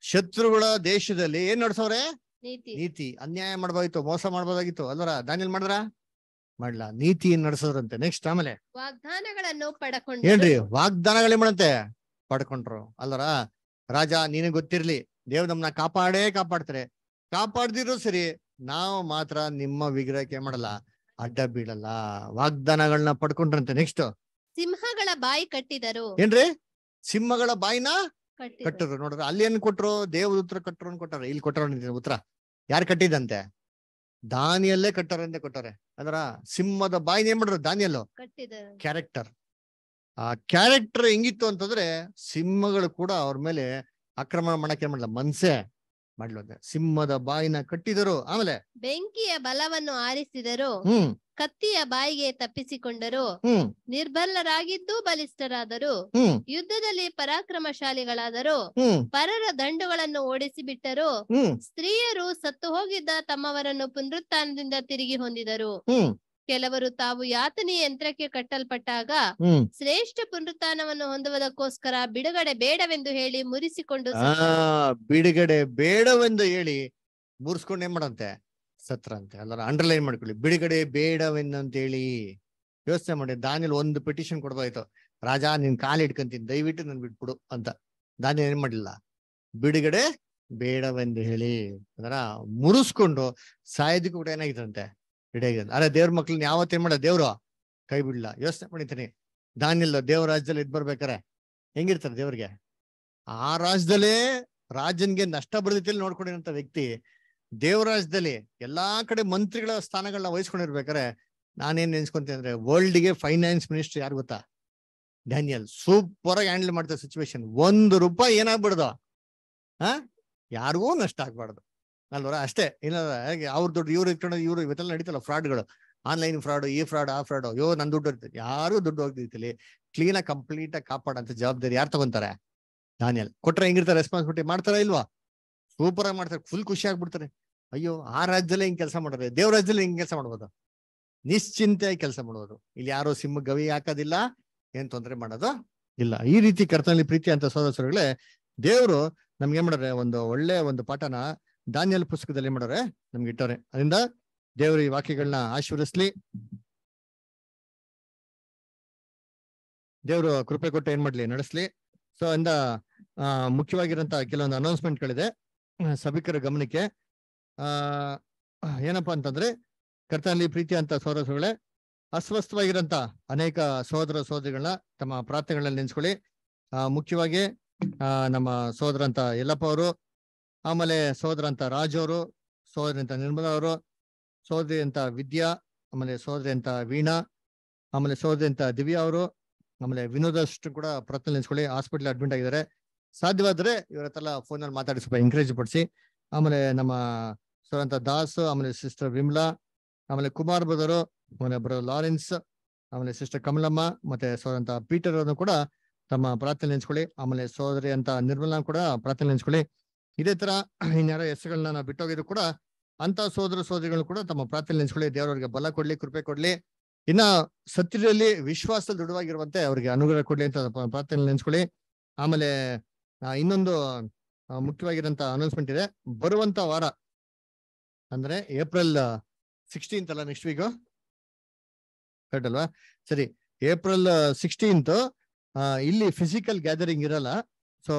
ಶತ್ರುಗಳ ದೇಶದಲ್ಲಿ ಏನ್ ನಡ್ಸವ್ರೆ? ನೀತಿ. ನೀತಿ. ಅನ್ಯಾಯ ಮಾಡ್ಬೋದಿತ್ತು ಮೋಸ ಮಾಡಬಹುದಾಗಿತ್ತು ಅಲ್ವರ? ದಾನಿಯಲ್ ಮಾಡಿದ್ರ? ಮಾಡ್ಲಾ? ನೀತಿ ನಡೆಸೋದ್ರಂತೆ. ನೆಕ್ಸ್ಟ್ ಆಮೇಲೆ. ವಾಗ್ದಾನಗಳನ್ನು ಏನ್ರಿ? ಪಡಕೊಂಡರು ವಾಗ್ದಾನಗಳೇ ಮಾಡಂತೆ ಪಡ್ಕೊಂಡ್ರು. ಅಲ್ಲರ? ರಾಜ ನೀನೆ ಗೊತ್ತಿರ್ಲಿ. ದೇವ್ ನಮ್ನ ಕಾಪಾಡೇ ಕಾಪಾಡ್ತಾರೆ. ಕಾಪಾಡ್ದಿರೋ ಸರಿ ನಾವು ಮಾತ್ರ ನಿಮ್ಮ ವಿಗ್ರಹಕ್ಕೆ ಮಾಡಲ್ಲ? ಅಡ್ಡ ಬೀಳಲ್ಲ. ವಾಗ್ದಾನಗಳನ್ನ ಪಡ್ಕೊಂಡ್ರಂತೆ. ನೆಕ್ಸ್ಟ್ ಸಿಂಹಗಳ ಬಾಯಿ ಕಟ್ಟಿದರು. ಏನ್ರಿ? ಸಿಂಹಗಳ ಬಾಯಿನ ಕಟ್ಟರು ನೋಡ್ರ ಅಲ್ಲಿ ಏನ್ ಕೊಟ್ರು? ದೇವ್ರ ಉತ್ತರ ಕಟ್ಟರು. ಅನ್ಕೊಟ್ಟಾರ ಇಲ್ಲಿ ಕೊಟ್ಟರು ಉತ್ತರ ಯಾರು ಕಟ್ಟಿದಂತೆ? ದಾನಿಯಲ್ಲೇ ಕಟ್ಟಾರಂತೆ ಕೊಟ್ಟಾರೆ ಅಂದ್ರ ಸಿಂಹದ ಬಾಯಿನ ಏನ್ ಮಾಡಿದ್ರು ದಾನಿಯಲ್ಲು? ಕ್ಯಾರೆಕ್ಟರ್. ಆ ಕ್ಯಾರೆಕ್ಟರ್ ಹೆಂಗಿತ್ತು ಅಂತಂದ್ರೆ ಸಿಂಹಗಳು ಕೂಡ ಅವ್ರ ಮೇಲೆ ಆಕ್ರಮಣ ಮಾಡಕ್ಕೆ ಏನ್ ಮಾಡಲ್ಲ ಮನ್ಸೆ ಮಾಡ್ಲೋದೆ ಸಿಂಹದ ಬಾಯಿನ ಕಟ್ಟಿದರು ಆಮೇಲೆ ಬೆಂಕಿಯ ಬಲವನ್ನು ಆರಿಸಿದರು ಕತ್ತಿಯ ಬಾಯಿಗೆ ತಪ್ಪಿಸಿಕೊಂಡರು ನಿರ್ಬಲರಾಗಿದ್ದು ಬಲಿಷ್ಠರಾದರು ಯುದ್ಧದಲ್ಲಿ ಪರಾಕ್ರಮಶಾಲಿಗಳಾದರು ಪರರ ದಂಡುಗಳನ್ನು ಓಡಿಸಿ ಬಿಟ್ಟರು ಸ್ತ್ರೀಯರು ಸತ್ತು ಹೋಗಿದ್ದ ತಮ್ಮವರನ್ನು ಪುನರುತ್ಥಾನದಿಂದ ತಿರುಗಿ ಹೊಂದಿದರು. ಕೆಲವರು ತಾವು ಯಾತನೆಯ ಯಂತ್ರಕ್ಕೆ ಕಟ್ಟಲ್ಪಟ್ಟಾಗ ಶ್ರೇಷ್ಠ ಪುನರುತ್ಥಾನವನ್ನು ಹೊಂದುವುದಕ್ಕೋಸ್ಕರ ಬಿಡುಗಡೆ ಬೇಡವೆಂದು ಹೇಳಿ ಮುರಿಸಿಕೊಂಡು. ಬಿಡುಗಡೆ ಬೇಡವೆಂದು ಹೇಳಿ ಮುರಿಸ್ಕೊಂಡು ಏನ್ ಮಾಡಂತೆ? ಸತ್ರಂತೆ ಅಲ್ಲರ ಅಂಡರ್ಲೈನ್ ಮಾಡ್ಕೊಳ್ಳಿ. ಬಿಡುಗಡೆ ಬೇಡವೆಂದಂತ ಹೇಳಿ ಯೋಚನೆ ಮಾಡಿ. ದಾನಿಲ್ ಒಂದು ಪಿಟಿಷನ್ ಕೊಡ್ಬೋದಾಯ್ತು. ರಾಜಾ ನಿನ್ ಕಾಲ್ ಇಟ್ಕೊಂತೀನಿ ದಯವಿಟ್ಟು ನನ್ ಬಿಟ್ಬಿಡು ಅಂತ. ದಾನಿಲ್ ಏನ್ ಮಾಡಿಲ್ಲ? ಬಿಡುಗಡೆ ಬೇಡವೆಂದು ಹೇಳಿ. ಅಂದ್ರ ಮುರಿಸ್ಕೊಂಡು ಸಾಯೋದಕ್ಕೂ ಕೂಡ ಏನಾಗಿತ್ತಂತೆ? ರೆಡಿ ಆಗಿದೆ ಅರೆ ದೇವ್ರ ಮಕ್ಳನ್ನ ಯಾವತ್ತೇನ್ ಮಾಡ, ದೇವ್ರು ಕೈ ಬಿಡ್ಲ. ಯೋಚನೆ ಮಾಡಿತೀನಿ ದಾನಿಲ್ಲ ದೇವ್ರ ರಾಜ್ಯದಲ್ಲಿ ಇದ್ ಬರ್ಬೇಕಾರೆ. ಹೆಂಗಿರ್ತಾರೆ ದೇವ್ರಿಗೆ? ಆ ರಾಜ್ಯದಲ್ಲೇ ರಾಜನ್ಗೆ ನಷ್ಟ ಬರ್ತೈತಿ ನೋಡ್ಕೊಂಡಿರಂತ ವ್ಯಕ್ತಿ ದೇವರಾಜ್ಯದಲ್ಲಿ ಎಲ್ಲಾ ಕಡೆ ಮಂತ್ರಿಗಳ ಸ್ಥಾನಗಳನ್ನ ವಹಿಸ್ಕೊಂಡಿರ್ಬೇಕಾರೆ, ನಾನೇನ್ ನೆನ್ಸ್ಕೊಂತೀನಿ ಅಂದ್ರೆ ವರ್ಲ್ಡ್ಗೆ ಫೈನಾನ್ಸ್ ಮಿನಿಸ್ಟರ್ ಯಾರು ಗೊತ್ತಾ? ಡ್ಯಾನಿಯಲ್ ಸೂಪರ್ ಆಗಿ ಹ್ಯಾಂಡಲ್ ಮಾಡ್ತಾರೆ ಸಿಚುವೇಶನ್ ಒಂದು ರೂಪಾಯಿ ಏನಾಗ್ಬಿಡ್ದು ಹಾ? ಯಾರಿಗೂ ನಷ್ಟ ಆಗ್ಬಾರ್ದು. ಅಲ್ವರ? ಅಷ್ಟೇ. ಇಲ್ಲ ಹೇಗೆ ಅವ್ರ ದುಡ್ಡು ಇವ್ರು ಇಟ್ಕೊಂಡು ಇವ್ರು ಇವತ್ತೆಲ್ಲ ನಡೀತಲ್ಲ ಫ್ರಾಡ್ಗಳು. ಆನ್ಲೈನ್ ಫ್ರಾಡ್, ಈ ಫ್ರಾಡ್, ಆ ಫ್ರಾಡ್. ಅಯ್ಯೋ, ನನ್ ದುಡ್ಡು ಇರ್ತದೆ ಯಾರು ದುಡ್ಡು ಹೋಗ್ತಿರ್ತಿಲಿ ಕ್ಲೀನ್ ಆಗಿ ಕಂಪ್ಲೀಟ್ ಆಗಿ ಕಾಪಾಡಂತ ಜವಾಬ್ದಾರಿ ಯಾರು ತಗೊಂತಾರೆ? ದಾನಿಯಲ್. ಕೊಟ್ರೆ ಹೆಂಗಿರ್ತಾರೆ ರೆಸ್ಪಾನ್ಸಿಬಿಲಿಟಿ ಮಾಡ್ತಾರ ಇಲ್ವಾ? ಸೂಪರ್ ಆಗಿ ಮಾಡ್ತಾರೆ. ಫುಲ್ ಖುಷಿ ಆಗ್ಬಿಡ್ತಾರೆ. ಅಯ್ಯೋ, ಆ ರಾಜ್ಯದಲ್ಲೇ ಹಿಂಗ್ ಕೆಲಸ ಮಾಡ್ರೆ. ದೇವ್ ರಾಜ್ಯದಲ್ಲಿ ಹಿಂಗ್ ಕೆಲಸ ಮಾಡ್ಬೋದು. ನಿಶ್ಚಿಂತೆಯಾಗಿ ಕೆಲಸ ಮಾಡ್ಬೋದು. ಇಲ್ಲಿ ಯಾರು ಸಿಮ್ ಗವಿ ಹಾಕೋದಿಲ್ಲ. ಏನ್ ತೊಂದರೆ ಮಾಡೋದು ಇಲ್ಲ. ಈ ರೀತಿ ಕರ್ತನಲ್ಲಿ ಪ್ರೀತಿ ಅಂತ ಸಹೋದರಗಳೇ ದೇವರು ನಮ್ಗೆ ಏನ್ ಮಾಡ್ರೆ ಒಂದು ಒಳ್ಳೆ ಒಂದು ಪಾಠನ ದಾನಿಯಲ್ ಪುಸ್ತಕದಲ್ಲಿ ಮಾಡೋರೆ ನಮ್ಗೆ ಇಟ್ಟವ್ರೆ. ಅದರಿಂದ ದೇವರು ಈ ವಾಕ್ಯಗಳನ್ನ ಆಶೀರ್ವದಿಸ್ಲಿ. ದೇವರು ಕೃಪೆ ಕೊಟ್ಟು ಏನ್ ಮಾಡ್ಲಿ, ನಡೆಸ್ಲಿ. ಸೊ ಇಂದ ಮುಖ್ಯವಾಗಿರಂತ ಕೆಲವೊಂದು ಅನೌನ್ಸ್ಮೆಂಟ್ಗಳಿದೆ ಸಭಿಕರ ಗಮನಕ್ಕೆ. ಆ, ಏನಪ್ಪಾ ಅಂತಂದ್ರೆ, ಕರ್ತನಲ್ಲಿ ಪ್ರೀತಿ ಅಂತ ಸೋದರಸುಗಳೇ ಅಸ್ವಸ್ಥವಾಗಿರಂತ ಅನೇಕ ಸಹೋದರ ಸಹೋದರಿಗಳನ್ನ ತಮ್ಮ ಪ್ರಾರ್ಥನೆಗಳಲ್ಲಿ ನೆನ್ಸ್ಕೊಳ್ಳಿ. ಮುಖ್ಯವಾಗಿ ನಮ್ಮ ಸಹೋದರ ಅಂತ ಯಲ್ಲಪ್ಪ ಅವರು ಆಮೇಲೆ ಸಹೋದರ ಅಂತ ರಾಜ್ ಅವರು ಸಹೋದರಿ ಅಂತ ನಿರ್ಮಲಾ ಅವರು ಸಹೋದರಿ ಅಂತ ವಿದ್ಯಾ, ಆಮೇಲೆ ಸಹೋದರಿ ಅಂತ ವೀಣಾ, ಆಮೇಲೆ ಸಹೋದರಿ ಅಂತ ದಿವ್ಯಾ ಅವರು, ಆಮೇಲೆ ವಿನೋದ್ ಅಷ್ಟು ಕೂಡ ಪ್ರಾರ್ಥನೆ ನಿಲ್ಸ್ಕೊಳ್ಳಿ ಹಾಸ್ಪಿಟಲ್ ಅಡ್ಮಿಟ್ ಆಗಿದ್ದಾರೆ. ಸಾಧ್ಯವಾದ್ರೆ ಇವರ ಹತ್ರ ಫೋನಲ್ಲಿ ಮಾತಾಡಿ ಸ್ವಲ್ಪ ಎಂಕರೇಜ್ ಪಡಿಸಿ. ಆಮೇಲೆ ನಮ್ಮ ಸರ್ ಅಂತ ದಾಸ್, ಆಮೇಲೆ ಸಿಸ್ಟರ್ ವಿಮ್ಲಾ, ಆಮೇಲೆ ಕುಮಾರ್ ಬ್ರದರು, ಆಮೇಲೆ ಬ್ರದರ್ ಲಾರೆನ್ಸ್, ಆಮೇಲೆ ಸಿಸ್ಟರ್ ಕಮಲಮ್ಮ, ಮತ್ತೆ ಸೋದರಂತ ಪೀಟರ್ ಅವರನ್ನು ಕೂಡ ತಮ್ಮ ಪ್ರಾರ್ಥನೆ ನೆನ್ಸ್ಕೊಳ್ಳಿ ಆಮೇಲೆ ಸೋದರಿ ಅಂತ ನಿರ್ಮಲಾ ಕೂಡ ಪ್ರಾರ್ಥನೆ ನೆನ್ಸ್ಕೊಳ್ಳಿ ಇದೇ ತರ ಇನ್ಯಾರೋ ಹೆಸರುಗಳನ್ನ ನಾವು ಬಿಟ್ಟೋಗಿದ್ರು ಕೂಡ ಅಂತ ಸೋದರ ಸೋದರಿಗಳು ಕೂಡ ತಮ್ಮ ಪ್ರಾರ್ಥನೆ ನೆನೆಸ್ಕೊಳ್ಳಿ, ದೇವರವರಿಗೆ ಬಲ ಕೊಡ್ಲಿ, ಕೃಪೆ ಕೊಡ್ಲಿ. ಇನ್ನ ಸತ್ಯದಲ್ಲಿ ವಿಶ್ವಾಸ ದೃಢವಾಗಿರುವಂತೆ ಅವ್ರಿಗೆ ಅನುಗ್ರಹ ಕೊಡ್ಲಿ ಅಂತ ಪ್ರಾರ್ಥನೆ ನೆನೆಸ್ಕೊಳ್ಳಿ. ಆಮೇಲೆ ಇನ್ನೊಂದು ಮುಖ್ಯವಾಗಿರಂತ ಅನೌನ್ಸ್ಮೆಂಟ್ ಇದೆ. ಬರುವಂತ ವಾರ ಅಂದ್ರೆ ಏಪ್ರಿಲ್ ಸಿಕ್ಸ್ಟೀನ್ತ್ ಅಲ್ಲ ನೆಕ್ಸ್ಟ್ ವೀಕ್ ಕರೆಕ್ಟ್ ಅಲ್ವಾ ಸರಿ, ಏಪ್ರಿಲ್ ಸಿಕ್ಸ್ಟೀನ್ತ್ ಇಲ್ಲಿ ಫಿಸಿಕಲ್ ಗ್ಯಾದರಿಂಗ್ ಇರಲ್ಲ. ಸೊ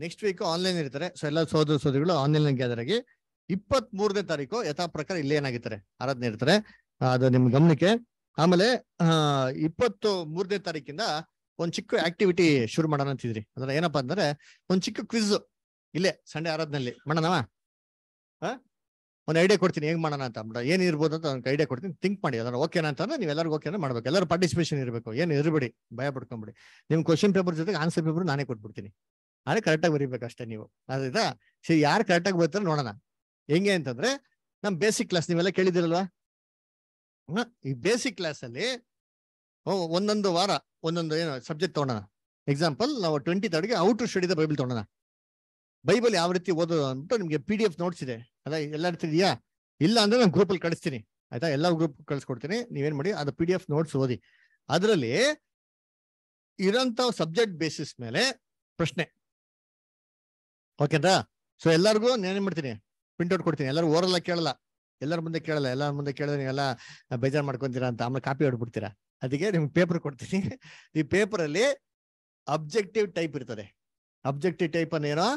ನೆಕ್ಸ್ಟ್ ವೀಕ್ ಆನ್ಲೈನ್ ಇರ್ತಾರೆ. ಸೊ ಎಲ್ಲ ಸೋದರ ಸೋದರಿಗಳು ಆನ್ಲೈನ್ ಗ್ಯಾದರ್ ಆಗಿ ಇಪ್ಪತ್ತ್ ಮೂರನೇ ತಾರೀಕು ಯಥಾ ಪ್ರಕಾರ ಇಲ್ಲೇ ಏನಾಗಿರ್ತಾರೆ? ಆರಾಧನೆ ಇರ್ತಾರೆ. ಅದು ನಿಮ್ ಗಮನಕ್ಕೆ. ಆಮೇಲೆ, ಆ ಇಪ್ಪತ್ತು ಮೂರನೇ ತಾರೀಕಿಂದ ಒಂದ್ ಚಿಕ್ಕ ಆಕ್ಟಿವಿಟಿ ಶುರು ಮಾಡೋಣ ಅಂತಿದ್ರಿ. ಅಂದ್ರೆ ಏನಪ್ಪಾ ಅಂದ್ರೆ ಒಂದ್ ಚಿಕ್ಕ ಕ್ವಿಜ್ ಇಲ್ಲೇ ಸಂಡೆ ಆರಾಧನೆಯಲ್ಲಿ. ಮಾಡೋಣವಾ ಹಾ? ಒಂದ್ ಐಡಿಯಾ ಕೊಡ್ತೀನಿ. ಹೆಂಗ್ ಮಾಡೋಣ ಅಂತ ಅಂದ್ಬಿಟ್ಟು. ಏನ್ ಇರ್ಬೋದು ಅಂತ ಒಂದು ಐಡಿಯಾ ಕೊಡ್ತೀನಿ. ಥಿಂಕ್ ಮಾಡಿ. ಅದನ್ನ ಓಕೆನಾ ಅಂತಂದ್ರೆ ನೀವು ಎಲ್ಲರಿಗೂ ಓಕೆ ಮಾಡ್ಬೇಕು. ಎಲ್ಲರೂ ಪಾರ್ಟಿಸಿಪೇಷನ್ ಇರಬೇಕು. ಏನು ಇರಬೇಡಿ. ಭಯ ಪಡ್ಕೊಂಬಿಡಿ. ನಿಮ್ ಕ್ವಶನ್ ಪೇಪರ್ ಜೊತೆಗೆ ಆನ್ಸರ್ ಪೇಪರ್ ನಾನೇ ಕೊಟ್ಬಿಡ್ತೀನಿ. ಅದೇ ಕರೆಕ್ಟಾಗಿ ಬರೀಬೇಕು ಅಷ್ಟೇ ನೀವು. ಆದ್ರಿಂದ ಸರಿ ಯಾರು ಕರೆಕ್ಟಾಗಿ ಬರ್ತಾರೆ ನೋಡೋಣ. ಹೆಂಗೆ ಅಂತಂದ್ರೆ ನಮ್ ಬೇಸಿಕ್ ಕ್ಲಾಸ್ ನೀವೆಲ್ಲ ಕೇಳಿದಿರಲ್ವಾ ಈ ಬೇಸಿಕ್ ಕ್ಲಾಸ್ ಅಲ್ಲಿ ಒಂದೊಂದು ವಾರ, ಒಂದೊಂದು ಏನು ಸಬ್ಜೆಕ್ಟ್ ತೊಗೊಳೋಣ ಎಕ್ಸಾಂಪಲ್ ನಾವು twenty ತರ್ಡ್ಗೆ out to study the Bible ತೊಗೊಳೋಣ Bible ಯಾವ ರೀತಿ ಓದೋದು ಅಂದ್ಬಿಟ್ಟು ನಿಮಗೆ ಪಿ ಡಿ ಎಫ್ ನೋಟ್ಸ್ ಇದೆ. ಅಲ್ಲ, ಎಲ್ಲ ಇದೆಯಾ? ಇಲ್ಲ ಅಂದ್ರೆ ನಾನು ಗ್ರೂಪಲ್ಲಿ ಕಳಿಸ್ತೀನಿ. ಆಯ್ತಾ? ಎಲ್ಲ ಗ್ರೂಪ್ ಕಳಿಸ್ಕೊಡ್ತೀನಿ. ನೀವೇನ್ ಮಾಡಿ, ಅದು ಪಿ ಡಿ ಎಫ್ ನೋಟ್ಸ್ ಓದಿ. ಅದರಲ್ಲಿ ಇರೋಂಥ ಸಬ್ಜೆಕ್ಟ್ ಬೇಸಿಸ್ ಮೇಲೆ ಪ್ರಶ್ನೆ. ಓಕೆನಾ ಸೊ ಎಲ್ಲರಿಗೂ ನಾನು ಏನ್ ಮಾಡ್ತೀನಿ? ಪ್ರಿಂಟ್ಔಟ್ ಕೊಡ್ತೀನಿ. ಎಲ್ಲರೂ ಓರಲ್ಲ ಕೇಳಲ್ಲ. ಎಲ್ಲರ ಮುಂದೆ ಕೇಳಲ್ಲ. ಎಲ್ಲರ ಮುಂದೆ ಕೇಳಿದ್ರೆ ನೀವೆಲ್ಲ ಬೇಜಾರ್ ಮಾಡ್ಕೊಂತೀರಾ ಅಂತ ಆಮೇಲೆ ಕಾಪಿ ಹೊಡ್ಬಿಡ್ತೀರಾ? ಅದಕ್ಕೆ ನಿಮ್ಗೆ ಪೇಪರ್ ಕೊಡ್ತೀನಿ. ಈ ಪೇಪರ್ ಅಲ್ಲಿ ಅಬ್ಜೆಕ್ಟಿವ್ ಟೈಪ್ ಇರ್ತದೆ. ಅಬ್ಜೆಕ್ಟಿವ್ ಟೈಪ್ ಅನ್ನೇನೋ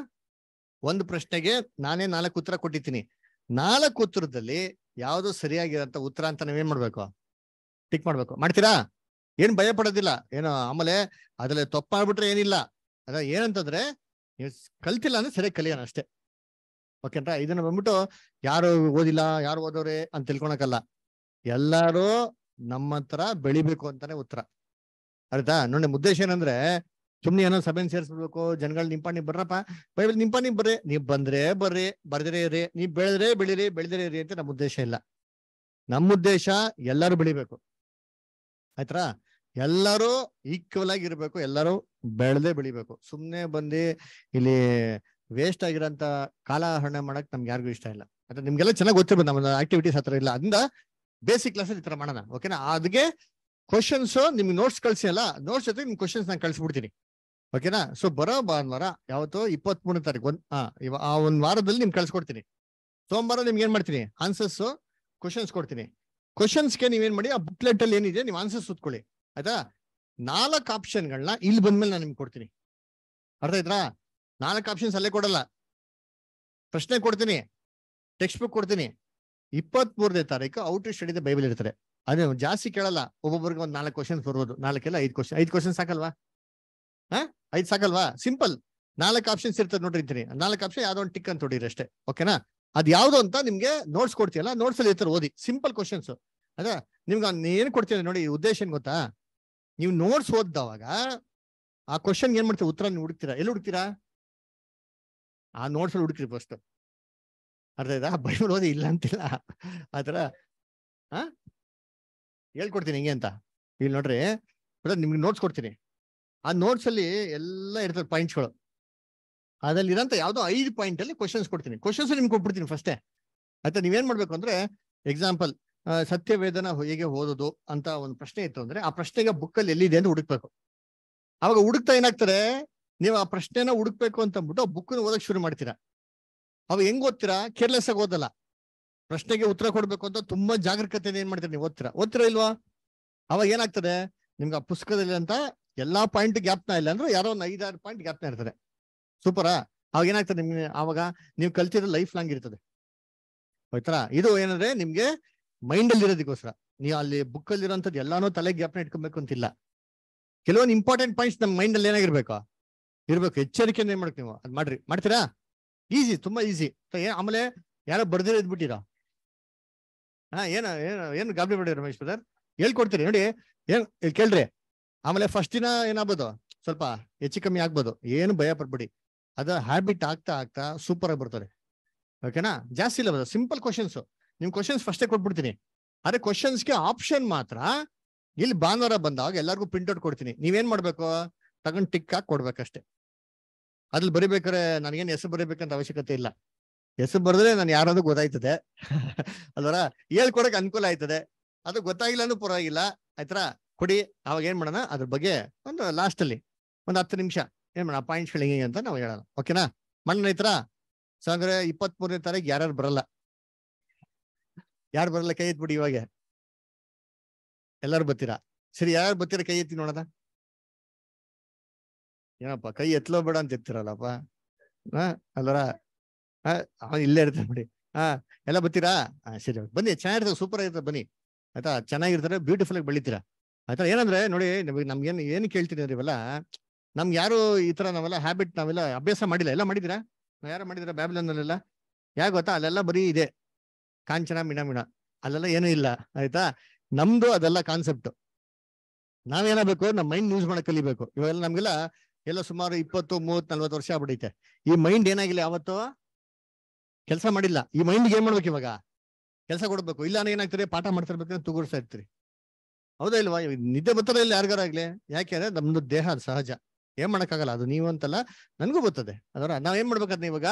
ಒಂದು ಪ್ರಶ್ನೆಗೆ ನಾನೇ ನಾಲ್ಕು ಉತ್ತರ ಕೊಟ್ಟಿದ್ದೀನಿ ನಾಲ್ಕು ಉತ್ತರದಲ್ಲಿ ಯಾವ್ದು ಸರಿಯಾಗಿರೋಂಥ ಉತ್ತರ ಅಂತ ನೀವೇನ್ ಮಾಡ್ಬೇಕು? ಟಿಕ್ ಮಾಡ್ಬೇಕು. ಮಾಡ್ತೀರಾ? ಏನ್ ಭಯ ಪಡೋದಿಲ್ಲ. ಏನೋ ಆಮೇಲೆ ಅದ್ರಲ್ಲಿ ತಪ್ಪು ಮಾಡ್ಬಿಟ್ರೆ ಏನಿಲ್ಲ. ಅದ ಏನಂತಂದ್ರೆ ನೀವು ಕಲ್ತಿಲ್ಲ ಅಂದ್ರೆ ಸರಿಯಾಗಿ ಕಲಿಯೋಣ ಅಷ್ಟೇ. ಓಕೆಂಟ್ರಾ ಇದನ್ನ ಬಂದ್ಬಿಟ್ಟು ಯಾರು ಓದಿಲ್ಲ, ಯಾರು ಓದೋರೆ ಅಂತ ತಿಳ್ಕೊಳಕಲ್ಲ ಎಲ್ಲಾರು ನಮ್ಮ ಹತ್ರ ಬೆಳಿಬೇಕು ಅಂತಾನೆ ಉತ್ತರ. ಅರ್ಥ ನೋಡಿ ಉದ್ದೇಶ ಏನಂದ್ರೆ, ಸುಮ್ನೆ ಏನೋ ಸಭೆನ್ ಸೇರಿಸ್ಬೇಕು ಜನಗಳು ನಿಂಪಾಣಿ ಬರ್ರಪ್ಪ. ಬೈಬಲ್ ನಿಂಪಾಣಿ ಬರ್ರಿ. ನೀವ್ ಬಂದ್ರೆ ಬರ್ರಿ, ಬರ್ದಿರೇ ಇರಿ. ನೀವ್ ಬೆಳೆದ್ರೆ ಬೆಳಿರಿ, ಬೆಳೆದಿರೇ ಇರಿ ಅಂತ ನಮ್ಮ ಉದ್ದೇಶ ಇಲ್ಲ. ನಮ್ಮ ಉದ್ದೇಶ ಎಲ್ಲರೂ ಬೆಳಿಬೇಕು. ಆಯ್ತಾ? ಎಲ್ಲರೂ ಈಕ್ವಲ್ ಆಗಿ ಇರ್ಬೇಕು ಎಲ್ಲರೂ ಬೆಳೆದೇ ಬೆಳಿಬೇಕು. ಸುಮ್ನೆ ಬಂದು ಇಲ್ಲಿ ವೇಸ್ಟ್ ಆಗಿರೋಂಥ ಕಾಲಹರಣ ಮಾಡಕ್ ನಮ್ಗೆ ಯಾರಿಗೂ ಇಷ್ಟ ಇಲ್ಲ. ಅಂದ್ರೆ ನಿಮ್ಗೆಲ್ಲ ಚೆನ್ನಾಗಿ ಗೊತ್ತಿರ್ಬೋದು ನಮ್ಮ ಆಕ್ಟಿವಿಟೀಸ್ ಹತ್ರ ಇಲ್ಲ. ಅದರಿಂದ ಬೇಸಿಕ್ ಕ್ಲಾಸ್ ಈ ತರ ಮಾಡೋಣ ಓಕೆನಾ ಅದಕ್ಕೆ ಕ್ವಶನ್ಸ್ ನಿಮ್ಗೆ ನೋಟ್ಸ್ ಕಳ್ಸಿ ಅಲ್ಲ ನೋಟ್ಸ್ ಜೊತೆ ನಿಮ್ ಕ್ವಶನ್ಸ್ ನಾನು ಕಳ್ಸಿಬಿಡ್ತೀನಿ ಓಕೆನಾ ಸೊ ಬರೋ ಭಾನುವಾರ, ಯಾವತ್ತು ಇಪ್ಪತ್ತ್ ಮೂರನೇ ತಾರೀಕು, ಒಂದ್ ಇವ, ಆ ಒಂದ್ ವಾರದಲ್ಲಿ ನಿಮ್ಗೆ ಕಳ್ಸಿಕೊಡ್ತೀನಿ. ಸೋಮವಾರ ನಿಮ್ಗೆ ಏನ್ ಮಾಡ್ತೀನಿ? ಆನ್ಸರ್ಸ್ ಕ್ವಶನ್ಸ್ ಕೊಡ್ತೀನಿ. ಕ್ವಶನ್ಸ್ಗೆ ನೀವೇನ್ ಮಾಡಿ, ಆ ಬುಕ್ಲೆಟ್ ಅಲ್ಲಿ ಏನಿದೆ, ನೀವು ಆನ್ಸರ್ಸ್ ಸುತ್ಕೊಳ್ಳಿ ಆಯ್ತಾ? ನಾಲ್ಕು ಆಪ್ಷನ್ಗಳನ್ನ ಇಲ್ಲಿ ಬಂದ್ಮೇಲೆ ನಾನು ನಿಮ್ಗೆ ಕೊಡ್ತೀನಿ. ಅರ್ಥ ಆಯ್ತಾ? ನಾಲ್ಕು ಆಪ್ಷನ್ಸ್ ಅಲ್ಲೇ ಕೊಡಲ್ಲ. ಪ್ರಶ್ನೆ ಕೊಡ್ತೀನಿ. ಟೆಕ್ಸ್ಟ್ ಬುಕ್ ಕೊಡ್ತೀನಿ. ಇಪ್ಪತ್ತ್ ಮೂರನೇ ತಾರೀಕು ಔಟ್ ಸ್ಟಡಿ ಬೈಬಲ್ ಇರ್ತಾರೆ ಅದೇ ಜಾಸ್ತಿ ಕೇಳಲ್ಲ. ಒಬ್ಬೊಬ್ಬರಿಗೆ ಒಂದು ನಾಲ್ಕು ಕ್ವಶನ್ಸ್ ಬರ್ಬೋದು. ನಾಲ್ಕೆಲ್ಲ ಐದು ಕ್ವಶನ್ ಐದು ಕ್ವಶನ್ ಸಾಕಲ್ವಾ? ಹಾ? ಐದು ಸಾಕಲ್ವಾ? ಸಿಂಪಲ್ ನಾಲ್ಕು ಆಪ್ಷನ್ಸ್ ಇರ್ತದೆ ನೋಡಿ ಅಂತೀನಿ ನಾಲ್ಕು ಆಪ್ಷನ್ ಯಾವ್ದೋ ಒಂದು ಟಿಕ್ ಅಂತ ಹೊಡೀರಿ ಅಷ್ಟೇ. ಓಕೆನಾ ಅದ್ ಯಾವ್ದು ಅಂತ ನಿಮ್ಗೆ ನೋಟ್ಸ್ ಕೊಡ್ತೀಯಲ್ಲ ನೋಟ್ಸ್ ಅಲ್ಲಿ ಇರ್ತಾರೆ ಓದಿ. ಸಿಂಪಲ್ ಕ್ವಶನ್ಸ್ ಅದ? ನಿಮ್ಗೆ ಏನ್ ಕೊಡ್ತೀನಿ ನೋಡಿ ಉದ್ದೇಶ ಏನ್ ಗೊತ್ತಾ? ನೀವು ನೋಟ್ಸ್ ಓದ್ದವಾಗ ಆ ಕ್ವಶನ್ ಏನ್ ಮಾಡ್ತೀರಾ? ಉತ್ತರ ನೀವು ಹುಡುಕ್ತೀರಾ? ಎಲ್ಲಿ ಹುಡುಕ್ತೀರಾ? ಆ ನೋಟ್ಸ್ ಅಲ್ಲಿ ಹುಡುಕ್ರಿ ಫಸ್ಟ್ ಅರ್ಥ ಆಯ್ತಾ? ಬೈಬಲ್ ಓದಿ ಇಲ್ಲ ಅಂತಿಲ್ಲ. ಆತರ ಹಾ ಹೇಳ್ಕೊಡ್ತೀನಿ ಹಿಂಗೆ ಅಂತ. ಇಲ್ಲಿ ನೋಡ್ರಿ. ನಿಮ್ಗೆ ನೋಟ್ಸ್ ಕೊಡ್ತೀನಿ. ಆ ನೋಟ್ಸ್ ಅಲ್ಲಿ ಎಲ್ಲ ಇರ್ತದೆ ಪಾಯಿಂಟ್ಸ್ಗಳು ಅದ್ರಲ್ಲಿ ಇರೋಂಥ ಯಾವ್ದೋ ಐದು ಪಾಯಿಂಟ್ ಅಲ್ಲಿ ಕ್ವಶನ್ಸ್ ಕೊಡ್ತೀನಿ. ಕ್ವಶನ್ಸ್ ನಿಮ್ಗೆ ಕೊಟ್ಬಿಡ್ತೀನಿ ಫಸ್ಟೇ ಆಯ್ತಾ? ನೀವೇನ್ ಮಾಡ್ಬೇಕು ಅಂದ್ರೆ ಎಕ್ಸಾಂಪಲ್ ಸತ್ಯವೇದನ ಹೇಗೆ ಓದೋದು ಅಂತ ಒಂದು ಪ್ರಶ್ನೆ ಇತ್ತು ಅಂದ್ರೆ ಆ ಪ್ರಶ್ನೆಗೆ ಬುಕ್ಕಲ್ಲಿ ಎಲ್ಲಿದೆ ಅಂತ ಹುಡುಕ್ಬೇಕು. ಅವಾಗ ಹುಡುಕ್ತಾ ಏನಾಗ್ತಾರೆ ನೀವು ಆ ಪ್ರಶ್ನೆನ ಹುಡುಕ್ಬೇಕು ಅಂತ ಅಂದ್ಬಿಟ್ಟು ಆ ಬುಕ್ ಓದಕ್ ಶುರು ಮಾಡ್ತೀರಾ. ಅವಾಗ ಹೆಂಗ್ ಓದ್ತೀರಾ? ಕೇರ್ಲೆಸ್ ಆಗಿ ಓದಲ್ಲ. ಪ್ರಶ್ನೆಗೆ ಉತ್ತರ ಕೊಡ್ಬೇಕು ಅಂತ ತುಂಬಾ ಜಾಗರೂಕತೆ ಏನ್ ಮಾಡ್ತೀರಾ? ನೀವು ಓದ್ತೀರಾ. ಓದ್ತೀರಾ ಇಲ್ವಾ? ಅವಾಗ ಏನಾಗ್ತದೆ? ನಿಮ್ಗೆ ಆ ಪುಸ್ತಕದಲ್ಲಿ ಅಂತ ಎಲ್ಲಾ ಪಾಯಿಂಟ್ ಗ್ಯಾಪ್ನ ಇಲ್ಲ ಅಂದ್ರೆ ಯಾರೋ ಒಂದು ಐದಾರು ಪಾಯಿಂಟ್ ಗ್ಯಾಪ್ನ ಇರ್ತದೆ. ಸೂಪರಾ ಅವಾಗ ಏನಾಗ್ತದೆ ನಿಮ್ಗೆ? ಅವಾಗ ನೀವು ಕಲ್ತಿರೋ ಲೈಫ್ ಲಾಂಗ್ ಇರ್ತದೆ ಆಯ್ತಾ? ಇದು ಏನಂದ್ರೆ ನಿಮ್ಗೆ ಮೈಂಡ್ ಅಲ್ಲಿ ಇರೋದಕ್ಕೋಸ್ಕರ. ನೀವು ಅಲ್ಲಿ ಬುಕ್ ಅಲ್ಲಿ ಇರೋಂಥದ್ದು ಎಲ್ಲಾನು ತಲೆ ಗ್ಯಾಪ್ನ ಇಟ್ಕೊಬೇಕು ಅಂತಿಲ್ಲ. ಕೆಲವೊಂದು ಇಂಪಾರ್ಟೆಂಟ್ ಪಾಯಿಂಟ್ಸ್ ನಮ್ಮ ಮೈಂಡ್ ಅಲ್ಲಿ ಏನಾಗಿರ್ಬೇಕು, ಇರ್ಬೇಕು. ಎಚ್ಚರಿಕೆಯಿಂದ ಏನ್ ಮಾಡ್ಬೇಕು ನೀವು? ಅದ್ ಮಾಡ್ರಿ. ಮಾಡ್ತೀರಾ? ಈಸಿ ತುಂಬಾ ಈಸಿ ಆಮೇಲೆ ಯಾರೋ ಬರ್ದಿರೋ ಇದ್ಬಿಟ್ಟಿರಾ? ಹಾ, ಏನ, ಏನು, ಏನ್ ಗಾಬರಿ ಬಿಡಿ ರಮೇಶ್ ಬ್ರದರ್ ಹೇಳ್ಕೊಡ್ತೀರಿ. ನೋಡಿ, ಏನ್ ಕೇಳ್ರಿ. ಆಮೇಲೆ ಫಸ್ಟ್ ದಿನ ಏನಾಗ್ಬೋದು? ಸ್ವಲ್ಪ ಹೆಚ್ಚು ಕಮ್ಮಿ ಆಗ್ಬೋದು. ಏನು ಭಯ ಪಡ್ಬೇಡಿ. ಅದ ಹ್ಯಾಬಿಟ್ ಆಗ್ತಾ ಆಗ್ತಾ ಸೂಪರ್ ಆಗಿ ಬರ್ತದೆ. ಓಕೆನಾ ಜಾಸ್ತಿ ಇಲ್ಲ ಸಿಂಪಲ್ ಕ್ವಶನ್ಸ್ ನಿಮ್ ಕ್ವಶನ್ಸ್ ಫಸ್ಟೇ ಕೊಟ್ಬಿಡ್ತೀನಿ. ಆದ್ರೆ ಕ್ವಶನ್ಸ್ಗೆ ಆಪ್ಷನ್ ಮಾತ್ರ ಇಲ್ಲಿ ಭಾನುವಾರ ಬಂದಾಗ ಎಲ್ಲರಿಗೂ ಪ್ರಿಂಟ್ಔಟ್ ಕೊಡ್ತೀನಿ. ನೀವೇನ್ ಮಾಡ್ಬೇಕು? ತಗೊಂಡ್ ಟಿಕ್ ಹಾಕಿ ಕೊಡ್ಬೇಕಷ್ಟೇ. ಅದ್ರಲ್ಲಿ ಬರಿಬೇಕಾರೆ ನನಗೇನು ಹೆಸರು ಬರೀಬೇಕಂತ ಅವಶ್ಯಕತೆ ಇಲ್ಲ. ಹೆಸರು ಬರೆದ್ರೆ ನಾನು ಯಾರಾದ್ರೂ ಗೊತ್ತಾಯ್ತದೆ. ಅಲ್ವರ? ಹೇಳ್ಕೊಡಕ್ ಅನುಕೂಲ ಆಯ್ತದೆ. ಅದು ಗೊತ್ತಾಗಿಲ್ಲ ಅಂದ್ರೂ ಪರವಾಗಿಲ್ಲ. ಆಯ್ತರ? ಕೊಡಿ. ಅವಾಗ ಏನ್ ಮಾಡೋಣ? ಅದ್ರ ಬಗ್ಗೆ ಒಂದು ಲಾಸ್ಟ್ ಅಲ್ಲಿ ಒಂದು ಹತ್ತು ನಿಮಿಷ ಏನ್ ಮಾಡೋಣ? ಪಾಯಿಂಟ್ಸ್ ಹೆಂಗೆ ಅಂತ ನಾವು ಹೇಳೋಣ. ಓಕೆನಾ ಮಣ್ಣ ಐತ್ರ ಸೊ ಅಂದ್ರೆ ಇಪ್ಪತ್ತ್ ಮೂರನೇ ತಾರೀಕು ಯಾರ್ಯಾರು ಬರಲ್ಲ? ಯಾರು ಬರಲ್ಲ ಕೈ ಎತ್ಬಿಡಿ ಇವಾಗ? ಎಲ್ಲರೂ ಬರ್ತೀರಾ? ಸರಿ, ಯಾರು ಬರ್ತೀರಾ ಕೈ ಎತ್ತಿ ನೋಡದ? ಏನಪ್ಪ, ಕೈ ಎತ್ಲೋ ಬೇಡ ಅಂತ ಎತ್ತಿರಲ್ಲಪ್ಪ? ಹಾ ಅವನ್ ಇಲ್ಲೇ ಇರ್ತಾನೆ ಬಿಡಿ. ಹಾ, ಎಲ್ಲ ಬರ್ತೀರಾ? ಹಾ, ಸರಿ ಬನ್ನಿ, ಚೆನ್ನಾಗಿರ್ತದೆ ಸೂಪರ್ ಆಗಿರ್ತದೆ, ಬನ್ನಿ. ಆಯ್ತಾ? ಚೆನ್ನಾಗಿರ್ತಾರೆ ಬ್ಯೂಟಿಫುಲ್ ಆಗಿ ಬೆಳಿತೀರಾ? ಆಯ್ತಾ? ಏನಂದ್ರೆ, ನೋಡಿ, ನಮಗೆ, ನಮ್ಗೇನು, ಏನು ಕೇಳ್ತೀನಿ ಅಂದ್ರೆ ಇವೆಲ್ಲ ನಮ್ಗೆ ಯಾರು ಈ ತರ ನಾವೆಲ್ಲ ಹ್ಯಾಬಿಟ್ ನಾವೆಲ್ಲ ಅಭ್ಯಾಸ ಮಾಡಿಲ್ಲ. ಎಲ್ಲ ಮಾಡಿದಿರಾ ಯಾರು ಮಾಡಿದಿರಾ ಬ್ಯಾಬ್ಲನ್ನಲ್ಲೆಲ್ಲ ಯಾಕೆ ಗೊತ್ತಾ? ಅಲ್ಲೆಲ್ಲ ಬರೀ ಇದೆ. ಕಾಂಚನ, ಮಿಣ ಅಲ್ಲೆಲ್ಲ ಏನೂ ಇಲ್ಲ, ಆಯ್ತಾ? ನಮ್ದು ಅದೆಲ್ಲ ಕಾನ್ಸೆಪ್ಟ್ ನಾವೇನಾಗಬೇಕು? ನಮ್ಮ ಮೈಂಡ್ ಯೂಸ್ ಮಾಡಕ್ ಕಲಿಬೇಕು. ಇವಾಗೆಲ್ಲ ನಮ್ಗೆಲ್ಲ ಎಲ್ಲ ಸುಮಾರು ಇಪ್ಪತ್ತು ಮೂವತ್ ನಲ್ವತ್ತು ವರ್ಷ ಆಗ್ಬಿಡೈತೆ ಈ ಮೈಂಡ್ ಏನಾಗಿಲ್ಲ ಯಾವತ್ತು? ಕೆಲಸ ಮಾಡಿಲ್ಲ. ಈ ಮೈಂಡ್ಗೆ ಏನ್ ಮಾಡ್ಬೇಕು ಇವಾಗ? ಕೆಲಸ ಕೊಡ್ಬೇಕು. ಇಲ್ಲ ಏನಾಗ್ತಾರೆ? ಪಾಠ ಮಾಡ್ತಿರ್ಬೇಕು ತೂಗುಡ್ಸ್ತಾ ಇರ್ತೀರಿ. ಹೌದಾ ಇಲ್ವಾ? ನಿದ್ದೆ ಬರ್ತಾರ ಇಲ್ಲ ಯಾಕೆ ಅಂದ್ರೆ ನಮ್ದು ದೇಹ ಸಹಜ. ಏನ್ ಮಾಡಕ್ಕಾಗಲ್ಲ? ಅದು ನೀವು ಅಂತಲ್ಲ, ನನ್ಗೂ ಬರ್ತದೆ ಅದರ ನಾವ್ ಏನ್ ಮಾಡ್ಬೇಕಂತ ಇವಾಗ?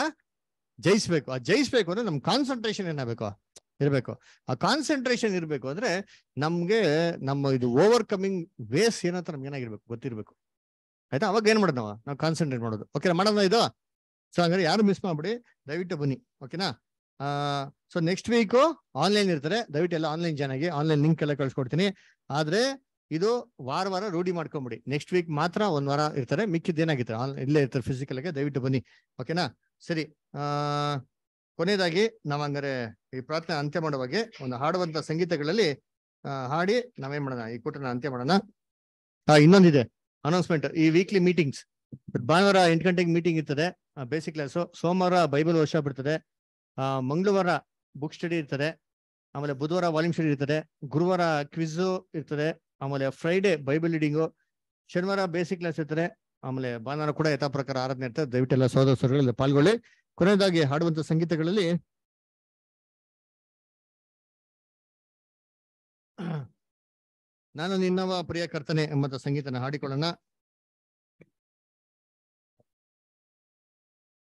ಜಯಿಸ್ಬೇಕು. ಆ ಜಯಿಸ್ಬೇಕು ಅಂದ್ರೆ ನಮ್ ಕಾನ್ಸಂಟ್ರೇಷನ್ ಏನಾಗಬೇಕು ಇರಬೇಕು. ಆ ಕಾನ್ಸಂಟ್ರೇಷನ್ ಇರಬೇಕು ಅಂದ್ರೆ ನಮ್ಗೆ ನಮ್ಮ ಇದು ಓವರ್ ಕಮಿಂಗ್ ವೇಸ್ ಏನಂತ ನಮ್ಗೆ ಏನಾಗಿರ್ಬೇಕು? ಗೊತ್ತಿರ್ಬೇಕು. ಆಯ್ತಾ? ಅವಾಗ ಏನ್ ಮಾಡೋದು ನಾವು? ನಾವು ಕಾನ್ಸಂಟ್ರೇಟ್ ಮಾಡೋದು. ಓಕೆ ಮಾಡೋಣ ಇದು? ಸೊ ಹಂಗಾರೆ ಯಾರು ಮಿಸ್ ಮಾಡ್ಬಿಡಿ, ದಯವಿಟ್ಟು ಬನ್ನಿ. ಓಕೆನಾ ಸೊ ನೆಕ್ಸ್ಟ್ ವೀಕು ಆನ್ಲೈನ್ ಇರ್ತಾರೆ. ದಯವಿಟ್ಟು ಎಲ್ಲ ಆನ್ಲೈನ್ ಆಗಿ ಆನ್ಲೈನ್ ಲಿಂಕ್ ಎಲ್ಲ ಕಳ್ಸಿಕೊಡ್ತೀನಿ. ಆದ್ರೆ ಇದು ವಾರ ವಾರ ರೂಢಿ ಮಾಡ್ಕೊಂಬಿಡಿ. ನೆಕ್ಸ್ಟ್ ವೀಕ್ ಮಾತ್ರ ಒಂದ್ ವಾರ ಇರ್ತಾರೆ. ಮಿಕ್ಕಿದ್ದೇನಾಗಿರ್ತಾರೆ ಆನ್ ಇಲ್ಲೇ ಇರ್ತಾರೆ ಫಿಸಿಕಲ್ ಆಗಿ ದಯವಿಟ್ಟು ಬನ್ನಿ. ಓಕೆನಾ ಸರಿ, ಆ, ಕೊನೆಯದಾಗಿ ನಾವ್ ಈ ಪ್ರಾರ್ಥನೆ ಅಂತ್ಯ ಮಾಡುವಾಗೆ ಒಂದು ಹಾಡುವಂತ ಸಂಗೀತಗಳಲ್ಲಿ ಹಾಡಿ ನಾವೇನ್ ಮಾಡೋಣ, ಈ ಕೂಟನ ಅಂತ್ಯ ಮಾಡೋಣ. ಆ, ಇನ್ನೊಂದಿದೆ ಅನೌನ್ಸ್ಮೆಂಟ್ ಈ ವೀಕ್ಲಿ ಮೀಟಿಂಗ್ಸ್ ಭಾನುವಾರ ಎಂಟು ಗಂಟೆಗೆ ಮೀಟಿಂಗ್ ಇರ್ತದೆ ಬೇಸಿಕ್ ಕ್ಲಾಸು ಸೋಮವಾರ ಬೈಬಲ್ ವರ್ಷ ಬಿಡ್ತದೆ ಆ, ಮಂಗಳವಾರ ಬುಕ್ ಸ್ಟಡಿ ಇರ್ತದೆ, ಆಮೇಲೆ ಬುಧವಾರ ವಾಲ್ಯೂಮ್ ಸ್ಟಡಿ ಇರ್ತದೆ, ಗುರುವಾರ ಕ್ವಿಝು ಇರ್ತದೆ, ಆಮೇಲೆ ಫ್ರೈಡೆ ಬೈಬಲ್ ರೀಡಿಂಗು ಶನಿವಾರ ಬೇಸಿಕ್ ಕ್ಲಾಸ್ ಇರ್ತದೆ ಆಮೇಲೆ ಭಾನುವಾರ ಕೂಡ ಯಥಾ ಪ್ರಕಾರ ಆರಾಧನೆ ಇರ್ತದೆ ದಯವಿಟ್ಟೆಲ್ಲ ಸೋದರ ಸೋದರಿಗಳಲ್ಲಿ ಪಾಲ್ಗೊಳ್ಳಿ. ಕೊನೆಯದಾಗಿ ಹಾಡುವಂತ ಸಂಗೀತಗಳಲ್ಲಿ ನಾನು ನಿನ್ನವ ಪ್ರಿಯ ಕರ್ತನೆ ಎಂಬಂತ ಸಂಗೀತನ ಹಾಡಿಕೊಳ್ಳೋಣ.